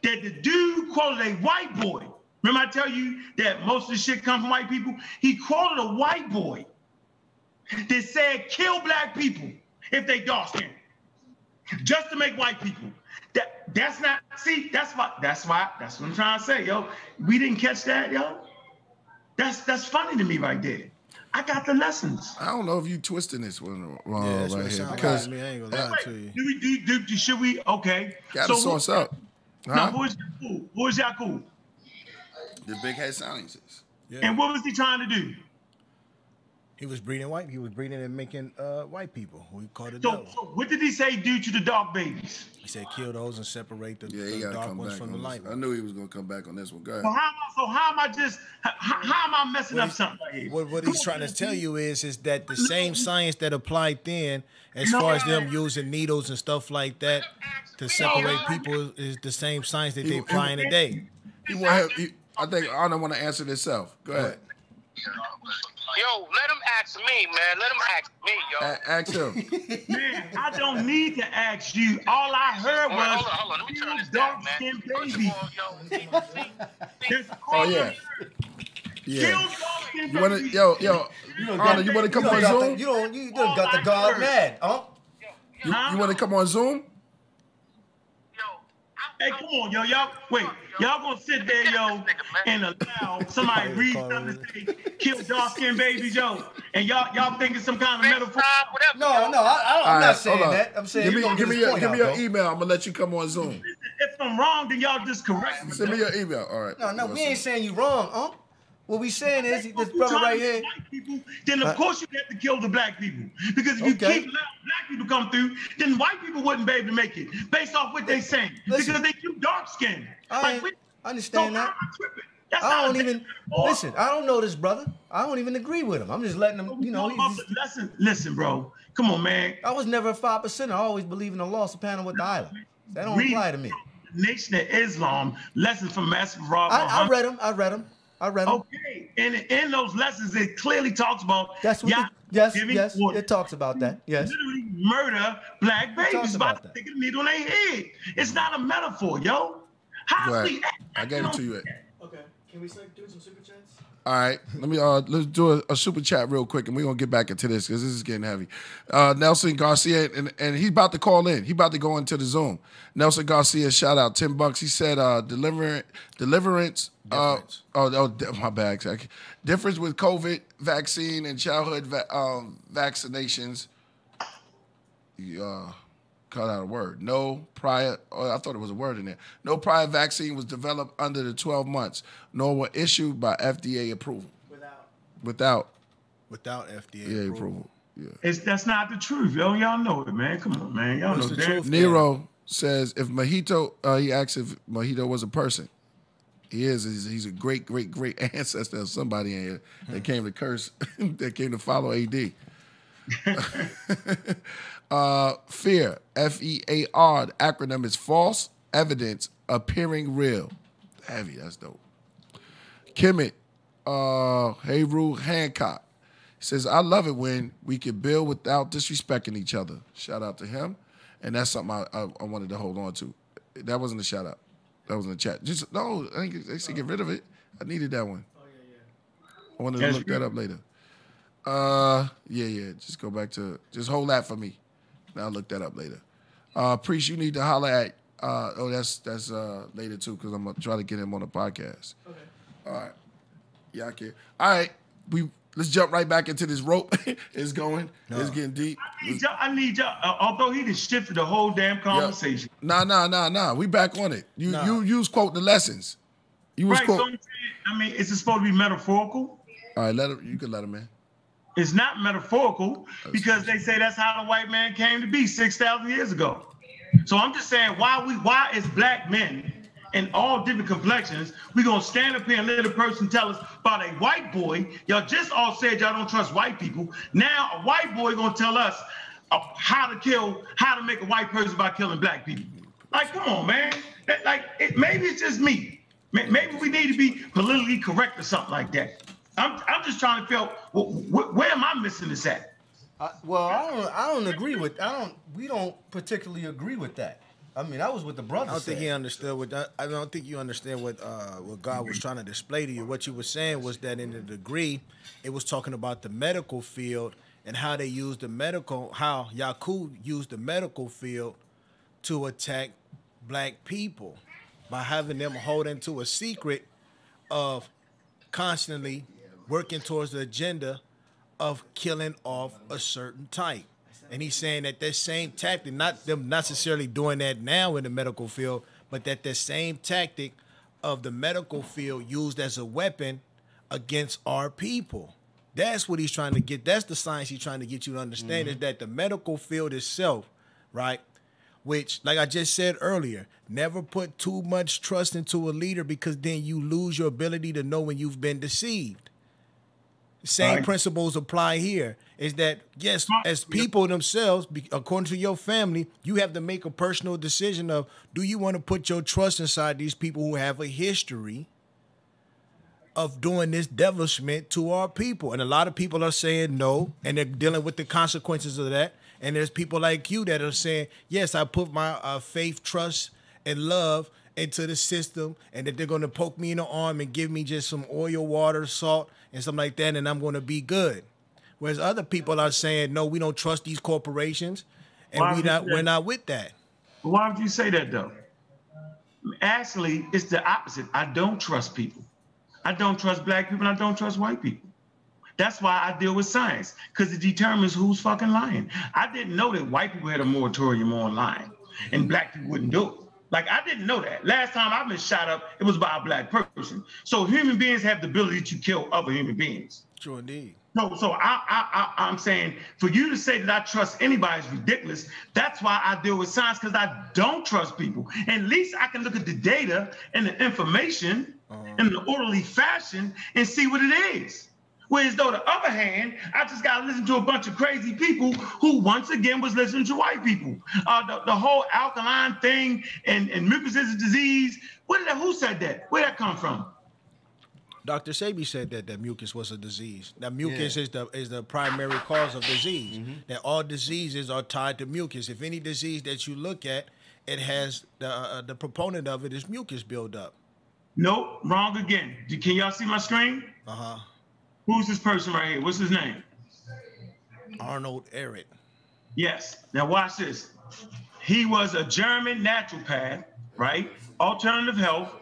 That the dude quoted a white boy. Remember I tell you that most of the shit come from white people? He quoted a white boy that said kill black people if they dark skinned. Just to make white people. That that's not see, that's why that's why that's what I'm trying to say, yo. We didn't catch that, yo. That's that's funny to me right there. I got the lessons. I don't know if you twisting this one wrong Yeah, right here sound like because to me. I ain't gonna lie Wait, to you. do we do, do, do- should we okay. got to who- source up. No, Huh? who is Yakub? Who is Yakub? The big head silences. Yeah. And what was he trying to do? He was breeding white. He was breeding and making uh, white people. We called it So, so what did he say do to the dark babies? He said kill those and separate the, Yeah, the dark come ones back. from the On light this. I knew he was gonna come back on this one. Go ahead. So how, am I- so how am I just how, how am I messing What up something right here? What, what he's on, trying to tell you is, is that the same science that applied then, as No. far as them using needles and stuff like that to separate people, is the same science that they applying today. He want him, he, I think Arnold want to answer this self. Go ahead. Yo, let him ask me, man. Let him ask me, yo. A- ask him. Man, I don't need to ask you. All I heard was hold on, hold on. Let me turn this dark down, man. skinned First of baby. all, yo, see, see, see, Oh yeah, Kill yeah. dark skinned You want to, yo, yo, You don't you want to come don't on Zoom? The, you don't. You done got the God mad, huh? You, you want to come on Zoom? Yo, Hey, come on, yo, y'all. Wait, y'all gonna sit there, yo, and allow somebody read something to say kill dark skinned babies, yo, and y'all y'all think it's some kind of next metaphor? time, whatever. No, no, I, I, All I'm right, not saying that. I'm saying give me, give me your, give me out, your email. I'm gonna let you come on Zoom. If I'm wrong, then y'all just correct me. Send me your email. All right. No, no, we ain't saying you wrong, huh? What we saying is this brother right here. People, then of Huh? course you have to kill the black people. Because if you keep black people come through, then white people wouldn't be able to make it based off what they saying. Listen. because they too dark skinned. I ain't- I understand that. I don't even listen. I don't know this brother. I don't even agree with him. I'm just letting him. You know, listen, listen, bro. Come on, man. I was never a five percent. I always believe in the of panel with the island. That don't Read apply to me. Nation of Islam, lessons from Master Rob. I, I read him. I read them. I read them. Okay, and in those lessons, it clearly talks about That's what. y'all the- yes, yes. order- It talks about that. Yes. literally murder black babies by sticking a needle in their head. It's not a metaphor, yo. How Go ahead. we I gave it to you. Okay. Can we start doing some super chats? All right, let me uh let's do a, a super chat real quick, and we're gonna get back into this because this is getting heavy. Uh, Nelson Garcia, and, and he's about to call in. He about to go into the Zoom. Nelson Garcia, shout out ten bucks. He said, uh, deliverance, deliverance. Uh, oh, oh, my bad. Difference with COVID vaccine and childhood va- um, vaccinations. Uh, cut out a word. No prior, oh, I thought it was a word in there. No prior vaccine was developed under the 12 months, nor were issued by FDA approval. Without. Without Without FDA FDA approval. approval. Yeah. It's that's not the truth, yo. Y'all know it, man. Come on, man. Y'all What's know the truth? Nero says if Mojito, uh, he asks if Mojito was a person. He is. He's, he's a great, great, great ancestor of somebody in here that came to curse, that came to follow AD. uh, fear, F E A R. The acronym is false evidence appearing real. Heavy. That's dope. Kimmit, uh, Hayru Hancock says, I love it when we can build without disrespecting each other. Shout out to him. And that's something I, I, I wanted to hold on to. That wasn't a shout out. That was in the chat. Just no, I think they should get rid of it. I needed that one. Oh, yeah, yeah. I wanted to look that up later. Uh yeah, yeah. Just go back to just hold that for me. Now I'll look that up later. Uh Priest, you need to holler at uh oh that's that's uh later too, because I'm gonna try to get him on the podcast. Okay. All right. Yeah, I can. All right. We let's jump right back into this rope. it's going. It's getting deep. I need y'all. I need y'all. Uh, although he just shifted the whole damn conversation. Nah, nah, nah, nah. We back on it. You Nah. you use quote the lessons. You was Right. Quote. I'm I mean, is it supposed to be metaphorical? All right, let him. You can let him in. It's not metaphorical because they say that's how the white man came to be six thousand years ago. So I'm just saying, why we, why as black men in all different complexions, we gonna stand up here and let a person tell us about a white boy? Y'all just all said y'all don't trust white people. Now a white boy gonna tell us uh, how to kill, how to make a white person by killing black people. Like, come on, man. That, like, it, maybe it's just me. Maybe we need to be politically correct or something like that. I'm, I'm just trying to feel wh- wh- where am I missing this at? I, well, I don't. I don't agree with. I don't. We don't particularly agree with that. I mean, that was what the brother I don't said. think he understood what I don't think you understand what uh, what God was trying to display to you. What you were saying was that in the degree, it was talking about the medical field and how they used the medical, how Yakub used the medical field to attack black people by having them hold into a secret of constantly working towards the agenda of killing off a certain type. And he's saying that that same tactic, not them necessarily doing that now in the medical field, but that the same tactic of the medical field used as a weapon against our people. That's what he's trying to get. That's the science he's trying to get you to understand is mm-hmm. that the medical field itself, right? Which, like I just said earlier, never put too much trust into a leader because then you lose your ability to know when you've been deceived. Same Right. principles apply here. Is that yes, as people themselves, according to your family, you have to make a personal decision of do you want to put your trust inside these people who have a history of doing this devilishment to our people. And a lot of people are saying no, and they're dealing with the consequences of that. And there's people like you that are saying, yes, I put my uh, faith, trust, and love into the system, and that they're going to poke me in the arm and give me just some oil, water, salt, and something like that, and I'm going to be good. Whereas other people are saying, no, we don't trust these corporations, and we not, we're not with that. Why would you say that though? Actually, it's the opposite. I don't trust people. I don't trust black people and I don't trust white people. That's why I deal with science, because it determines who's fucking lying. I didn't know that white people had a moratorium on lying and black people wouldn't do it. Like I didn't know that. Last time I've been shot up, it was by a black person. So human beings have the ability to kill other human beings. True indeed. No, so I, I, I, I'm saying for you to say that I trust anybody is ridiculous. That's why I deal with science because I don't trust people. At least I can look at the data and the information uh-huh. in an orderly fashion and see what it is. Whereas though the other hand, I just got to listen to a bunch of crazy people who once again was listening to white people. Uh, the, the whole alkaline thing and, and mucus is a disease. What did that, who said that? Where that come from? Dr. Sebi said that that mucus was a disease. That mucus is the is the primary cause of disease. That all diseases are tied to mucus. If any disease that you look at, it has the uh, the proponent of it is mucus buildup. Nope, wrong again. Can y'all see my screen? Uh huh. Who's this person right here? What's his name? Arnold Ehret. Yes. Now watch this. He was a German naturopath, right? Alternative health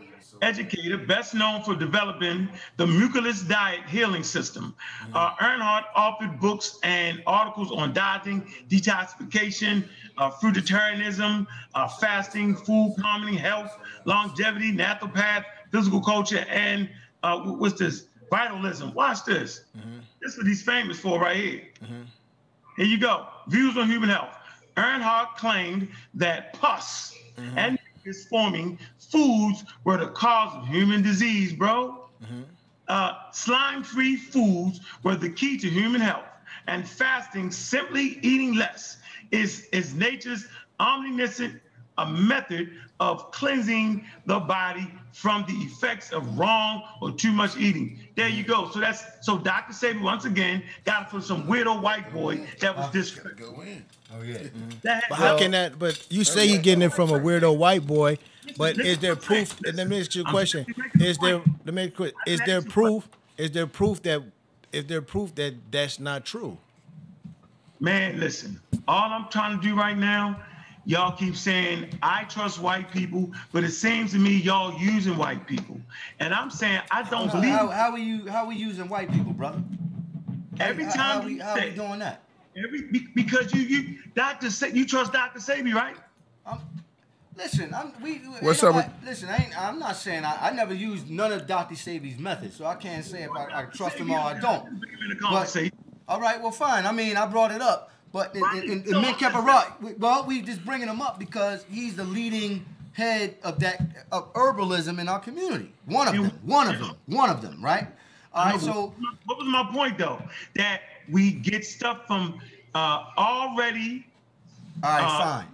educator, best known for developing the mucusless diet healing system. Uh, Ehret authored books and articles on dieting, detoxification, uh, fruitarianism, uh, fasting, food combining, health, longevity, naturopath, physical culture, and uh, what's this? Vitalism. Watch this. Mm-hmm. This is what he's famous for right here. Mm-hmm. Here you go. Views on human health. Ehret claimed that pus mm-hmm. and mucus forming foods were the cause of human disease, bro. Uh, slime-free foods were the key to human health, and fasting, simply eating less, is, is nature's omniscient a method of cleansing the body from the effects of wrong or too much eating. There you go. So that's so Dr. Sebi once again got it from some weirdo white boy that was disrespectful. Oh yeah. That But had- how can that? But you say you're getting it from a weirdo white boy, but is there proof? And let me ask you a question: Is there? Let me quit. Is there proof? Is there proof that? Is there proof that that's not true? Man, listen, all I'm trying to do right now, y'all keep saying, I trust white people, but it seems to me y'all using white people. And I'm saying, I don't How, believe how, how are you? How we using white people, brother? every How- time how, we you how we doing that? every, because you, you, Dr. Sa- you trust Dr. Sebi, right? Listen, I'm, we, we- What's up nobody- listen, I ain't, I'm not saying I, I never used none of Dr. Sebi's methods, so I can't say if I, I trust him or I don't. In the But, conversation. all right, well, fine. I mean, I brought it up, but in, in, in, in Men kept it right. Well, we just bringing him up because he's the leading head of that of herbalism in our community. One of them. One of them. One of them. Right. All right. So what was my point though? That we get stuff from uh, already all right, Uh, fine.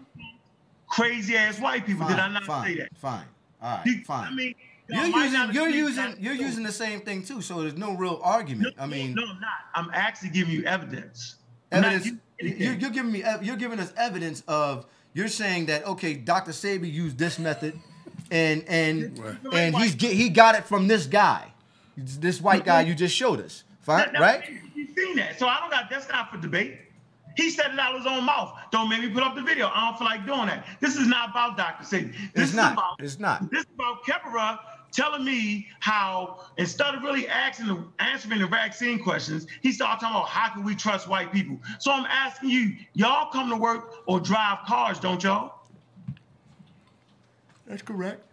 crazy ass white people. Fine. Did I not fine, say that? Fine. All right. You- Fine. I mean, you're using you're using you're using the same thing too. So there's no real argument. I mean, no, I'm not. I'm actually giving you evidence. I'm not evidence. you You're, you're giving me you're giving us evidence of you're saying that okay, Dr. Sebi used this method, and and and he's get, he got it from this guy, this white guy mm-hmm. you just showed us, fine, Now, right? You've seen that, so I don't got. That's not for debate. He said it out of his own mouth. Don't make me put up the video. I don't feel like doing that. This is not about Dr. Sebi. This It's is not. about It's not. This is about Kepera telling me how instead of really asking the answering the vaccine questions, he started talking about how can we trust white people. So I'm asking you, y'all come to work or drive cars, don't y'all? That's correct.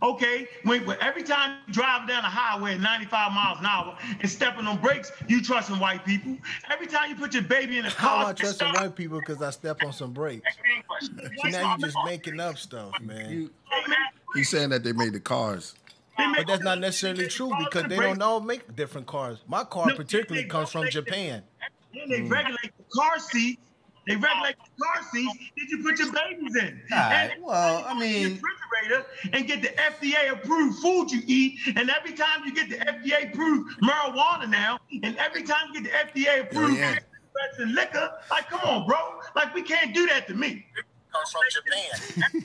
Okay, when, when every time you drive down the highway at 95 miles an hour and stepping on brakes, you trusting white people. Every time you put your baby in a How car, am I trusting white people because I step on some brakes? See, now you're just making up stuff, man. You, He's saying that they made the cars. But that's not necessarily true because they don't all make different cars. My car No, particularly they comes from don't Japan. And they mm. regulate the car seats. They regulate the car seats that you put your babies in. Alright, And well, I you mean- refrigerator and get the FDA approved food you eat. And every time you get the FDA approved marijuana now, and every time you get the FDA approved yeah. cigarettes and liquor, like come on, bro, like we can't do that to me. Comes from Japan.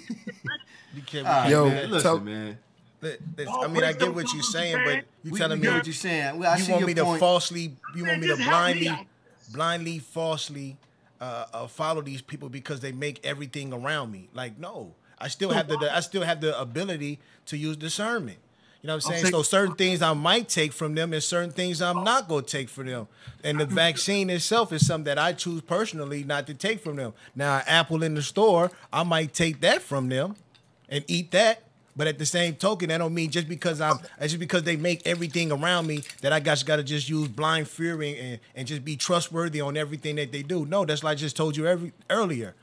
you can't. all right, Yo, man, listen, tell- man. Li- I mean, I get what you're saying, but you telling me what you're saying. Well, I you see want your me to falsely, you want me to blindly, blindly, falsely uh, uh, follow these people because they make everything around me. Like, no, I still have the, I still have the ability to use discernment. You know what I'm saying? say- So certain things I might take from them, and certain things I'm not gonna take from them. And the vaccine itself is something that I choose personally not to take from them. Now, apple in the store, I might take that from them and eat that. But at the same token, that don't mean just because I'm just because they make everything around me that I just gotta just use blind fearing and, and just be trustworthy on everything that they do. No, that's like I just told you every earlier.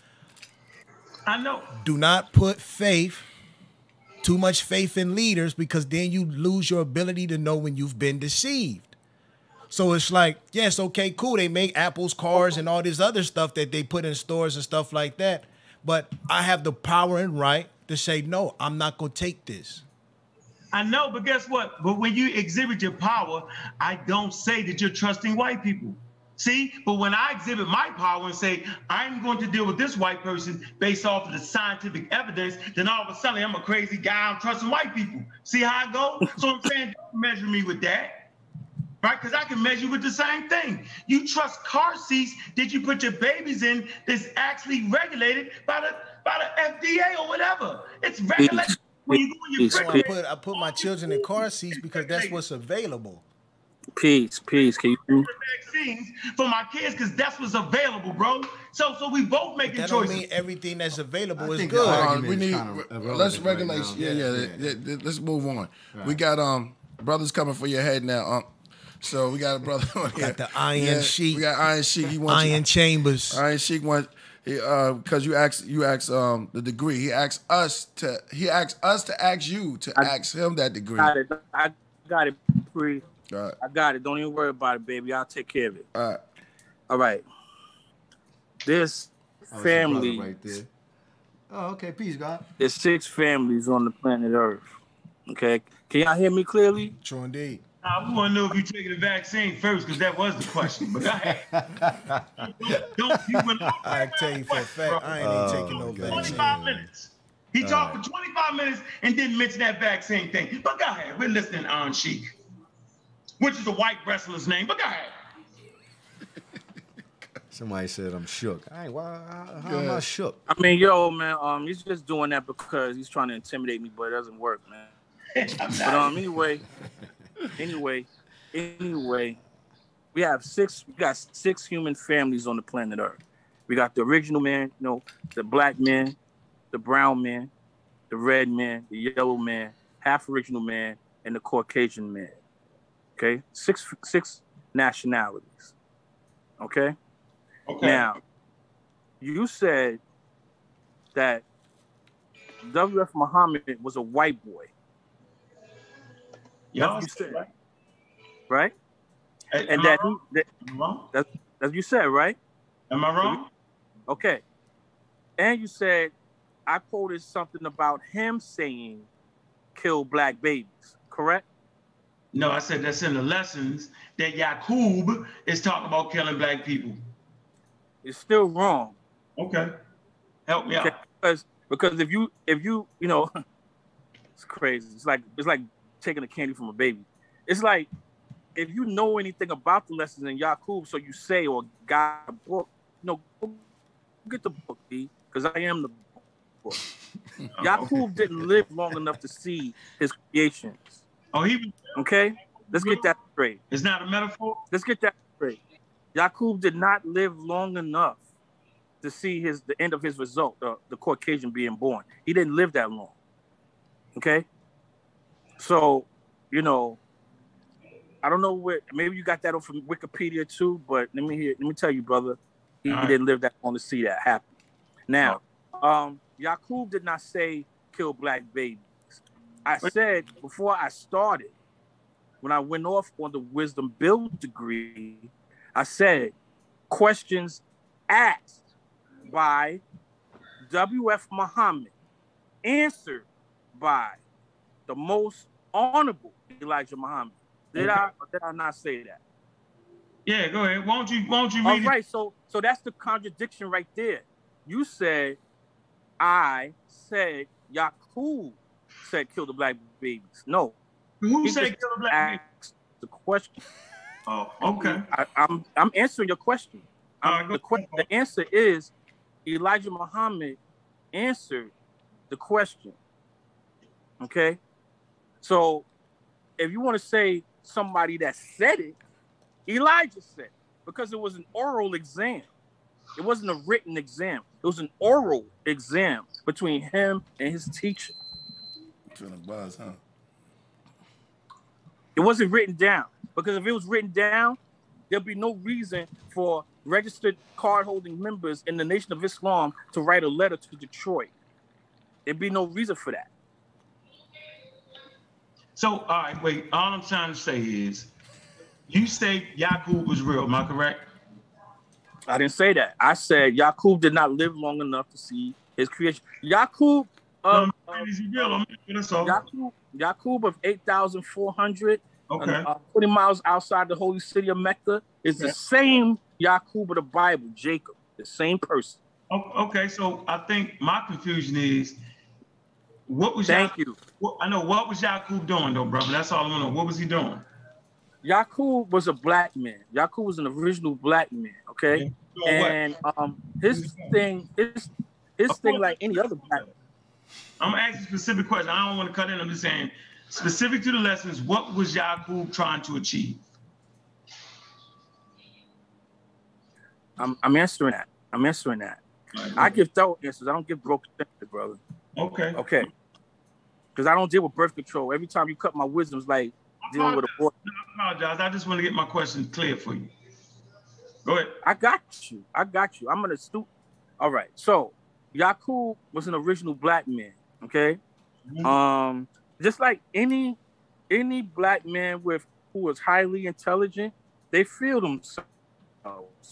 I know. Do not put faith, too much faith in leaders, because then you lose your ability to know when you've been deceived. So it's like, yes, okay, cool. They make apples, cars, and all this other stuff that they put in stores and stuff like that. But I have the power and right to say, no, I'm not gonna take this. I know, but guess what? But when you exhibit your power, I don't say that you're trusting white people. See, but when I exhibit my power and say I'm going to deal with this white person based off of the scientific evidence, then all of a sudden I'm a crazy guy. I'm trusting white people. See how I go? So I'm saying, don't measure me with that, right? Because I can measure with the same thing. You trust car seats that you put your babies in that's actually regulated by the by the FDA or whatever. It's regulated. When you go in your So I refrigerator, put I put my children in car seats because that's what's available. Peace, peace. Can you? vaccines for my kids because that's what's available, bro. So so we both making That don't choices. mean everything that's available is good. the Hold on, argument we need kinda let's regulate. now. yeah, yeah, Yeah, th- th- th- Let's move on. We got um brothers coming for your head now. Um, so we got a brother on here. Got the Iron Sheik. We got Iron Sheik. He wants Iron Chambers. Iron Sheik wants he, uh because you asked you asked um the degree. He asked us to he asked us to ask you to I- ask him that degree. Got it. I got it. Pre. All right. I got it. Don't even worry about it, baby. I'll take care of it. All right. All right. This Oh, it's your brother family. right there. Oh, okay. Peace, God. There's six families on the planet Earth. Okay. Can y'all hear me clearly? True indeed. I want to know if you taking the vaccine first because that was the question. But go ahead. don't, don't you went off I tell you for a fact, I ain't Oh, taking no vaccine. 25 minutes. He talked for 25 minutes and didn't mention that vaccine thing. But go ahead. We're listening to Iron Sheik, which is a white wrestler's name. But go ahead. Somebody said I'm shook. I ain't. Why? How, how am I shook? I mean, yo, man, um, he's just doing that because he's trying to intimidate me, but it doesn't work, man. But um, anyway, anyway, anyway, we have six. We got six human families on the planet Earth. We got the original man, you know, the black man, the brown man, the red man, the yellow man, half original man, and the Caucasian man. Okay, six six nationalities. Okay. okay. Now, you said that W.F. Muhammad was a white boy, Y'all you said right. right? Am And that he, that, Am I wrong? that you said, right? Am I wrong? Okay. And you said I quoted something about him saying kill black babies, correct? No, I said that's in the lessons that Yakub is talking about killing black people. It's still wrong. Okay. Help me out. Because because if you if you you know it's crazy. It's like it's like taking a candy from a baby. It's like if you know anything about the lessons in Yakub, so you say or got a book, you know, get the book, B, because I am the book. Yakub didn't live long enough to see his creations. Oh, he was Okay? Let's get that straight. it's not a metaphor. Let's get that straight. Yakub did not live long enough to see his the end of his result, the, the Caucasian being born. He didn't live that long. Okay? So, you know, I don't know where maybe you got that off from Wikipedia too, but let me hear let me tell you, brother, he right. didn't live that long to see that happen. Now, um, Yakub did not say kill black babies. I said before I started, when I went off on the wisdom build degree, I said questions asked by W.F. Muhammad, answered by the most honorable Elijah Muhammad. Did I or did I not say that? Yeah, go ahead. Why don't you why don't you All read right, so so that's the contradiction right there. You said I said Yakub said kill the black babies. No. Who he said kill the black babies? the question. Oh, okay. I, I'm I'm answering your question. Um, right, the, que- the answer is Elijah Muhammad answered the question. Okay, so if you want to say somebody that said it, Elijah said it, because it was an oral exam. It wasn't a written exam. It was an oral exam between him and his teacher. Feeling buzz, huh? It wasn't written down because if it was written down, there'd be no reason for registered card-holding members in the Nation of Islam to write a letter to Detroit. There'd be no reason for that. So, all right, wait. All I'm trying to say is, you say Yakub was real. Am I correct? I didn't say that. I said Yakub did not live long enough to see his creation. Yakub, um, Um, is real? I'm that's all. Yakub, Yakub of 8,400 Okay. uh, 20 miles outside the holy city of Mecca, is the same Yaqub of the Bible, Jacob, the same person. Okay, so I think my confusion is, what was Thank Yaqub, you. what- I know what was Yaqub doing though, brother. That's all I want to know. What was he doing? Yaqub was a black man. Yaqub was an original black man, okay? And um, his thing, his his thing, like any other black I'm asking a specific questions. I don't want to cut in. I'm just saying, specific to the lessons, what was Yaqub trying to achieve? I'm, I'm answering that. I'm answering that. I give thorough answers. I don't give broken answers, brother. Okay. Okay. Because I don't deal with birth control. Every time you cut my wisdom, it's like dealing with a boy. I apologize. I just want to get my question clear for you. Go ahead. I got you. I got you. I'm an astute. All right. So Yaqub was an original black man. Okay. Um, just like any any black man with who is highly intelligent, they feel themselves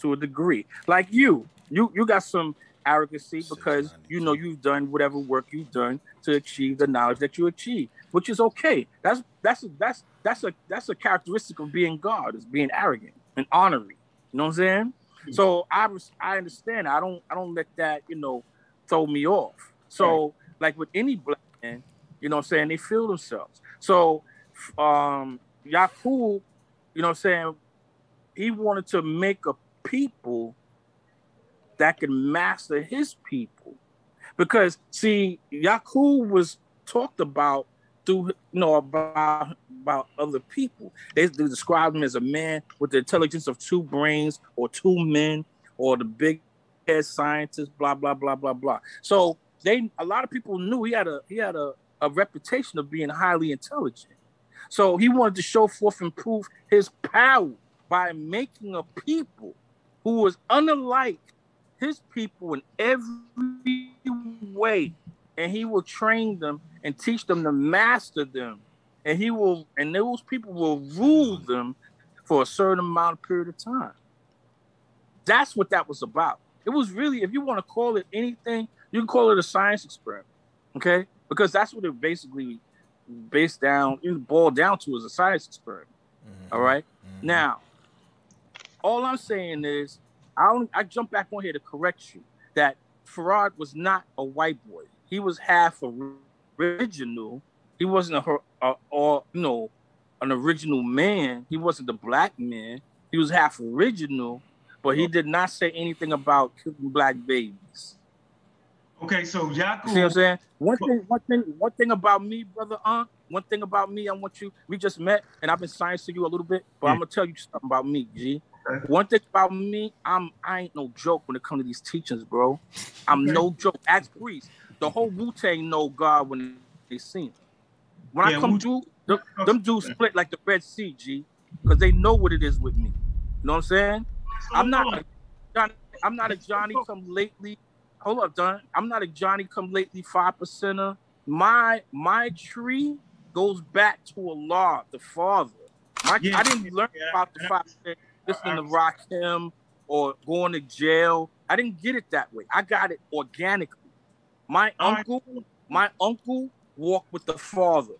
to a degree. Like you, you you got some arrogancy because you know you've done whatever work you've done to achieve the knowledge that you achieve, which is okay. That's that's that's that's a that's a characteristic of being God, is being arrogant and honoring. You know what I'm saying? So I I understand. I don't I don't let that you know throw me off. So like with any black man, you know what I'm saying, they feel themselves. So um Yaqub, you know what I'm saying, he wanted to make a people that could master his people. Because see, Yaqub was talked about through you know about about other people. They, they described him as a man with the intelligence of two brains or two men or the big head scientist, blah blah blah blah blah. So they a lot of people knew he had a he had a, a reputation of being highly intelligent. So he wanted to show forth and prove his power by making a people who was unlike his people in every way. And he will train them and teach them to master them. And he will, and those people will rule them for a certain amount of period of time. That's what that was about. It was really, if you want to call it anything, you can call it a science experiment. Okay? Because that's what it basically based down, it boiled down to is a science experiment. Mm-hmm. All right? Mm-hmm. Now, all I'm saying is, I only, I jump back on here to correct you that Farad was not a white boy. He was half original. He wasn't a, a or you know an original man. He wasn't the black man. He was half original, but he did not say anything about killing black babies. Okay, so Yaqub. See what I'm saying? One thing, one thing, one thing about me, brother Unc. One thing about me, I want you. We just met, and I've been sciencing you a little bit, but I'm gonna tell you something about me, G. One thing about me, I'm I ain't no joke when it comes to these teachings, bro. I'm no joke. Ask Breeze. The whole Wu Tang know God when they see him. When I come through, them, them dudes split like the Red Sea, G, because they know what it is with me. You know what I'm saying? I'm not a Johnny, I'm not a Johnny come lately. Hold up, Don. I'm not a Johnny come lately five percenter. My my tree goes back to Allah, the Father. My, Yeah, I didn't learn yeah, about the five percent listening to Rakim or going to jail. I didn't get it that way. I got it organically. My All right. uncle, my uncle walked with the Father.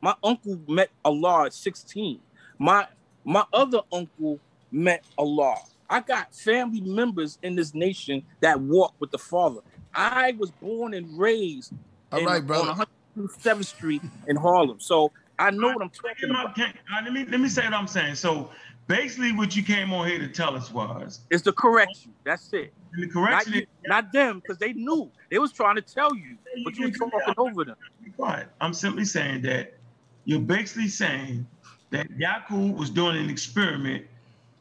My uncle met Allah at 16. My my other uncle met Allah. I got family members in this nation that walk with the Father. I was born and raised All in- right, brother. on 107th Street in Harlem. So I know what I'm talking about. can- uh, let me let me say what I'm saying. So basically, what you came on here to tell us was It's the correction. That's it. and the Not, correction. you, is, not them, because they knew. They was trying to tell you, but you were talking over them. Quiet. I'm simply saying that you're basically saying that Yaqub was doing an experiment,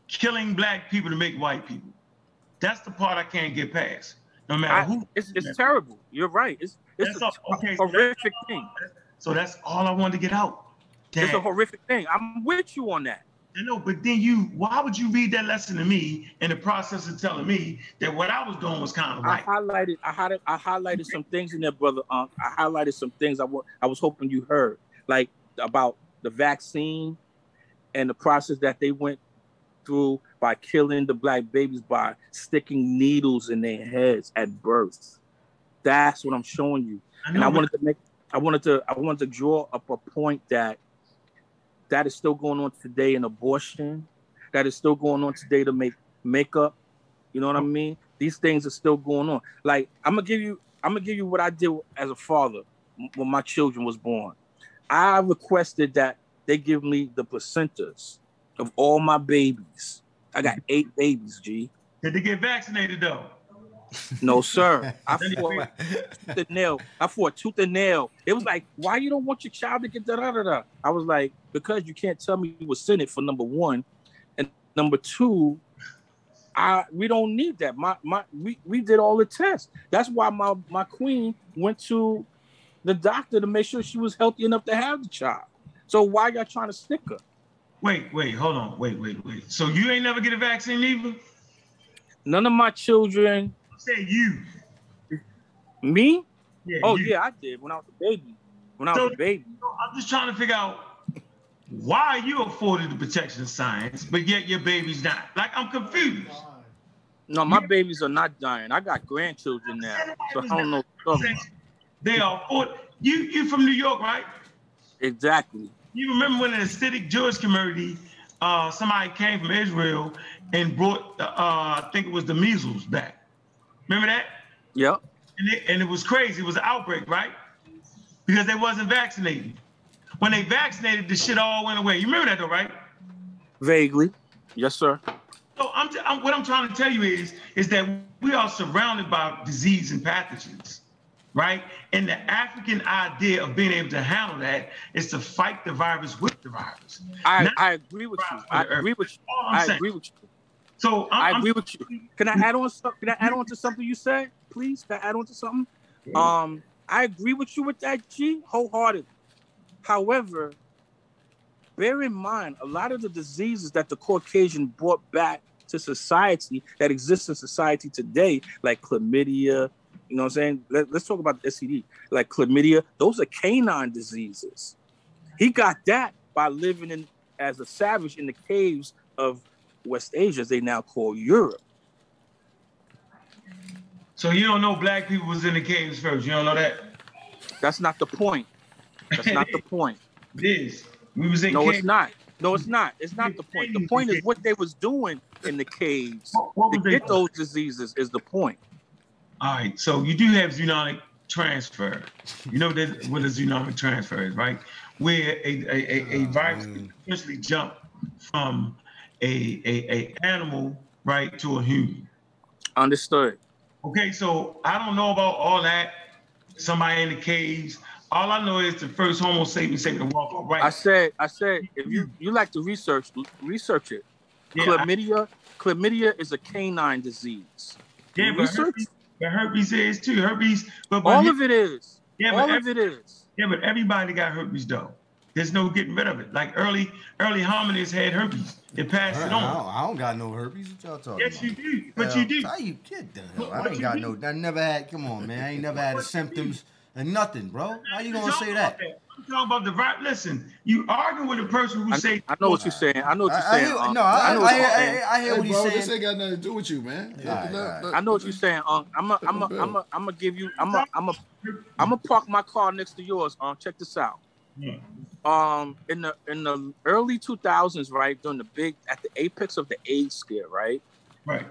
killing black people to make white people. That's the part I can't get past. No matter I- who. it's it's terrible. You're right. It's it's That's a all- okay, so horrific thing. So that's all I wanted to get out. It's a horrific thing. I'm with you on that. I know, but then you, why would you read that lesson to me in the process of telling me that what I was doing was kind of right? I highlighted I had I highlighted some things in there, brother. Unc. I highlighted some things I wa- I was hoping you heard, like about the vaccine and the process that they went through by killing the black babies by sticking needles in their heads at birth. That's what I'm showing you. I and I wanted to make I wanted to I wanted to draw up a point that that is still going on today in abortion, that is still going on today to make makeup. You know what I mean? These things are still going on. Like I'm gonna give you, I'm gonna give you what I did as a father when my children was born. I requested that they give me the placentas of all my babies. I got eight babies, G. Did they get vaccinated though? No, sir. I fought tooth and nail. I fought tooth and nail. It was like, why you don't want your child to get da da da da? I was like, because you can't tell me you was Senate for number one, and number two, I we don't need that. My my we, we did all the tests. That's why my my queen went to the doctor to make sure she was healthy enough to have the child. So why y'all trying to stick her? Wait, wait, hold on, wait, wait, wait. So you ain't never get a vaccine either? None of my children. Say you. Me? Yeah, oh you. yeah, I did when I was a baby. When I So- was a baby. I'm just trying to figure out why you afforded the protection of science, but yet your baby's not. Like I'm confused. No, my babies are not dying. I got grandchildren now, so I don't know. what you're talking about. They are. You you from New York, right? Exactly. You remember when in the Jewish community, uh, somebody came from Israel and brought, uh, I think it was the measles back. Remember that? Yep. And it, and it was crazy. It was an outbreak, right? Because they wasn't vaccinated. When they vaccinated, the shit all went away. You remember that though, right? Vaguely. Yes, sir. So I'm, t- I'm what I'm trying to tell you is is that we are surrounded by disease and pathogens, right? And the African idea of being able to handle that is to fight the virus with the virus. I, Not- I agree with you. I agree with you. I agree with you. So I I'm, agree with you. Can I add on can I add on to something you said, please? Can I add on to something? Um, I agree with you with that, G, wholeheartedly. However, bear in mind a lot of the diseases that the Caucasian brought back to society that exists in society today, like chlamydia, you know what I'm saying? Let, us talk about the STD, like chlamydia, those are canine diseases. He got that by living in as a savage in the caves of West Asia, as they now call Europe. So you don't know black people was in the caves first. You don't know that? That's not the point. That's not the point. It is. We was in No, caves. it's not. No, it's not. It's not the point. The point is what they was doing in the caves what to get doing? those diseases is the point. All right. So you do have zoonotic transfer. You know that what a zoonotic transfer is, right? Where a a, a, a ah, virus can essentially jump from a, a a animal right to a human. Understood. Okay, so I don't know about all that. Somebody in the caves. All I know is the first Homo sapiens able to walk upright. I said, I said, if you mm-hmm. you like to research, research it. Yeah, I- chlamydia, chlamydia is a canine disease. yeah, but research. herpes, but herpes is too. Herpes, but, but All of it is. Yeah, but All of it is. Yeah, but everybody got herpes though. There's no getting rid of it. Like early early hominids had herpes. They passed I it don't, on. I don't got no herpes. What y'all talking Yes, about? you do. But Hell, you do. How you get the hell? I ain't got do. no. I never had. Come on, man. I ain't never had symptoms and nothing, bro. How you gonna say that? I'm talking about the virus. Listen, you arguing with a person who I, say I know what you're saying. I know what you're I, I saying. hear, Unc. no, I, know I, what hear, you're I, saying. hear- I hear Hey, what he's bro, this saying. ain't got nothing to do with you, man. All right, all right. I know what you're saying. Um, I'm a, I'm a, I'm a, I'm gonna give you. I'm a, I'm a, I'm gonna park my car next to yours. Um, check this out. Um, in the in the early 2000s, right during the big at the apex of the AIDS scare, right? Right.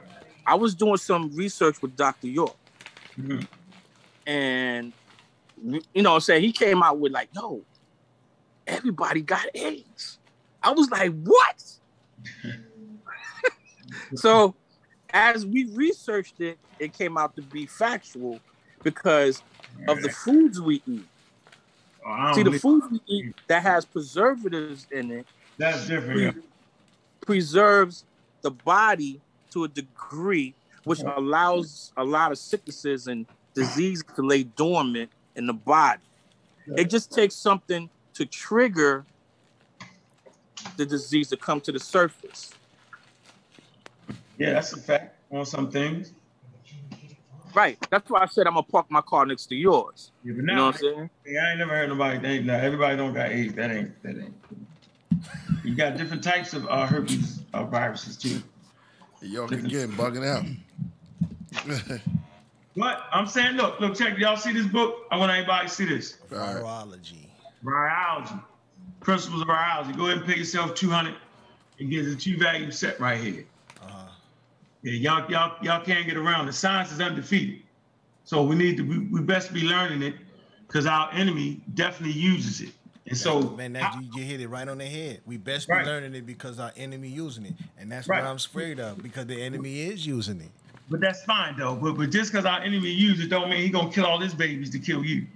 I was doing some research with Dr. York, Mhm. and you know, I'm saying he came out with like, "Yo, everybody got AIDS." I was like, "What?" so, as we researched it, it came out to be factual because of the foods we eat. Oh, See, the food we eat that has preservatives in it That's different. yeah. preserves the body to a degree which allows a lot of sicknesses and disease to lay dormant in the body. It just takes something to trigger the disease to come to the surface. Yeah, that's a fact on some things. Right. That's why I said I'm gonna park my car next to yours. Yeah, but You know what I'm saying? Yeah, I ain't never heard nobody. They, nah, everybody don't got AIDS. That ain't. That ain't. You got different types of uh, herpes uh, viruses too. York again, bugging out. what I'm saying, look, look, check. Y'all see this book? I want everybody to see this. Virology. Virology. principles of our house. You go ahead and pay yourself 200 and get the two value set right here. Yeah, y'all, y'all, y'all can't get around. The science is undefeated. So we need to, we, we best be learning it because our enemy definitely uses it. And so, man, that, you, you hit it right on the head. We best be Right. learning it because our enemy using it, and that's Right. what I'm afraid of because the enemy is using it. but that's fine though. But, but just because our enemy uses it don't mean he gonna kill all his babies to kill you.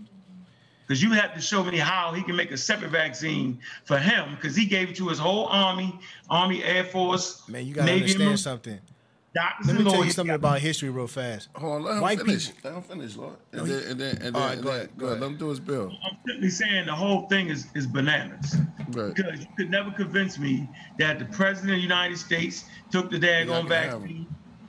Because you have to show me how he can make a separate vaccine for him because he gave it to his whole army, army, air force, Man, you gotta Navy, understand something. Doctors Let and me tell you something about history real fast. Hold on, let him White finish. people. Let him finish, Lord. And he- then, and then, and then, All right, and go then- ahead, go go ahead. ahead. Let him do his bill. I'm simply saying the whole thing is, is bananas. Right. Because you could never convince me that the president of the United States took the Yeah, I daggone vaccine.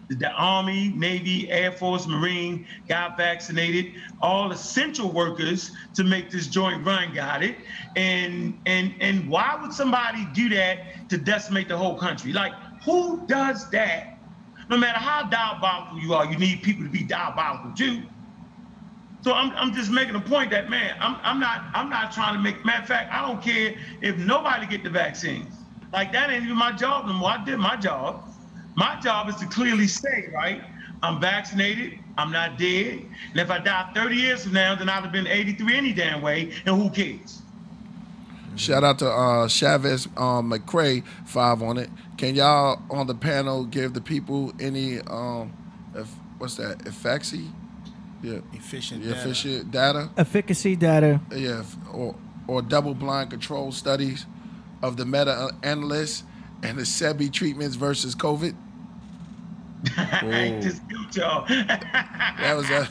The, the Army, Navy, Air Force, Marine got vaccinated. All essential workers to make this joint run got it. And and and why would somebody do that to decimate the whole country? Like who does that? No matter how diabolical you are, you need people to be diabolical too. So I'm, I'm just making a point that man, I'm, I'm not I'm not trying to make matter of fact, I don't care if nobody get the vaccines. Like that ain't even my job no more. I did my job. My job is to clearly say, right, I'm vaccinated, I'm not dead. And if I die 30 years from now, then I'd have been 83 any damn way, and who cares? Shout out to uh, Chavez um, McCray, five on it. Can y'all on the panel give the people any um, if, what's that? Efficacy? Yeah, Efficient yeah, data. efficient data. Efficacy data. Yeah, or or double blind control studies of the meta analysts and the SEBI treatments versus COVID. I ain't just killed y'all. That was a,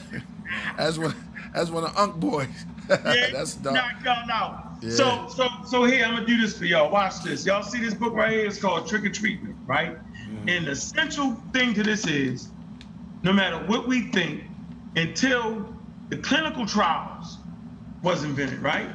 that's one that's one of Unk boys. Yeah, that's dumb. knock y'all out. Yeah. So, so, so here I'm gonna do this for y'all. Watch this. Y'all see this book right here? It's called Trick or Treatment, right? Mm-hmm. And the essential thing to this is, no matter what we think, until the clinical trials was invented, right?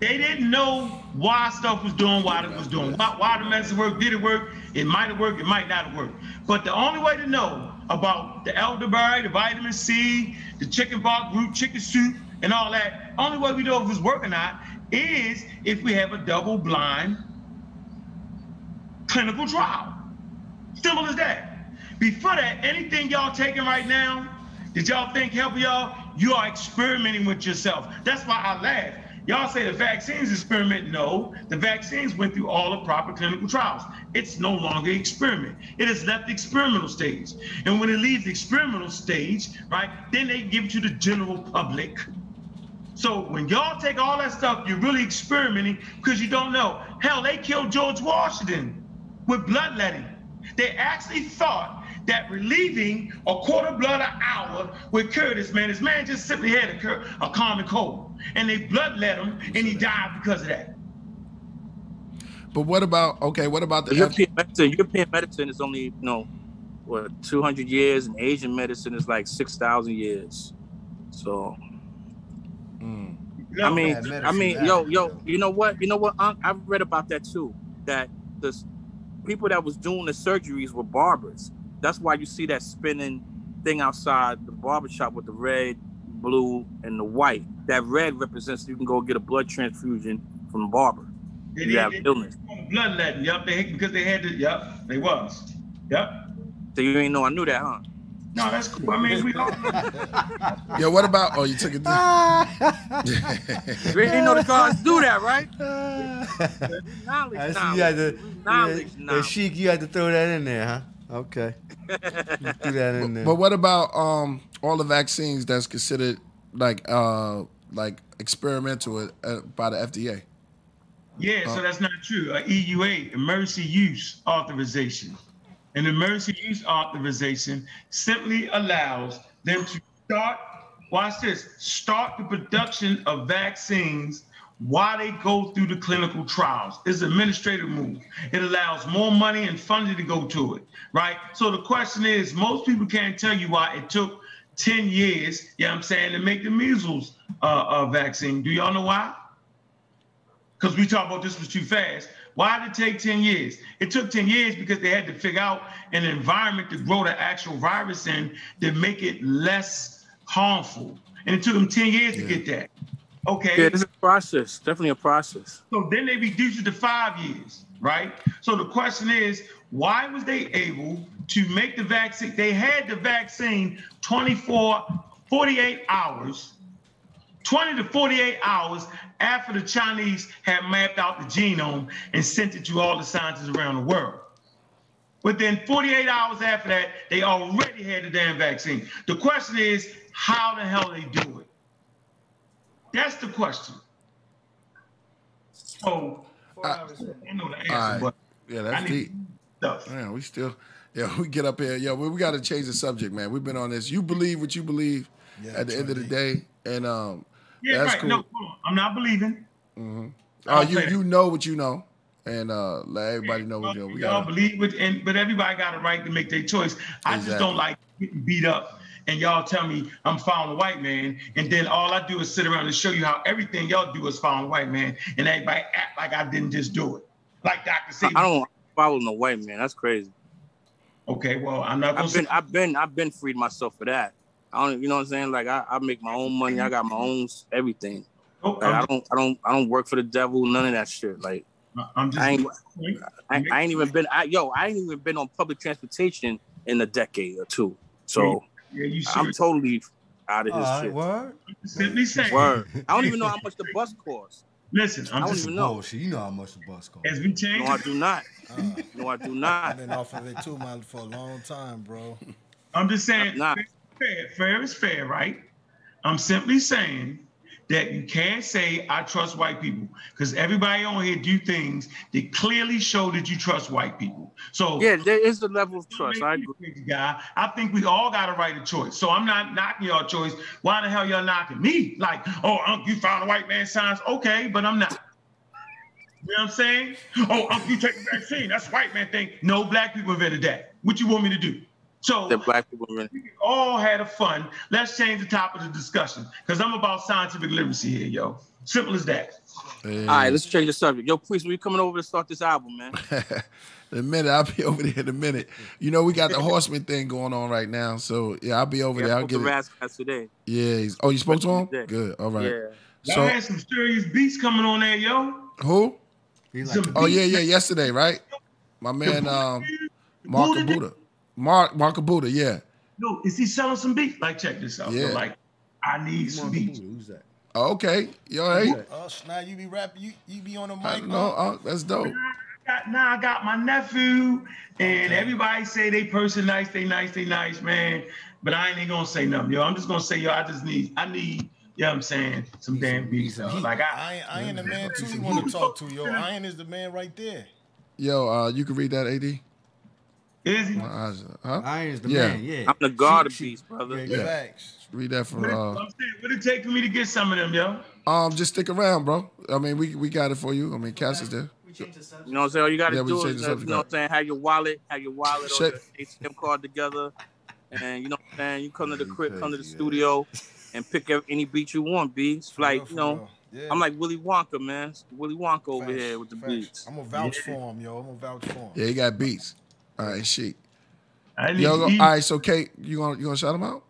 They didn't know why stuff was doing what it was doing. Why, why the medicine worked, did it work? It might have worked, it might not have worked. But the only way to know about the elderberry, the vitamin C, the chicken bark root chicken soup, and all that, only way we know if it's working or not is if we have a double blind clinical trial. Simple as that. Before that, anything y'all taking right now, did y'all think help y'all? You are experimenting with yourself. That's why I laugh. Y'all say the vaccines experiment. No, the vaccines went through all the proper clinical trials. It's no longer experiment. It has left the experimental stage. And when it leaves the experimental stage, right, then they give it to the general public. So when y'all take all that stuff, you're really experimenting because you don't know. Hell, they killed George Washington with bloodletting. They actually thought that relieving a quarter blood an hour would cure this man. This man just simply had a, cur- a common cold, and they bloodlet him, and he died because of that. But what about okay? What about the F- European medicine, European medicine is only you know what 200 years, and Asian medicine is like 6,000 years. So I mean, I mean, yo, yo, you know what? You know what? Unc? I've read about that too. That the people that was doing the surgeries were barbers. That's why you see that spinning thing outside the barber shop with the red, blue, and the white. That red represents you can go get a blood transfusion from the barber. They You have they- illness. Bloodletting, yep, they because they had to, yep, they was. Yep. So you ain't know I knew that, huh? No, that's cool. I mean, we all yeah? What about? Oh, you took it. You ain't know the guards do that, right? Knowledge, I see knowledge, you had to, knowledge, yeah, knowledge. Sheik, you had to throw that in there, huh? Okay. You threw that in there. But what about um all the vaccines that's considered like uh like experimental uh, by the FDA? Yeah, so that's not true. Uh, EUA, emergency use authorization. An emergency use authorization simply allows them to start, watch this, start the production of vaccines while they go through the clinical trials. It's an administrative move. It allows more money and funding to go to it, right? So the question is, most people can't tell you why it took 10 years, you know I'm saying, to make the measles uh, uh, vaccine. Do y'all know why? because we talk about this was too fast. Why did it take 10 years? It took 10 years because they had to figure out an environment to grow the actual virus in to make it less harmful. And it took them 10 years to get that. Okay. Yeah, this is a process. Definitely a process. So then they reduced it to five years, right? So the question is, why was they able to make the vaccine? They had the vaccine 24, 48 hours, 20 to 48 hours after the Chinese had mapped out the genome and sent it to all the scientists around the world. Within 48 hours after that, they already had the damn vaccine. The question is, how the hell they do it? That's the question. So, I know the answer, All right. but Yeah, I that's need deep. stuff. Man, we still, yeah, we get up here. Yo, we, we got to change the subject, man. We've been on this. You believe what you believe at the end of the day, and um, Yeah, that's right. cool. No. I'm not believing. Oh, I'll you you know what you know, and uh, let everybody know what you know. We Y'all got believe it, and but everybody got a right to make their choice. I just don't like getting beat up, and y'all tell me I'm following a white man, and then all I do is sit around and show you how everything y'all do is following a white man, and everybody act like I didn't just do it, like Dr. I, I don't follow no white man. That's crazy. Okay, well I'm not gonna I've say. I've been I've been freed myself for that. I don't you know what I'm saying? Like I, I make my own money. I got my own everything. Nope, Like, I don't I don't I don't work for the devil. None of that shit. Like I'm just. I ain't I, I ain't even been I, yo I ain't even been on public transportation in a decade or two. So yeah, you I'm totally out of All his right, shit. word. Simply saying. Word. I don't even know how much the bus costs. Listen, I I'm don't just. even know. Bullshit. You know how much the bus costs. As we change. No, I do not. Uh, No, I do not. I've been off of it too, man, for a long time, bro. I'm just saying, Nah. Fair, fair is fair, right? I'm simply saying that you can't say I trust white people because everybody on here do things that clearly show that you trust white people. So Yeah, there is a level of trust. I agree. Guy. I think we all got a right of choice. So I'm not knocking your choice. Why the hell y'all knocking me? Like, oh, Unc, you found a white man signs. Okay, but I'm not. You know what I'm saying? Oh, Unc, you take the vaccine. That's a white man thing. No, black people invented that. What you want me to do? So That black people are we all had a fun. Let's change the topic of the discussion because I'm about scientific literacy here, yo. Simple as that. Hey, All right, let's change the subject. Yo, Priest, when you coming over to start this album, man? in a minute, I'll be over there in a minute. You know, we got the horseman thing going on right now, so yeah, I'll be over Yeah, there. I I'll get to it. Today. Yeah. He's, oh, you spoke to him? Yeah. Good. All right. Yeah. Y'all So had some serious beats coming on there, yo. who? Like Oh yeah, yeah. Yesterday, right? My man, um, Mark Buddha Buddha. Mark Mark Buddha. Yeah. No, is he selling some beats? Like, check this out. Yeah. Like, I need some beats. Who's that? Oh, okay. Yo, hey. Oh, now you be rapping, you you be on the mic, know. man. Uh, that's dope. I got, now I got my nephew, and everybody say they person nice, they nice, they nice, man. But I ain't even gonna say nothing, yo. I'm just gonna say, yo, I just need, I need, you know what I'm saying, some damn beats. yo. Like I, I, Iron the man too. You want to talk to yo? Iron is the man right there. Yo, uh, you can read that, AD. Is he? My eyes, huh? Iron's the Yeah. man. Yeah. I'm the god of She- she- beats, brother. Yeah, yeah. Facts. Read that for. What it, Uh, I'm what it take for me to get some of them, yo? um, just stick around, bro. I mean, we we got it for you. I mean, Cass is there. You know what I'm saying? All you gotta Yeah, we do is, the uh, you know what I'm saying, have your wallet, have your wallet or Shit. your ATM card together. And you know what I'm saying? You come to the crib, come to the studio and pick up any beat you want, beats. For Like, you know. Yeah. I'm like Willy Wonka, man. Willy Wonka over here with the facts. beats. I'm gonna vouch for him, yo. I'm gonna vouch for him. Yeah, he got beats. All right, shit. I need Yo, to all eat. right. So, Kate, you gonna you gonna shout him out?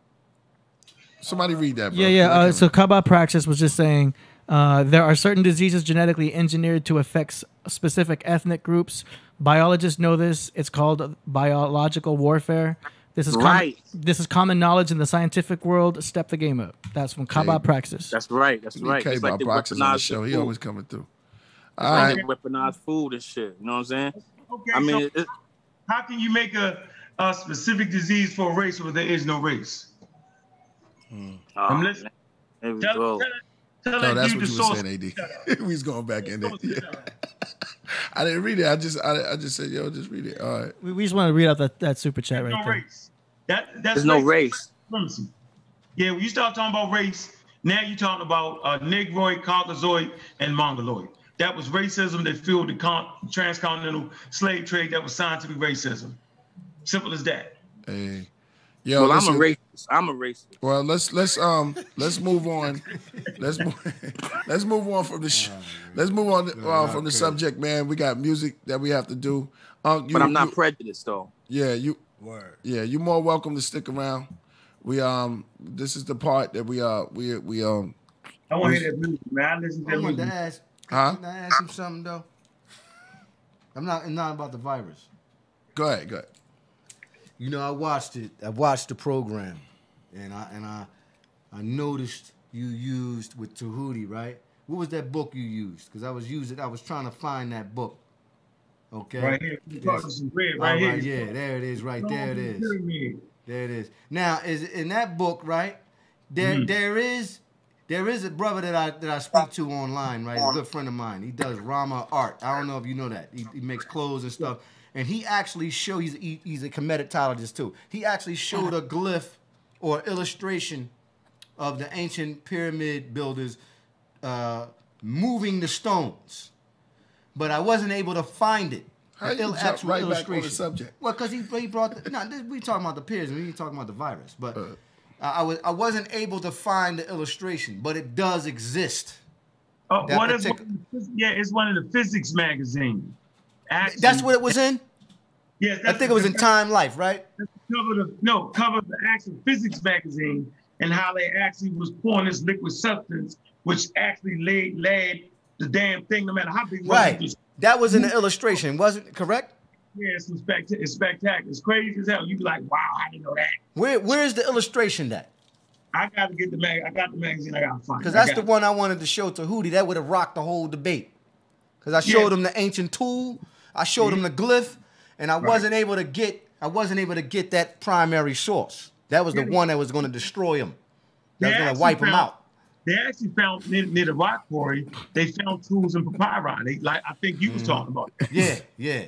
Somebody read that, bro. Yeah, yeah. Uh, so Kaba Praxis was just saying uh, there are certain diseases genetically engineered to affect specific ethnic groups. Biologists know this. It's called biological warfare. This is common, Right. This is common knowledge in the scientific world. Step the game up. That's from Kaba Hey, Praxis. That's right. That's right. K. It's Bob like they Brox is on the weaponize show. He always coming through. It's All like right. they weaponize food and shit. You know what I'm saying? Okay, I mean, so it, it- how can you make a, a specific disease for a race where there is no race? oh, I'm listening. There we Tell, go. tell, tell No, that that's what the you were saying, AD. we was going back in there. Yeah. I didn't read it. I just I, I just said, yo, just read it. All right. We, we just want to read out that, that super chat There's right no there. race. That, that's There's no race race. supremacy. Yeah, when you start talking about race, now you're talking about uh, Negroid, Caucasoid, and Mongoloid. That was racism that fueled the con- transcontinental slave trade. That was scientific racism. Simple as that. Hey. Yo, Well, I'm a racist. I'm a racist. Well, let's let's um let's move on. Let's move, let's move on from the sh- let's move on uh, from the subject, man. We got music that we have to do. Um, you, But I'm not you- prejudiced though. yeah, you Word. yeah, you're more welcome to stick around. We um this is the part that we uh we we um I want to hear that music, man. I listen to I that music. Ask. Huh? Can I ask him something though? I'm not. It's not about the virus. Go ahead, go ahead. You know, I watched it. I watched the program, and I and I, I noticed you used with Tahuti, right? What was that book you used? Because I was using. I was trying to find that book. Okay. Right here. Yes. red All right right, here. yeah, there it is, right there it is. There it is. Now, is in that book, right? There, Mhm. there is, there is a brother that I that I speak to online, right? A good friend of mine. He does Rama art. I don't know if you know that. He, he makes clothes and stuff. And he actually showed. He's he, he's a cometologist too. He actually showed a glyph or illustration of the ancient pyramid builders uh, moving the stones, but I wasn't able to find it. How you jump right back on the subject? Well, because he, he brought the, no, this, we talking about the pyramids, we ain't talking about the virus. But Uh. I, I was I wasn't able to find the illustration, but it does exist. Uh, oh, is particular- yeah, it's one of the physics magazines. That's what it was in. Yes, I think it was in Time Life, right? cover the no cover the actual physics magazine and how they actually was pouring this liquid substance, which actually laid led the damn thing, no matter how big Right. it was- That was in the illustration, wasn't it correct? Yeah, it's, spect- it's spectacular. It's crazy as hell. You be like, wow, I didn't know that. Where where's the illustration that? I got to get the mag. I got the magazine. I got to find. Because that's the it. one I wanted to show to Hootie. That would have rocked the whole debate. Because I showed Yeah. him the ancient tool, I showed him the glyph, and I Right. wasn't able to get I wasn't able to get that primary source. That was the Yeah. one that was going to destroy him. That They was going to wipe him out. They actually found near, near the rock quarry. They found tools and papyri. They, like I think you was talking about. that. Mm-hmm. Yeah, yeah.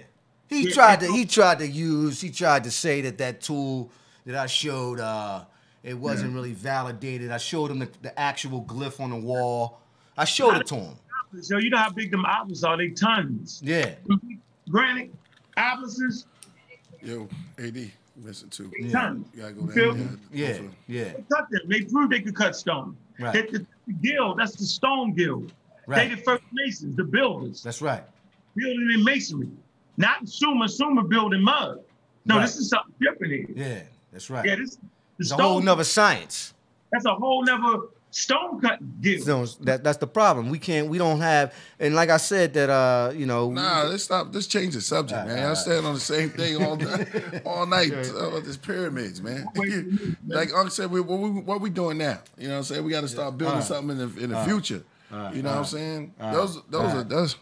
He Yeah, tried to he tried to use he tried to say that that tool that I showed uh it wasn't really validated. I showed him the, the actual glyph on the wall. I showed it to him. So you know how big them obelisks are? They tons. Yeah. Granted, obelisks Yo, AD, listen to. Yeah. Tons. You gotta go You feel down me? there. Yeah, yeah. They cut them. They proved they could cut stone. Right. That- the, the guild, that's the stone guild. Right. They the first masons, the builders. That's right. Building in masonry. Not Suma, Suma building mud. No, Right. this is something different here. Yeah, that's right. Yeah, this the It's a whole nother science. That's a whole nother stone cut guild. So that that's the problem. We can't we don't have and like I said that uh you know Nah, let's stop. Let's change the subject, man. Y'all ah, ah. staying on the same thing all night, all night about this pyramids, man. like Unc said, we, what, we, what we doing now? You know what I'm saying? We got to start building Alright. something in the in the Alright. future. Alright. You know what I'm ah. saying? Alright. Those those are Alright.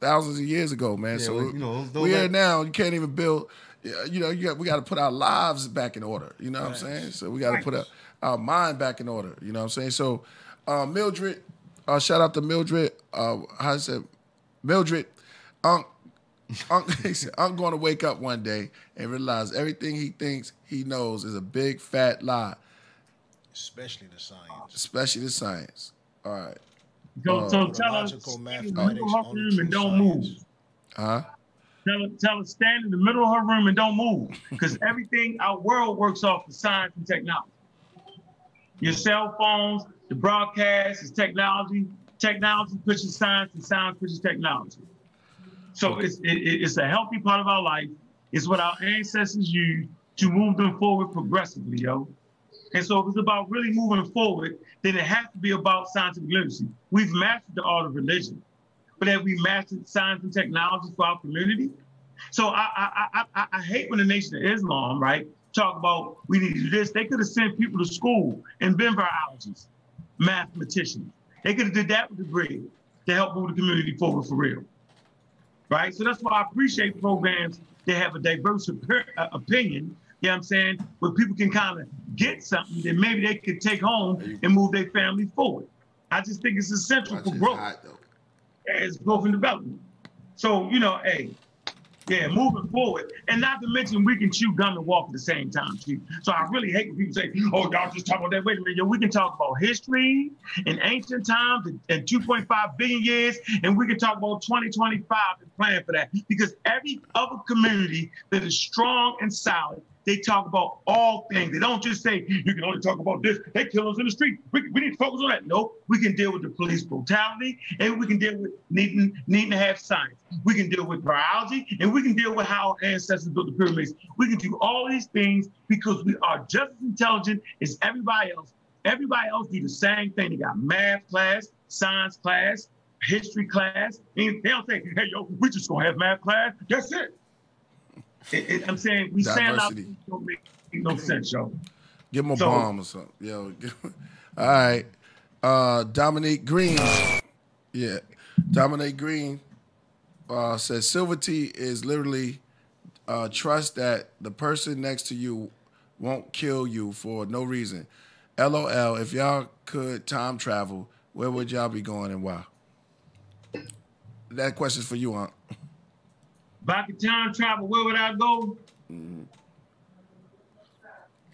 That's thousands of years ago, man. Yeah, so well, you know, we those here are- now. You can't even build. You know, you got, we got to put our lives back in order. You know what I'm saying? So we got to Right. put our, our mind back in order. You know what I'm saying? So, uh, Mildred, uh, shout out to Mildred. Uh, how I said, Mildred, Unc, Unc, he said, I'm going to wake up one day and realize everything he thinks he knows is a big fat lie, especially the science. especially the science. All right. So, Uh, so tell us, stand in the middle of her room and don't move. Huh? Tell her, tell her, stand in the middle of her room and don't move. Because everything, our world works off of science and technology. Your cell phones, the broadcast is technology. Technology pushes science and science pushes technology. So it's, it, it- it's a healthy part of our life. It's what our ancestors used to move them forward progressively, yo. And so if it's about really moving forward, then it has to be about scientific literacy. We've mastered the art of religion, but have we mastered science and technology for our community? So I I, I, I, hate when the Nation of Islam, right, talk about we need to do this. They could have sent people to school and been virologists, mathematicians. They could have did that with the degree to help move the community forward for real. Right? So that's why I appreciate programs that have a diverse uh, opinion, you know what I'm saying, where people can kind of get something that maybe they could take home and move their family forward. I just think it's essential Watch for growth hot, as growth and development. So, you know, hey, yeah, moving forward. And not to mention we can chew gum and walk at the same time, too. So I really hate when people say, oh, y'all just talk about that. Wait a minute, yo, we can talk about history and ancient times and, and 2.5 billion years, and we can talk about 2025 and plan for that. Because every other community that is strong and solid, they talk about all things. They don't just say, you can only talk about this. They kill us in the street. We, we need to focus on that. No, we can deal with the police brutality and we can deal with needing, needing to have science. We can deal with biology and we can deal with how our ancestors built the pyramids. We can do all these things because we are just as intelligent as everybody else. Everybody else do the same thing. They got math class, science class, history class. And they don't say, hey, yo, we just gonna have math class. That's it. It- it- I'm saying we stand out don't make no sense, yo. Give him a So- bomb or something. Yo. All right. Uh, Dominique Green. Yeah. Dominique Green uh, says Silver Tea is literally uh, trust that the person next to you won't kill you for no reason. LOL. If y'all could time travel, where would y'all be going and why? That question's for you, Aunt. If I could time travel, where would I go? Mm-hmm.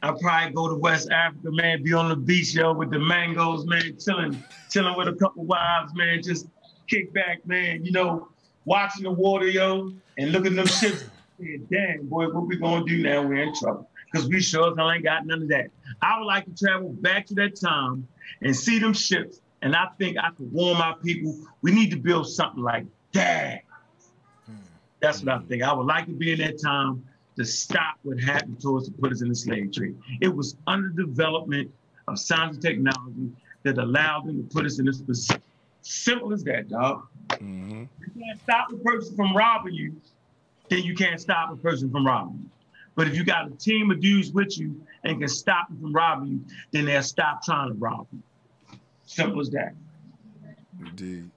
I'd probably go to West Africa, man, be on the beach, yo, with the mangoes, man, chilling, chilling with a couple wives, man, just kick back, man, you know, watching the water, yo, and looking at them ships. saying, Damn, boy, what we gonna do now? We're in trouble. Because we sure as hell ain't got none of that. I would like to travel back to that time and see them ships. And I think I could warn my people, we need to build something like that. That's what I think. I would like to be in that time to stop what happened to us to put us in the slave trade. It was underdevelopment of science and technology that allowed them to put us in this position. Simple as that, dog. Mm-hmm. You can't stop a person from robbing you, then you can't stop a person from robbing you. But if you got a team of dudes with you and can stop them from robbing you, then they'll stop trying to rob you. Simple as that. Indeed.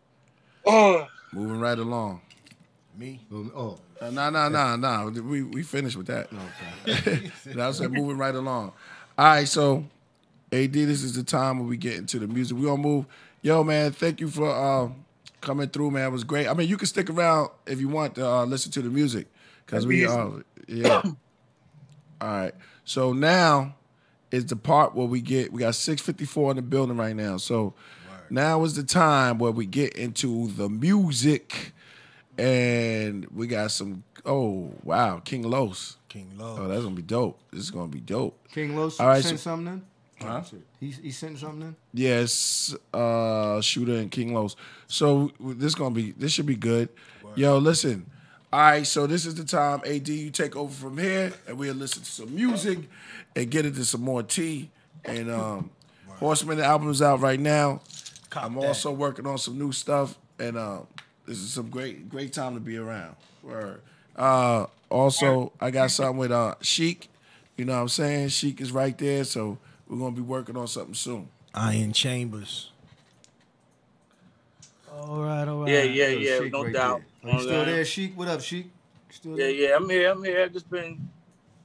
Oh, Moving right along. Me? Oh, nah, nah, nah, nah. We we finished with that. Okay. I said moving right along. All right, so AD, this is the time when we get into the music. We gonna move. Yo, man, thank you for uh, coming through, man. It was great. I mean, you can stick around if you want to uh, listen to the music, because we uh, yeah. All right. So now is the part where we get we got 654 in the building right now. So now is the time where we get into the music. And we got some oh wow, King Los. King Los. Oh, that's gonna be dope. This is gonna be dope. King Los All right, sent so- something in? Huh? He, he sent something in? Yes, uh, Shooter and King Los. So this gonna be this should be good. Yo, listen. All right, so this is the time. Ad, you take over from here, and we'll listen to some music and get into some more tea. And um, Horseman the album is out right now. I'm that. also working on some new stuff, and uh, this is some great great time to be around. Word. Uh, also, I got something with uh Sheik. You know what I'm saying? Sheik is right there, so we're gonna be working on something soon. Iron Chambers. All right, all right. yeah, yeah, Yo, yeah, Sheik no right doubt. there. Are you You still there, Sheik? What up, Sheik? Still Yeah, there? yeah, I'm here. I'm here. I've just been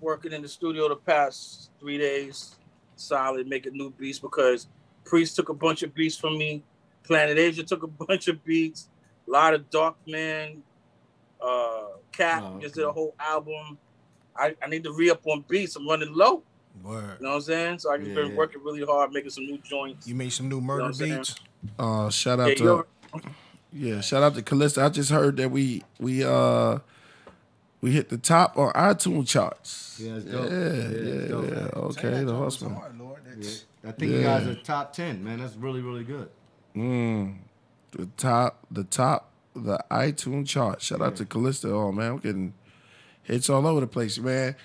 working in the studio the past three days, solid, making new beats because Priest took a bunch of beats from me. Planet Asia took a bunch of beats. A lot of Dark Man, uh, Cat Oh, just okay. did a whole album. I, I need to re up on beats. I'm running low. Word. You know what I'm saying? So I just Yeah, been yeah. working really hard, making some new joints. You made some new murder what I'm beats. Uh, shout out Yeah, to you're- yeah, shout out to Callista. I just heard that we we uh we hit the top on iTunes charts. Yeah, it's yeah, dope. yeah, Yeah, yeah, it's dope. Okay, the Horseman. I think you guys are top 10, man. That's really, really good. Mm, the top, the top, the iTunes chart. Shout out to Callista. Oh man, we're getting hits all over the place, man.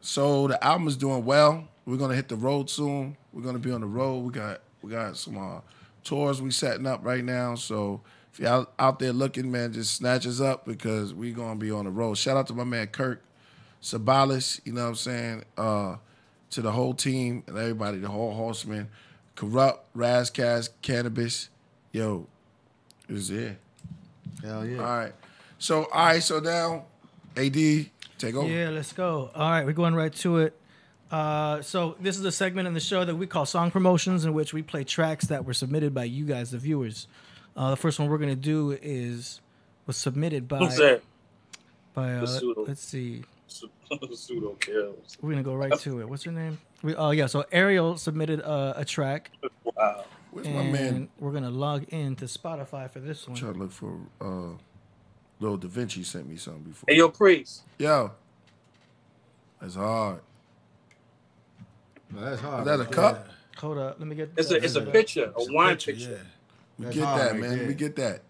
So the album is doing well. We're gonna hit the road soon. We're gonna be on the road. We got we got some uh, tours we setting up right now. So if y'all out there looking, man, just snatch us up because we gonna be on the road. Shout out to my man Kirk Sabalis. You know what I'm saying? Uh, to the whole team and everybody, the whole horseman, Kurupt, Razcast, Canibus. Yo, it there. Hell yeah. All right. So all right, so now AD, take over. Yeah, let's go. All right, we're going right to it. Uh, so this is a segment in the show that we call song promotions, in which we play tracks that were submitted by you guys, the viewers. Uh, the first one we're gonna do is was submitted by Who's that? by uh, The pseudo. let's see. Pseudo kills. We're gonna go right to it. What's her name? We, oh yeah, so Ariel submitted uh, a track, Wow. Where's my and man? we're gonna log in to Spotify for this one. trying to look for uh Lil Da Vinci sent me something before. Hey, yo, Priest. Yo. That's hard. Well, that's hard. Is that a right cup? Hold up, let me get. It's a it's a picture, a wine picture. We get hard that, man. there. We get that.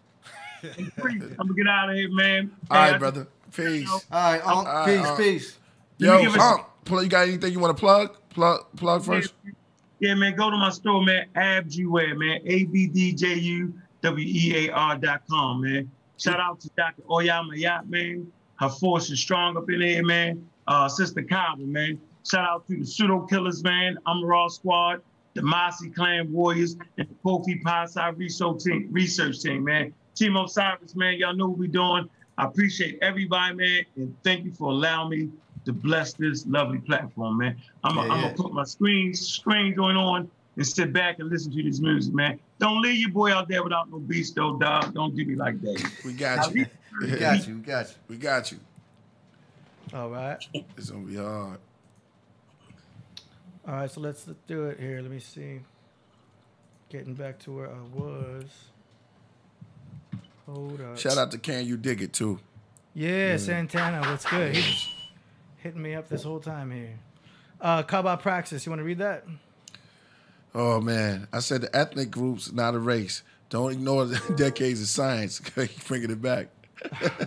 I'm gonna get out of here, man. All Hey, brother. Peace. All right, Unc, um, right, peace, Unc. peace. Yo, me give it- um, you got anything you want to plug? Plug plug first? Yeah, man, go to my store, man. Abdjuwear, man. A B D J U W E A R dot com, man. Shout out to Dr. Oyama Yacht, man. Her force is strong up in here, man. Uh, Sister Kava, man. Shout out to the pseudo killers, man. I'm Raw Squad, the Mossy Clan Warriors, and the Kofi Pasai research team, research team, man. Team Osiris, man. Y'all know what we doing. I appreciate everybody, man, and thank you for allowing me to bless this lovely platform, man. I'm gonna yeah. put my screen screen going on and sit back and listen to this music, man. Don't leave your boy out there without no beats, though, dog. Don't do me like that. We got you. We got you. We got you. We got you. All right. It's gonna be hard. All right, so let's do it here. Let me see. Getting back to where I was. Hold up. Shout out to Can You Dig It too. Yeah, mm. Santana, what's good? He's hitting me up this whole time here. Uh, Kaba Praxis, you want to read that? Oh man, I said the ethnic groups, not a race. Don't ignore the decades of science. Keep bringing it back.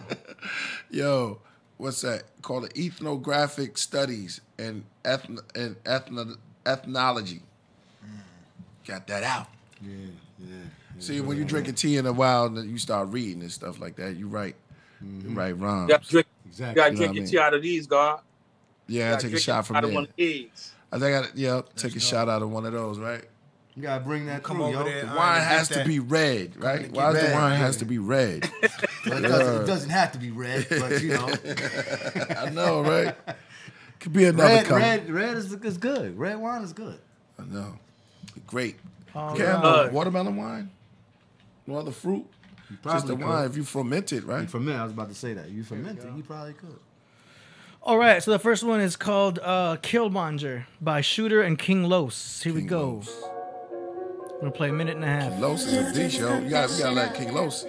Yo, what's that? Called it ethnographic studies and ethno and ethno ethnology. Got that out. Yeah, yeah. See, when you're drinking tea in a while, and you start reading and stuff like that, you write, Mm-hmm. you write rhymes. You gotta drink, Exactly. you gotta You know drink I your mean? tea out of these, God. Yeah, I take a shot from out of there. one of these. I think I yeah, take a shot out of one of those, right? You gotta bring that Come through, over yo. there. The All wine right, has to that. be red, right? Why is the wine yeah. has to be red? Well, it, doesn't, it doesn't have to be red, but you know, I know, right? Could be another red, color. red, red is, is good. Red wine is good. I know. Great. All Can't have right. no watermelon wine? No other fruit? Just probably the could. wine if you ferment it, right? You ferment. I was about to say that. You ferment it, you probably could. All right, so the first one is called uh, Killmonger by Shooter and King Los. Here we go. Los. I'm gonna play a minute and a half. Los is a beast, yo. You gotta, you gotta let King Los.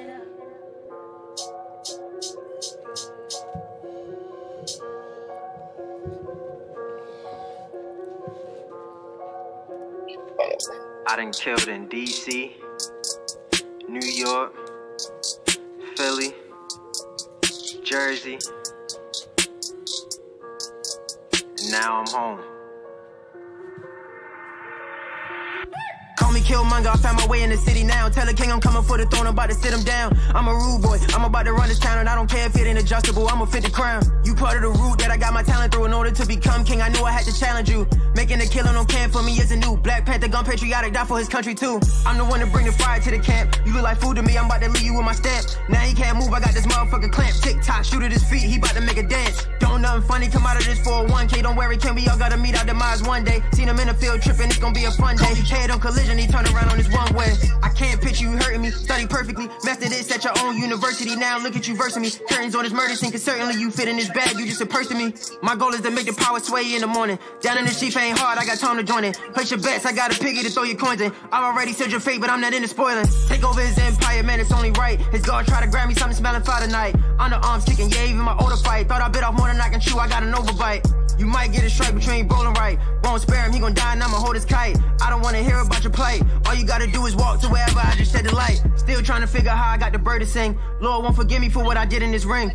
I done killed in DC, New York, Philly, Jersey, and now I'm home. Call me Killmonger, I found my way in the city now. Tell the king I'm coming for the throne, I'm about to sit him down. I'm a rude boy, I'm about to run this town, and I don't care if it ain't adjustable, I'ma fit the crown. You part of the route that I got my talent through in order to become king. I knew I had to challenge you. Making a killing on camp for me is a new Black Panther gun patriotic, die for his country too. I'm the one to bring the fire to the camp. You look like food to me, I'm about to leave you with my stamp. Now he can't move, I got this motherfucker clamp. Tick tock, shoot at his feet, he about to make a dance. Don't nothing funny come out of this for a 1K. Don't worry, Ken, we all gotta meet our demise one day. Seen him in the field tripping, it's gonna be a fun day. Head on collision, he turned around on his one way. I can't picture you hurting me, study perfectly. Mastered this at your own university. Now look at you versing me. Curtains on his murder scene, cause certainly you fit in this bag, you just a person me. My goal is to make the power sway in the morning. Down in the sheep ain't hard, I got time to join it. Place your bets, I got a piggy to throw your coins in. I'm already sealed your fate, but I'm not into spoiling. Take over his empire, man, it's only right. His guard try to grab me, something smelling fire tonight. On the Underarms kicking, yeah, even my older fight. Thought I bit off more than I can chew, I got an overbite. You might get a strike, but you ain't bowling right. Won't spare him, he gon' die and I'ma hold his kite. I don't wanna hear about your plight. All you gotta do is walk to wherever I just shed the light. Still trying to figure how I got the bird to sing. Lord won't forgive me for what I did in this ring.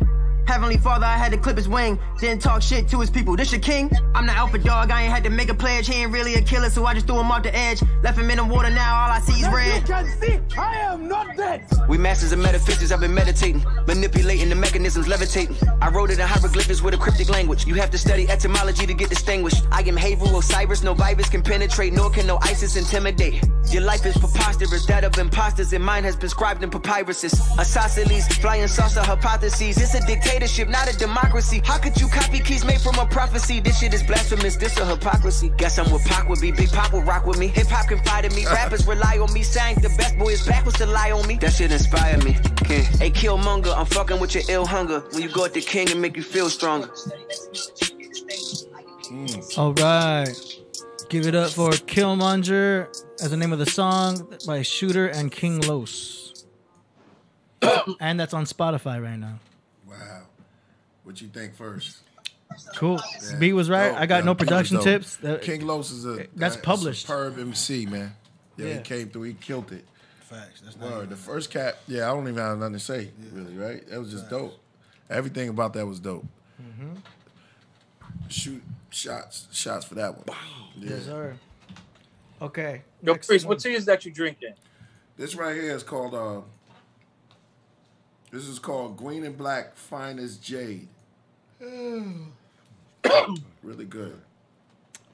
Heavenly Father, I had to clip his wing. Didn't talk shit to his people. This your king? I'm the alpha dog. I ain't had to make a pledge. He ain't really a killer, so I just threw him off the edge. Left him in the water. Now all I see is red. can see, I am not dead. We masters of metaphysics, I've been meditating, manipulating the mechanisms, levitating. I wrote it in hieroglyphics with a cryptic language. You have to study etymology to get distinguished. I am Haru Osiris, no virus can penetrate, nor can no ISIS intimidate. Your life is preposterous, that of imposters, and mine has been scribed in papyruses. Isosceles, flying saucer hypotheses. It's a dictatorship, not a democracy. How could you copy keys made from a prophecy? This shit is blasphemous, this a hypocrisy. Guess I'm what Pac would be, Big Pop will rock with me. Hip hop confide in me, rappers rely on me. Sang the best boy is back was to lie on me. That shit inspired me. King. Hey, Killmonger, I'm fucking with your ill hunger. When you go at the king and make you feel stronger. Hmm. All right. Give it up for Killmonger as the name of the song by Shooter and King Los. and that's on Spotify right now. Wow. What you think first? Cool. Yeah. B was right. Dope, I got yo. no production tips. King Los is a That's a published. superb MC, man. Yeah, Yeah. he came through. He killed it. Facts. That's Word. even- The first cap. Yeah, I don't even have nothing to say. Really, right? That was just dope. Everything about that was dope. Mm-hmm. Shoot shots, shots for that one. Yeah. Yes, sir. Okay. Yo, next Priest, one. what tea is that you drinking? This right here is called uh this is called Green and Black Finest Jade. really good.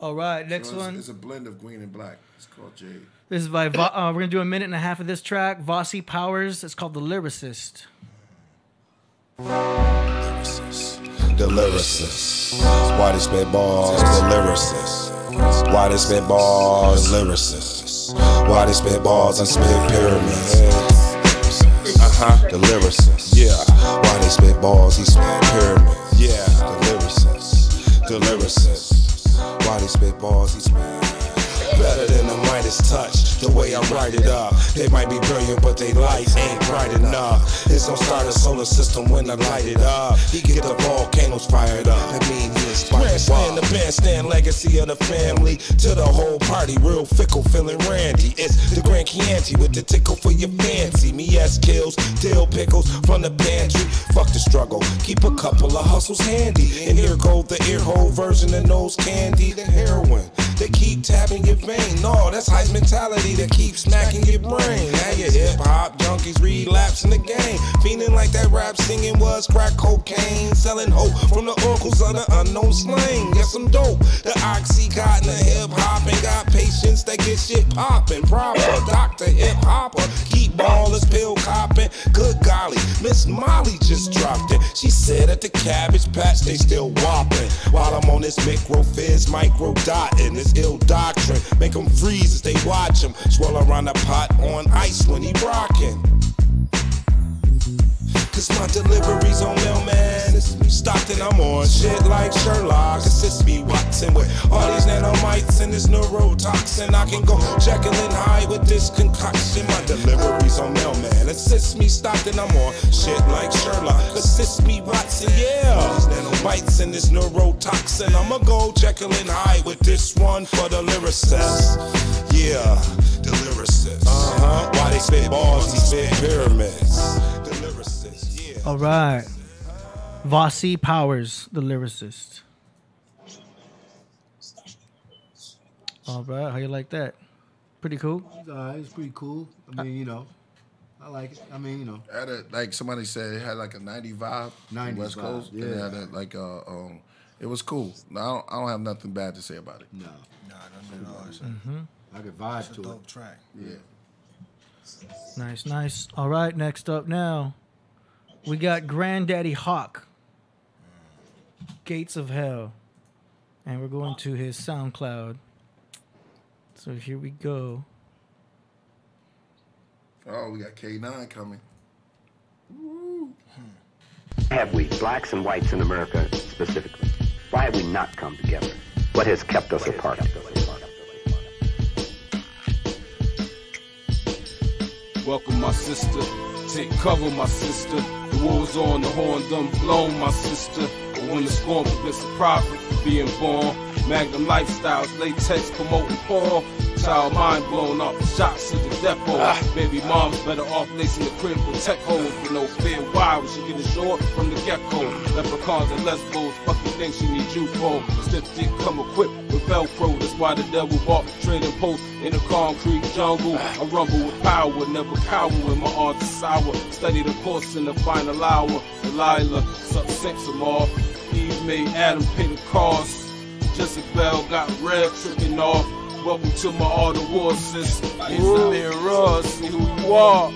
All right, next So it's, one. It's a blend of green and black. It's called Jade. This is by. Va- uh, we're gonna do a minute and a half of this track. Vossi Powers. It's called the Lyricist. the lyricist. Why they spit balls, the lyricist. Why they spit balls, lyricist. Why they spit balls and spit pyramids. Uh huh, the lyricist. Yeah. Why they spit balls, he spit pyramids. Yeah, the lyricist. The lyricist. Why they spit balls, he spit Better than the Midas touch, the way I write it up. They might be brilliant, but they light ain't bright enough. It's gonna start a solar system when I light it up. He can get the volcanoes fired up. I mean, he inspired Grandstand, the bandstand legacy of the family to the whole party. Real fickle, feeling Randy. It's the Grand Chianti with the tickle for your fancy. Me ass kills, dill pickles from the pantry. Fuck the struggle, keep a couple of hustles handy. And here go the ear hole version of nose candy, the heroin. They keep tapping your vein. No, that's hype mentality that keeps smacking your brain. Now your hip hop junkies relapsing the game. Feeling like that rap singing was crack cocaine. Selling hope from the oracles of the unknown slang. Yes, I'm dope. The oxy got in the hip hop and got patience that get shit popping. Proper Dr. Hip Hopper. Keep ballers, pill copping. Good golly, Miss Molly just dropped it. She said at the cabbage patch they still whopping. While I'm on this micro fizz, micro. This ill doctrine. Make them freeze as they watch him. Swirl around the pot on ice when he rocking. Cause my deliveries on mailman. Stockton, I'm on shit like Sherlock. Assist me Watson with all these nanomites and this neurotoxin. I can go Jekyll and Hyde with this concoction. My deliveries on mailman. Assist me Stockton, I'm on shit like Sherlock. Assist me Watson, yeah. These nanomites and this neurotoxin. I'ma go Jekyll and Hyde with this one for the lyricist. Yeah, the lyricist. Uh huh. Why they spit balls, he spit pyramids. The lyricist, yeah. All right. Vossi Powers, the lyricist. All right, how you like that? Pretty cool. It's all right. It's pretty cool. I mean, you know, I like it. I mean, you know, Had a, like somebody said, it had like a 90 vibe. 90s West vibe, Coast. And it yeah. had a, like uh, um, it was cool. No, I don't, I don't have nothing bad to say about it. No. Nah, no, no, no. It's a, Mm-hmm. I could vibe it's a to dope it. track. Yeah. Nice, nice. All right, next up now, we got Granddaddy Hawk, Gates of Hell, and we're going to his SoundCloud. So here we go. Oh, we got K9 coming. have we, blacks and whites in America specifically, why have we not come together? What has kept us apart? Welcome, my sister. Take cover, my sister. The war was on, the horn done blown, my sister. But when the scorn prevents the profit from being born, Magnum lifestyles, latex promoting porn. Child mind blown off, the shots to the depot. Ah. Baby mom's better off lacing the crib with tech holes with no fear. Why was she getting short from the get-go? Leprechauns and lesbos, fucking think she need you for. Stiff dick come equipped with Velcro. That's why the devil bought the trading post in the concrete jungle. Ah. I rumble with power, never cower when my odds are sour. Study the course in the final hour. Delilah, suck sex them all. Eve made Adam pay the cost. Jezebel got red tripping off. Welcome to my art of war, sis. It's the mirror, see who you are.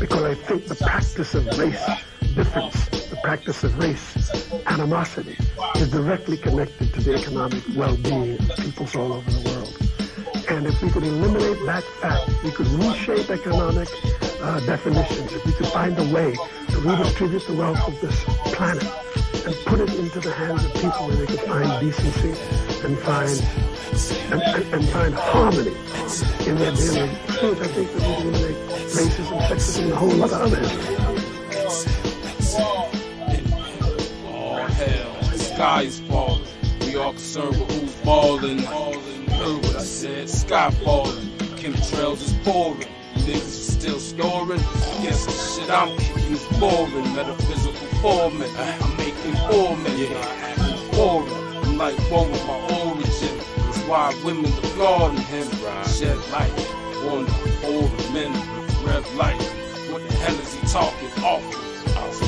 because I think the practice of race difference, the practice of race animosity, is directly connected to the economic well-being of peoples all over the world. And if we could eliminate that fact, we could reshape economic uh, definitions. If we could find a way to redistribute the wealth of this planet and put it into the hands of people where they could find decency and find and, and, and find harmony in their daily experience, I think that we can eliminate racism, sexism, and a whole lot of other issues. Oh hell, the sky is falling. We all concerned with who's balling. Heard what I said, sky falling. Chemtrails is pouring. Niggas still snoring. Guess the shit I'm kicking is boring. Metaphysical forming. I'm making forming. Yeah, acting foreign. I'm like one with my origin. It's why women applauding him. Shed light on the old men with red light. What the hell is he talking off?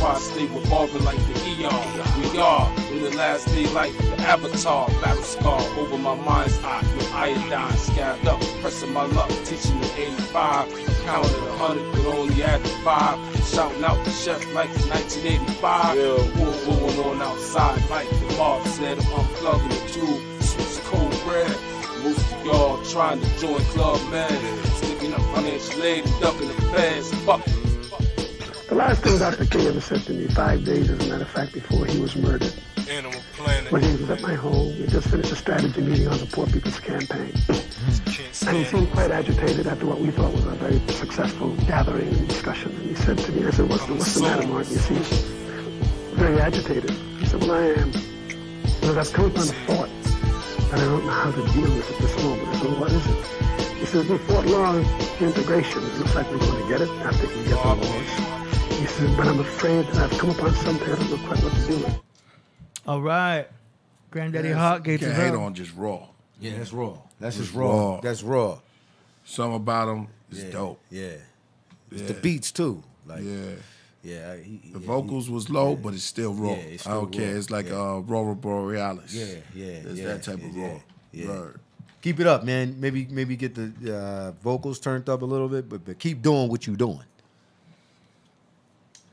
Why I stay revolving like the Eon. We are in the last day like the Avatar. Battle scar over my mind's eye with iodine scabbed up. Pressing my luck, teaching me 85. Counted a hundred, but only added five. Shouting out the chef like it's 1985. Yeah. War going on outside like the mob said. I'm unplugging the tube. Switch cold bread. Most of y'all trying to join Club Man. Sticking up financial aid and ducking the feds. Fuck. The last thing Dr. King ever said to me, five days as a matter of fact, before he was murdered, Animal Planet. when he was at my home, we just finished a strategy meeting on the Poor People's Campaign. And he seemed quite agitated after what we thought was a very successful gathering and discussion. And he said to me, I said, what's the, what's the matter, Martin? You seem very agitated. He said, well, I am. Because I've come upon a thought and I don't know how to deal with it at this moment. I said, what is it? He says, we fought long integration. It looks like we're going to get it after we get the laws. He says, but I'm afraid that I've come upon something I don't know quite what to do with. All right. Granddaddy Yes, Hawk you gave can't hate up. on just raw. Yeah, that's raw. That's It's just raw. That's raw. Something about him is Yeah, dope. Yeah. It's the beats too. Like yeah. Yeah. He, The yeah, vocals was low, but it's still raw. Yeah, it's I don't still care. It's like Yeah. uh, Aurora Borealis. Yeah, yeah, It's yeah, that type of yeah, raw. yeah. Word. Keep it up, man. Maybe maybe get the uh, vocals turned up a little bit, but but keep doing what you're doing.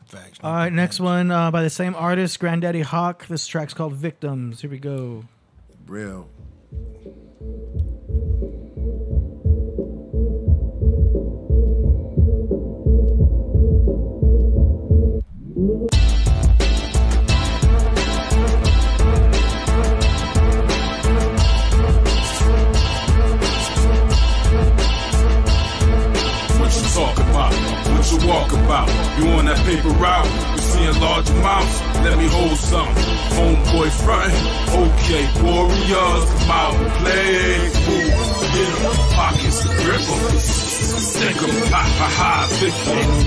Facts. All right, next one uh, by the same artist, Granddaddy Hawk. This track's called Victims. Here we go. Real. What you walk about? You on that paper route? You seeing large amounts? Let me hold some. Homeboy front. Okay, warriors, come out and play. Ooh, 'em. Pockets grip 'em. Stick 'em. Ha ha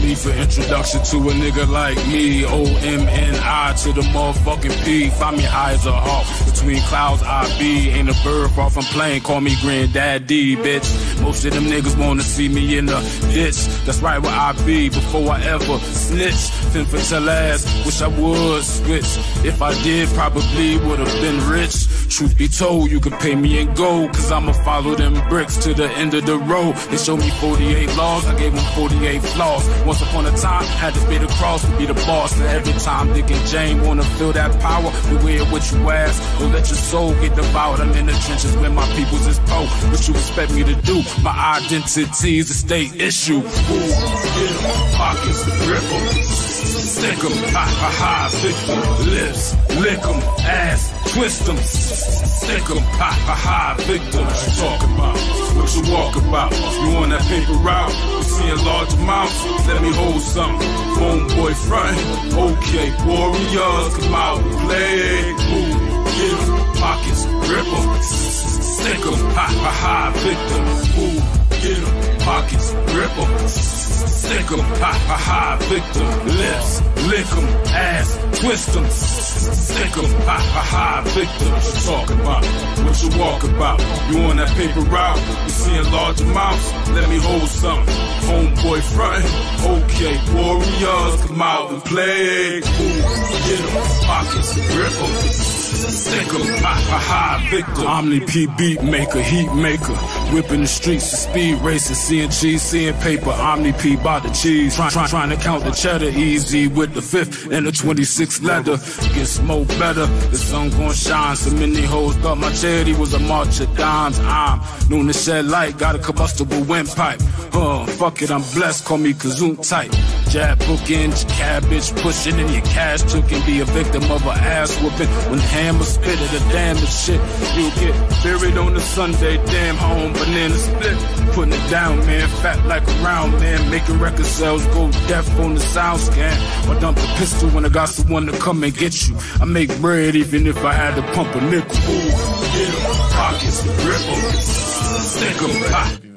need for introduction to a nigga like me. O M N I to the motherfucking P. Find me high as a hawk. Between clouds I be. Ain't a bird far from plane. Call me granddaddy, bitch. Most of them niggas wanna see me in the ditch. That's right where I be before I ever snitch. Fin for tell ass. Wish I would switch. If I did, probably would have been rich. Truth be told, you could pay me in gold. Cause I'ma follow them bricks to the end of the road. They showed me 48 laws, I gave them 48 flaws. Once upon a time, had to be the cross to be the boss. And every time Dick and Jane wanna feel that power, beware what you ask. Don't oh, let your soul get devoured. I'm in the trenches where my peoples is po. What you expect me to do? My identity's a state issue. Ooh, 'em, pockets grip 'em. 'em, ha ha ha, victim. Lips, lick 'em, ass, twist 'em. Stick 'em, ha ha ha, victim. What you talk about? What you walk about? You on that paper route? You seeing large amounts? Let me hold something. Homeboy front. Okay, warriors, come out and. Ooh, get 'em, pockets, grip 'em. Stick 'em, ha ha ha, victim. Ooh, get 'em, pockets, grip 'em. Stick 'em, ha ha ha, victim. Lips, lick 'em, ass, twist 'em. Stick 'em, ha ha ha, victim. What you talk about? What you walk about? You on that paper route? You seeing large amounts? Let me hold some. Homeboy front. Okay, warriors, come out and play. Ooh, get 'em, pockets, grip 'em. Omni P beat maker, heat maker. Whipping the streets of speed racing, seeing cheese, seeing paper. Omni P bought the cheese. Try, try, trying to count the cheddar easy with the fifth and the 26th leather. Get smoke better, the sun gon' shine. So many hoes thought my charity was a march of dimes. I'm known to shed light, got a combustible windpipe. Huh, fuck it, I'm blessed, call me Kazoon type. Jab your cabbage pushing in your cash took and be a victim of a ass whooping. When hammer spit at the damned shit, you'll get buried on a Sunday, damn home, banana split. Putting it down, man, fat like a round man, making record sales go deaf on the sound scan. Dump the pistol when I got someone to come and get you. I make bread even if I had to pump a nickel. Ooh, get 'em, pockets, grip 'em, stick 'em,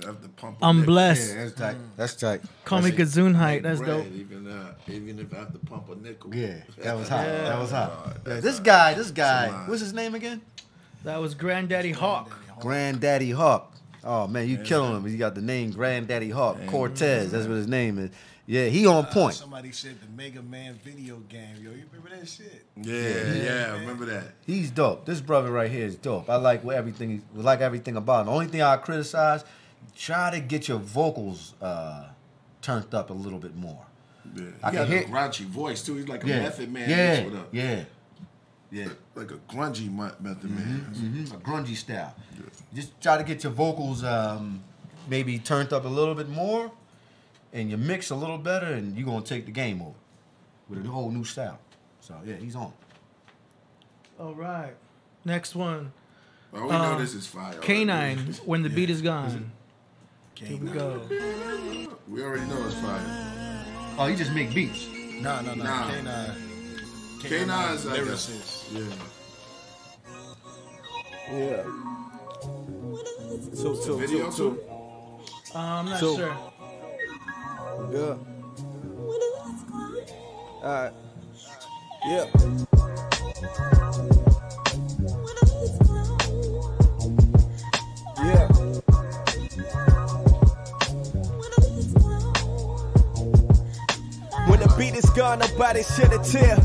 ha. I'm blessed. Yeah, that's tight. That's tight. Call me That's- Gazoon height. That's Bread, dope. Even, uh, even if I have to pump a nickel. Yeah, that was hot. Yeah. That was hot. Yeah, this guy, this guy, what's his name again? That was Granddaddy Hawk. Granddaddy Hawk. Oh man, you killing him. He got the name Granddaddy Hawk. Cortez, that's what his name is. Yeah, he on point. Somebody said the Mega Man video game. Yo, you remember that shit? Yeah, yeah, I remember that. He's dope. This brother right here is dope. I like what everything. he- Like everything about him. The only thing I criticize, try to get your vocals uh, turned up a little bit more. Yeah. I he got hear. a raunchy voice too. He's like a Yeah. method man. Yeah, That's what yeah, yeah. Like a grungy mu- method man. Mhm, A grungy style. Just try to get your vocals um, maybe turned up a little bit more, and your mix a little better, and you're gonna take the game over with a whole new style. So yeah, he's on. All right. Next one. Oh, we know this is fire already. K9, when the beat is gone. Here we go. We already know it's fire. Oh, you just make beats. No, no, no. Nah. K9. K9 is like a- lyricist. Yeah. Yeah. Two, two, Video two, too? Uh, I'm not Two. sure. Yeah. Alright. Yeah. Yeah. Nobody shed a tear.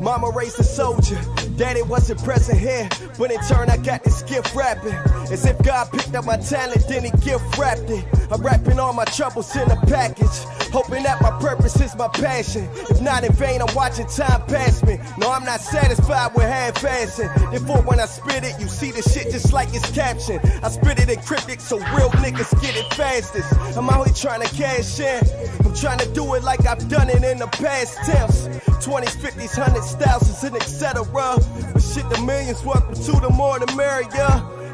Mama raised a soldier, daddy wasn't present here. But in turn, I got this gift rapping. As if God picked up my talent, then he gift wrapped it. I'm rapping all my troubles in a package. Hoping that my purpose is my passion. If not in vain, I'm watching time pass me. No, I'm not satisfied with half-assing. Therefore, when I spit it, you see the shit just like it's captioned. I spit it in cryptic so real niggas get it fastest. I'm here trying to cash in. Trying to do it like I've done it in the past tense. 20s, 50s, 100s, thousands, and etc. But shit, the millions welcome to the more the merrier.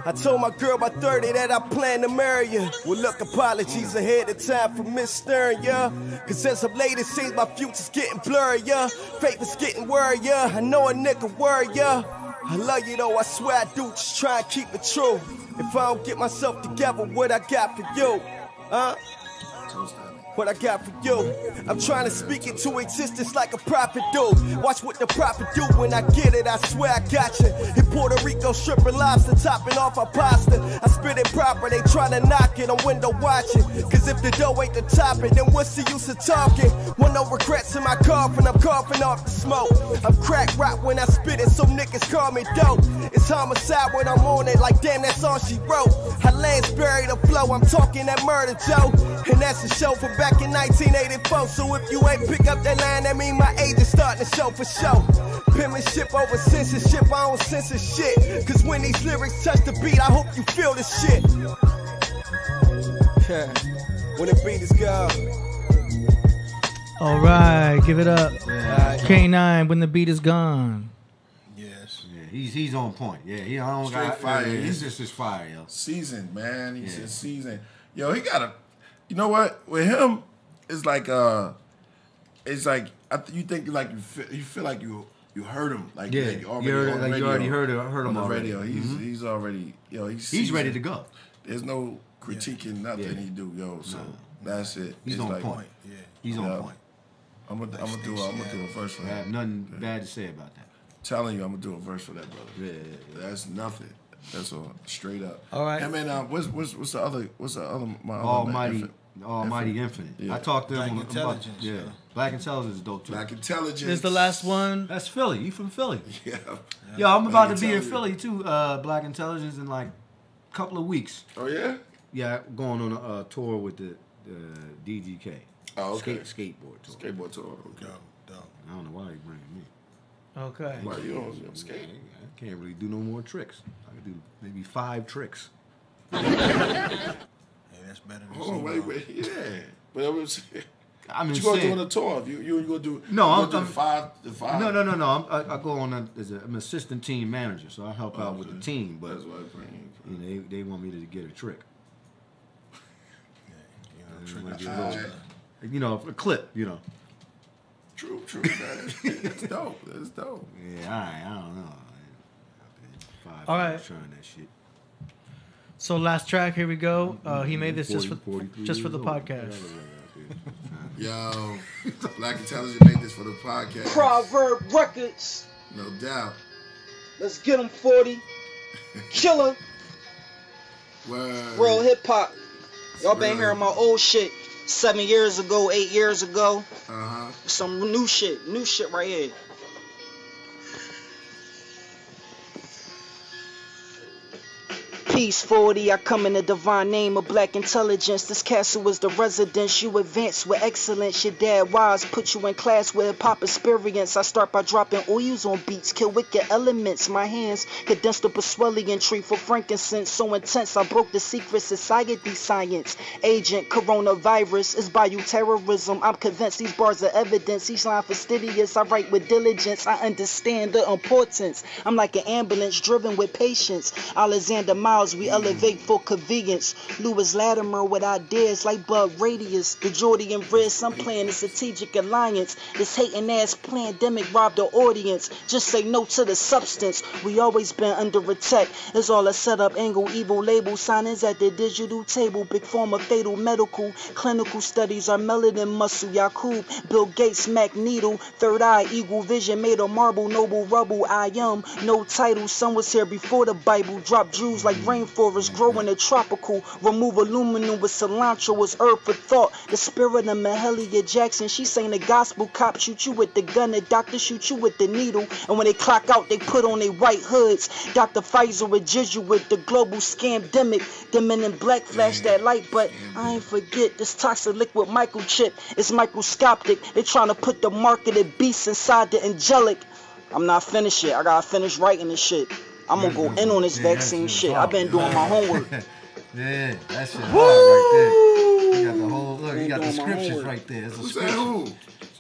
I told my girl by 30 that I plan to marry her. Well, look, apologies ahead of time for Miss Stern, yeah. Cause as of late, it seems my future's getting blurry, yeah. Is getting worried, yeah. I know a nigga worry, yeah. I love you though, I swear I do, just try and keep it true. If I don't get myself together, what I got for you? Huh? What I got for you? I'm trying to speak into existence like a prophet do. Watch what the prophet do when I get it. I swear I got you. In Puerto Rico, stripping lobster, topping off our pasta. I spit it proper, they trying to knock it. I'm window watching. Cause if the dough ain't the topping, then what's the use of talking? Want no regrets in my coffin, I'm coughing off the smoke. I'm crack rock when I spit it, some niggas call me dope. It's homicide when I'm on it, like damn, that's all she wrote. Her lands bury the flow, I'm talking that murder, Joe. And that's a show for in 1984. So if you ain't pick up that line, that mean my age is starting to show for show. Penmanship over censorship, I don't censor shit. Cause when these lyrics touch the beat, I hope you feel the shit. Yeah. When the beat is gone. All right, give it up. K9, when the beat is gone. Yes. Yeah, he's he's on point. Yeah, he I don't Straight got fire. Yeah, he's just his fire, yo. Seasoned, man. He's Yeah. just seasoned. Yo, he got a. You know what? With him, it's like uh, it's like I th- you think like you feel, you feel like you you heard him like, Yeah, like you already already- on like you already heard him, heard on him the already. radio. He's Mhm. he's already yo he's He's ready to go. There's no critiquing nothing Yeah. he do, yo. So that's it. He's It's on like- point. Yeah. He's on point. I'm gonna I'm gonna do a, I'm gonna do a verse for I that. have nothing bad to say about that. Telling you, I'm gonna do a verse for that, brother. Yeah, That's nothing. That's all straight up. All right. And man, uh, what's what's what's the other what's the other my other Almighty, man? Almighty Infinite. Infinite. Yeah. I talked to Black him about Intelligence, yeah. yeah. Black Intelligence is dope too. Black Intelligence. Is the last one. That's Philly. You from Philly? Yeah. Yo, I'm about Black to be in Philly too. Uh, Black Intelligence in like a couple of weeks. Oh yeah. Yeah, going on a uh, tour with the the DGK. Oh, okay. Skate, skateboard tour. Skateboard tour. Okay. I don't know why you bringing me. Okay. Why you don't, you don't skate? I can't really do no more tricks. I can do maybe five tricks. Hey, that's better than Oh wait, wait, yeah. But I was. I'm you gonna do saying- on a tour? If you you you gonna do? No, I'm, gonna do I'm five. The five. No, no, no, no. I'm, I, I go on a, as a, I'm assistant team manager, so I help Oh, out with the team. But That's why I bring you. you know, they, they want me to get a trick. You know, It trick a little- you know, a clip. You know. True, true. That's dope. That's dope. Yeah, all right. I don't know. Five All times right. Trying that shit. So last track, here we go. Uh, he made this just for just for the old. podcast. Yo, Black Intelligence made this for the podcast. Proverb Records. No doubt. Let's get them 40. Killer. Word. Real hip hop. Y'all been hearing my old shit seven years ago, eight years ago. Uh huh. Some new shit, new shit right here. Peace 40, I come in the divine name of black intelligence. This castle is the residence. You advance with excellence. Your dad wise put you in class with hip hop experience. I start by dropping oils on beats, kill wicked elements. My hands condensed a Boswellian tree for frankincense. So intense, I broke the secret society science. Agent coronavirus is bioterrorism. I'm convinced these bars are evidence. Each line fastidious. I write with diligence. I understand the importance. I'm like an ambulance driven with patience. Alexander Miles, we elevate for convenience. Lewis Latimer with ideas like Bug Radius. The Jordan Risk, I'm playing a strategic alliance. This hating ass pandemic robbed the audience. Just say no to the substance. We always been under attack. It's all a setup, angle, evil label. Signings at the digital table. Big of fatal medical. Clinical studies are melanin muscle. Yakub, Bill Gates, Magneto. Third eye, eagle vision made of marble, noble rubble. I am no title. Some was here before the Bible. Drop Jews like rainforest, grow in the tropical. Remove aluminum with cilantro as herb for thought. The spirit of Mahalia Jackson, she saying the gospel cop shoot you with the gun, the doctor shoot you with the needle. And when they clock out, they put on their white hoods. Dr. Pfizer with Jesuit, the global scamdemic. Them men in black flash that light, but I ain't forget this toxic liquid microchip It's microscopic. They trying to put the marketed beast inside the angelic. I'm not finished yet. I gotta finish writing this shit. I'm gonna go in on this Yeah, vaccine shit. hard. I've been doing my homework. Yeah, that shit hard right there. You got the whole look. You got the scriptures right there. That's a Who said scripture. who?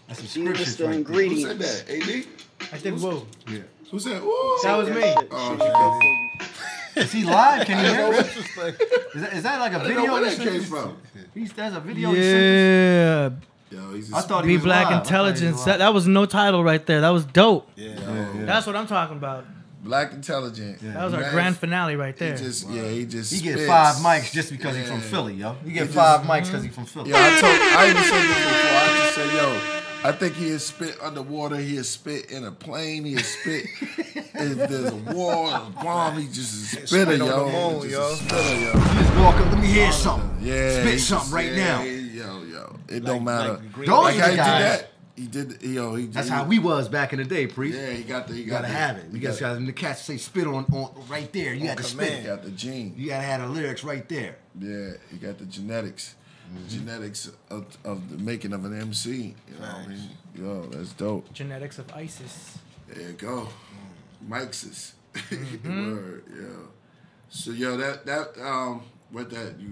That's some These scriptures the right there. ingredients. Who said that? AD? I did whoa. Yeah. Who said? Ooh. That was me. Oh, Is he live? Can you hear know it? what Is that, is that like a I video? know where that came from. He's, there's a video. he sent us? Yeah. Yo, he's I thought he Be was Black live. I thought he was Intelligence. That, that was no title right there. That was dope. Yeah. That's what I'm talking about. Black intelligent. That was our Man, grand finale right He there. just, yeah, he just. He get five mics just because he's from Philly, yo. He He get just- five mics because he's from Philly. Yeah, I told. I even said this before. I just said, yo, I think he has spit underwater. He has spit in a plane. He has spit if there's a war, a bomb. He just is a spitter, spit on yo. the moon, Just yo. A spitter, yo. Just walk up. Let me hear something. Yeah, Spit something just- right yeah, now. Yo, yo, it don't matter. like Green Those like are how he guys. did that. He did. Yo, he. That's he- how we was back in the day, priest. Yeah, he got the. He You got gotta the, have it. You he just got, gotta the cats say spit on, on right there. You On got to spit. he got the gene. You gotta have the lyrics right there. Yeah, he got the genetics. Mm-hmm. Genetics of, of the making of an MC. You know what I mean? Yo, that's dope. Genetics of ISIS. There you go. Mike's is. Mm-hmm. Word, yeah. So yo, that that um what that you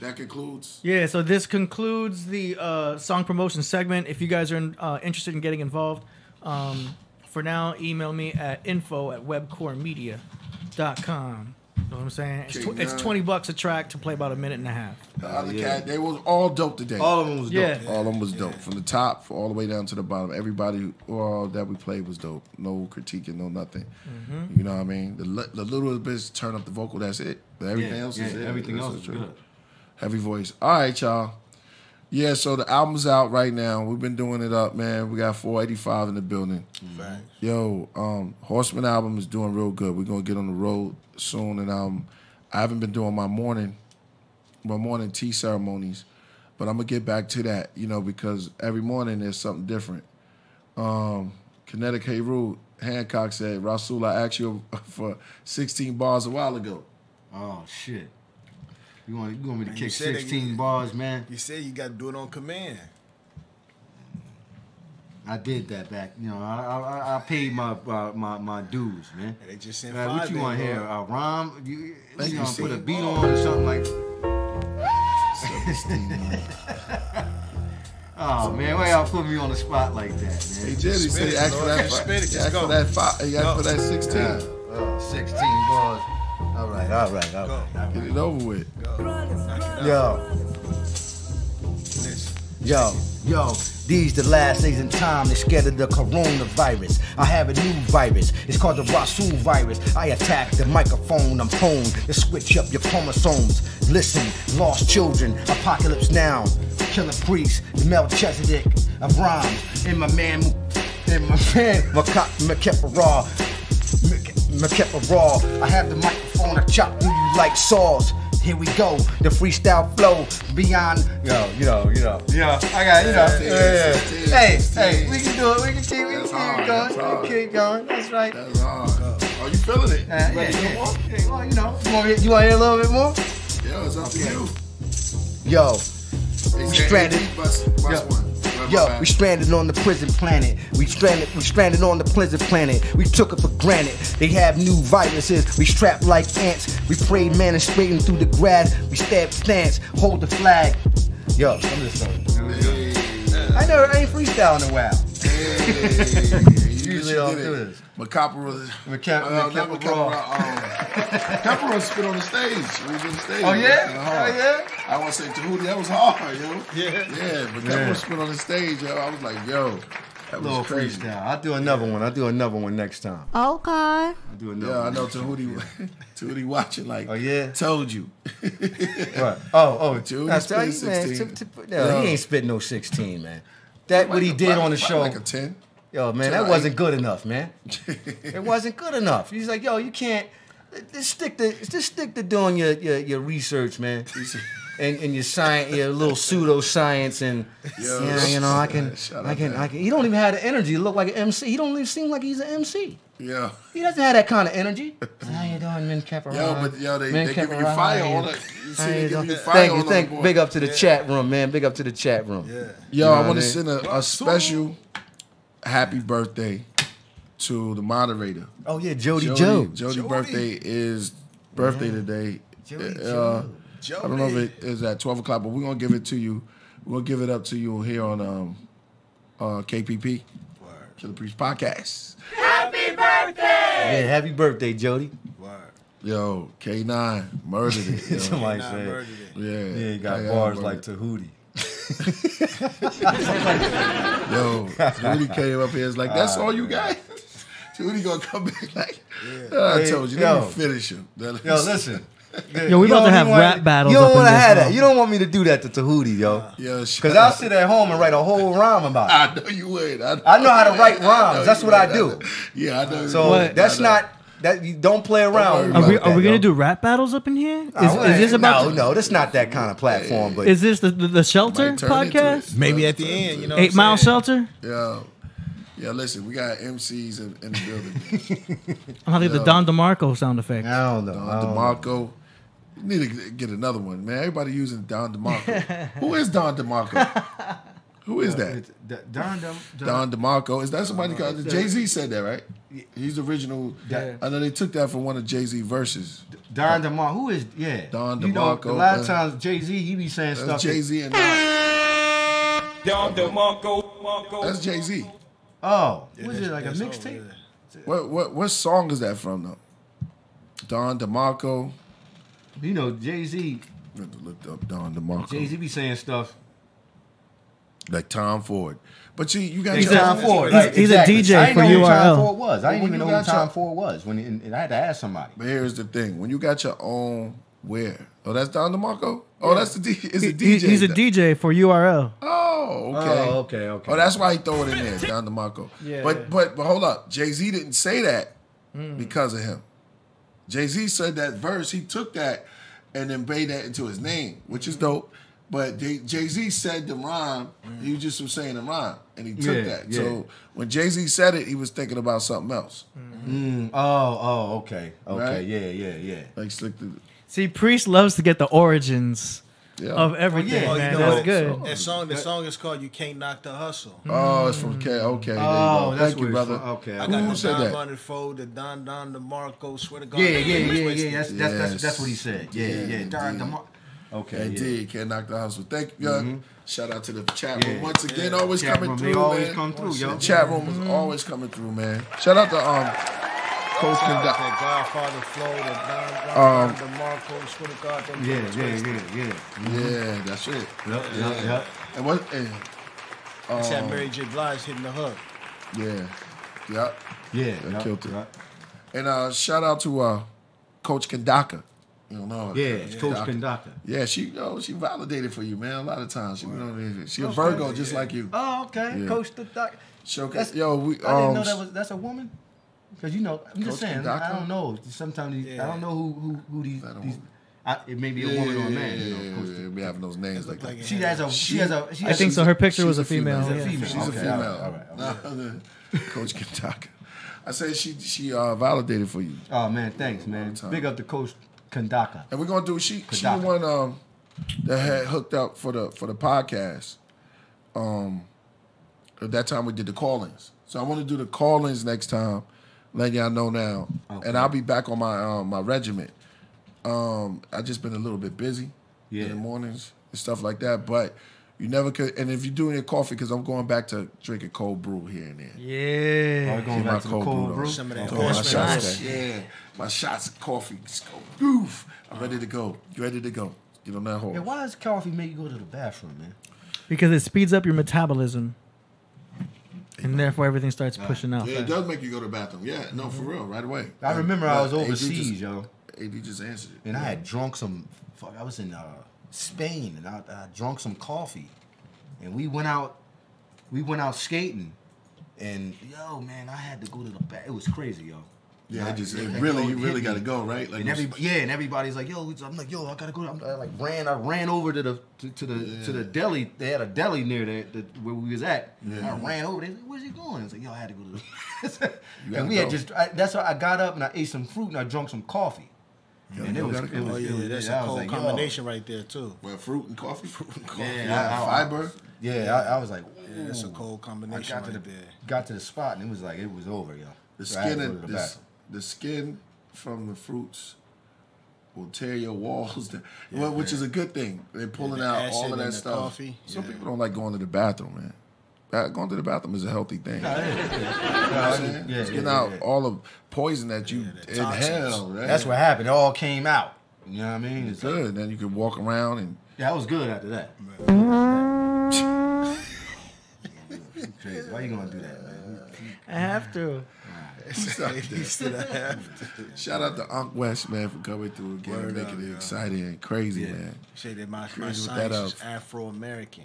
that concludes. Yeah, so this concludes the uh, song promotion segment. If you guys are uh, interested in getting involved, um, for now, email me at info at webcoremedia.com. Know what I'm saying? It's, tw- it's 20 bucks a track to play about a minute and a half. The other yeah. cat, they was all dope today. All of them was dope. Yeah. All of them was dope. From the top all the way down to the bottom. Everybody all that we played was dope. No critiquing, no nothing. Mm-hmm. You know what I mean? The, the little bits turn up the vocal, that's it. But everything Yeah, else yeah, is it. everything That's else is good. Heavy voice. All right, y'all. Yeah, so the album's out right now. We've been doing it up, man. We got 485 in the building. Yo, um, Horseman album is doing real good. We're gonna get on the road soon, and um, I haven't been doing my morning, my morning tea ceremonies, but I'm gonna get back to that, you know, because every morning there's something different. Um, Kinetic Heru Hancock said, Rasul, I asked you for 16 bars a while ago. Oh shit. You want you want me to Man, kick you said that 16 you- bars, man? You said you got to do it on command. I did that back. You know, I I, I paid my uh, my my dues, man. They just sent Man, five. what you want bro. here? A rhyme? You, Thank you you, gonna put a beat on or something like? Oh man, why y'all put me on the spot like that, man? He did. He Spit said he it, asked for that. Spit fi- it, just go. for that. Five, he asked for that 16. Yeah. Oh, 16 bars. All right, all right, all right. all Get it over with. Yo. Yo, yo, these the last days in time. They scared of the coronavirus. I have a new virus. It's called the Rasul virus. I attack the microphone. I'm prone to switch up your chromosomes. Listen, lost children, apocalypse now. Killah Priest, the Melchizedek of rhymes. And my man, and my man, Menkheperra. Makepa Raw. I have the microphone. I chop through you like saws. Here we go, the freestyle flow beyond. Yo, you know, you know, you know. I got, you know. Yeah, yeah. sixteen, Hey, hey, we can do it. We can keep, we can keep going. We can keep going. That's right. That's hard. Are you feeling it? Uh, yeah, yeah. Yeah, well, you know, you want, you want to hear a little bit more? Yo, it's up to you. Yo, we stranded. AD bust- bust Yo. one. Yo, we stranded on the prison planet. We stranded, we stranded on the prison planet. We took it for granted. They have new viruses. We strapped like ants. We prayed man and straightened through the grass. We stabbed stance. Hold the flag. Yo, I'm just I know I ain't freestyle in a while. Usually don't do this. Macapra. Maca- uh, not Macabre Macapra. Raw. Um, Capra spit on the stage. He was on the stage. Oh, yeah? Oh, yeah? I want to say Tahuti, that was hard, yo. Yeah. Yeah, but Yeah. Spit on the stage, yo. I was like, yo, that little was crazy. freestyle. I'll do another one. I'll do another one next time. Okay. I'll do another Yeah, I one. know Tahuti, Tahuti watching like, Oh, yeah? told you. What? Oh, oh, Tahuti I tell spit you, man. 16. tip- tip- no, he ain't spit no 16, man. That what he did like- on the like- show. Like a 10. Yo, man, that wasn't good enough, man. it wasn't good enough. He's like, yo, you can't. Just stick to just stick to doing your your, your research, man, and, and your science, your little pseudoscience, and Yo, yeah, you know, I can, shout I can, to I can. He don't even have the energy to look like an MC. He don't even seem like he's an MC. Yeah. He doesn't have that kind of energy. How you doing, Min Caparana? Yo, but yo, they- Min they giving you fire on you- it. You see they you giving doing? you fire Thank you, the thank. Big up to the Yeah. chat room, man. Big up to the chat room. Yeah. Yo, I want to send a, a special happy birthday to the moderator. Oh yeah, Jody Jody, Joe. Jody, Jody. birthday is birthday today. Jody Uh, Joe. I don't know if it is at twelve o'clock, but we're gonna give it to you. We're gonna give it up to you here on um, uh, KPP, Killah Priest Podcast. Happy birthday! Yeah, happy birthday, Jody. Yo, K nine murdered it. Yo. Somebody said. Yeah, Yeah, he got K9 bars murdered like it. Tahuti. Yo, Tootie came up here. It's like, that's Ah, all you got? Tootie gonna come back like, "Oh, I Hey, told you, yo. let me finish him. Yo, listen. Yo, we You about to don't have even rap battles You don't want to this have that. You don't want me to do that to Tahuti, yo. Yo, Because I'll sit at home and write a whole rhyme about it. I know you would. I, I know how to write rhymes. That's what I do. Yeah, I know. So that's not that. You don't play around. Are we, about are we gonna yo. do rap battles up in here? Is, Oh, is this about? no, to- no, that's not that kind of platform. But Is this the the, the shelter Might turn podcast? Maybe at the end, you know. what Eight I'm Mile saying? Shelter. Yeah. Yeah, listen, we got MCs in, in the building. I'm gonna get the Don DeMarco sound effect. I don't know. Don I don't. DeMarco. You need to get another one, man. Everybody using Don DeMarco. Who is Don DeMarco? Who is that? D- Don, Don, Don DeMarco. Is that somebody called Jay Z said that, right? He's the original. Yeah. I know they took that from one of Jay Z verses. Don DeMarco. Who is yeah? Don You know, DeMarco, a lot of uh, times Jay Z he be saying That's stuff. Jay Z and Don DeMarco, Marco. that's Jay Z. Oh, was it like a mixtape? What what what song is that from though? Don DeMarco. You know, Jay Z. have to look up Don DeMarco. Jay Z be saying stuff. Like Tom Ford. But you you got He's your Tom own- Ford. he's- right, he's a. DJ I didn't for know who URL. Tom Ford was. I didn't even know who got your- Tom Ford was when and, and I had to ask somebody. But here's the thing: when you got your own where? Oh, that's Don DeMarco. Oh, that's the D. Is He- a DJ. he's a DJ for URL. Oh, okay. Oh, okay, okay. Oh, that's why he throw it in there, Don DeMarco. Yeah, but but but hold up, Jay Z didn't say that Mm. because of him. Jay Z said that verse. He took that and then made that into his name, which is dope. But Jay Z said the rhyme. He just was saying the rhyme, and he took Yeah, that. yeah. So when Jay Z said it, he was thinking about something else. Mm, oh, oh, okay, okay, Right? yeah, yeah, yeah. Like slick the See, Priest loves to get the origins Yeah. of everything, Oh, you man. know That's good. That song, the song is called "You Can't Knock the Hustle." Oh, it's from K. Okay, there you Oh, go. that's Thank you, brother. from. Okay, I got Who the said Don that? Hundred Fold, the Don Don DeMarco. Swear to God. Yeah, yeah, yeah, yeah, Twisted. yeah. That's that's, that's that's what he said. Yeah, yeah. Yeah, Don indeed. DeMar- Okay, Indeed, yeah. can't knock the hustle. Thank you. uh, Shout out to the chat room Yeah. once again. Yeah. Always Chat coming room, through, they always man. come through, yo. The chat room is always coming through, man. Shout out to um Coach Shout out Conduct. that Godfather Flow, the Don Don Um, DeMarco. Swear to God, them Yeah, niggas yeah, twisted. yeah, yeah. Yeah, that's it. Yep, yep, yep. And what? And, That's that um, Mary J. Blige hitting the hook. Yeah, yep. Yeah, That yep, killed it. yep. And uh, shout out to uh, Coach Kandaka. You know. her. Yeah, it's Coach Kandaka. Yeah, she you know, she validated for you, man. A lot of times she went on there. She a Okay. Virgo, just like you. Oh, okay. Yeah. Coach the doc. Showcase. Yo, we I didn't um, know that was that's a woman. Because you know, I'm just saying. Kandaka? I don't know. Sometimes these, I don't know who who who these. these I, it may be a woman or a man. Yeah, you know, yeah, posted. yeah, yeah. We have those names like that. She has a. She has a. She I has think so. Her picture was a female. She's a yeah. female. She's a female. all right, all right, Coach Kandaka. I said she she uh, validated for you. Oh man, thanks, man. Big up to Coach Kandaka. And we're gonna do she she the one um that had hooked up for the for the podcast. Um at that time we did the call-ins. So I want to do the call-ins next time. Letting y'all know now. And I'll be back on my um my regiment. Um I just been a little bit busy yeah. in the mornings and stuff like that. But you never could and if you're doing your coffee, because I'm going back to drinking cold brew here and there. Yeah. Oh, we're going back to the cold though. brew? Some of that Doing my cold shots brew. today. Yeah. My shots of coffee. Just go poof. I'm ready to go. You ready to go. Get on that horse. Yeah, why does coffee make you go to the bathroom, man? Because it speeds up your metabolism. And therefore everything starts pushing out. Yeah, it fast. does make you go to the bathroom. Yeah, no, for real, right away. I remember I was AD overseas, just- yo. AD just answered it. And I had drunk some. Fuck, I was in uh, Spain, and I, I drunk some coffee, and we went out. We went out skating, and yo, man, I had to go to the bath. It was crazy, yo. Yeah, I- just- it really- you really gotta go, right? Like and every, yeah, and everybody's like, yo, I'm like, yo, I gotta go. I'm, I like ran, I ran over to the to, to the to the deli. They had a deli near there the, where we was at. Yeah. I ran over. They like, where's he going? I was like, yo, I had to go to the. And we had just. I, that's why I got up and I ate some fruit and I drunk some coffee. and it was, it was, Oh it was- that's I a cold like, yo. combination right there too. Well, fruit and coffee. Fruit and coffee. Yeah, Yeah, I- I- fiber. Yeah, I, I was like, Yeah, that's a cold I combination got to the there. got to the spot and it was like it was over, yo. The So skin, to go of, to the the, skin from the fruits will tear your walls down, well, which is a good thing. They're pulling the out all of that stuff. coffee, Some yeah. people don't like going to the bathroom, man. Going to the bathroom is a healthy thing. No, yeah. You know No, what I I'm get- saying? yeah, getting out all the poison that you the inhale. Right? That's what happened. It all came out. You know what I mean? It's like, good. Then you can walk around and yeah, I was good after that. Crazy. Why you gonna do that, man? I have to. Shout out to Ankh West, man, for coming through again and Word making up, it exciting and crazy, man. Say that my, my Crazy with science that is. Afro American.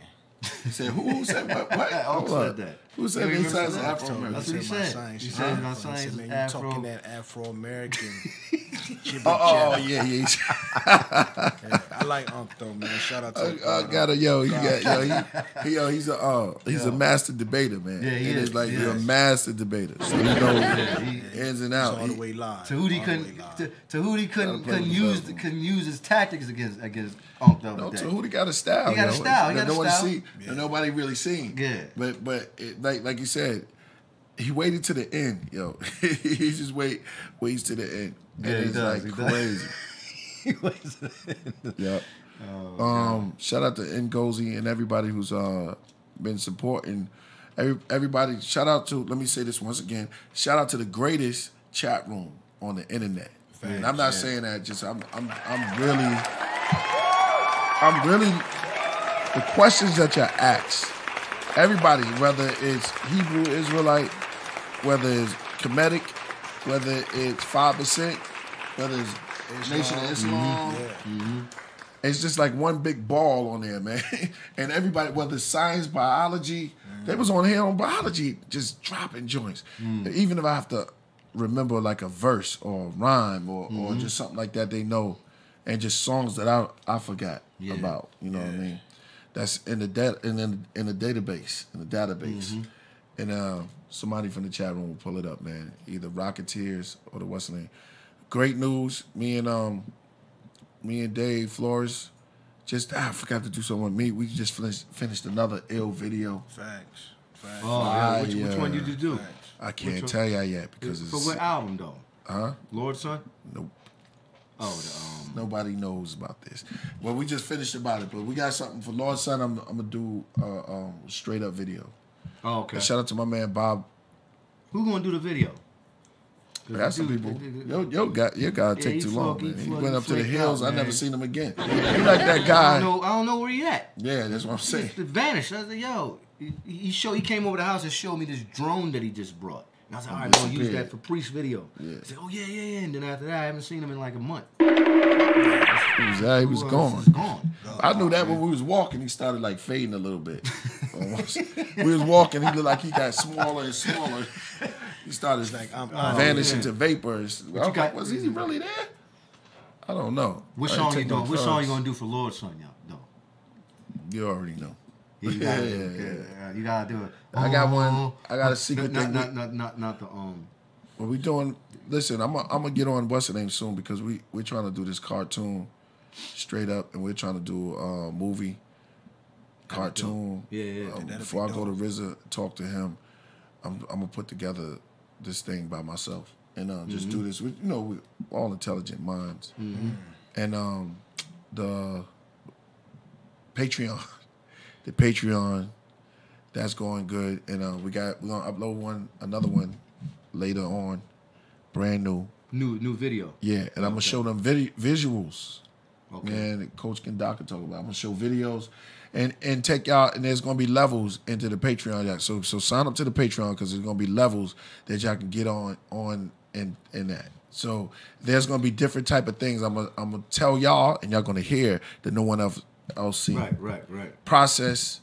He said, who, who said what? what? Unc Hold said that. Who said Yeah, his remember that? Afro American? That's what he my said. He said my Afro. science I said, is man, you Afro. talking that Afro American. Oh, oh, yeah, yeah. I like Unc though, man. Shout out to I, I got a yo. He got yo. He, he yo. He's a uh, he's a master debater, man. Yeah, he It is, like he you're a master debater. So you know he- ins and He's out. all the way live. Tahuti All the couldn't. way live. T- Tahuti couldn't Gotta couldn't use best couldn't use his tactics against against Unc the No, other day. Tahuti got a style. He got a yo. style. He got a nobody style. see. that nobody really seen. Yeah. But but it, like like you said, he waited to the end, yo. he just wait waits to the end, and Yeah, he it's does, like crazy. He waits to the end. Yeah. Oh, um, shout out to Ngozi and everybody who's uh been supporting. Every, everybody, shout out to. Let me say this once again. Shout out to the greatest chat room on the internet. and I'm not yeah. saying that just. I'm. I'm. I'm really. I'm really. The questions that you ask, everybody, whether it's Hebrew Israelite, whether it's Kemetic, whether it's five percent, whether it's Nation of mm-hmm. Islam. Mm-hmm. It's just like one big ball on there, man. and everybody, whether it's science, biology, they was on here on biology, just dropping joints. Mm. Even if I have to remember like a verse or a rhyme or, or mm-hmm. just something like that, they know, and just songs that I I forgot Yeah. about. You know what I mean? That's in the da- in the, in the database, in the database, and uh, somebody from the chat room will pull it up, man. Either Rocketeers or the what's the name. Great news. Me and um me and Dave Flores just ah, I forgot to do something with me. We just finished finished another ill video. Facts. Facts. Oh, yeah. Which, which one did you do? I can't tell y'all yet because For it's what album though? huh? Lord Son. Nope. Oh, the, um, Nobody knows about this. Well, we just finished about it, but we got something for Lord Son. I'm, I'm gonna do uh, um, straight up video. Oh, okay. And shout out to my man Bob. Who gonna do the video? I the some people. Yo, yo, got your guy Yeah, take he too long. he man. He, flunk- went up to the hills. out, I never seen him again. He like that I guy. don't know. I don't know where he at. Yeah, that's what I'm saying. He vanished. I was like, yo, he, he showed. He came over the house and showed me this drone that he just brought. And I was like, all right, I'm gonna use that for priest video. Yeah. I said, oh yeah, yeah, yeah. And then after that, I haven't seen him in like a month. He was, uh, he was gone. gone? I knew that when we was walking, he started like fading a little bit. We was walking, he looked like he got smaller and smaller. He started like I'm- vanishing yeah. to vapors. I was got- like, was he really there? I don't know. What song you doing? What song you gonna do for Lord Son, y'all? No. You already know. You Yeah, gotta, yeah, yeah, yeah. You gotta do it. I got one. I got a secret not, thing. Not, not, not, not the um. What we doing? Listen, I'm I'm gonna get on what's the name soon because we we're trying to do this cartoon straight up, and we're trying to do a movie cartoon. Yeah, yeah. Um, before I go to RZA, talk to him, I'm I'm gonna put together this thing by myself and uh, just do Mhm. this. with You know, we all intelligent minds, Mhm. and um, the Patreon, the Patreon, that's going good, and uh, we got we're gonna upload one another one later on, brand new. New new video. Yeah, and I'm gonna show them vid- visuals. Okay. Man, Coach can talk about. I'm gonna show videos, and and take y'all. And there's gonna be levels into the Patreon. y'all. So so sign up to the Patreon because there's gonna be levels that y'all can get on on in in that. So there's gonna be different type of things. I'm gonna I'm gonna tell y'all, and y'all gonna hear that no one else else see. Right, right, right. Process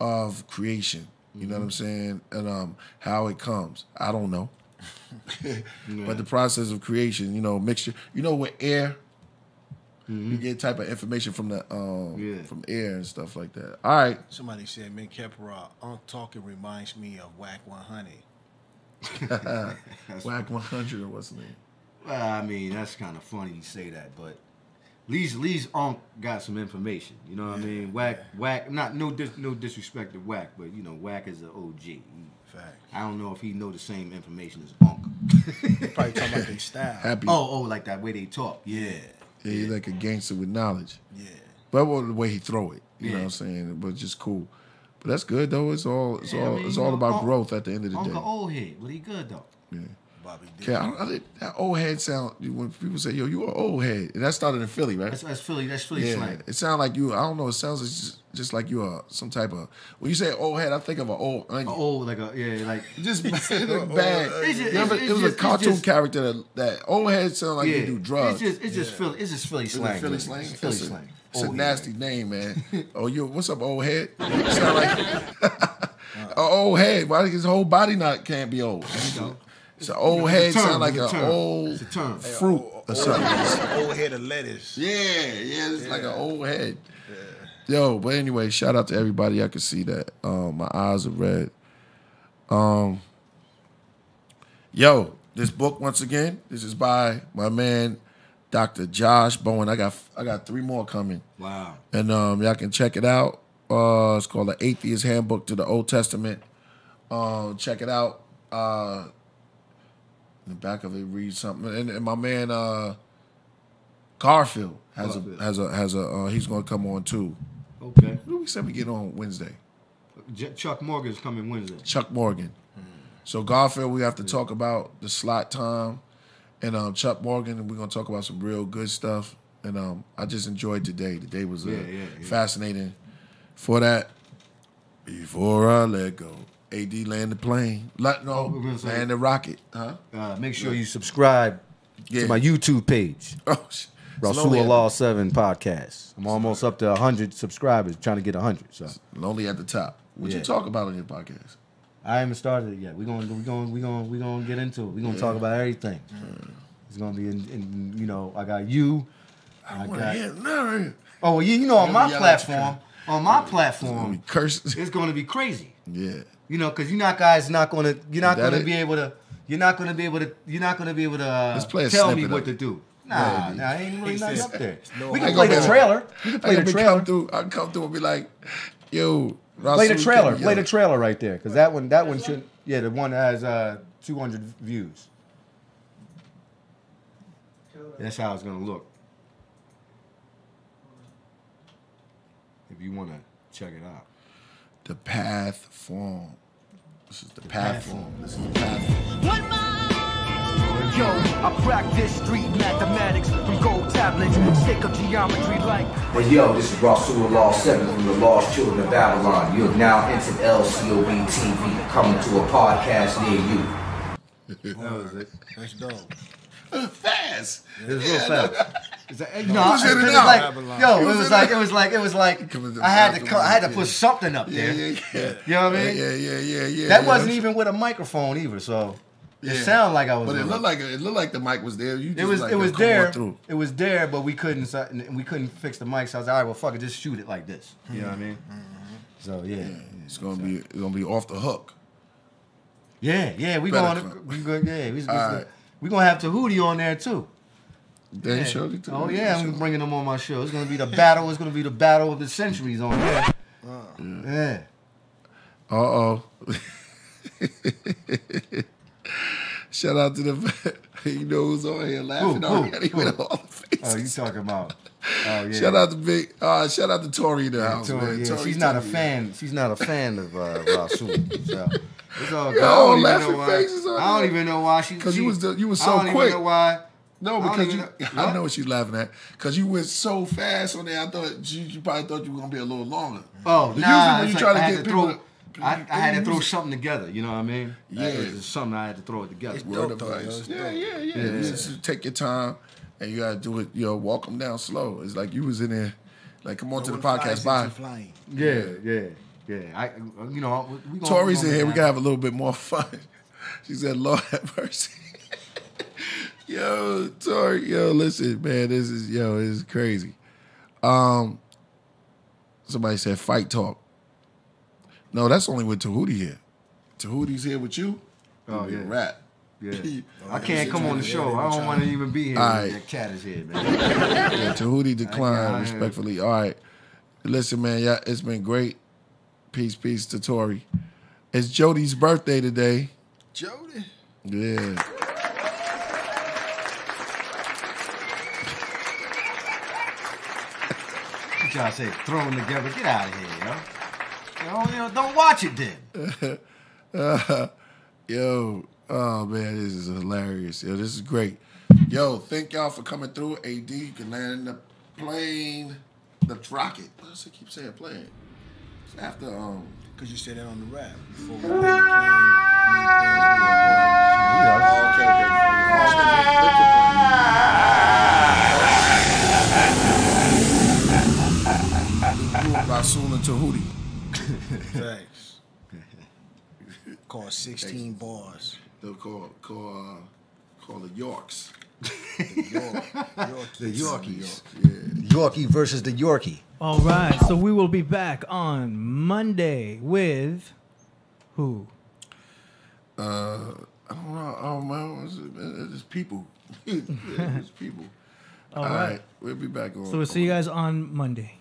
of creation. You know what I'm saying? And um, how it comes, I don't know. But the process of creation, you know, mixture. You know, with air, you get type of information from the um, from air and stuff like that. All right, Somebody said, "Menkheperra, Unc talking reminds me of Wack 100." Wack 100 or what's the name? Well, I mean, that's kind of funny you say that, but Lee's Lee's Unc got some information. You know what I mean? Wack Wack. Not no dis, no disrespect to Wack, but you know Wack is an OG. He- I don't know if he know the same information as Unc. Probably talking about their style. Happy. Oh, oh, like that way they talk. Yeah. Yeah, he's like a gangster with knowledge. Yeah. But well, the way he throw it, you know what I'm saying? But just cool. But that's good though. It's all it's Yeah, I all mean, it's all know, about Unc- growth at the end of the Uncle day. old head, but he good though. Yeah. Bobby Okay, I, I, that old head sound when people say, "Yo, you an old head," and that started in Philly, right? That's, that's Philly. That's Philly yeah, slang. it sounds like you. I don't know. It sounds just, just like you are some type of. When you say old head, I think of an old onion. old like a yeah like just it bad. It's just- it's it was just- a cartoon just- character that, that old head sound like yeah. you do drugs. It's just it's just Philly. It's just Philly slang. Philly slang. It's Philly It's a- slang. It's a Old head. nasty name, man. oh, you what's up, old head? Sound like an old head. Why his whole body not can't be old? It's an old head sound like a an old fruit or something. Old head of lettuce. Yeah, yeah, it's like an old head. Yeah. Yo, but anyway, shout out to everybody. I can see that. Um, my eyes are red. Um, yo, this book once again. This is by my man, Dr. Josh Bowen. I got I got three more coming, Wow. and um, y'all can check it out. Uh, it's called the Atheist Handbook to the Old Testament. Um, check it out. Uh, in the back of it, reads something. And, and my man, uh, Garfield has Garfield. a has a has a. Uh, he's gonna come on too. Okay. Who we said we get on Wednesday? Chuck Morgan's coming Wednesday. Chuck Morgan. So Garfield, we have to talk about the slot time, and um, Chuck Morgan, and we're gonna talk about some real good stuff. And um, I just enjoyed today. Today was uh, Yeah, yeah, yeah. fascinating. For that, before I let go, AD land the plane. Let, no, Oh, say- land the rocket. Huh? Uh, make sure you subscribe Yeah. to my YouTube page. Oh, shit. Rasul Law 7 Podcast. I'm almost up to hundred subscribers, trying to get hundred. So Lonely at the top. What you talk about on your podcast? I haven't started it yet. We're gonna we gonna we gonna we gonna get into it. We're gonna Yeah. talk about everything. It's gonna be in, in you know I got you. I, wanna got hear oh well, you, you know on my gonna yell at platform on my platform it's gonna be crazy. Yeah. You know because you're not guys not gonna you're not gonna it? be able to you're not gonna be able to you're not gonna be able to uh, play tell me what of to do. Nah, dude. nah, ain't really nothing up there. no we can play the be- trailer. We can play the gotta be trailer. Come through, I come through and be like, yo, Play the trailer. Play the trailer right there, because that one, that one should, yeah, the one that has uh, 200 views. That's how it's gonna look. If you wanna check it out. The path form. This is the path form. This is the path form. Yo, I practice street mathematics from gold tablets, stick of geometry like. Hey yo, this is Rasul Law 7 from the Lost Children of Babylon. You have now entered LCOB TV, coming to a podcast near you. That was it. That's dope. Fast. It was real fast. It's like, No, no, he was it in and was out. like, Babylon. yo, it was was like, it was like, it was like, I had to, the I had to yeah. put something up there. yeah, yeah. yeah. You know what I mean? Yeah, yeah, yeah, yeah. That yeah. wasn't even with a microphone either. So It sounded like I was. But it looked like it looked like the mic was there. You just It was like, it was there. It was there, but we couldn't si- and we couldn't fix the mic. So I was like, all right, well, fuck it, just shoot it like this. You know what I mean? Mm-hmm. So yeah, It's gonna be it's gonna be off the hook. yeah, yeah. We Better going, come. we go, yeah. We, we, All right. we gonna have Tahuti on there too. Damn yeah. surely too. Oh yeah, I'm bringing them on my show. It's gonna be the battle. It's gonna be the battle of the centuries on there. Yeah. Uh oh. Shout out to the you know who's on here laughing already with all the faces. Oh, you talking about? Oh yeah. Shout out to big uh shout out to Tori in the Yeah, house, Tori, man. yeah, Tori, she's not a Tori. fan. She's not a fan of uh, Rasul. So it's all good. Yo, I don't even laughing know why. faces I don't even know why she. Because you was the, you was I so don't even quick. know why. No, because even you, know- I know what she's laughing at. Because you went so fast on there, I thought you, you probably thought you were gonna be a little longer. Oh, Usually nah. when you it's try like to get to people, throw. I, I had to throw something together. You know what I mean? Yeah. It was something I had to throw it together. Word advice. Yeah, yeah, yeah. Yeah, yeah. just take your time, and you gotta do it. You know, walk them down slow. It's like you was in there, like come on to the podcast. Bye. Yeah, yeah, yeah. I, you know, we gonna, Tori's we in gonna here. We make can have a little bit more fun. She said, "Lord have mercy." yo, Tori, yo, listen, man, this is yo, this is crazy. Um, somebody said fight talk. No, that's only with Tahuti here. Tahuti's here with you. Oh, It'll yeah. rap. Yeah. I can't come on the show. I don't want to even be here. All right. That cat is here, man. yeah, Tahuti declined respectfully. All right. Listen, man, yeah, it's been great. Peace, peace to Tori. It's Jody's birthday today. Jody. Yeah. You try to say throw them together. Get out of here, yo. You know, you know, don't watch it then. Uh, yo, oh man, this is hilarious. Yo, this is great. Yo, thank y'all for coming through. AD, you can land the plane, the rocket. Why does it keep saying plane? It's after um. Because you said that on the rap. Before we land the Rasul and Tahuti. Thanks. Called 16 bars. They'll call call uh, call the Yorks. The Yorkies. Yorkie versus the Yorkie. All right, so we will be back on Monday with who? Uh, I don't know. Oh man, it's, it's people. it's people. All All right. right, we'll be back on. So we'll see you guys on Monday.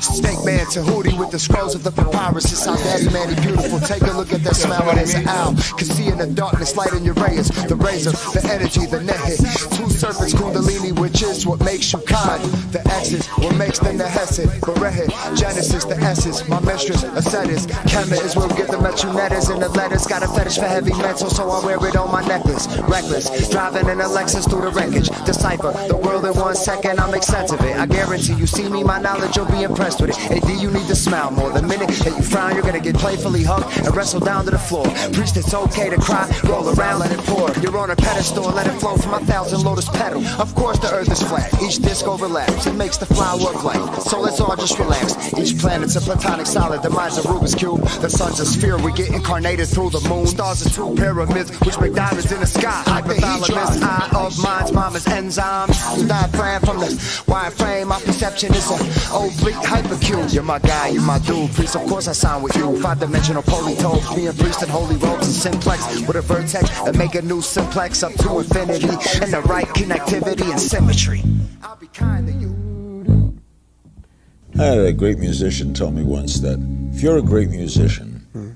Snake Man Tahuti with the scrolls of the papyrus. It's how daddy man beautiful. Take a look at that smile and it's an owl. Can see in the darkness, light in your rays. The razor, the energy, the net hit. Two serpents, Kundalini, which is what makes you kind. The X's, what makes them the Hesed. Bereshit, Genesis, the S's. My mistress, Ascetis. Kemet is where we get the metronetters and the letters. Got a fetish for heavy metal, so I wear it on my necklace. Reckless, driving in a Lexus through the wreckage. Decipher the world in one second, I'll make sense of it. I guarantee you see me, my knowledge, you'll be impressed with it. AD, you need to smile more. The minute that you frown, you're gonna get playfully hugged and wrestled down to the floor. Preach it's okay to cry, roll around, let it pour. You're on a pedestal, let it flow from a thousand lotus petal. Of course, the earth is flat, each disc overlaps. It makes the flower of life. So let's all just relax. Each planet's a platonic solid, the mind's a Rubik's Cube. The sun's a sphere, we get incarnated through the moon. Stars are two pyramids, which make diamonds in the sky. Hypothalamus, eye of minds, mama's enzymes. Diaphragm from the wide frame, my perception is Oh, an oblique hypercube. You're my guy, you're my dude. Priest, of course I sign with you. Five dimensional polytopes, being priest in holy robes and simplex with a vertex that make a new simplex up to infinity. And the right connectivity and symmetry. I'll be kind to you. I had a great musician tell me once that if you're a great musician, hmm.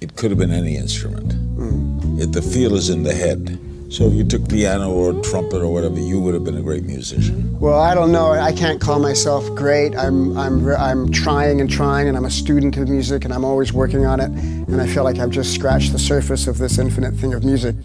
it could have been any instrument. Hmm. It, the feel is in the head. So if you took piano or trumpet or whatever, you would have been a great musician. Well, I don't know. I can't call myself great. I'm, I'm, I'm trying and trying, and I'm a student of music, and I'm always working on it. And I feel like I've just scratched the surface of this infinite thing of music.